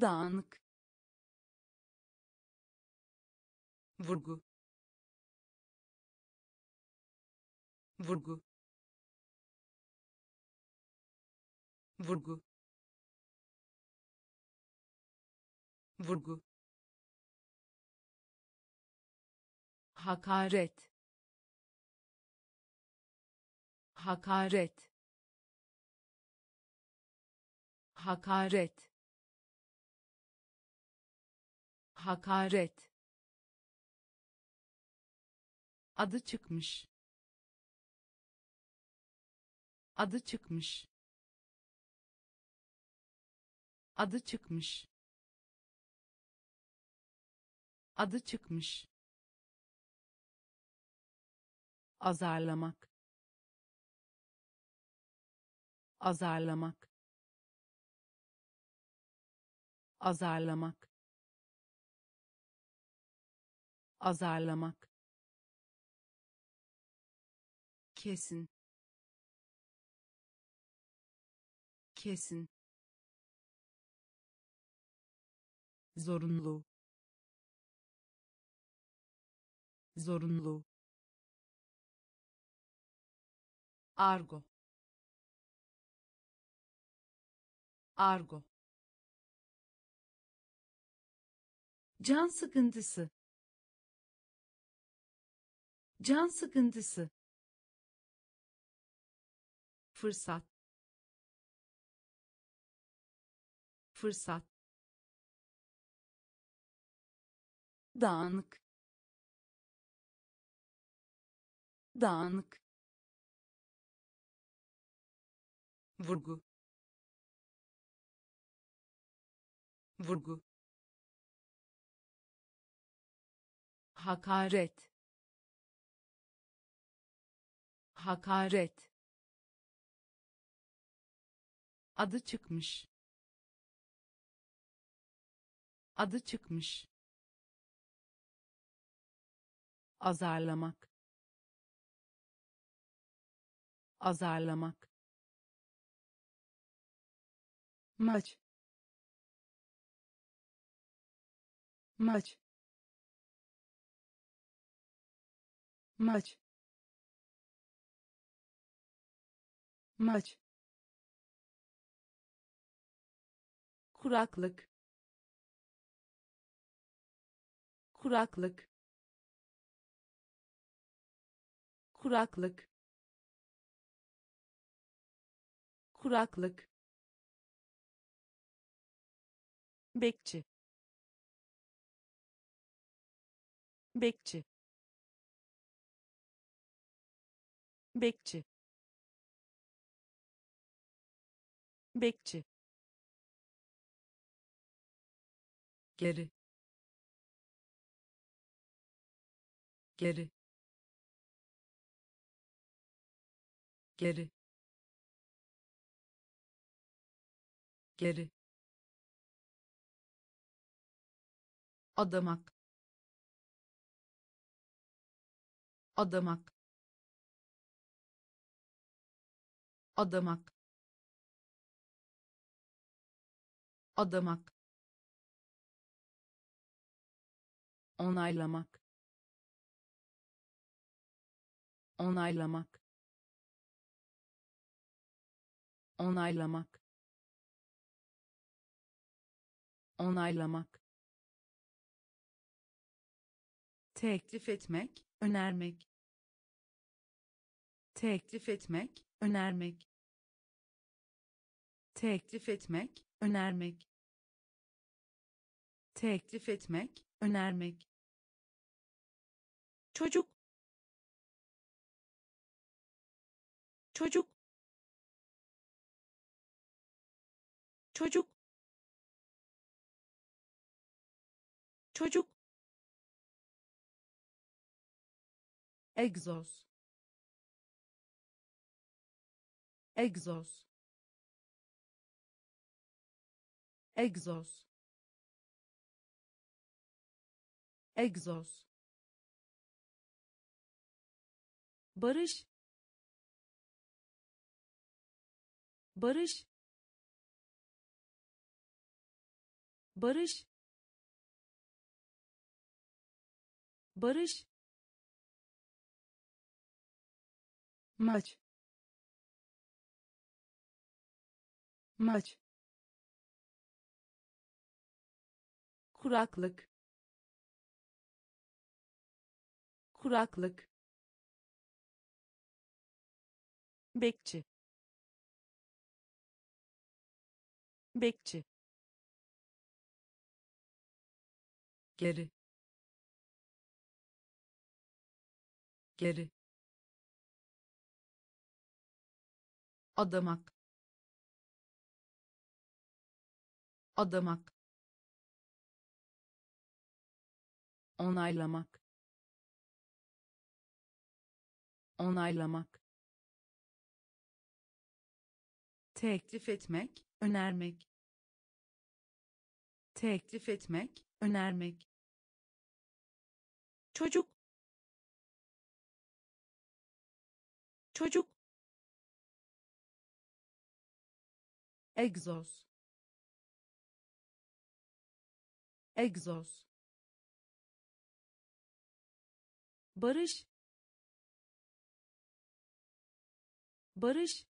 Dağınık vurgu. Vurgu. Vurgu. Vurgu. Hakaret. Hakaret. Hakaret. Hakaret adı çıkmış. Adı çıkmış. Adı çıkmış. Adı çıkmış. Azarlamak. Azarlamak. Azarlamak. Azarlamak kesin. Kesin. Zorunlu. Zorunlu. Argo. Argo. Can sıkıntısı. Can sıkıntısı fırsat. Fırsat. Dağınık. Dağınık. Vurgu. Vurgu. Hakaret. Hakaret adı çıkmış. Adı çıkmış. Azarlamak. Azarlamak. Maç. Maç. Maç. Maç kuraklık. Kuraklık. Kuraklık. Kuraklık. Bekçi. Bekçi. Bekçi. Bekçi geri. Geri. Geri. Geri. Adamak. Adamak. Adamak. Adamak onaylamak. Onaylamak. Onaylamak. Onaylamak. Teklif etmek önermek. Teklif etmek önermek. Teklif etmek önermek. Teklif etmek önermek çocuk çocuk çocuk çocuk egzoz egzoz egzoz egzoz barış. Barış. Barış. Barış. Maç. Maç. Kuraklık. Kuraklık bekçi. Bekçi. Geri. Geri. Adamak. Adamak. Onaylamak. Onaylamak teklif etmek önermek. Teklif etmek önermek. Çocuk. Çocuk. Egzoz. Egzoz. Barış. Barış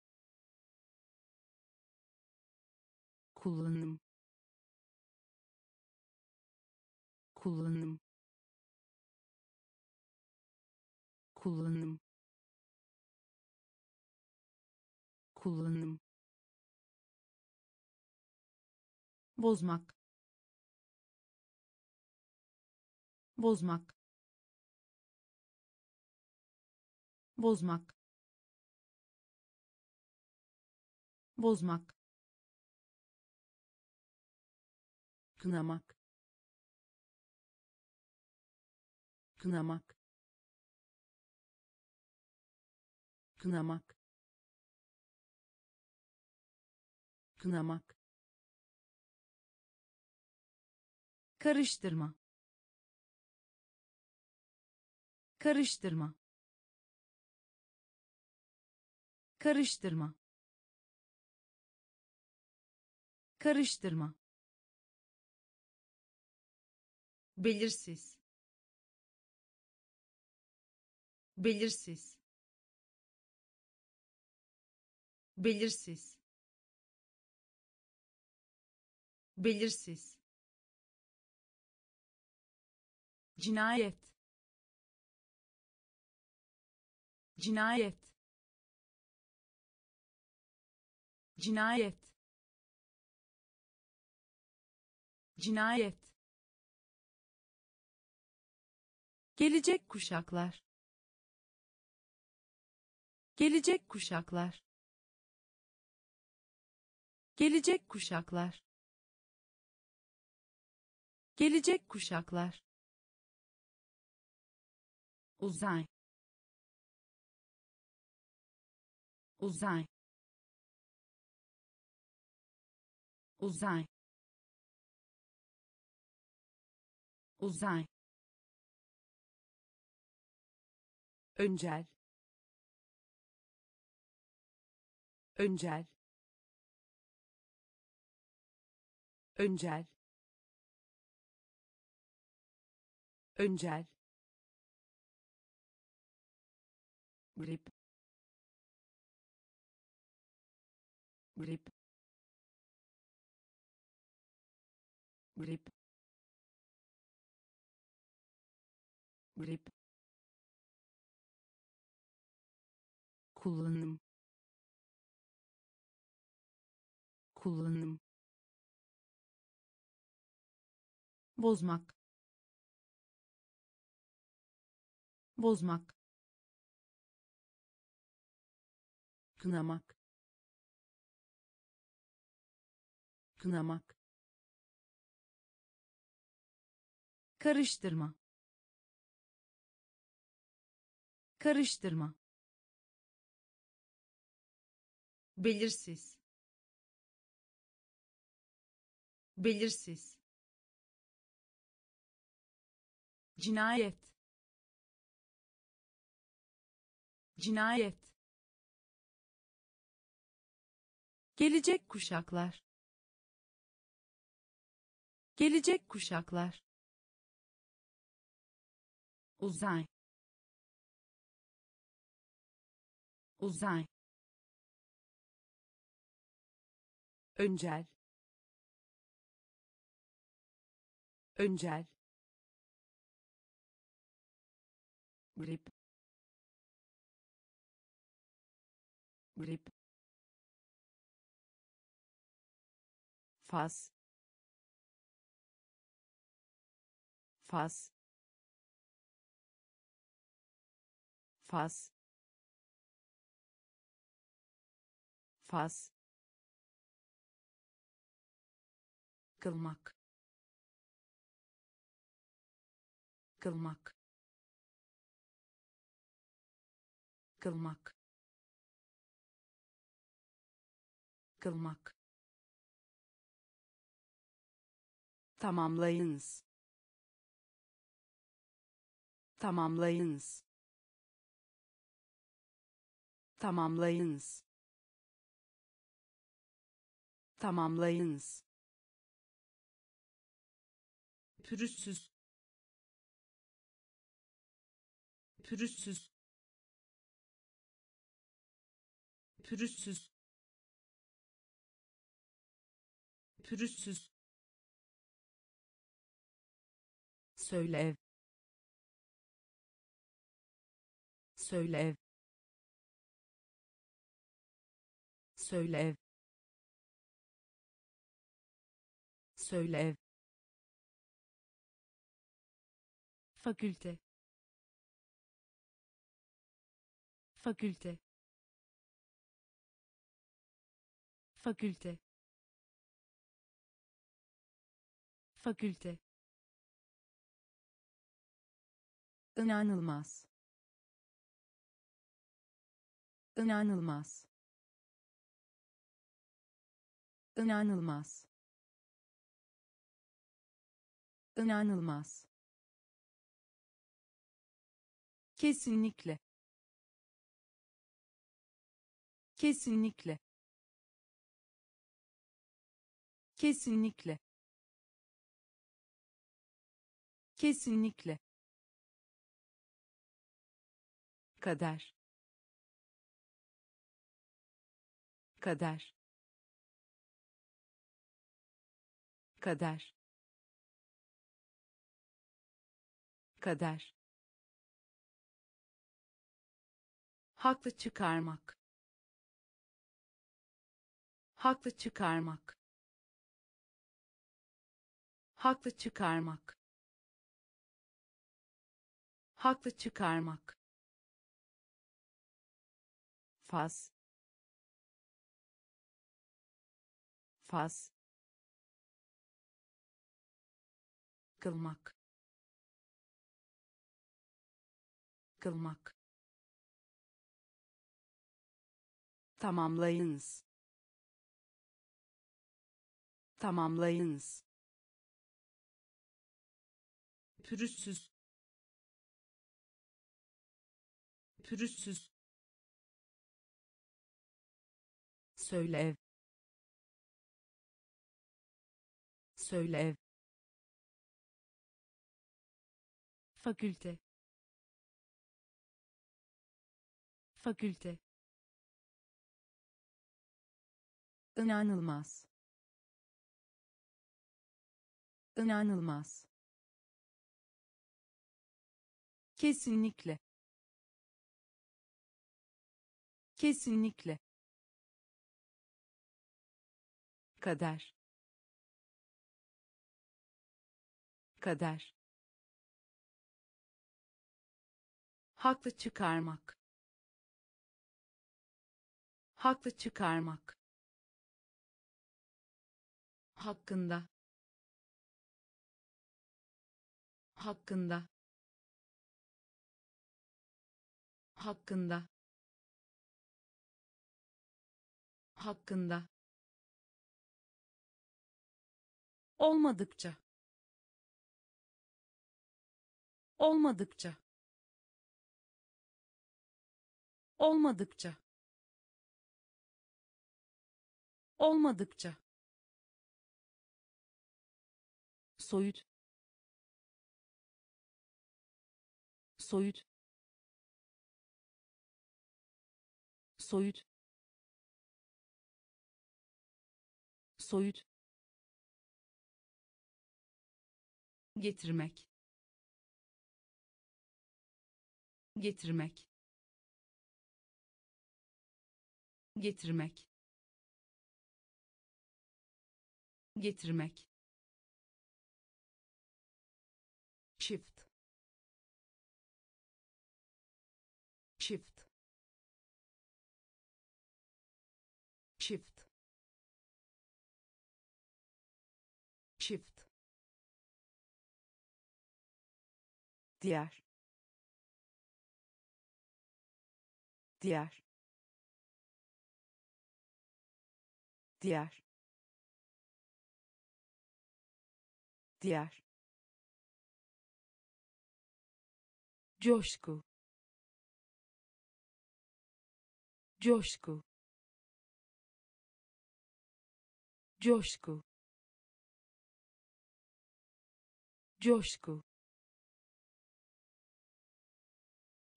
kullanım. Kullanım. Kullanım. Kullanım. Bozmak. Bozmak. Bozmak. Bozmak kınamak. Kınamak. Kınamak. Kınamak. Karıştırma. Karıştırma. Karıştırma. Karıştırma belirsiz. Belirsiz. Belirsiz. Belirsiz. Cinayet. Cinayet. Cinayet. Cinayet gelecek kuşaklar. Gelecek kuşaklar. Gelecek kuşaklar. Gelecek kuşaklar. Uzay. Uzay. Uzay. Uzay öncel. Öncel. Öncel. Öncel. Grip. Grip. Grip. Grip kullanım. Kullanım. Bozmak. Bozmak. Kınamak. Kınamak. Karıştırma. Karıştırma belirsiz. Belirsiz. Cinayet. Cinayet. Gelecek kuşaklar. Gelecek kuşaklar. Uzay. Uzay öncel. Öncel. Grip. Grip. Faz faz faz faz kılmak. Kılmak. Kılmak. Kılmak. Tamamlayınız. Tamamlayınız. Tamamlayınız. Tamamlayınız pürüzsüz pürüzsüz pürüzsüz pürüzsüz Söylev. Söylev. Söylev. Söylev. Fakülte fakülte fakülte fakülte inanılmaz. İnanılmaz. İnanılmaz. İnanılmaz kesinlikle. Kesinlikle. Kesinlikle. Kesinlikle. Kader. Kader. Kader. Kader haklı çıkarmak. Haklı çıkarmak. Haklı çıkarmak. Haklı çıkarmak. Faz faz kılmak. Kılmak tamamlayınız. Tamamlayınız. Pürüzsüz. Pürüzsüz. Söylev. Söylev. fakülte. Fakülte inanılmaz. İnanılmaz. Kesinlikle. Kesinlikle. Kader. Kader. Haklı çıkarmak. Haklı çıkarmak hakkında hakkında hakkında hakkında. Olmadıkça olmadıkça olmadıkça olmadıkça soyut. Soyut. Soyut. Soyut. Getirmek. Getirmek. Getirmek. Getirmek çift. Çift. Çift. Çift. Diğer. Diğer. Diğer. Diğer coşku. Coşku. Coşku. Coşku.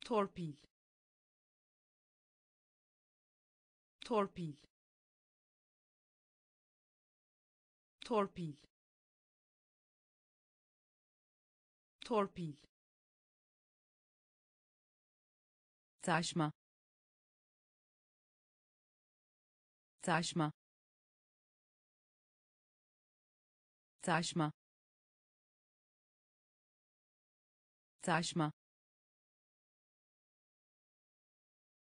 Torpil. Torpil. Torpil. Torpil taşma. Taşma. Taşma. Taşma.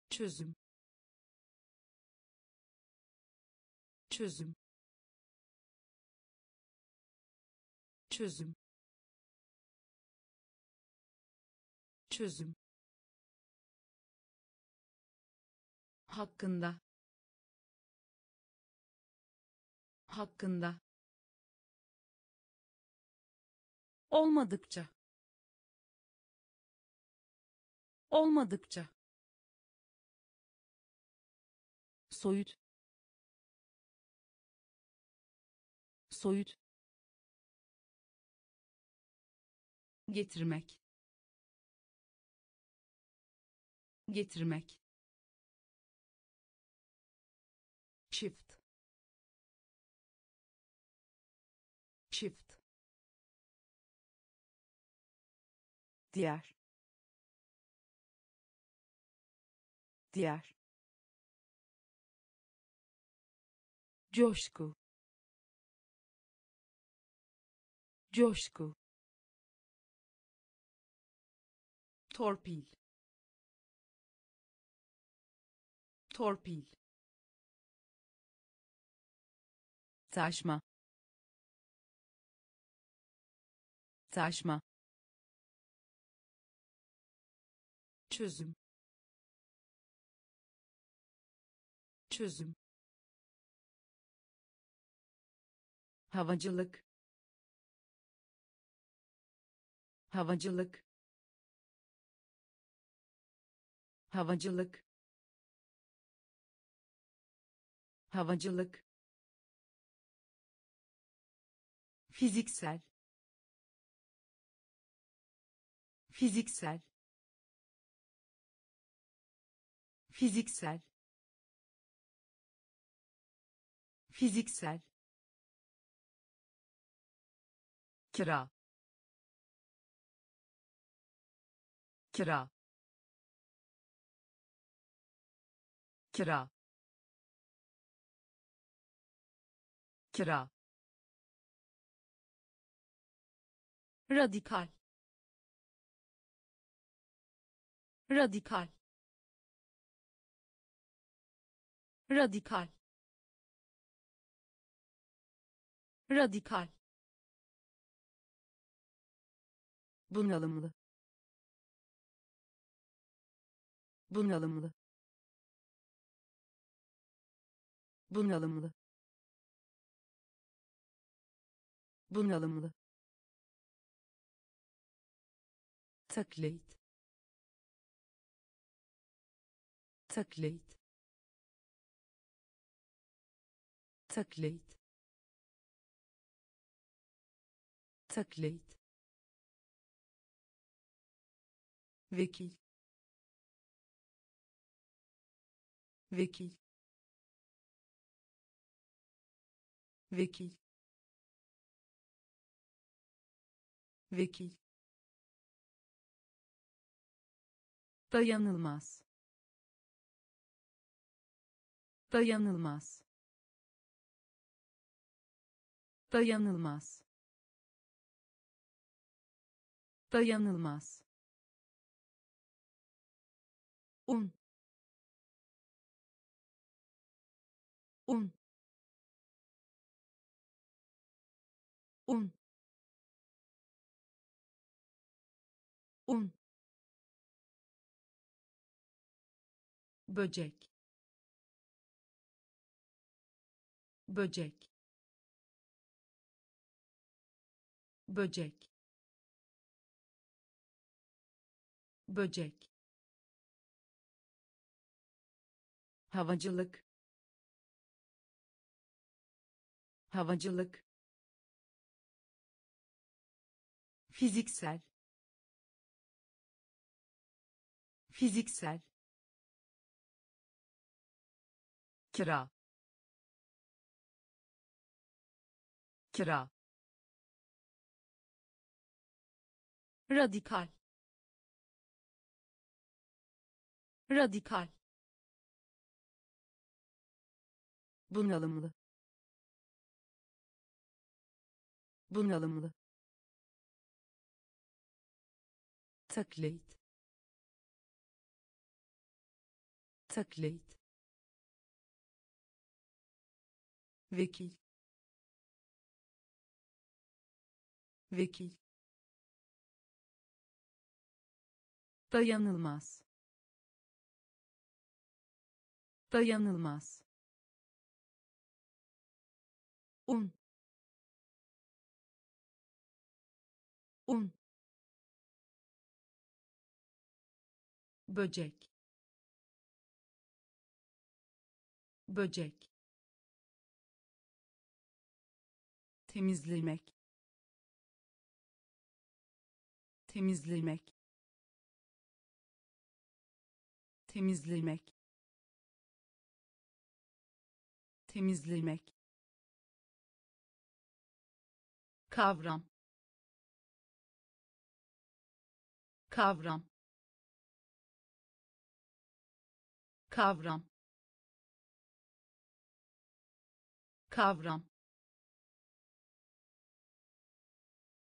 Çözüm. Çözüm. Çözüm. Çözüm hakkında hakkında olmadıkça olmadıkça soyut soyut getirmek getirmek diğer. Diğer. Coşku. Coşku. Torpil. Torpil. Taşma. Taşma çözüm. Çözüm. Havacılık. Havacılık. Havacılık. Havacılık. Fiziksel. Fiziksel fiziksel. Fiziksel. Kira. Kira. Kira. Kira. Radikal. Radikal radikal. Radikal. Bunalımlı. Bunalımlı. Bunalımlı. Bunalımlı. Taklit. Taklit taklit. Taklit. Vekil. Vekil. Vekil. Vekil. Dayanılmaz. Dayanılmaz dayanılmaz. Dayanılmaz. Un. Un. Un. Un. Böcek. Böcek böcek. Böcek. Havacılık. Havacılık. Fiziksel. Fiziksel. Kira. Kira radikal. Radikal. Bunalımlı. Bunalımlı. Taklit. Taklit. Vekil. Vekil dayanılmaz. Dayanılmaz. Un. Un. Böcek. Böcek. Temizlemek. Temizlemek temizlemek. Temizlemek. Kavram. Kavram. Kavram. Kavram.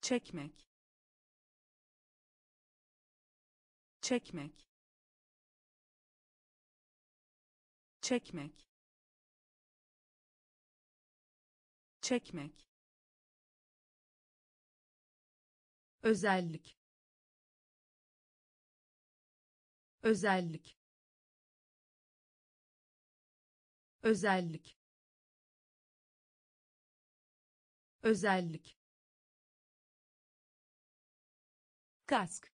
Çekmek. Çekmek çekmek. Çekmek. Özellik. Özellik. Özellik. Özellik. Kask.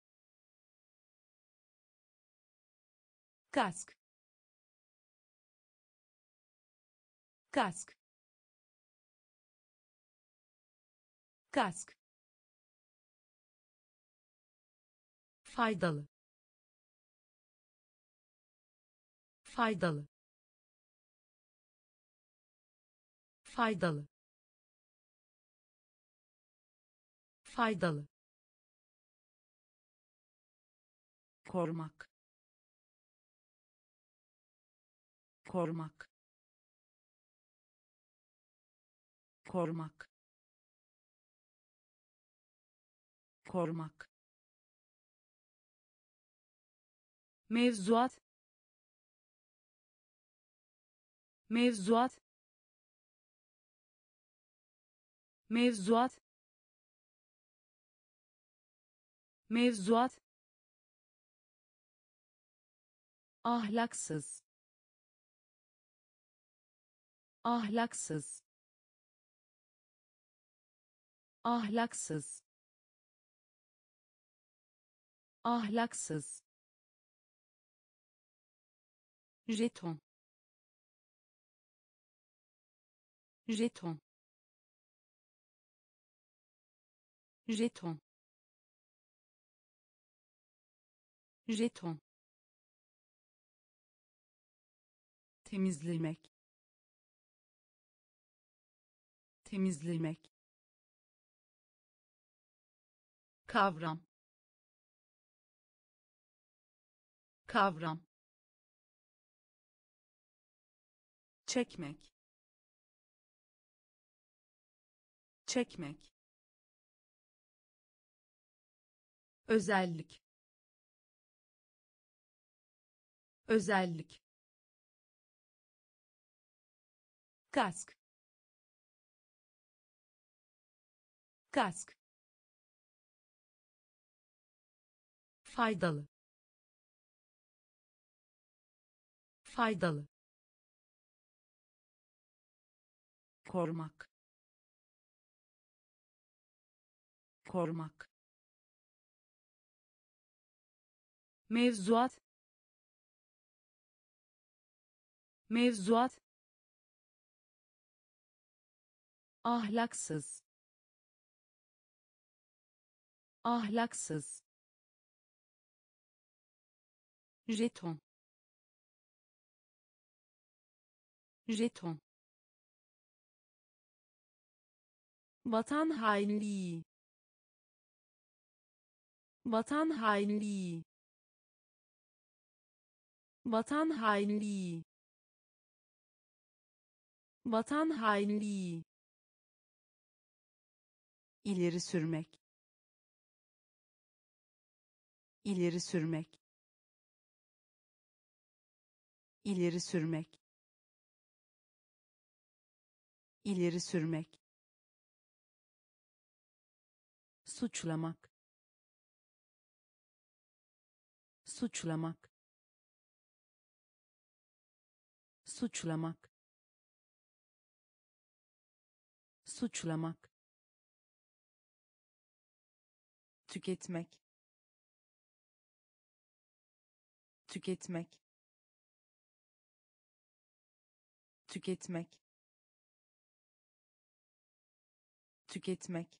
Kask kask. Kask. Faydalı. Faydalı. Faydalı. Faydalı. Korumak. Korumak korumak korumak mevzuat. Mevzuat. Mevzuat. Mevzuat. Ahlaksız. Ahlaksız ahlaksız. Ahlaksız. Jeton. Jeton. Jeton. Jeton. Temizlemek. Temizlemek kavram kavram çekmek çekmek özellik özellik kask kask faydalı. Faydalı. Korumak. Korumak. Mevzuat. Mevzuat. Ahlaksız. Ahlaksız jeton. Jeton. Vatan hainliği. Vatan hainliği. Vatan hainliği. Vatan hainliği. İleri sürmek. İleri sürmek ileri sürmek. İleri sürmek. Suçlamak. Suçlamak. Suçlamak. Suçlamak. Tüketmek. Tüketmek tüketmek. Tüketmek.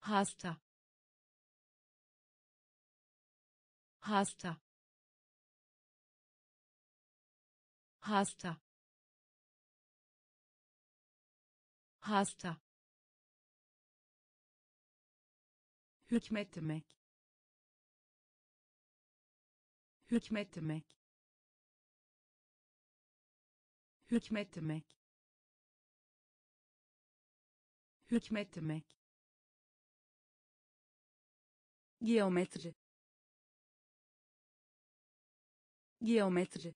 Hasta. Hasta. Hasta. Hasta. Hükmetmek. Hükmetmek hükmetmek hükmetmek geometri geometri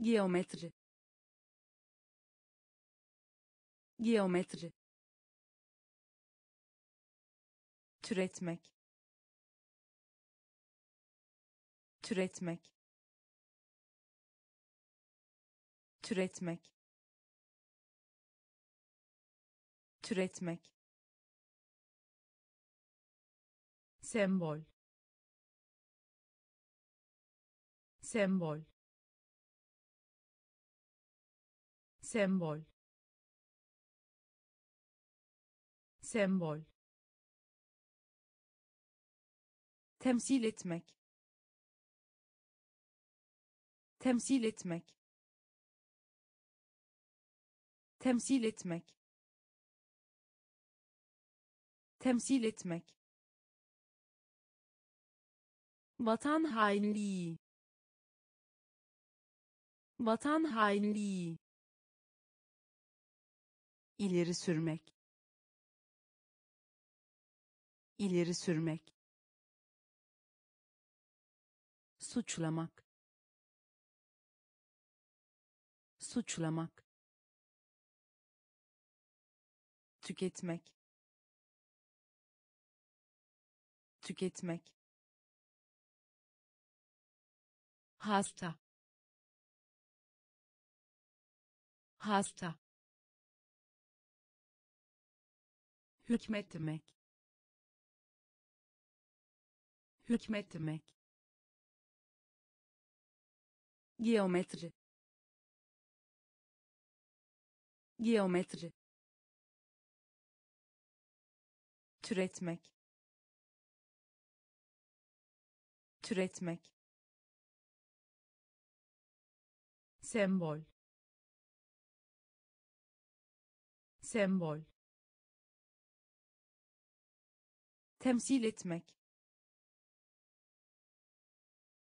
geometri geometri türetmek türetmek türetmek. Türetmek. Sembol. Sembol. Sembol. Sembol. Temsil etmek. Temsil etmek temsil etmek. Temsil etmek. Vatan hainliği. Vatan hainliği. İleri sürmek. İleri sürmek. Suçlamak. Suçlamak tüketmek. Tüketmek. Hasta. Hasta. Hükmetmek. Hükmetmek. Geometri. Geometri türetmek. Türetmek. Sembol. Sembol. Temsil etmek.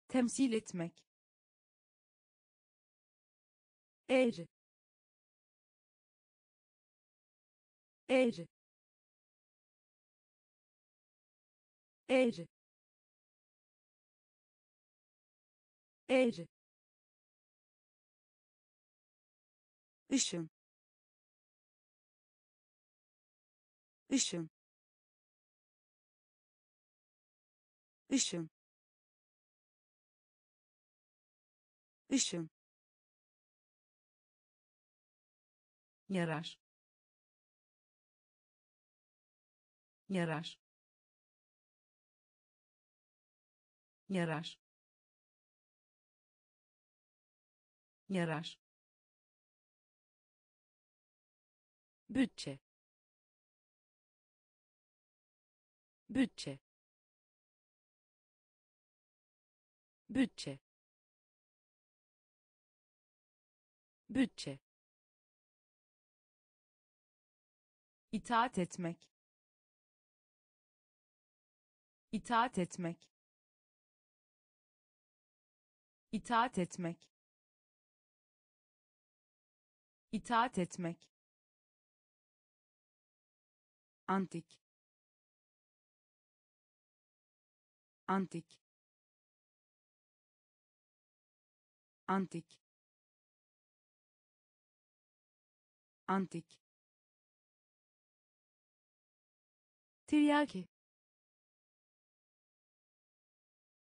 Temsil etmek. Eğri. Eğri eğri. Eğri. Işın ışın ışın ışın yarar. Yarar yarar. Yarar. Bütçe. Bütçe. Bütçe. Bütçe. İtaat etmek. İtaat etmek itaat etmek. İtaat etmek. Antik. Antik. Antik. Antik. Tiryaki.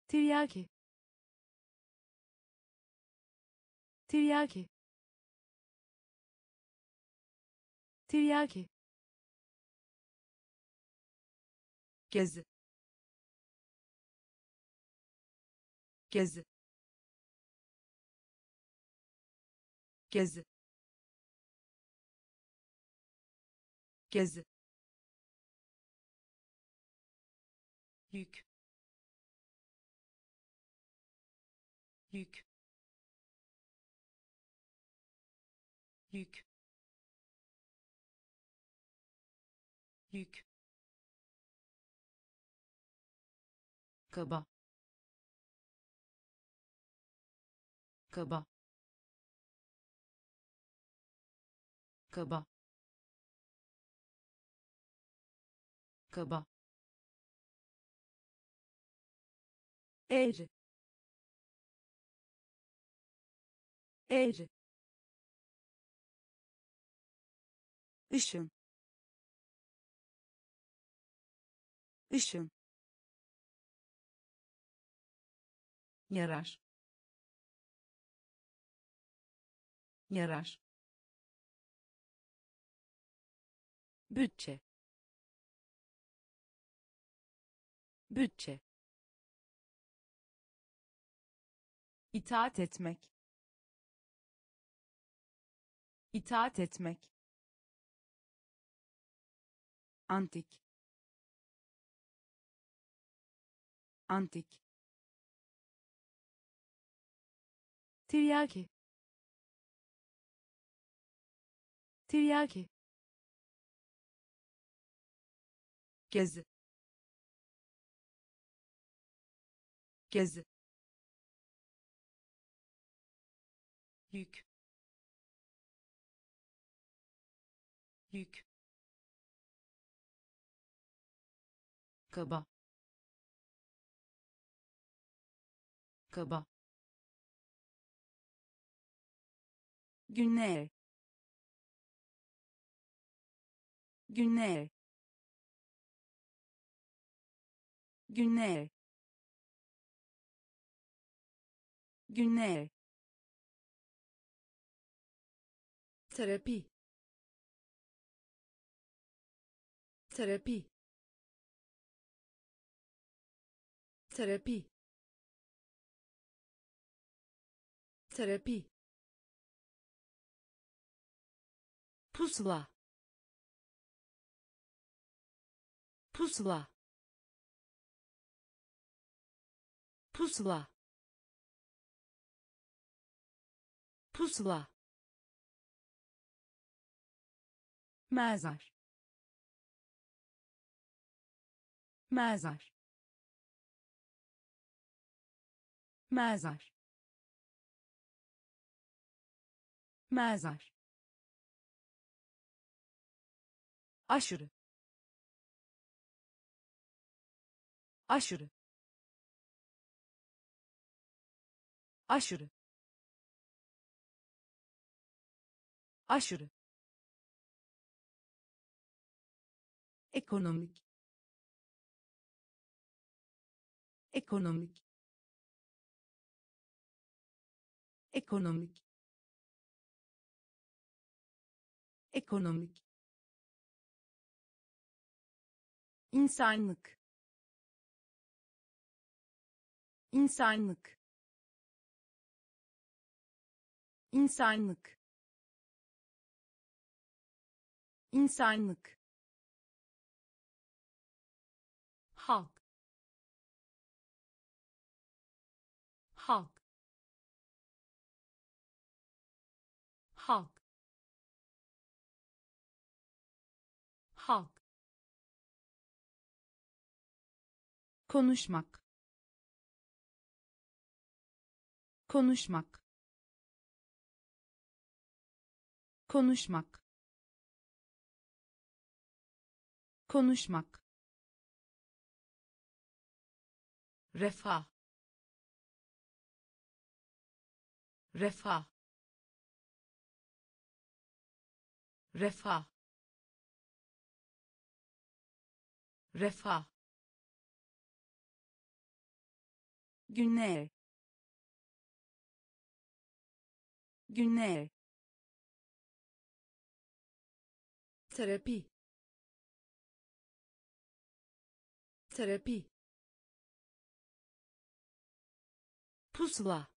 Tiryaki tiryaki. Tiryaki. Gezi. Gezi. Gezi. Gezi. Yük kaba. Kaba. Kaba. Kaba. Eğri eğri ışın ışın yarar. Yarar. Bütçe. Bütçe. İtaat etmek. İtaat etmek. Antik. Antik tiryaki. Tiryaki. Gezi. Gezi. Yük. Yük. Kaba. Kaba günler günler günler günler terapi. Terapi. Terapi. Terapi pusula. Pusula. Pusula. Pusula. Mezar. Mezar. Mezar. Mezar aşırı. Aşırı. Aşırı. Aşırı. Ekonomik. Ekonomik. Ekonomik. Ekonomik insanlık. İnsanlık. İnsanlık. İnsanlık konuşmak. Konuşmak. Konuşmak. Konuşmak. Refah. Refah. Refah. Refah günler günler terapi. Terapi. Pusula.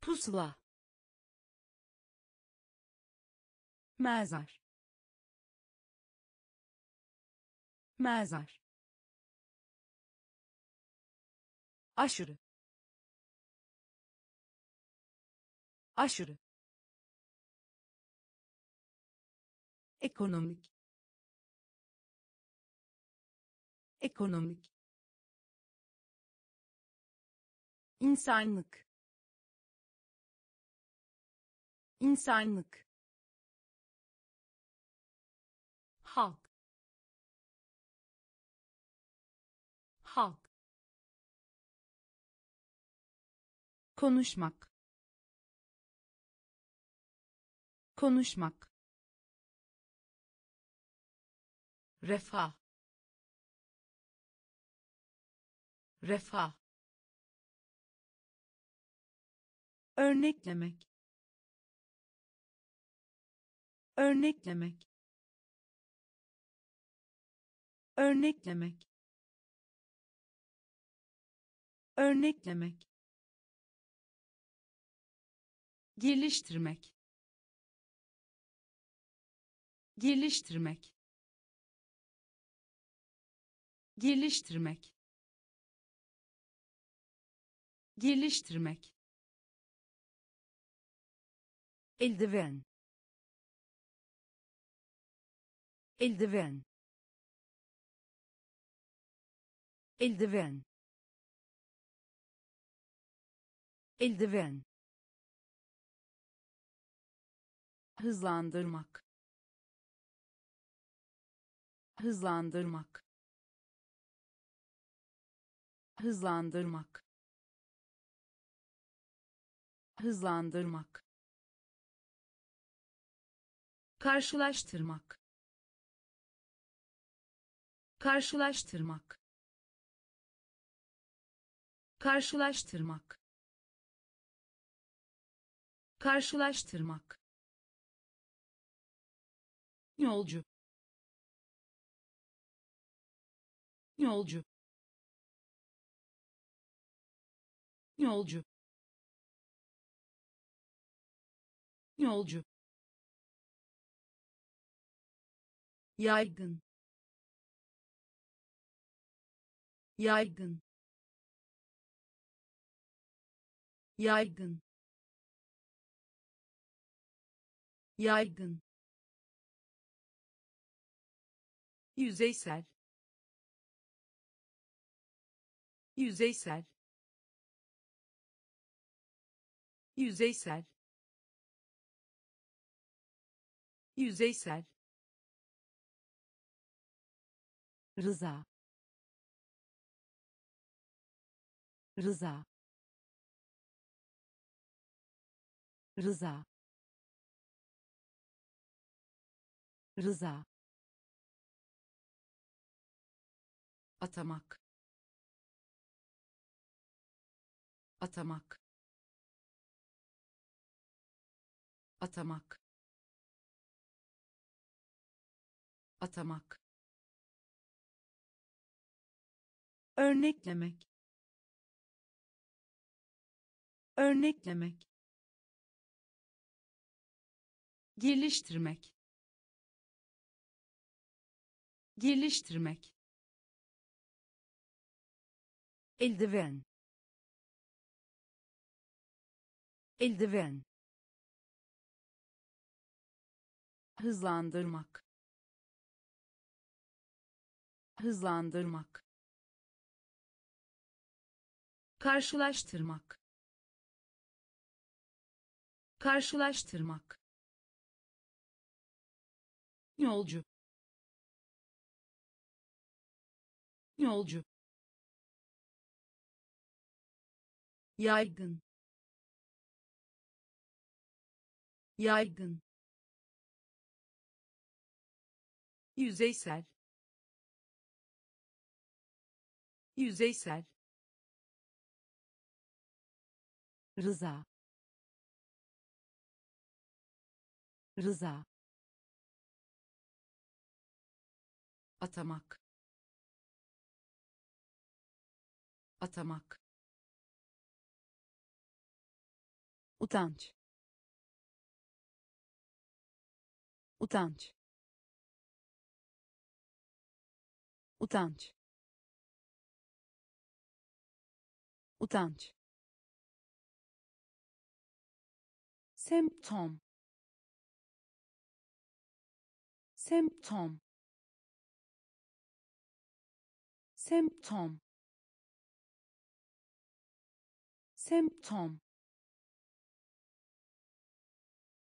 Pusula. Mezar. Mezar aşırı. Aşırı. Ekonomik. Ekonomik. İnsanlık. İnsanlık konuşmak. Konuşmak. Refah. Refah. Örneklemek. Örneklemek. Örneklemek. Örneklemek geliştirmek. Geliştirmek. Geliştirmek. Geliştirmek. Eldiven. Eldiven. Eldiven. Eldiven hızlandırmak. Hızlandırmak. Hızlandırmak. Hızlandırmak. Karşılaştırmak. Karşılaştırmak. Karşılaştırmak. Karşılaştırmak yolcu. Yolcu. Yolcu. Yolcu. Yaygın. Yaygın. Yaygın. Yaygın yüzeysel yüzeysel yüzeysel yüzeysel. Rıza. Rıza. Rıza. Rıza atamak. Atamak. Atamak. Atamak. Örneklemek. Örneklemek. Geliştirmek. Geliştirmek eldiven. Eldiven. Hızlandırmak. Hızlandırmak. Karşılaştırmak. Karşılaştırmak. Yolcu. Yolcu yaygın. Yaygın. Yüzeysel. Yüzeysel. Rıza. Rıza. Atamak. Atamak utanç. Utanç. Utanç. Utanç. Semptom. Semptom. Semptom. Semptom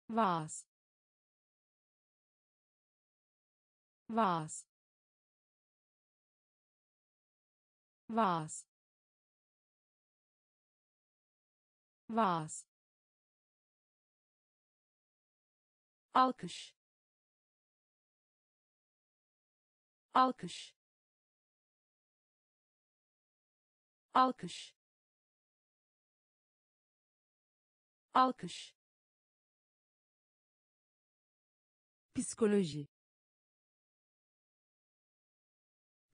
vaz. Vaz. Vaz. Vaz. Alkış. Alkış. Alkış. Alkış psikoloji.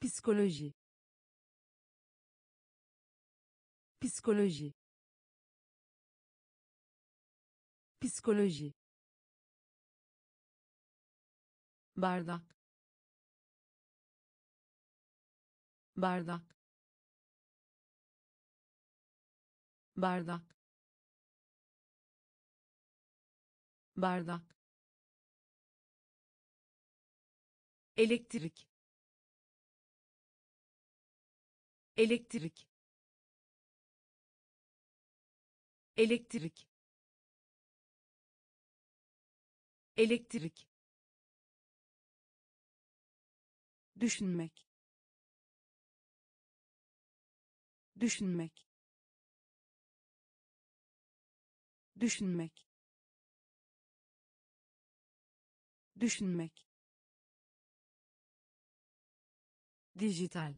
Psikoloji. Psikoloji. Psikoloji. Bardak. Bardak. Bardak. Bardak elektrik. Elektrik. Elektrik. Elektrik. Düşünmek. Düşünmek. Düşünmek. Düşünmek dijital.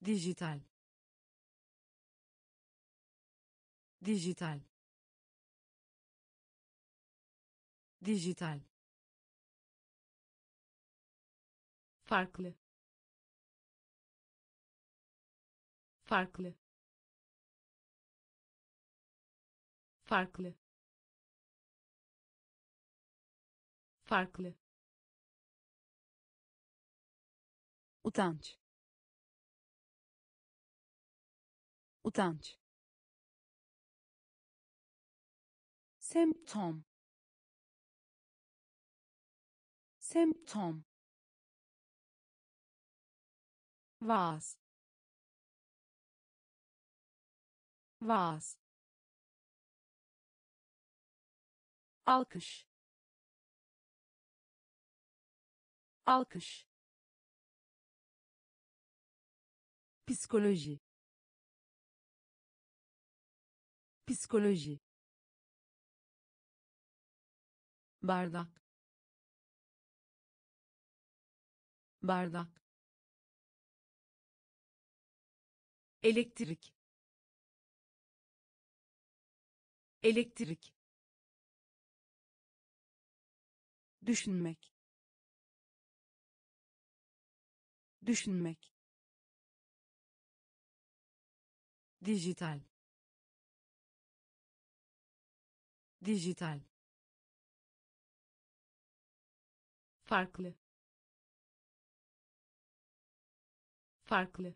Dijital. Dijital. Dijital. Farklı. Farklı. Farklı. Farklı utanç. Utanç. Semptom. Semptom. Vaz vaz alkış. Alkış psikoloji. Psikoloji. Bardak. Bardak. Elektrik. Elektrik. Düşünmek. Düşünmek dijital. Dijital. Farklı. Farklı.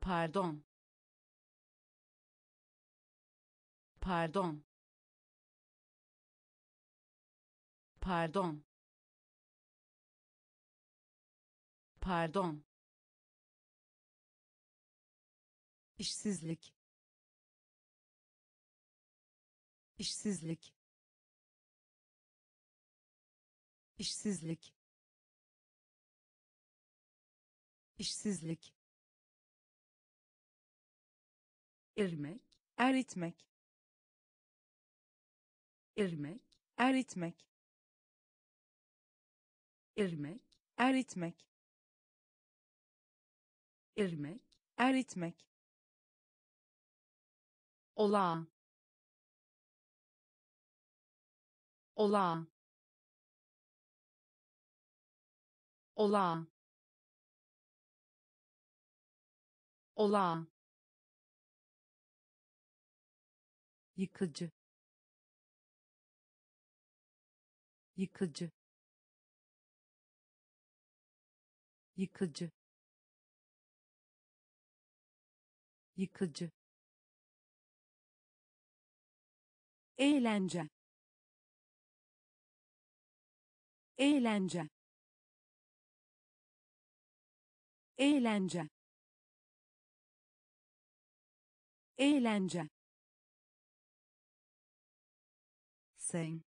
Pardon. Pardon. Pardon. Pardon işsizlik. İşsizlik. İşsizlik. İşsizlik. İrmek eritmek. İrmek eritmek. İrmek eritmek. İrmek eritmek olağan. Olağan. Olağan. Olağan. Yıkıcı. Yıkıcı. Yıkıcı. Yıkıcı eğlence. Eğlence. Eğlence. Eğlence. Sen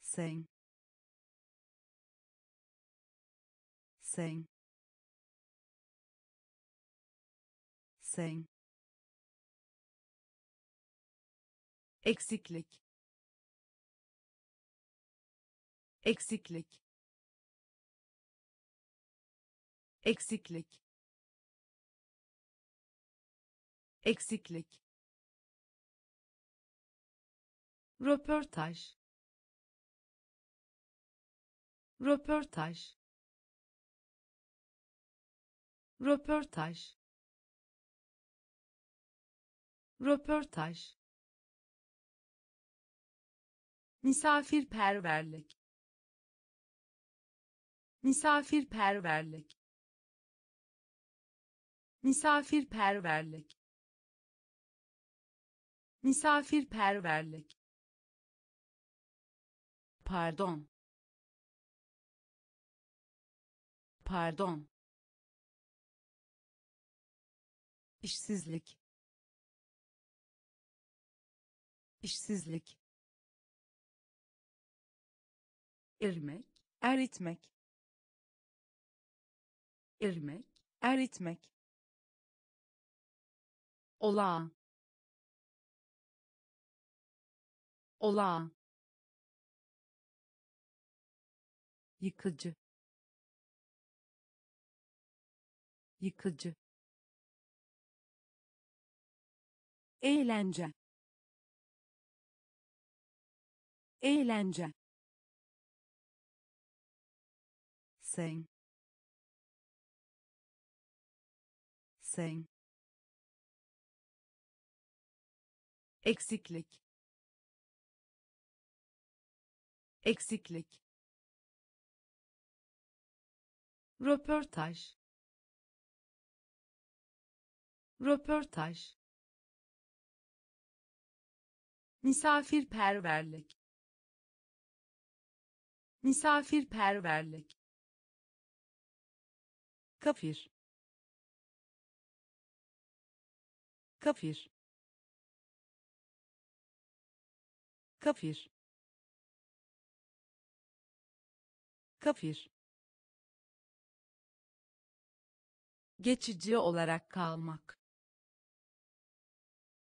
sen sen sen eksiklik. Eksiklik. Eksiklik. Eksiklik. Röportaj. Röportaj. Röportaj. Röportaj misafirperverlik. Misafirperverlik. Misafirperverlik. Misafirperverlik. Pardon. Pardon. İşsizlik. İşsizlik irmek eritmek. İrmek eritmek. Olağan olağan yıkıcı. Yıkıcı. Eğlence. Eğlence sen sen eksiklik. Eksiklik. Röportaj. Röportaj. Misafirperverlik. Misafirperverlik kafir. Kafir. Kafir. Kafir. Geçici olarak kalmak.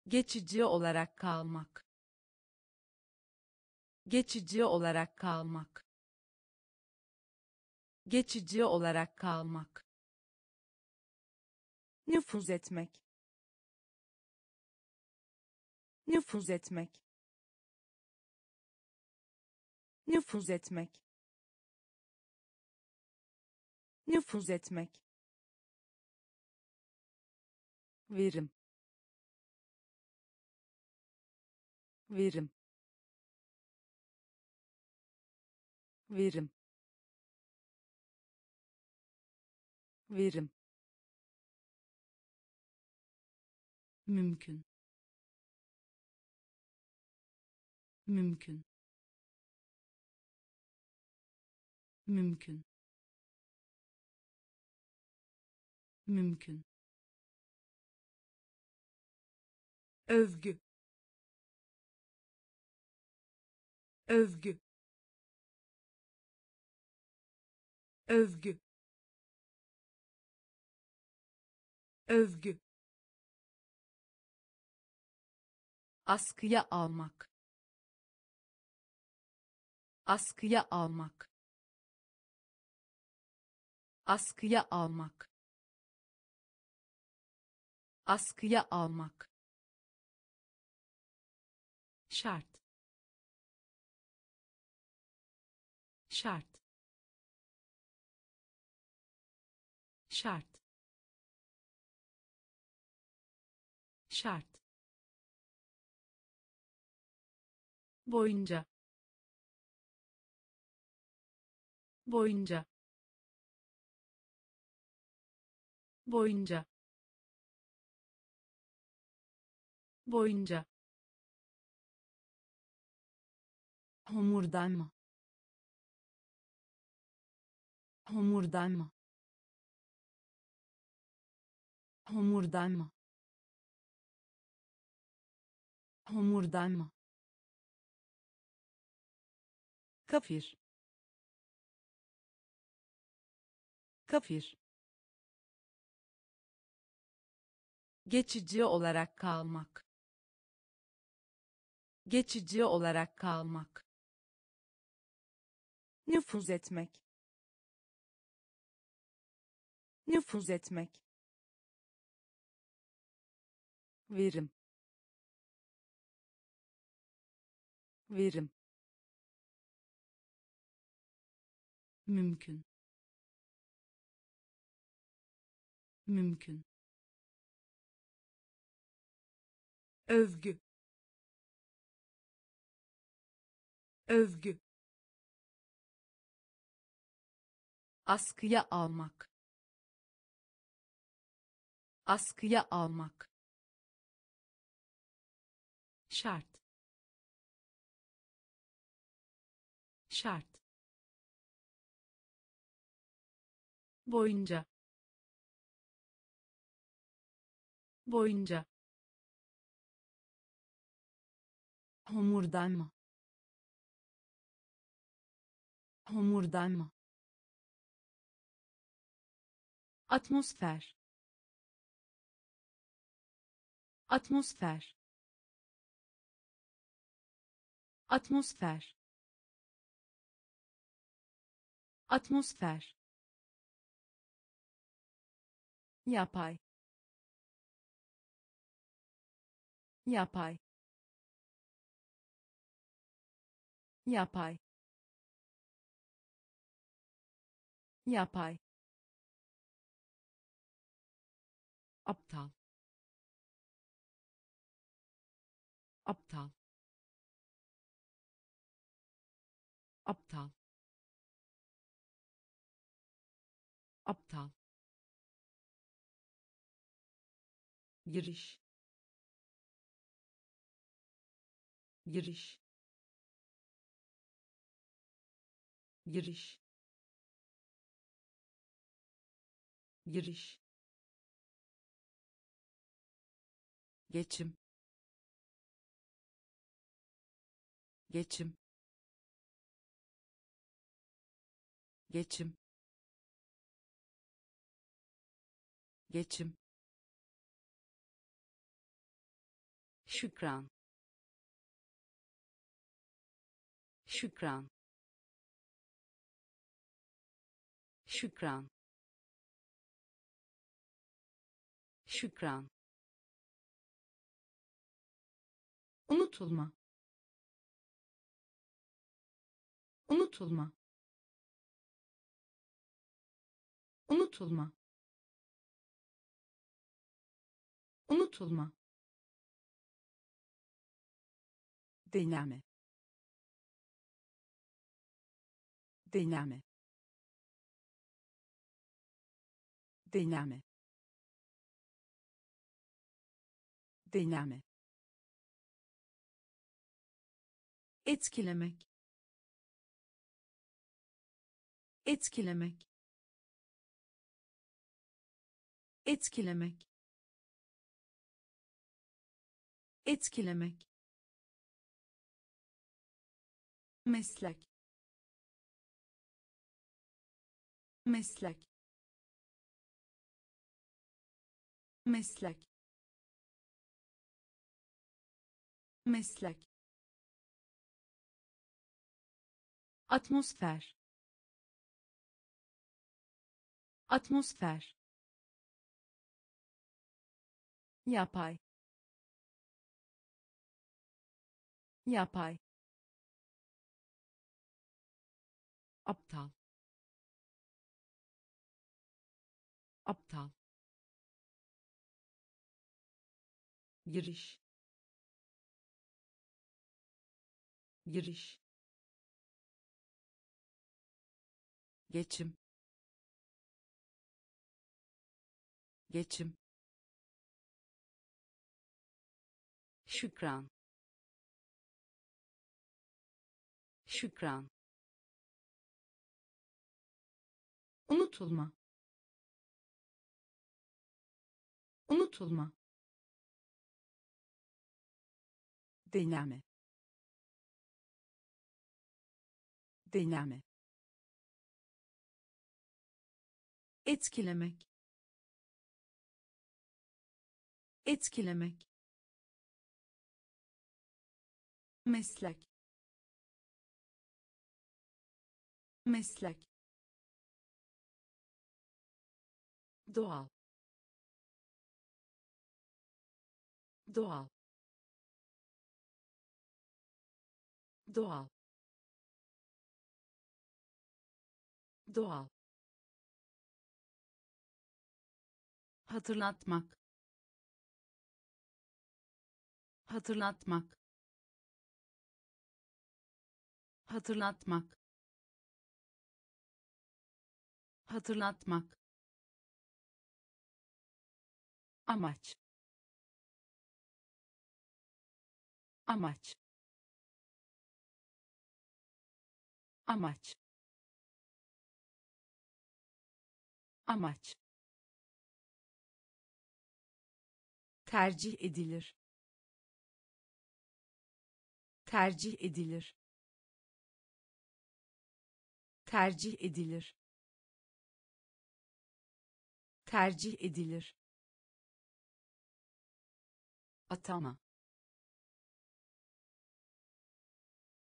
Geçici olarak kalmak. Geçici olarak kalmak. Geçici olarak kalmak nüfuz etmek. Nüfuz etmek. Nüfuz etmek. Nüfuz etmek. Verim. Verim. Verim. Verim mümkün. Mümkün. Mümkün. Mümkün. Övgü. Övgü. Övgü. Övgü askıya almak. Askıya almak. Askıya almak. Askıya almak. Şart. Şart. Şart. Şart boyunca boyunca boyunca boyunca. Homurdanma homurdanma homurdanma homurdanma kafir. Kafir. Geçici olarak kalmak. Geçici olarak kalmak. Nüfuz etmek. Nüfuz etmek. Verim. Verim mümkün. Mümkün. Övgü. Övgü. Askıya almak. Askıya almak. Şart. Şart boyunca boyunca homurdanma homurdanma atmosfer. Atmosfer. Atmosfer. Atmosfer yapay. Yapay. Yapay. Yapay. Aptal. Aptal. Aptal. Aptal giriş. Giriş. Giriş. Giriş. Geçim. Geçim. Geçim. Geçim şükran. Şükran. Şükran. Şükran. Unutulma. Unutulma. Unutulma. Unutulma deneme. Deneme. Deneme. Deneme. Etkilemek. Etkilemek. Etkilemek. Etkilemek meslek. Meslek. Meslek. Meslek. Atmosfer. Atmosfer. Yapay. Yapay aptal. Aptal. Giriş. Giriş. Geçim. Geçim. Şükran. Şükran unutulma. Unutulma. Deneme. Deneme. Etkilemek. Etkilemek. Meslek. Meslek doğal. Doğal. Doğal. Doğal. Hatırlatmak. Hatırlatmak. Hatırlatmak. Hatırlatmak amaç. Amaç. Amaç. Amaç. Tercih edilir. Tercih edilir. Tercih edilir. Tercih edilir atama.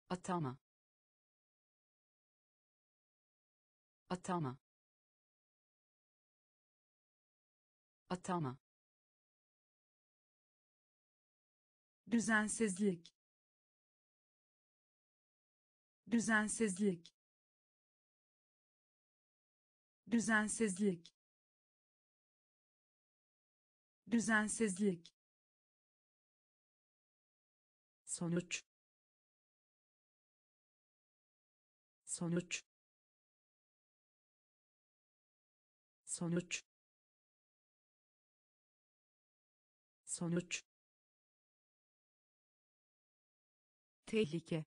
Atama. Atama. Atama. Düzensizlik. Düzensizlik. Düzensizlik. Düzensizlik sonuç. Sonuç. Sonuç. Sonuç. Tehlike.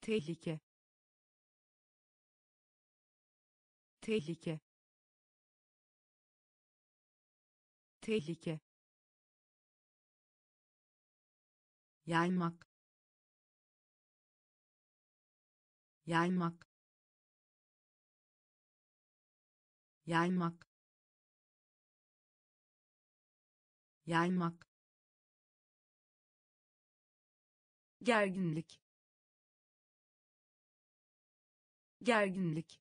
Tehlike. Tehlike. Tehlike yaymak. Yaymak. Yaymak. Yaymak. Gerginlik. Gerginlik.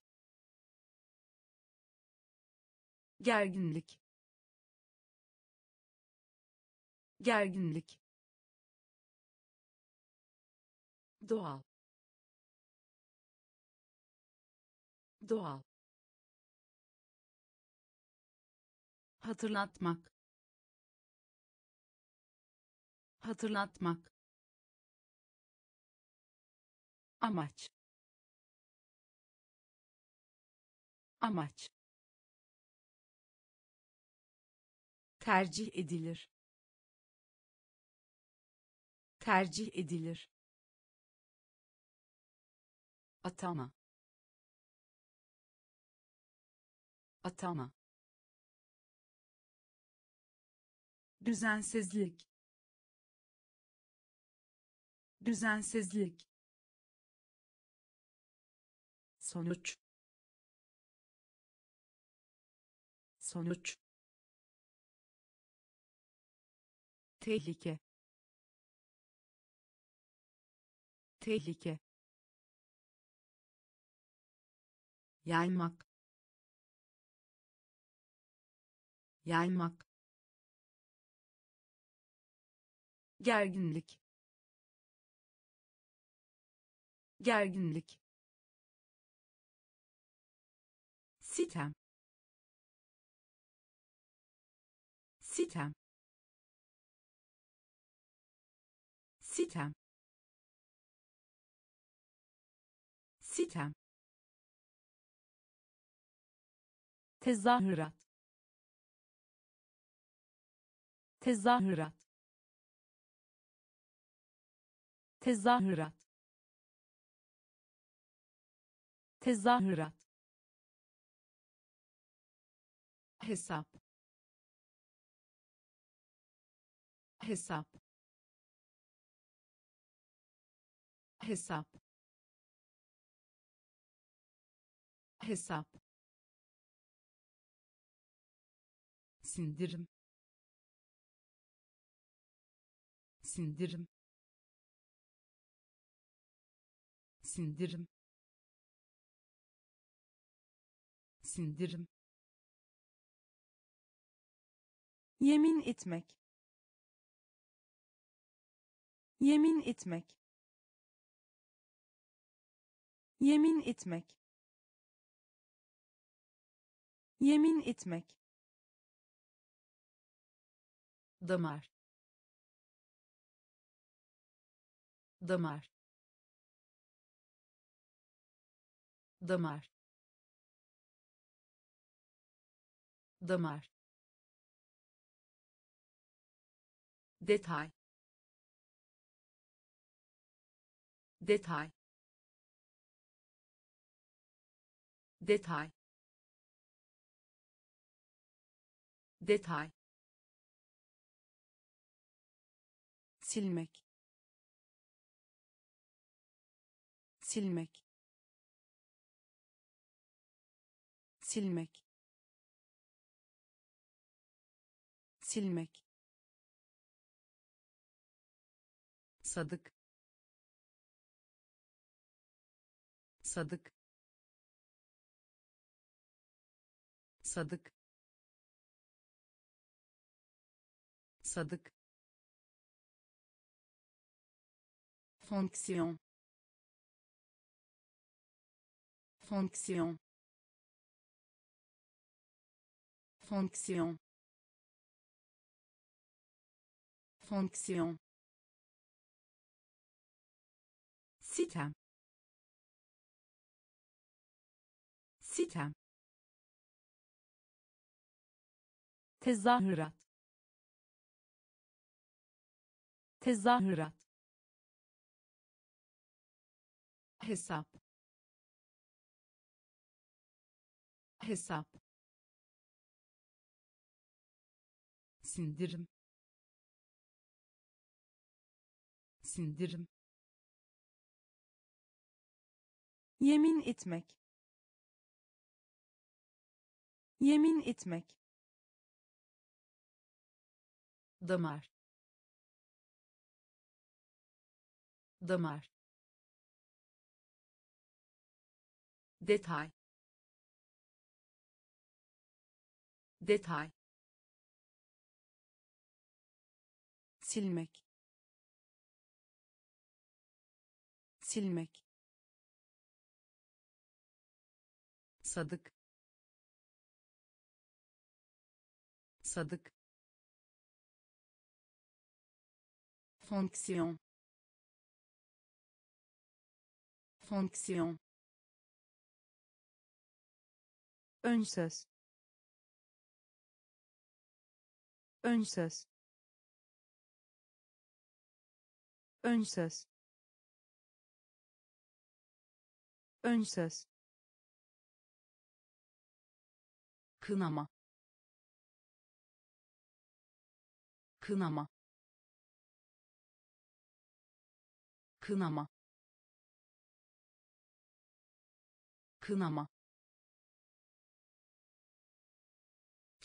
Gerginlik. Gerginlik doğal. Doğal. Hatırlatmak. Hatırlatmak. Amaç. Amaç. Tercih edilir. Tercih edilir atama. Atama. Düzensizlik. Düzensizlik. Sonuç. Sonuç. Tehlike. Tehlike yaymak. Yaymak. Gerginlik. Gerginlik. Sitem. Sitem. Sitem. Sitem tezahürat. Tezahürat. Tezahürat. Tezahürat. Hesap. Hesap. Hesap. Hesap sindirim. Sindirim. Sindirim. Sindirim. Yemin etmek. Yemin etmek. Yemin etmek. Yemin etmek damar. Damar. Damar. Damar. Detay. Detay. Detay. Detay silmek. Silmek. Silmek. Silmek. Sadık. Sadık. Sadık. Sadık fonksiyon fonksiyon fonksiyon fonksiyon sitem sitem tezahürat. Tezahürat hesap. Hesap. Sindirim. Sindirim. Yemin etmek. Yemin etmek. Damar. Damar detay. Detay. Silmek. Silmek. Sadık. Sadık. Fonksiyon. Fonksiyon ön söz ön söz ön söz ön söz kınama. Kınama. Kınama. Kınama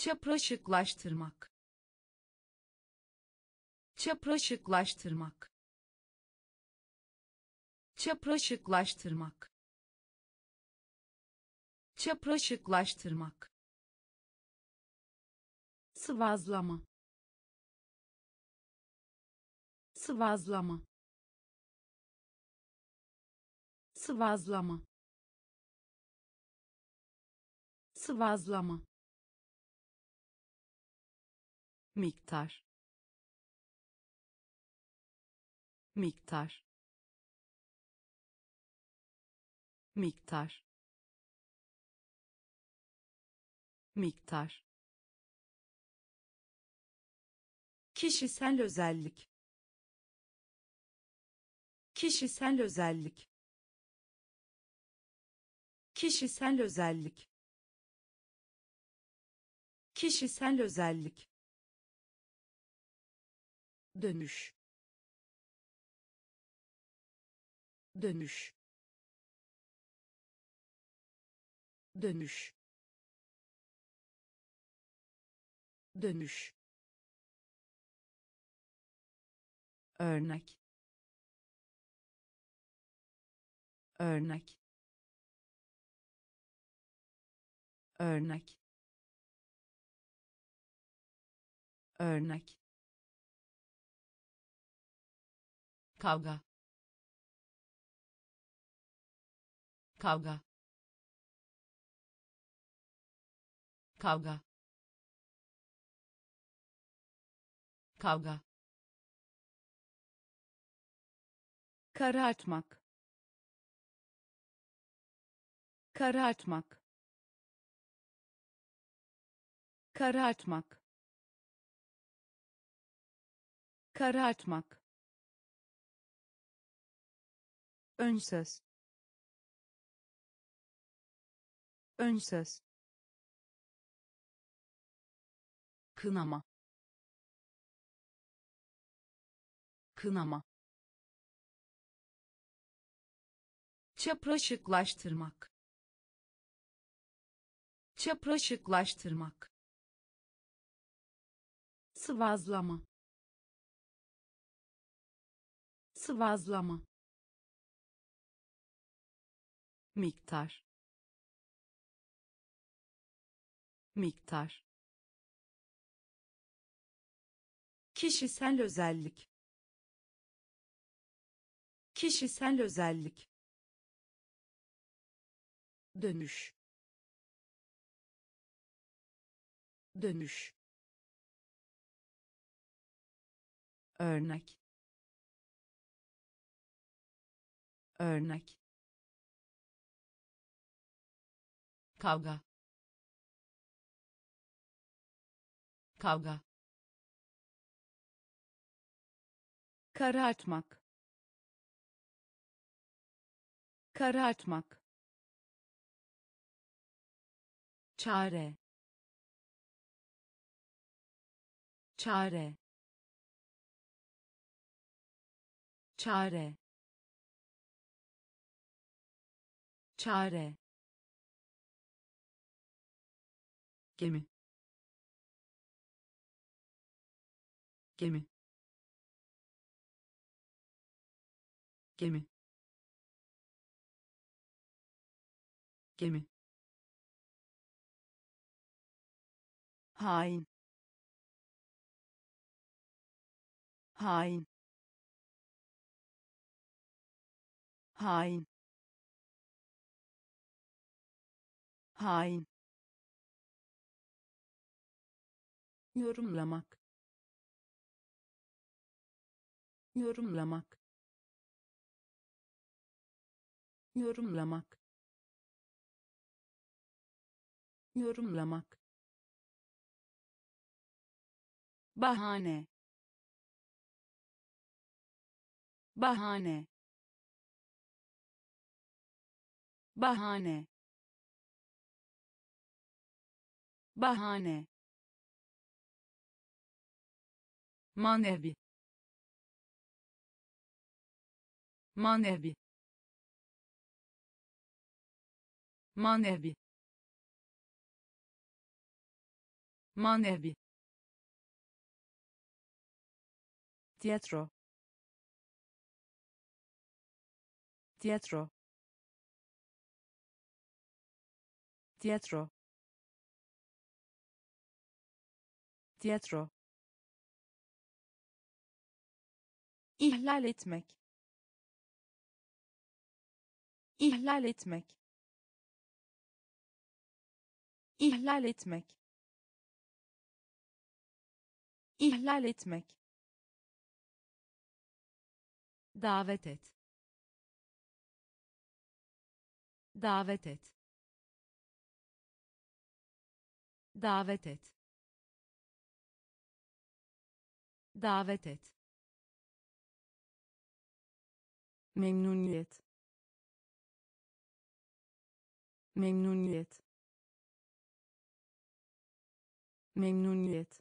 çapraşıklaştırmak. Çapraşıklaştırmak. Çapraşıklaştırmak. Çapraşıklaştırmak. Sıvazlama. Sıvazlama. Sıvazlama. Sıvazlama miktar. Miktar. Miktar. Miktar. Kişisel özellik. Kişisel özellik. Kişisel özellik. Kişisel özellik dönüş. Dönüş. Dönüş. Dönüş. Örnek. Örnek. Örnek. Örnek kavga. Kavga. Kavga. Kavga. Karartmak karartmak karartmak karartmak ön söz ön söz kınama. Kınama. Çapraşıklaştırmak. Çapraşıklaştırmak. Sıvazlama. Sıvazlama miktar. Miktar. Kişisel özellik. Kişisel özellik. Dönüş. Dönüş. Örnek. Örnek kavga. Kavga. Karartmak. Karartmak. Çare. Çare. Çare. Çare gemi. Gemi. Gemi. Gemi. Hain. Hain. Hain. Hain yorumlamak. Yorumlamak. Yorumlamak. Yorumlamak. Bahane. Bahane. Bahane. Bahane manevi. Manevi. Manevi. Manevi. Tiyatro. Tiyatro. Tiyatro. Tiyatro ihlal etmek. İhlal etmek. İhlal etmek. İhlal etmek. Davet et. Davet et. Davet et. Davet et memnuniyet. Memnuniyet. Memnuniyet.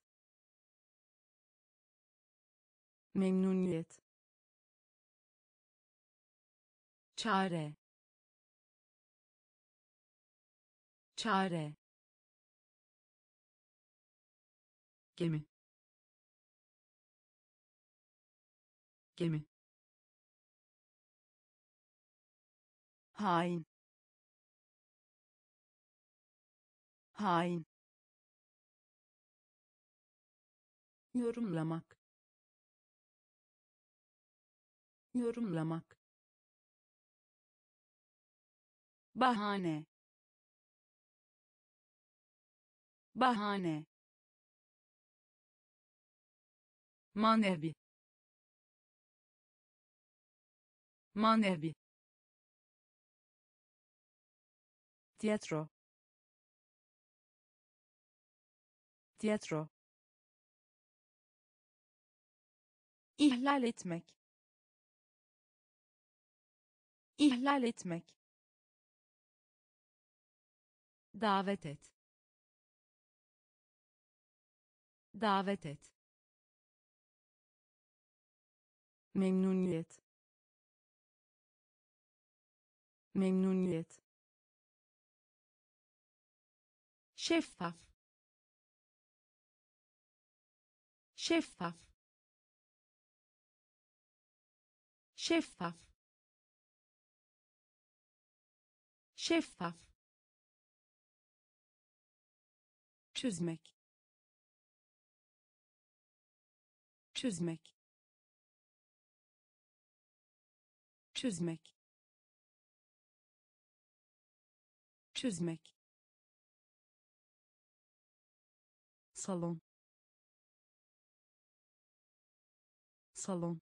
Memnuniyet. Çare. Çare. Gemi. Gemi hain. Hain. Yorumlamak. Yorumlamak. Bahane. Bahane. Manevi. Manevi tiyatro. Tiyatro. İhlal etmek. İhlal etmek. Davet et. Davet et. Memnuniyet. Memnuniyet şeffaf. Şeffaf. Şeffaf. Şeffaf. Çözmek. Çözmek. Çözmek. Çözmek salon. Salon.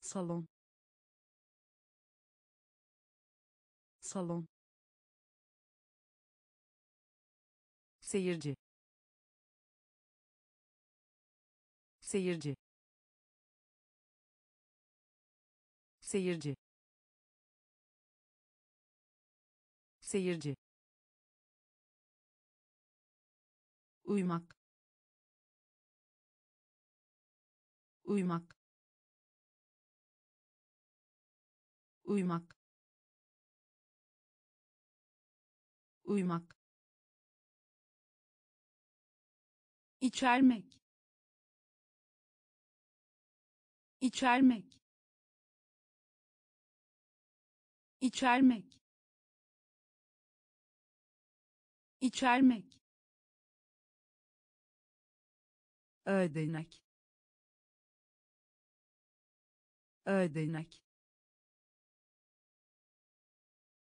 Salon. Salon. Seyirci. Seyirci. Seyirci. Seyirci uyumak uyumak uyumak uyumak içermek. İçermek. İçermek. İçermek ödenek ödenek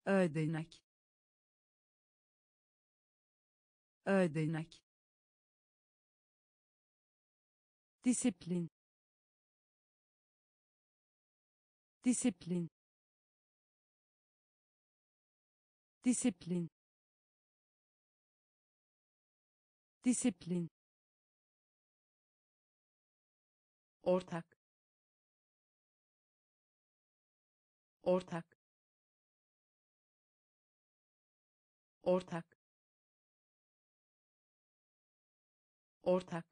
ödenek ödenek disiplin. Disiplin. Disiplin. Disiplin ortak. Ortak. Ortak. Ortak.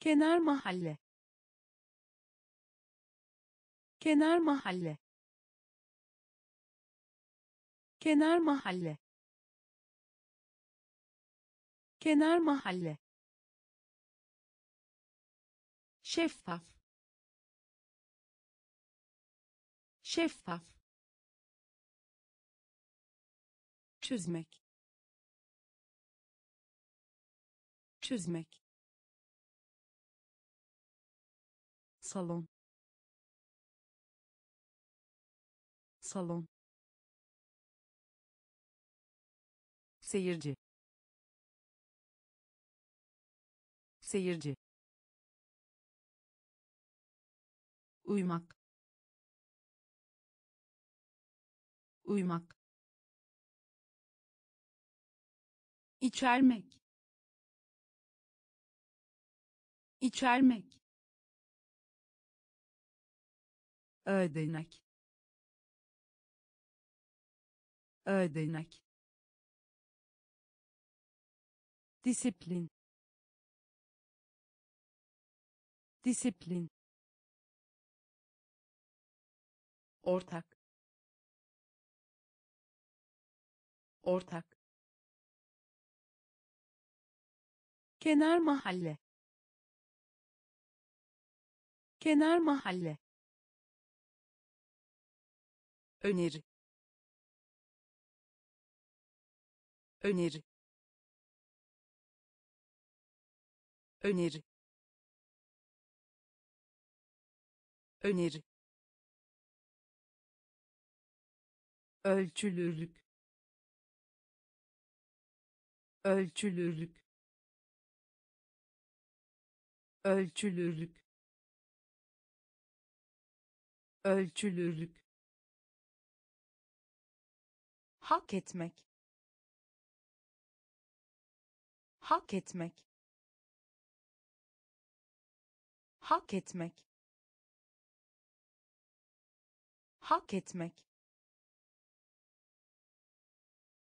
Kenar mahalle. Kenar mahalle. Kenar mahalle. Kenar mahalle şeffaf. Şeffaf. Çözmek. Çözmek. Salon. Salon. Seyirci. Seyirci uymak. Uymak. İçermek. İçermek. Ödenek ödenek disiplin. Disiplin ortak. Ortak. Kenar mahalle. Kenar mahalle. Öneri. Öneri. Öneri. Öneri ölçülürlük ölçülürlük ölçülürlük ölçülürlük. Hak etmek hak etmek hak etmek hak etmek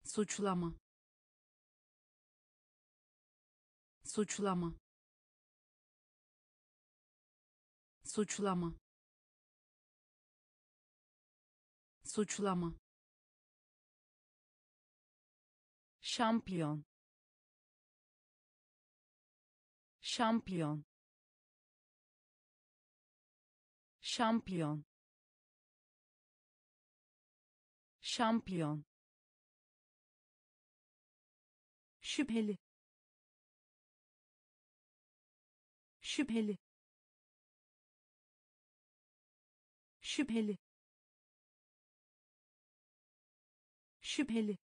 suçlama. Suçlama. Suçlama. Suçlama. Şampiyon. Şampiyon. Şampiyon. Şampiyon şüpheli. Şüpheli. Şüpheli. Şüpheli.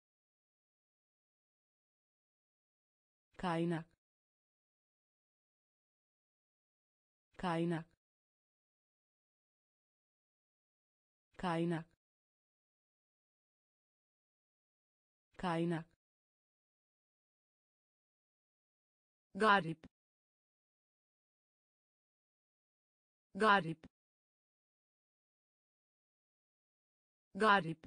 Kaynak. Kaynak. Kaynak. Kaynak garip. Garip. Garip.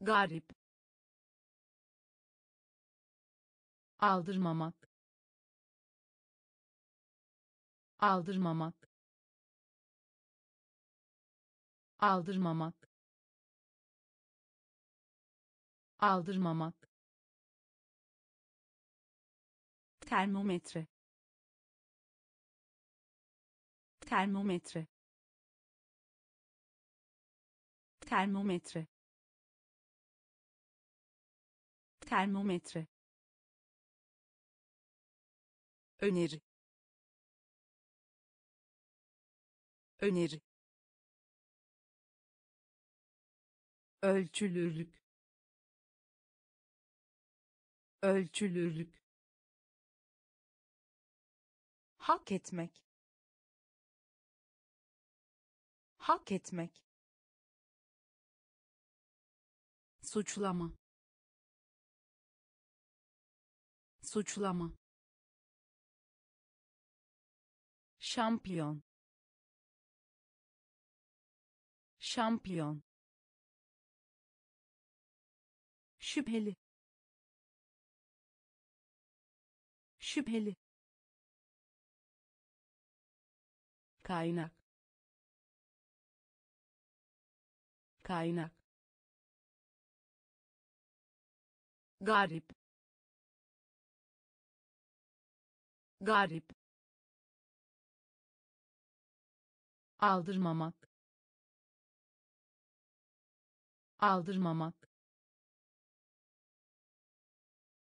Garip. Aldırmamak. Aldırmamak. Aldırmamak. Aldırmamak termometre. Termometre. Termometre. Termometre. Öneri. Öneri. Ölçülürlük. Ölçülürlük hak etmek. Hak etmek. Suçlama. Suçlama. Şampiyon. Şampiyon. Şüpheli. Şüpheli kaynak. Kaynak. Garip. Garip. Aldırmamak. Aldırmamak.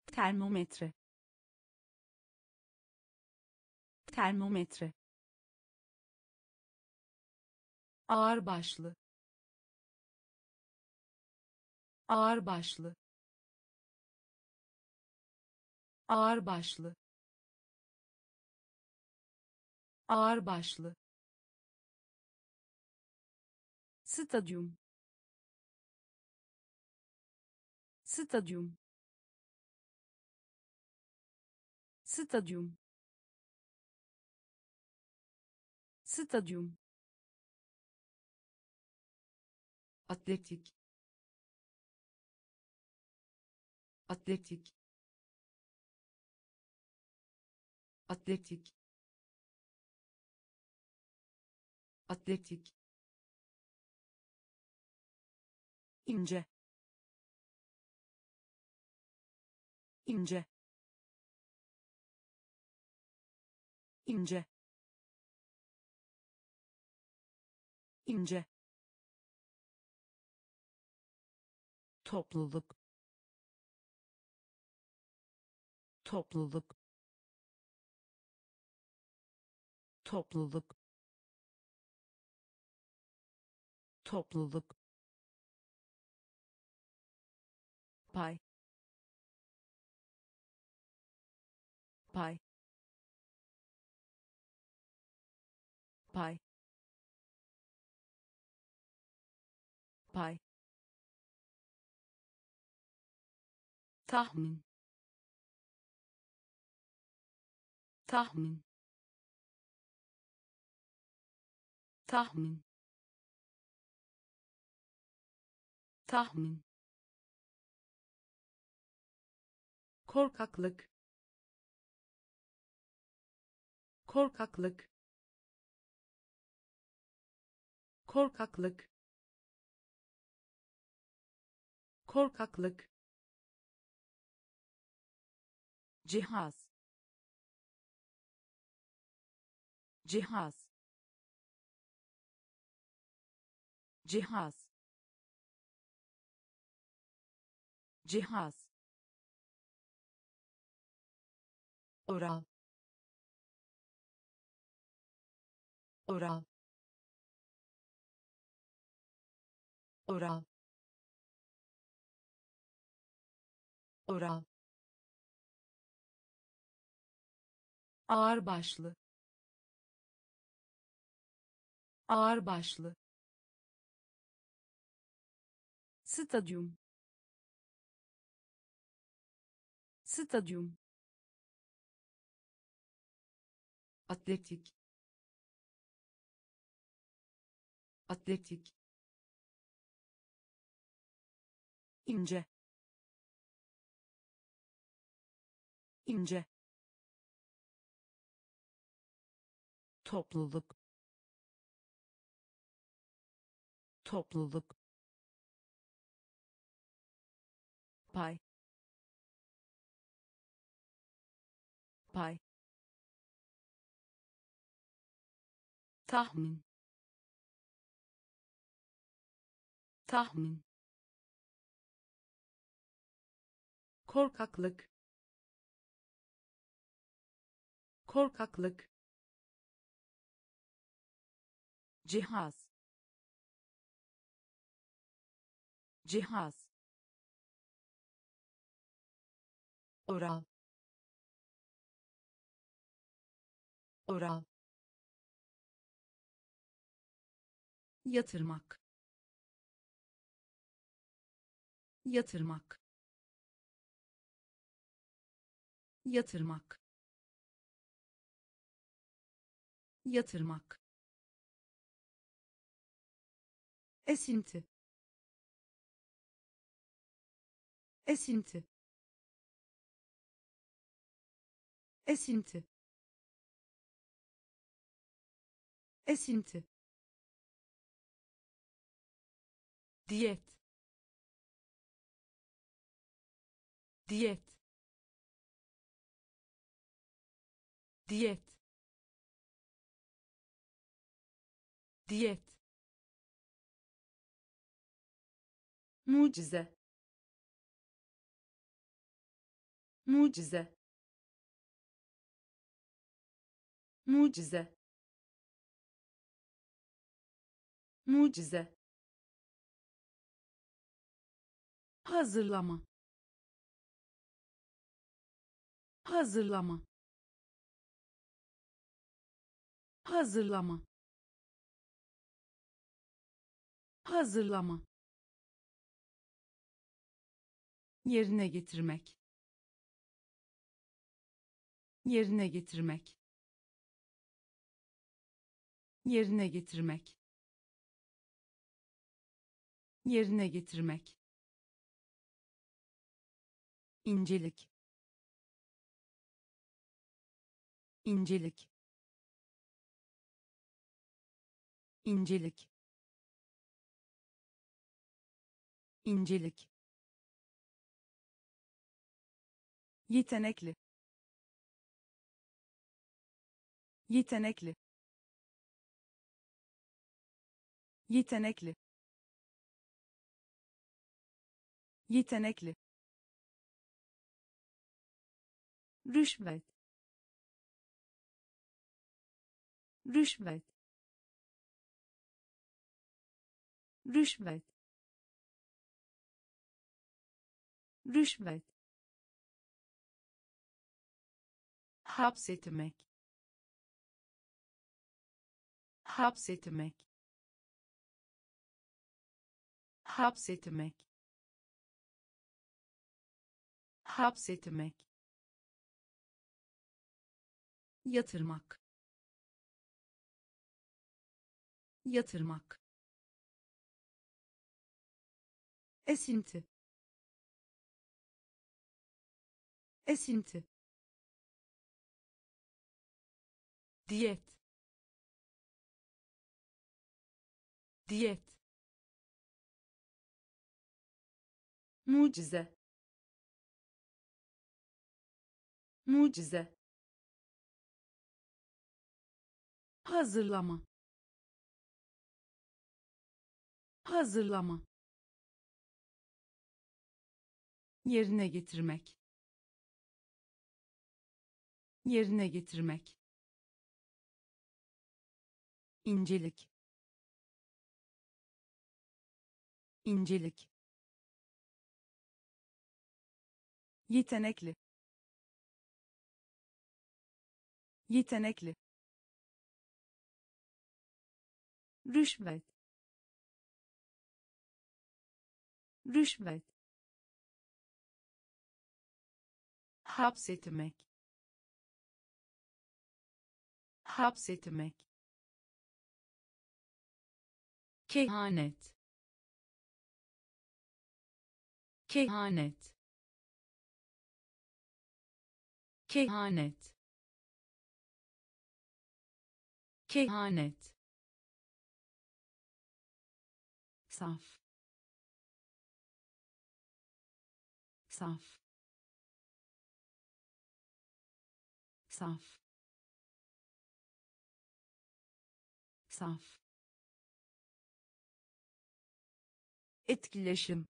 Termometre. Termometre ağır başlı ağır başlı ağır başlı ağır başlı stadyum. Stadyum. Stadyum. Stadyum atletik. Atletik. Atletik. Atletik. İnce. İnce. İnce. İnce topluluk. Topluluk. Topluluk. Topluluk. Pay. Pay. Pay. Pay tahmin. Tahmin. Tahmin. Tahmin. Korkaklık. Korkaklık. Korkaklık. Korkaklık cihaz. Cihaz. Cihaz. Cihaz. Oral oral oral oral ağır başlı ağır başlı stadyum. Stadyum. Atletik. Atletik. İnce. İnce topluluk. Topluluk. Pay. Pay. Tahmin. Tahmin. Korkaklık. Korkaklık cihaz. Cihaz. Oral oral yatırmak. Yatırmak. Yatırmak. Yatırmak esinti. Esinti. Esinti. Esinti. Diyet. Diyet. Diyet. Diyet mucize. Mucize. Mucize. Mucize. Hazırlama. Hazırlama. Hazırlama. Hazırlama yerine getirmek. Yerine getirmek. Yerine getirmek. Yerine getirmek. İncelik. İncelik. İncelik. İncelik yetenekli. Yetenekli. Yetenekli. Yetenekli. Rüşvet. Rüşvet. Rüşvet. Rüşvet hapsetmek hapsetmek hapsetmek hapsetmek yatırmak yatırmak esinti esinti diyet. Diyet. Mucize. Mucize. Hazırlama. Hazırlama. Yerine getirmek. Yerine getirmek incelik. İncelik. Yetenekli. Yetenekli. Rüşvet. Rüşvet. Hapsetmek. Hapsetmek kehanet. Kehanet. Kehanet. Kehanet. Saf. Saf. Saf. Saf etkileşim.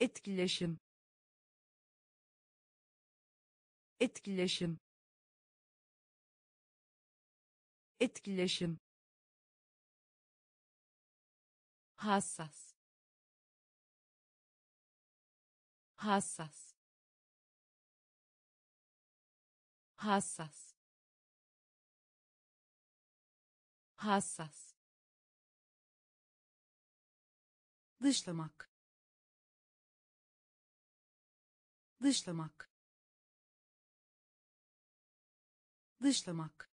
Etkileşim. Etkileşim. Etkileşim. Hassas. Hassas. Hassas. Hassas dışlamak. Dışlamak. Dışlamak.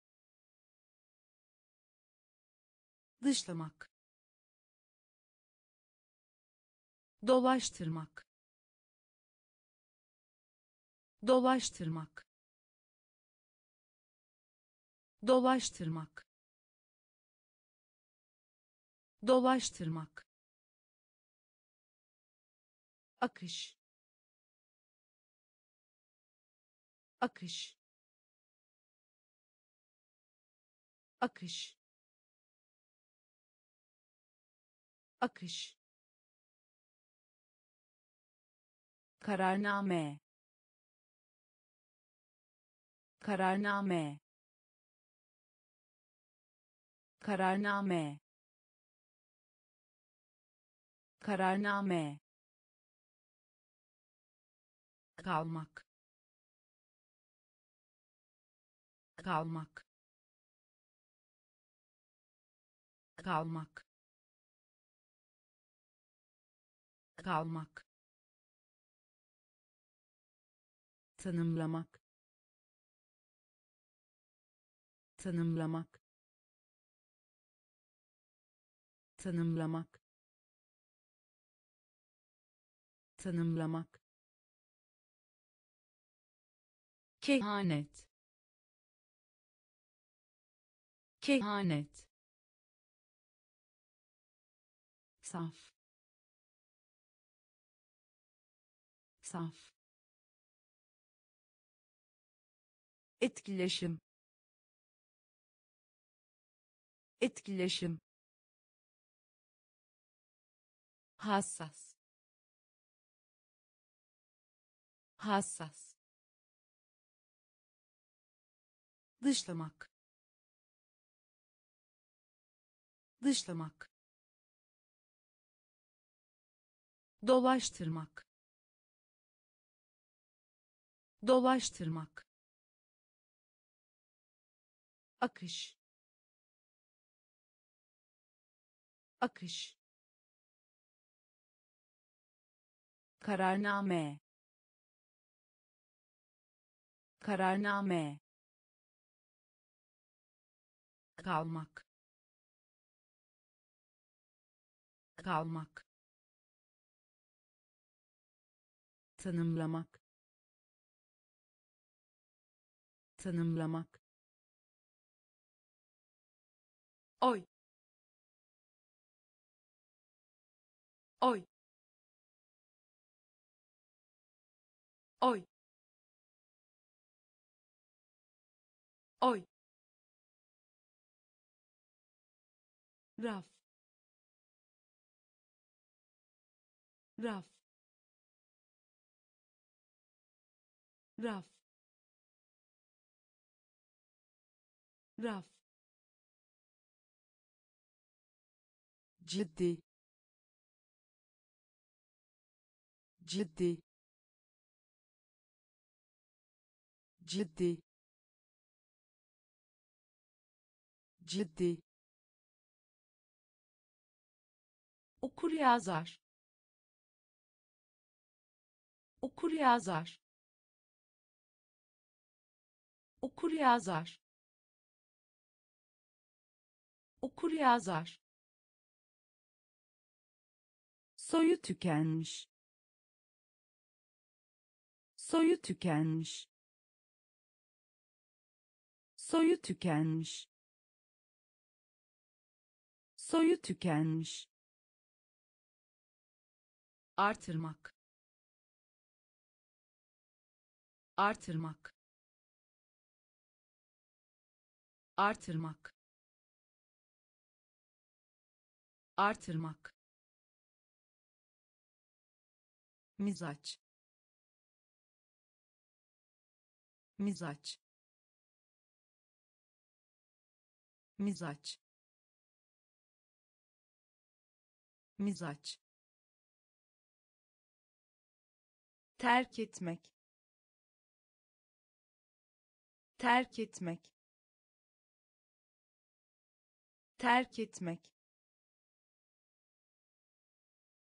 Dışlamak. Dolaştırmak. Dolaştırmak. Dolaştırmak. Dolaştırmak akış. Akış. Akış. Akış. Kararname. Kararname. Kararname. Kararname kalmak. Kalmak. Kalmak. Kalmak. Tanımlamak. Tanımlamak. Tanımlamak. Tanımlamak kehanet. Kehanet. Saf. Saf. Etkileşim. Etkileşim. Hassas. Hassas dışlamak. Dışlamak. Dolaştırmak. Dolaştırmak. Akış. Akış. Kararname. Kararname kalmak. Kalmak. Tanımlamak. Tanımlamak. Oy. Oy. Oy. Oy raf raf raf raf ciddi. Ciddi. Ciddi. Ciddi okur yazar. Okur yazar. Okur yazar. Okur yazar. Soyu tükenmiş. Soyu tükenmiş. Soyu tükenmiş. Soyu tükenmiş artırmak. Artırmak. Artırmak. Artırmak. Mizaç. Mizaç. Mizaç. Mizaç terk etmek. Terk etmek. Terk etmek.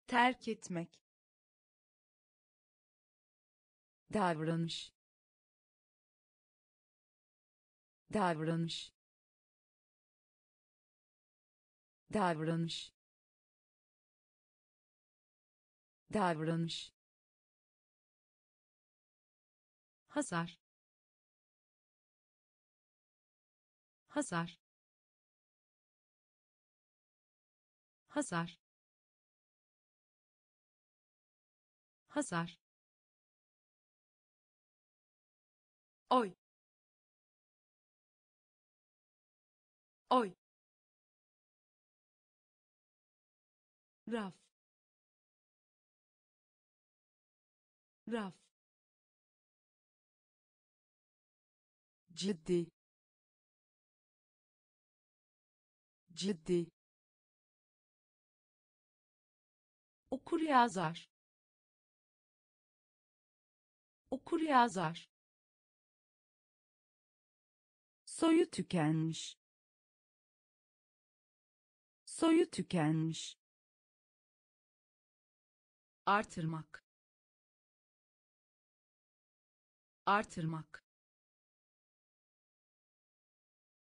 Terk etmek. Davranış. Davranış. Davranış. Davranış hasar hasar hasar hasar oy. Oy. Raf. Raf ciddi ciddi. Okur yazar okur yazar soyu tükenmiş soyu tükenmiş. Artırmak artırmak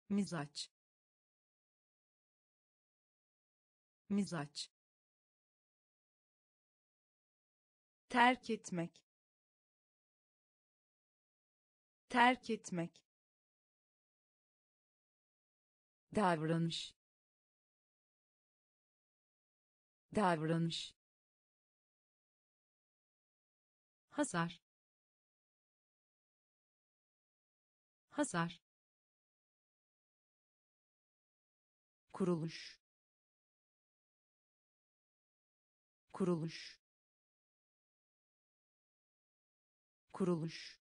mizaç. Mizaç. Terk etmek. Terk etmek. Davranış. Davranış. Hasar. Hasar kuruluş kuruluş kuruluş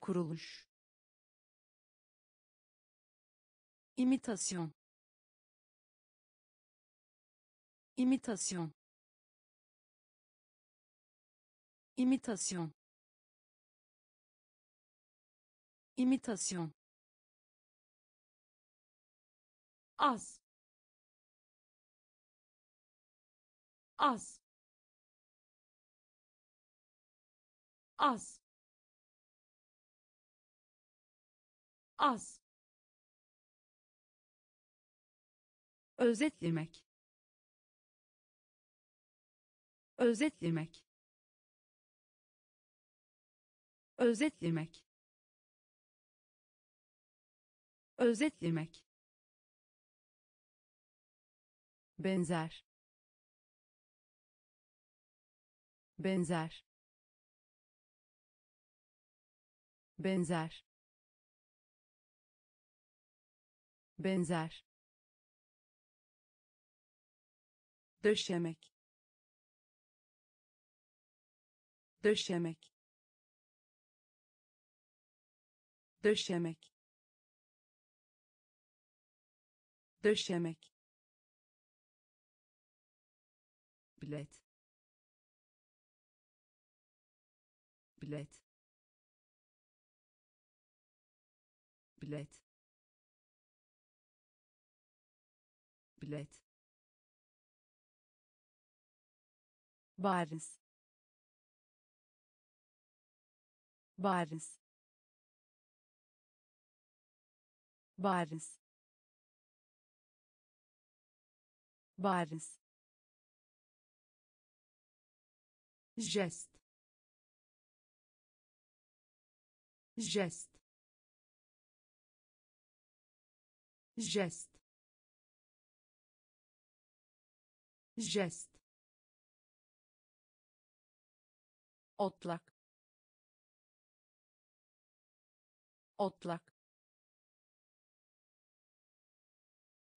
kuruluş. İmitasyon imitasyon imitasyon imitasyon az. Az. Az. Az. Özetlemek. Özetlemek. Özetlemek. Özetlemek benzer. Benzer. Benzer. Benzer. Döşemek. Döşemek. Döşemek. Döşemek bilet. Bilet. Bilet. Bilet. Bariz. Bariz. Bariz. Bariz jest jest jest jest otlak. Otlak.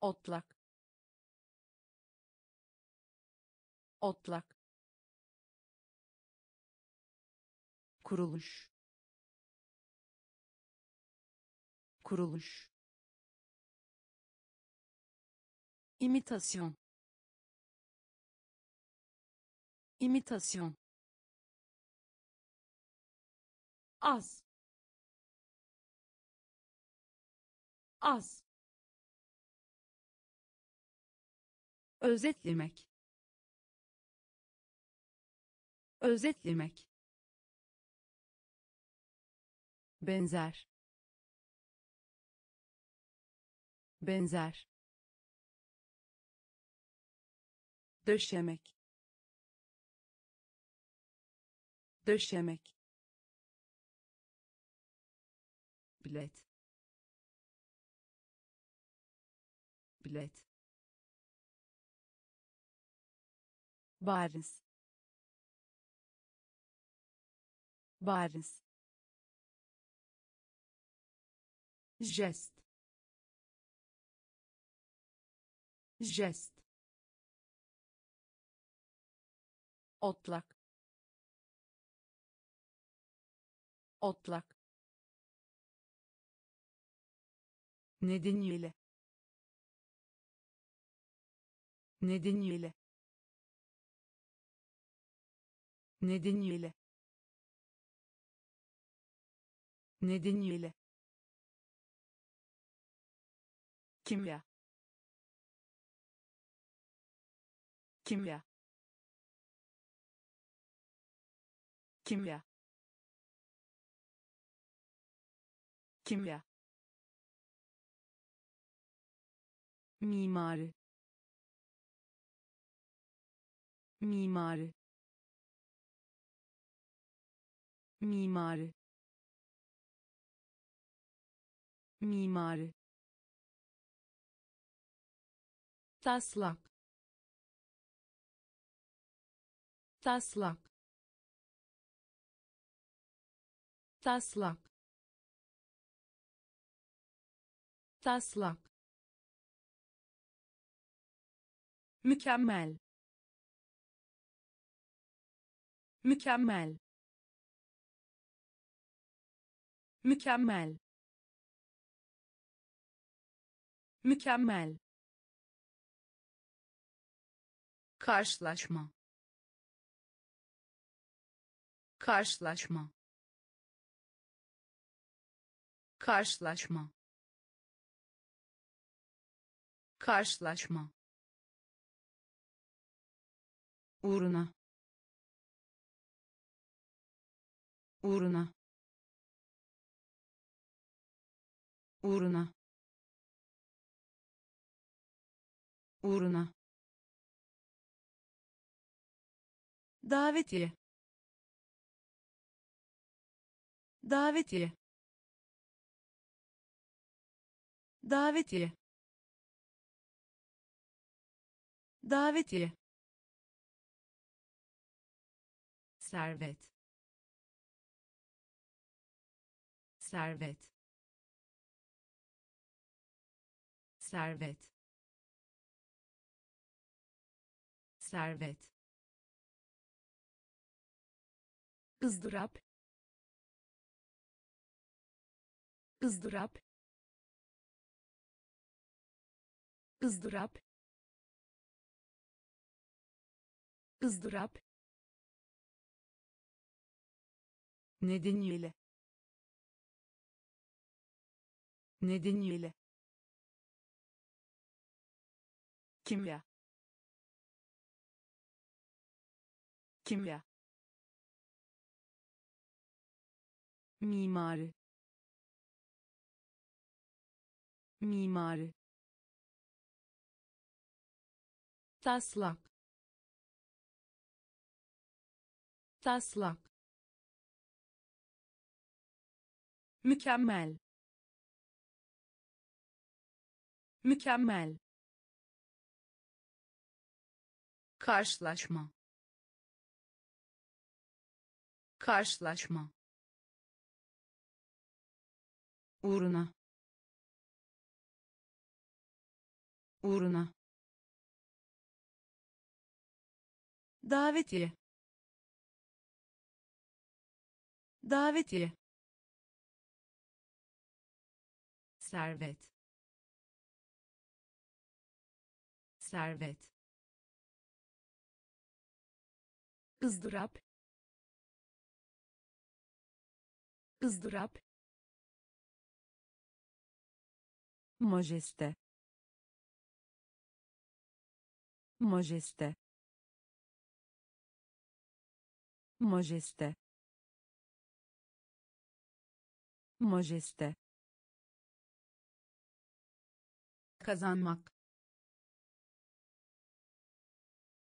Otlak. Otlak kuruluş kuruluş imitasyon imitasyon az az özetlemek özetlemek benzer. Benzer. Döşemek. Döşemek. Bilet. Bilet. Bariz. Bariz jest jest otlak. Otlak. Nedeniyle. Nedeniyle. Nedeniyle. Nedeniyle kimya. Kimya. Kimya. Kimya. Mimari. Mimari. Mimari. Mimari taslak. Taslak. Taslak. Taslak. Mükemmel. Mükemmel. Mükemmel. Mükemmel karşılaşma. Karşılaşma. Karşılaşma. Karşılaşma. Uğruna. Uğruna. Uğruna. Uğruna davetiye. Davetiye. Davetiye. Davetiye. Servet. Servet. Servet. Servet ızdırap ızdırap ızdırap ızdırap. Nedeniyle nedeniyle. Kimya kimya mimari. Mimari. Taslak. Taslak. Mükemmel. Mükemmel. Karşılaşma. Karşılaşma uğruna. Uğruna. Davetiye. Davetiye. Servet. Servet. Izdırap ızdırap majeste. Majeste. Majeste. Majeste. Kazanmak.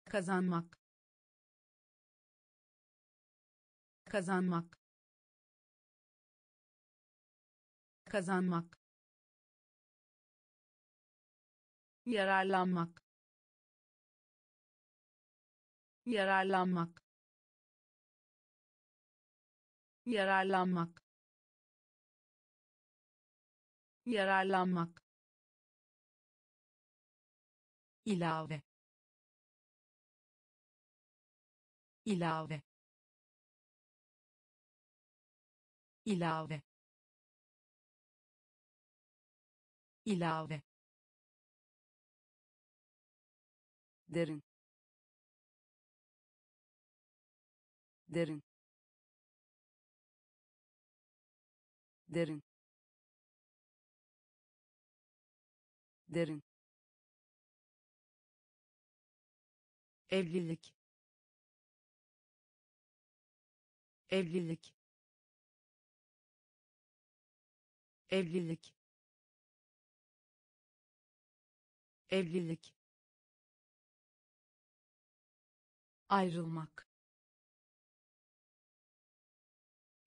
Kazanmak. Kazanmak. Kazanmak yararlanmak yararlanmak yararlanmak yararlanmak. İlave ilave. İlave ilave derin. Derin. Derin. Derin. Evlilik. Evlilik. Evlilik. Evlilik ayrılmak.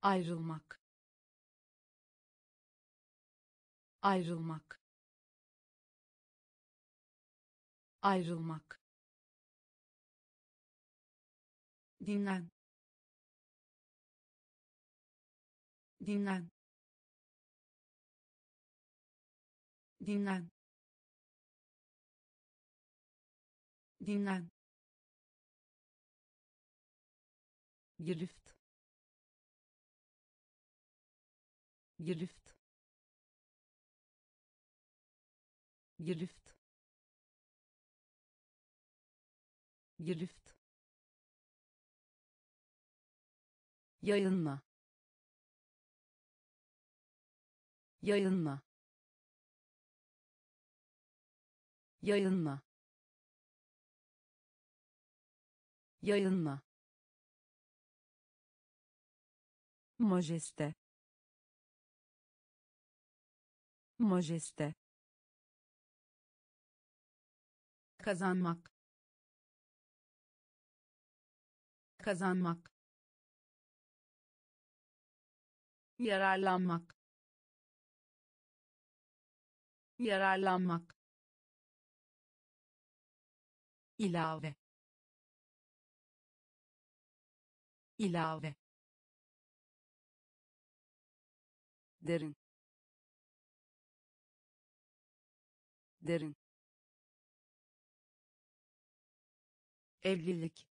Ayrılmak. Ayrılmak. Ayrılmak. Dinlen. Dinlen. Dinlen. Dinlen girift girift girift girift yayınla. Yayınla. Yayınla. Yayınla majeste. Majeste. Kazanmak. Kazanmak. Yararlanmak. Yararlanmak. İlave. İlave derin. Derin. Evlilik.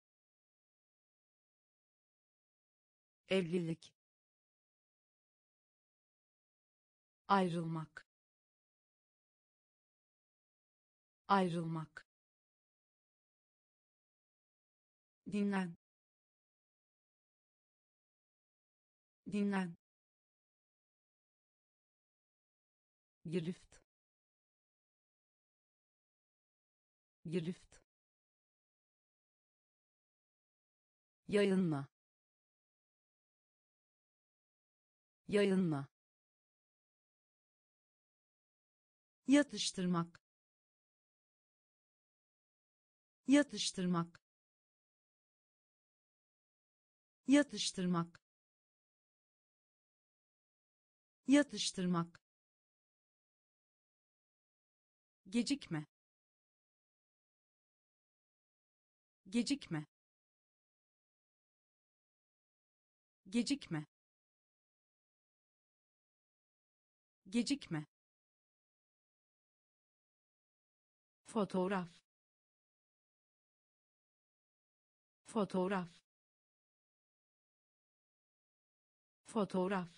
Evlilik. Ayrılmak. Ayrılmak. Dinlen. Dinlen girift girift yayınla. Yayınla. Yatıştırmak. Yatıştırmak. Yatıştırmak. Yatıştırmak gecikme. Gecikme. Gecikme. Gecikme. Fotoğraf. Fotoğraf. Fotoğraf.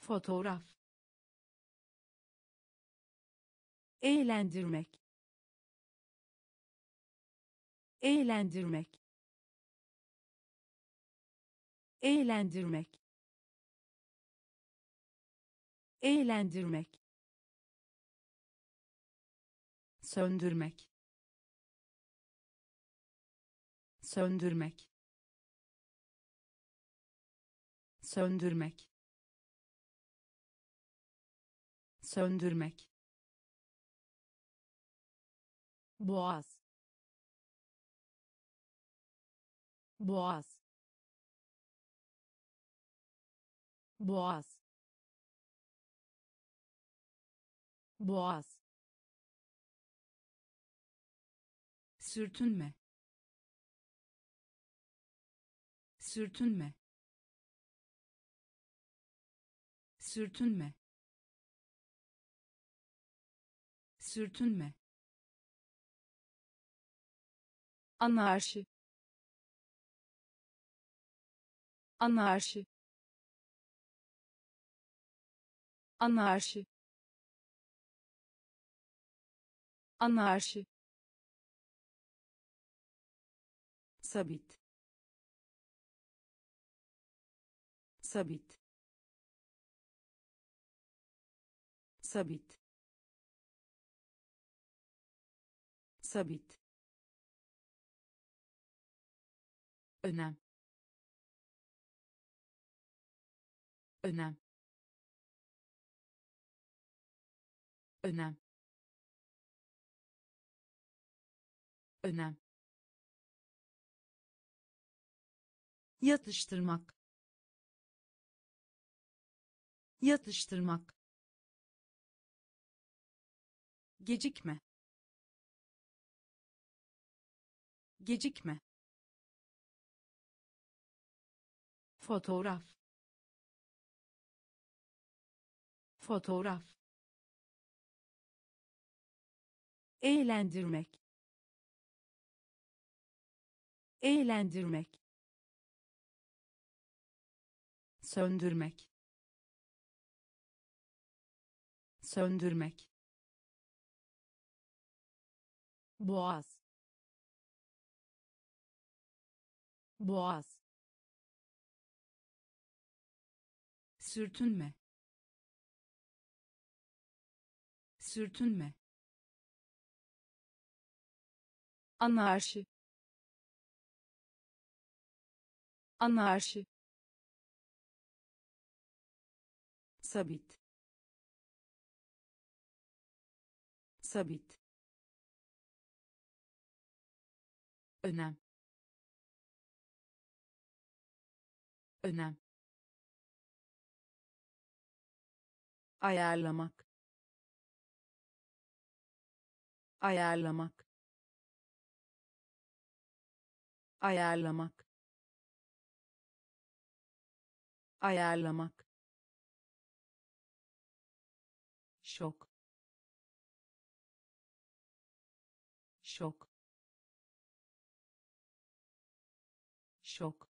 Fotoğraf eğlendirmek. Eğlendirmek. Eğlendirmek. Eğlendirmek. Söndürmek. Söndürmek. Söndürmek. Söndürmek boğaz. Boğaz. Boğaz. Boğaz. Sürtünme. Sürtünme. Sürtünme. Sürtünme anarşi. Anarşi. Anarşi. Anarşi. Sabit. Sabit. Sabit. Sabit önem. Önem. Önem. Önem. Yatıştırmak. Yatıştırmak. Gecikme. Gecikme fotoğraf. Fotoğraf. Eğlendirmek. Eğlendirmek. Söndürmek. Söndürmek. Boğaz. Boğaz sürtünme. Sürtünme. Anarşi. Anarşi. Sabit. Sabit. Önem. Önem ayarlamak. Ayarlamak. Ayarlamak. Ayarlamak. Şok. Şok. Şok.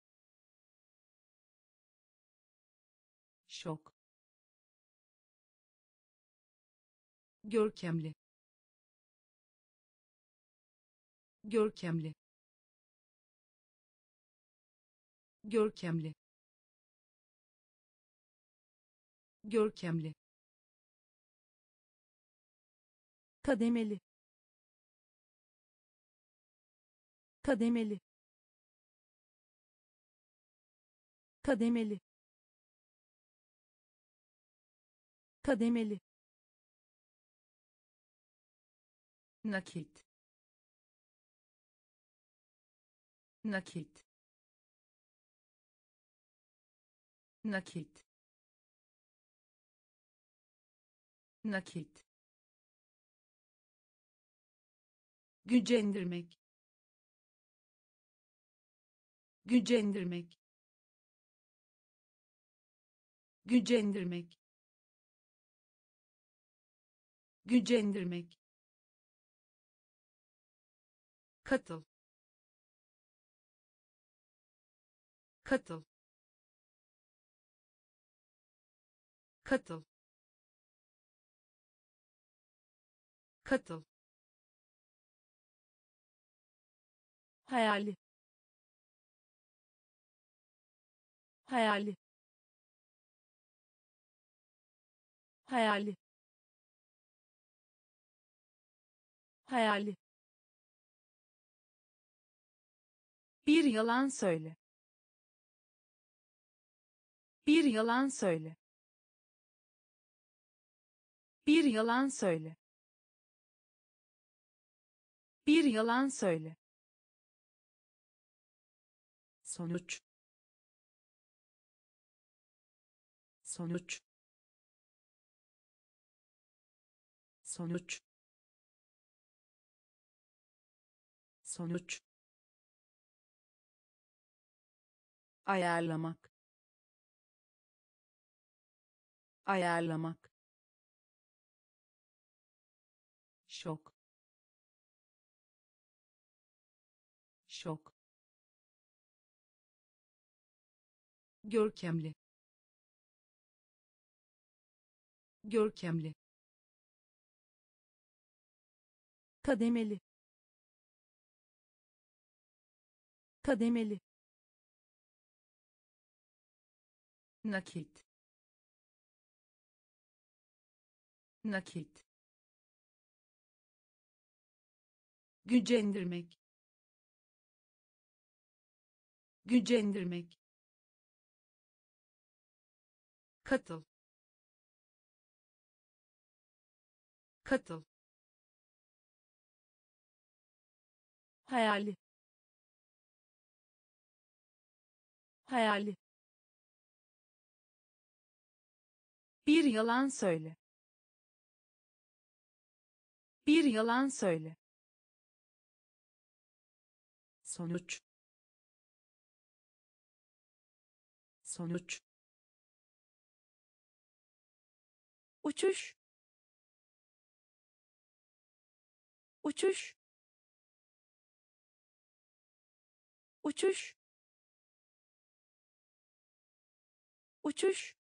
Şok görkemli. Görkemli. Görkemli. Görkemli. Kademeli. Kademeli. Kademeli. Kademeli nakit. Nakit. Nakit. Nakit. Gücendirmek. Gücendirmek. Gücendirmek. Gücendirmek katıl. Katıl. Katıl. Katıl. Hayali. Hayali. Hayali. Hayali bir yalan söyle. Bir yalan söyle. Bir yalan söyle. Bir yalan söyle. Sonuç. Sonuç. Sonuç. Sonuç ayarlamak. Ayarlamak. Şok. Şok. Görkemli. Görkemli. Kademeli. Kademeli nakit. Nakit. Gücendirmek. Gücendirmek. Katıl. Katıl. Hayali. Hayali bir yalan söyle. Bir yalan söyle. Sonuç. Sonuç. Uçuş. Uçuş. Uçuş. Uçuş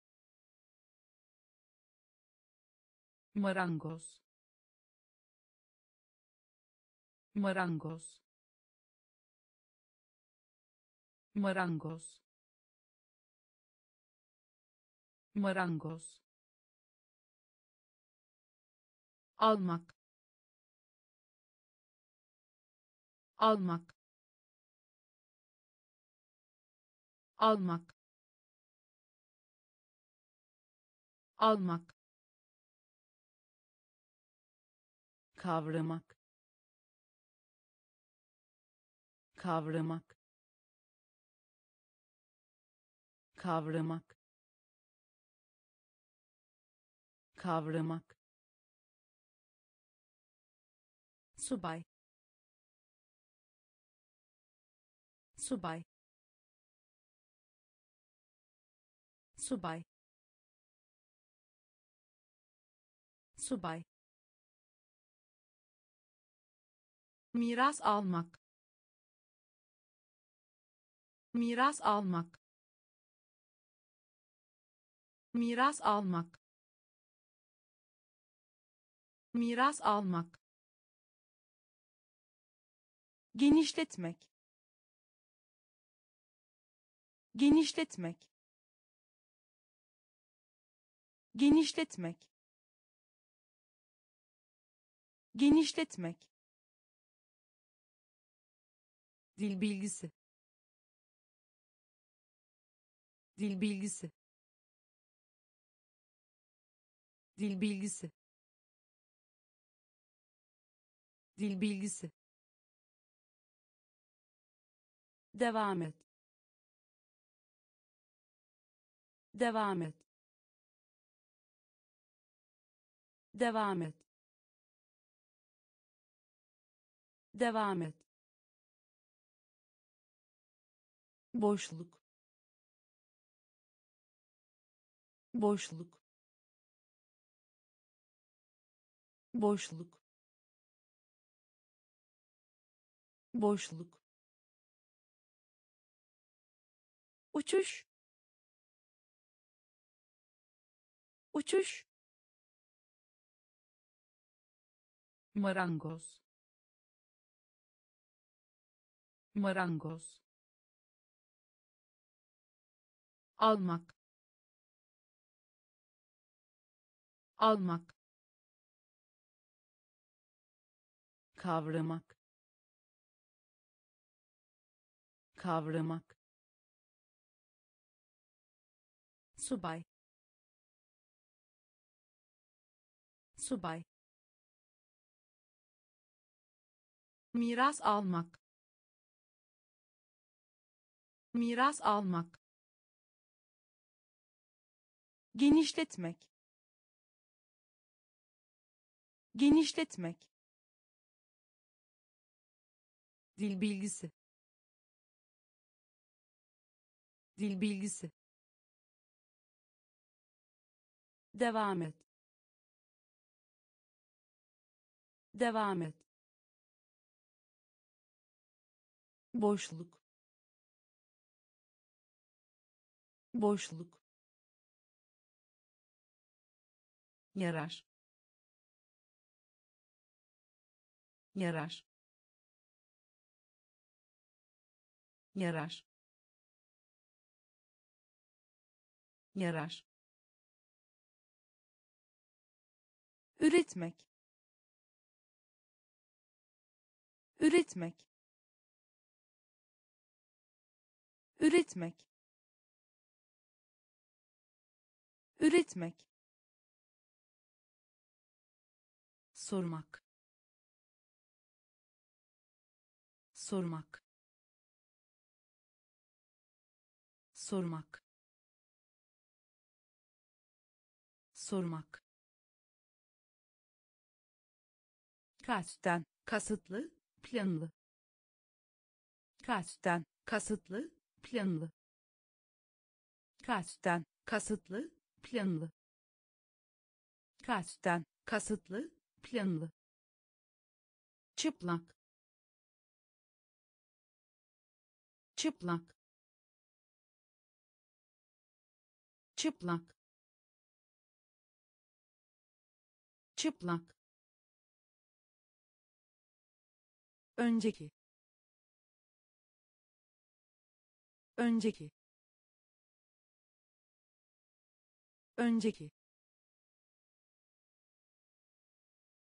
marangoz marangoz marangoz marangoz almak. Almak. Almak. Almak kavramak. Kavramak. Kavramak. Kavramak. Subay. Subay. Subay. Subay miras almak. Miras almak. Miras almak. Miras almak. Genişletmek. Genişletmek. Genişletmek. Genişletmek dil bilgisi. Dil bilgisi. Dil bilgisi. Dil bilgisi. Devam et. Devam et. Devam et. Devam et boşluk. Boşluk. Boşluk. Boşluk. Uçuş. Uçuş. Marangoz. Marangoz almak. Almak. Kavramak. Kavramak. Subay. Subay. Miras almak. Miras almak genişletmek. Genişletmek. Dil bilgisi. Dil bilgisi. Devam et. Devam et. Boşluk. Boşluk yarar. Yarar. Yarar. Yarar. Üretmek. Üretmek. Üretmek. Üretmek sormak. Sormak. Sormak. Sormak. Kasten kasıtlı planlı. Kasten kasıtlı planlı. Kasten kasıtlı planlı. Kasten kasıtlı planlı çıplak çıplak çıplak çıplak. Önceki önceki önceki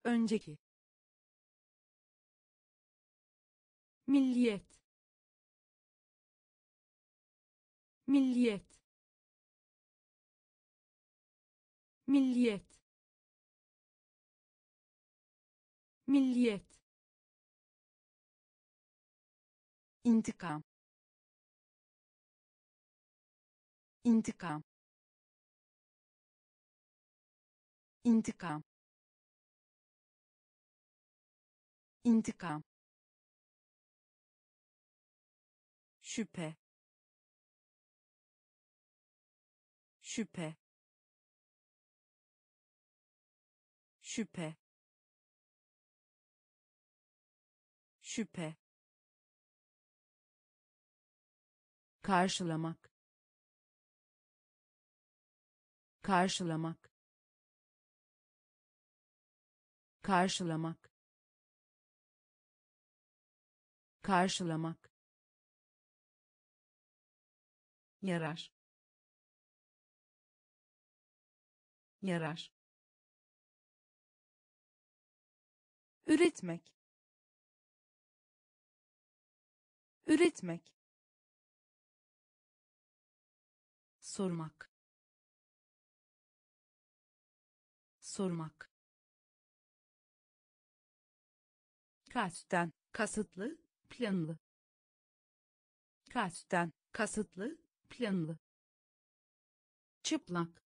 önceki. Milliyet. Milliyet. Milliyet. Milliyet. İntikam. İntikam. İntikam intikam. Şüphe. Şüphe. Şüphe. Şüphe. Karşılamak. Karşılamak. Karşılamak karşılamak. Yarar. Yarar. Üretmek. Üretmek. Sormak. Sormak. Kasten kasıtlı planlı. Kasten kasıtlı planlı. Çıplak.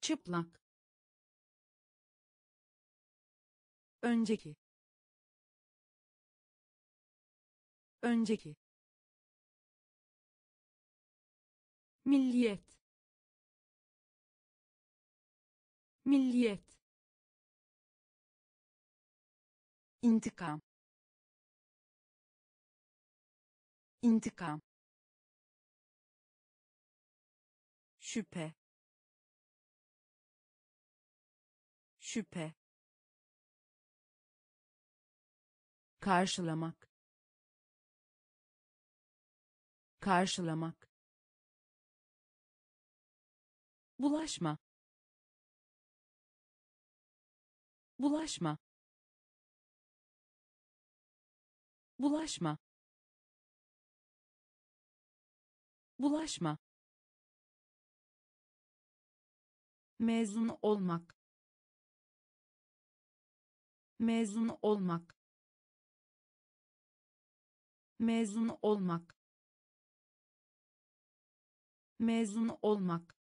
Çıplak. Önceki. Önceki. Milliyet. Milliyet intikam. İntikam. Şüphe. Şüphe. Karşılamak. Karşılamak. Bulaşma. Bulaşma bulaşma. Bulaşma. Mezun olmak. Mezun olmak. Mezun olmak. Mezun olmak.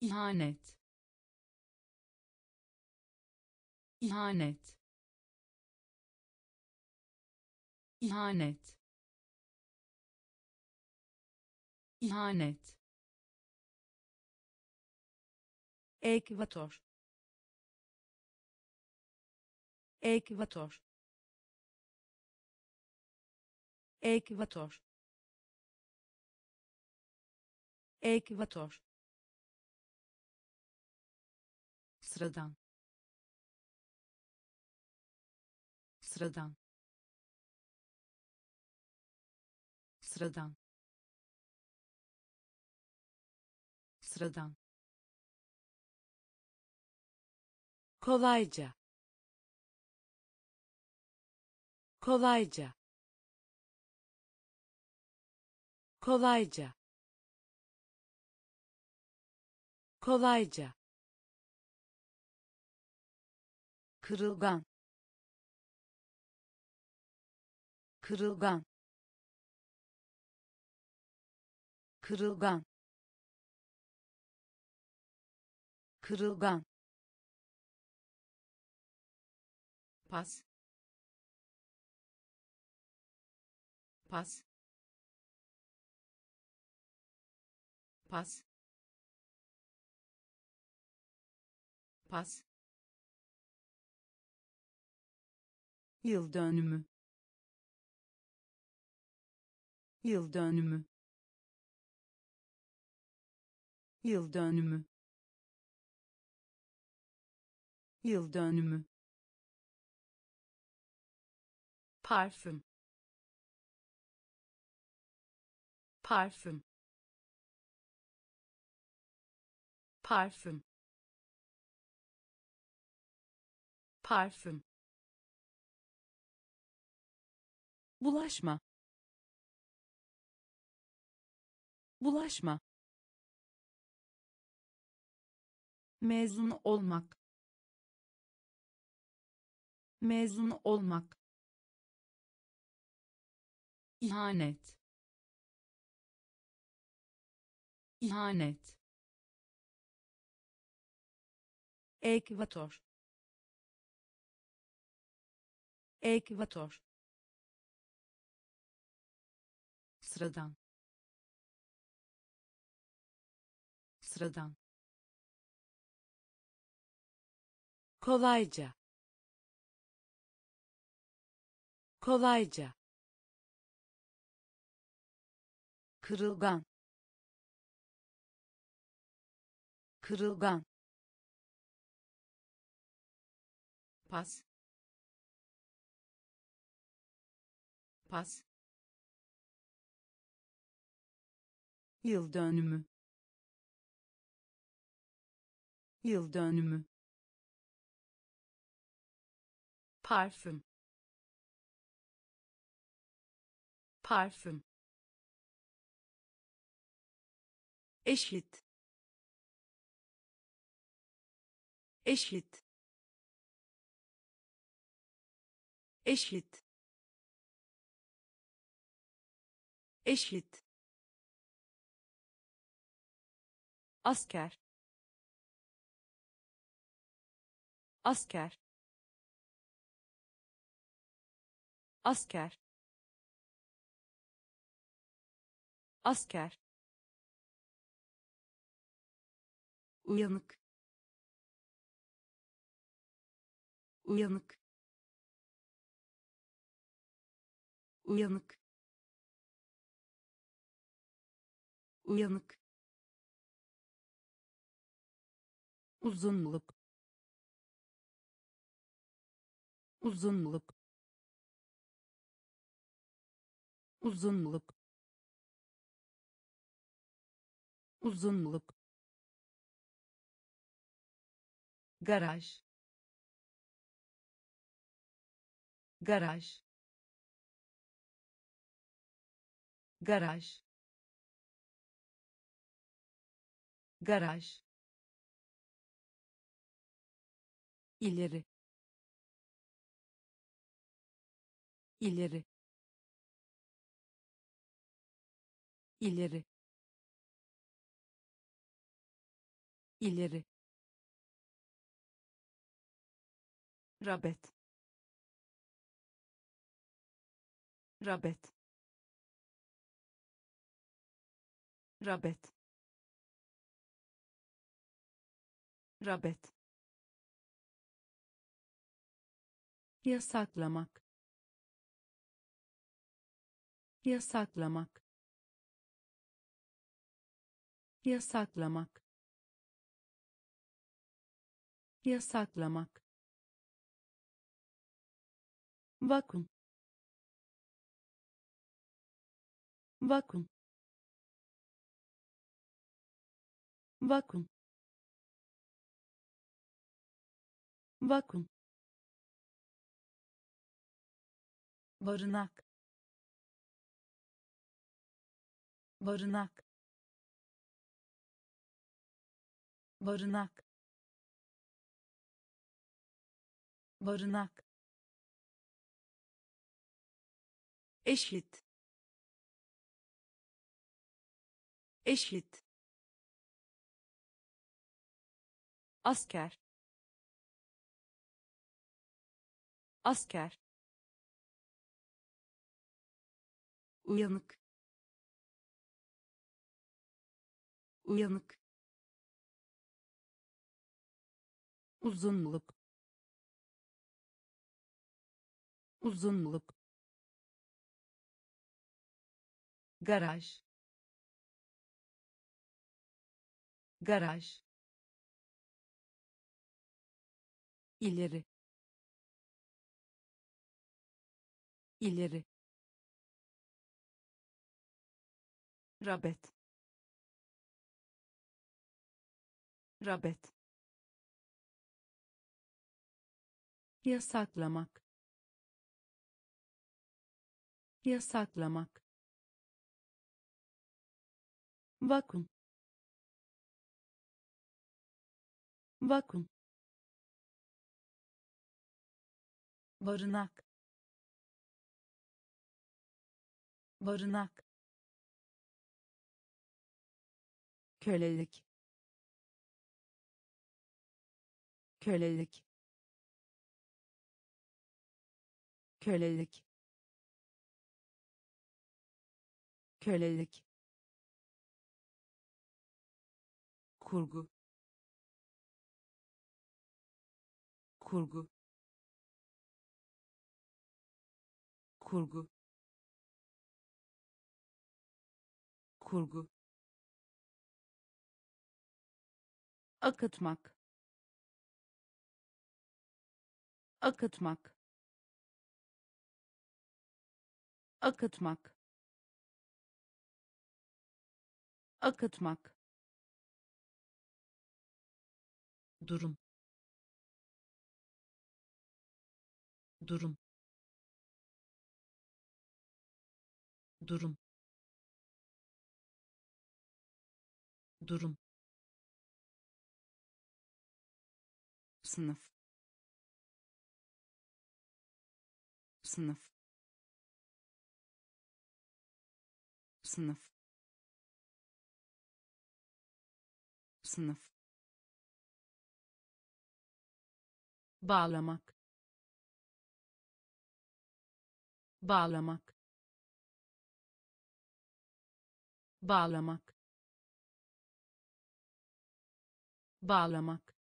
İhanet. İhanet ihanet. İhanet. Ekvator. Ekvator. Ekvator. Ekvator. Sıradan. Sıradan sıradan. Sıradan. Kolayca. Kolayca. Kolayca. Kolayca. Kırılgan. Kırılgan kırılgan. Kırılgan. Pas. Pas. Pas. Pas. Yıl dönümü. Yıl dönümü yıl dönümü. Yıl dönümü. Parfüm. Parfüm. Parfüm. Parfüm. Bulaşma. Bulaşma mezun olmak. Mezun olmak. İhanet. İhanet. Ekvator. Ekvator. Sıradan. Sıradan kolayca. Kolayca. Kırılgan. Kırılgan. Pas. Pas. Yıl dönümü. Yıl dönümü parfüm. Parfüm. Eşit. Eşit. Eşit. Eşit. Asker. Asker asker. Asker. Uyanık. Uyanık. Uyanık. Uyanık. Uzunluk. Uzunluk uzunluk. Uzunluk. Garaj. Garaj. Garaj. Garaj. İleri. İleri ileri ileri rağbet rağbet rağbet rağbet yasaklamak yasaklamak yasaklamak. Yasaklamak. Vakum. Vakum. Vakum. Vakum. Barınak. Barınak barınak. Barınak. Eşit. Eşit. Asker. Asker. Uyanık. Uyanık uzunluk. Uzunluk. Garaj. Garaj. İleri. İleri. Rağbet rağbet yasaklamak. Yasaklamak. Vakum. Vakum. Barınak. Barınak. Kölelik. Kölelik kölelik kölelik kurgu. Kurgu. Kurgu. Kurgu. Akıtmak. Akıtmak akıtmak. Akıtmak. Durum. Durum. Durum. Durum. Sınıf. Sınıf sınıf. Sınıf. Bağlamak. Bağlamak. Bağlamak. Bağlamak.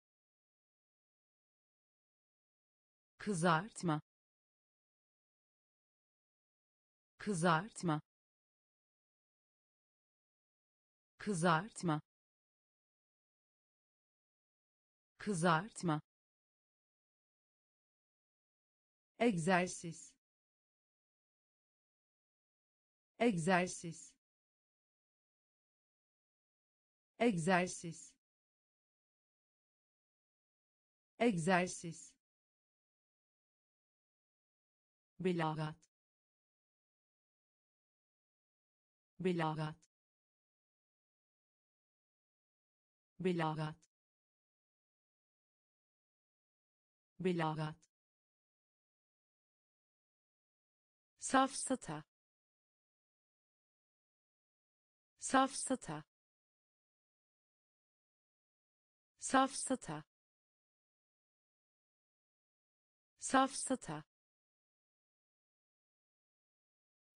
Kızartma. Kızartma kızartma. Kızartma. Egzersiz. Egzersiz. Egzersiz. Egzersiz. Belagat. Belagat belagat. Belagat. Safsata. Safsata. Safsata. Safsata.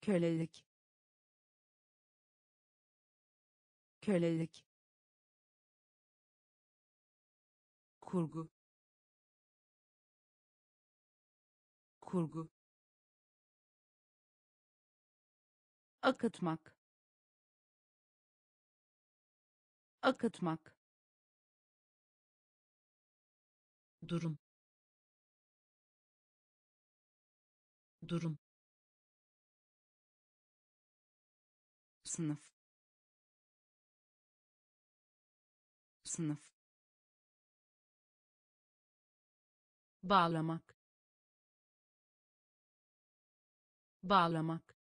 Kölelik. Kölelik kurgu. Kurgu. Akıtmak. Akıtmak. Durum. Durum. Sınıf. Sınıf bağlamak. Bağlamak.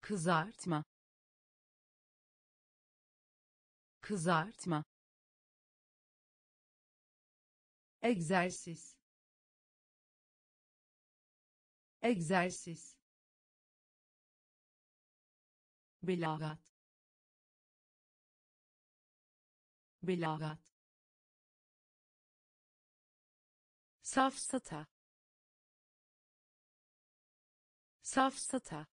Kızartma. Kızartma. Egzersiz. Egzersiz. Belagat. Belagat safsata. Safsata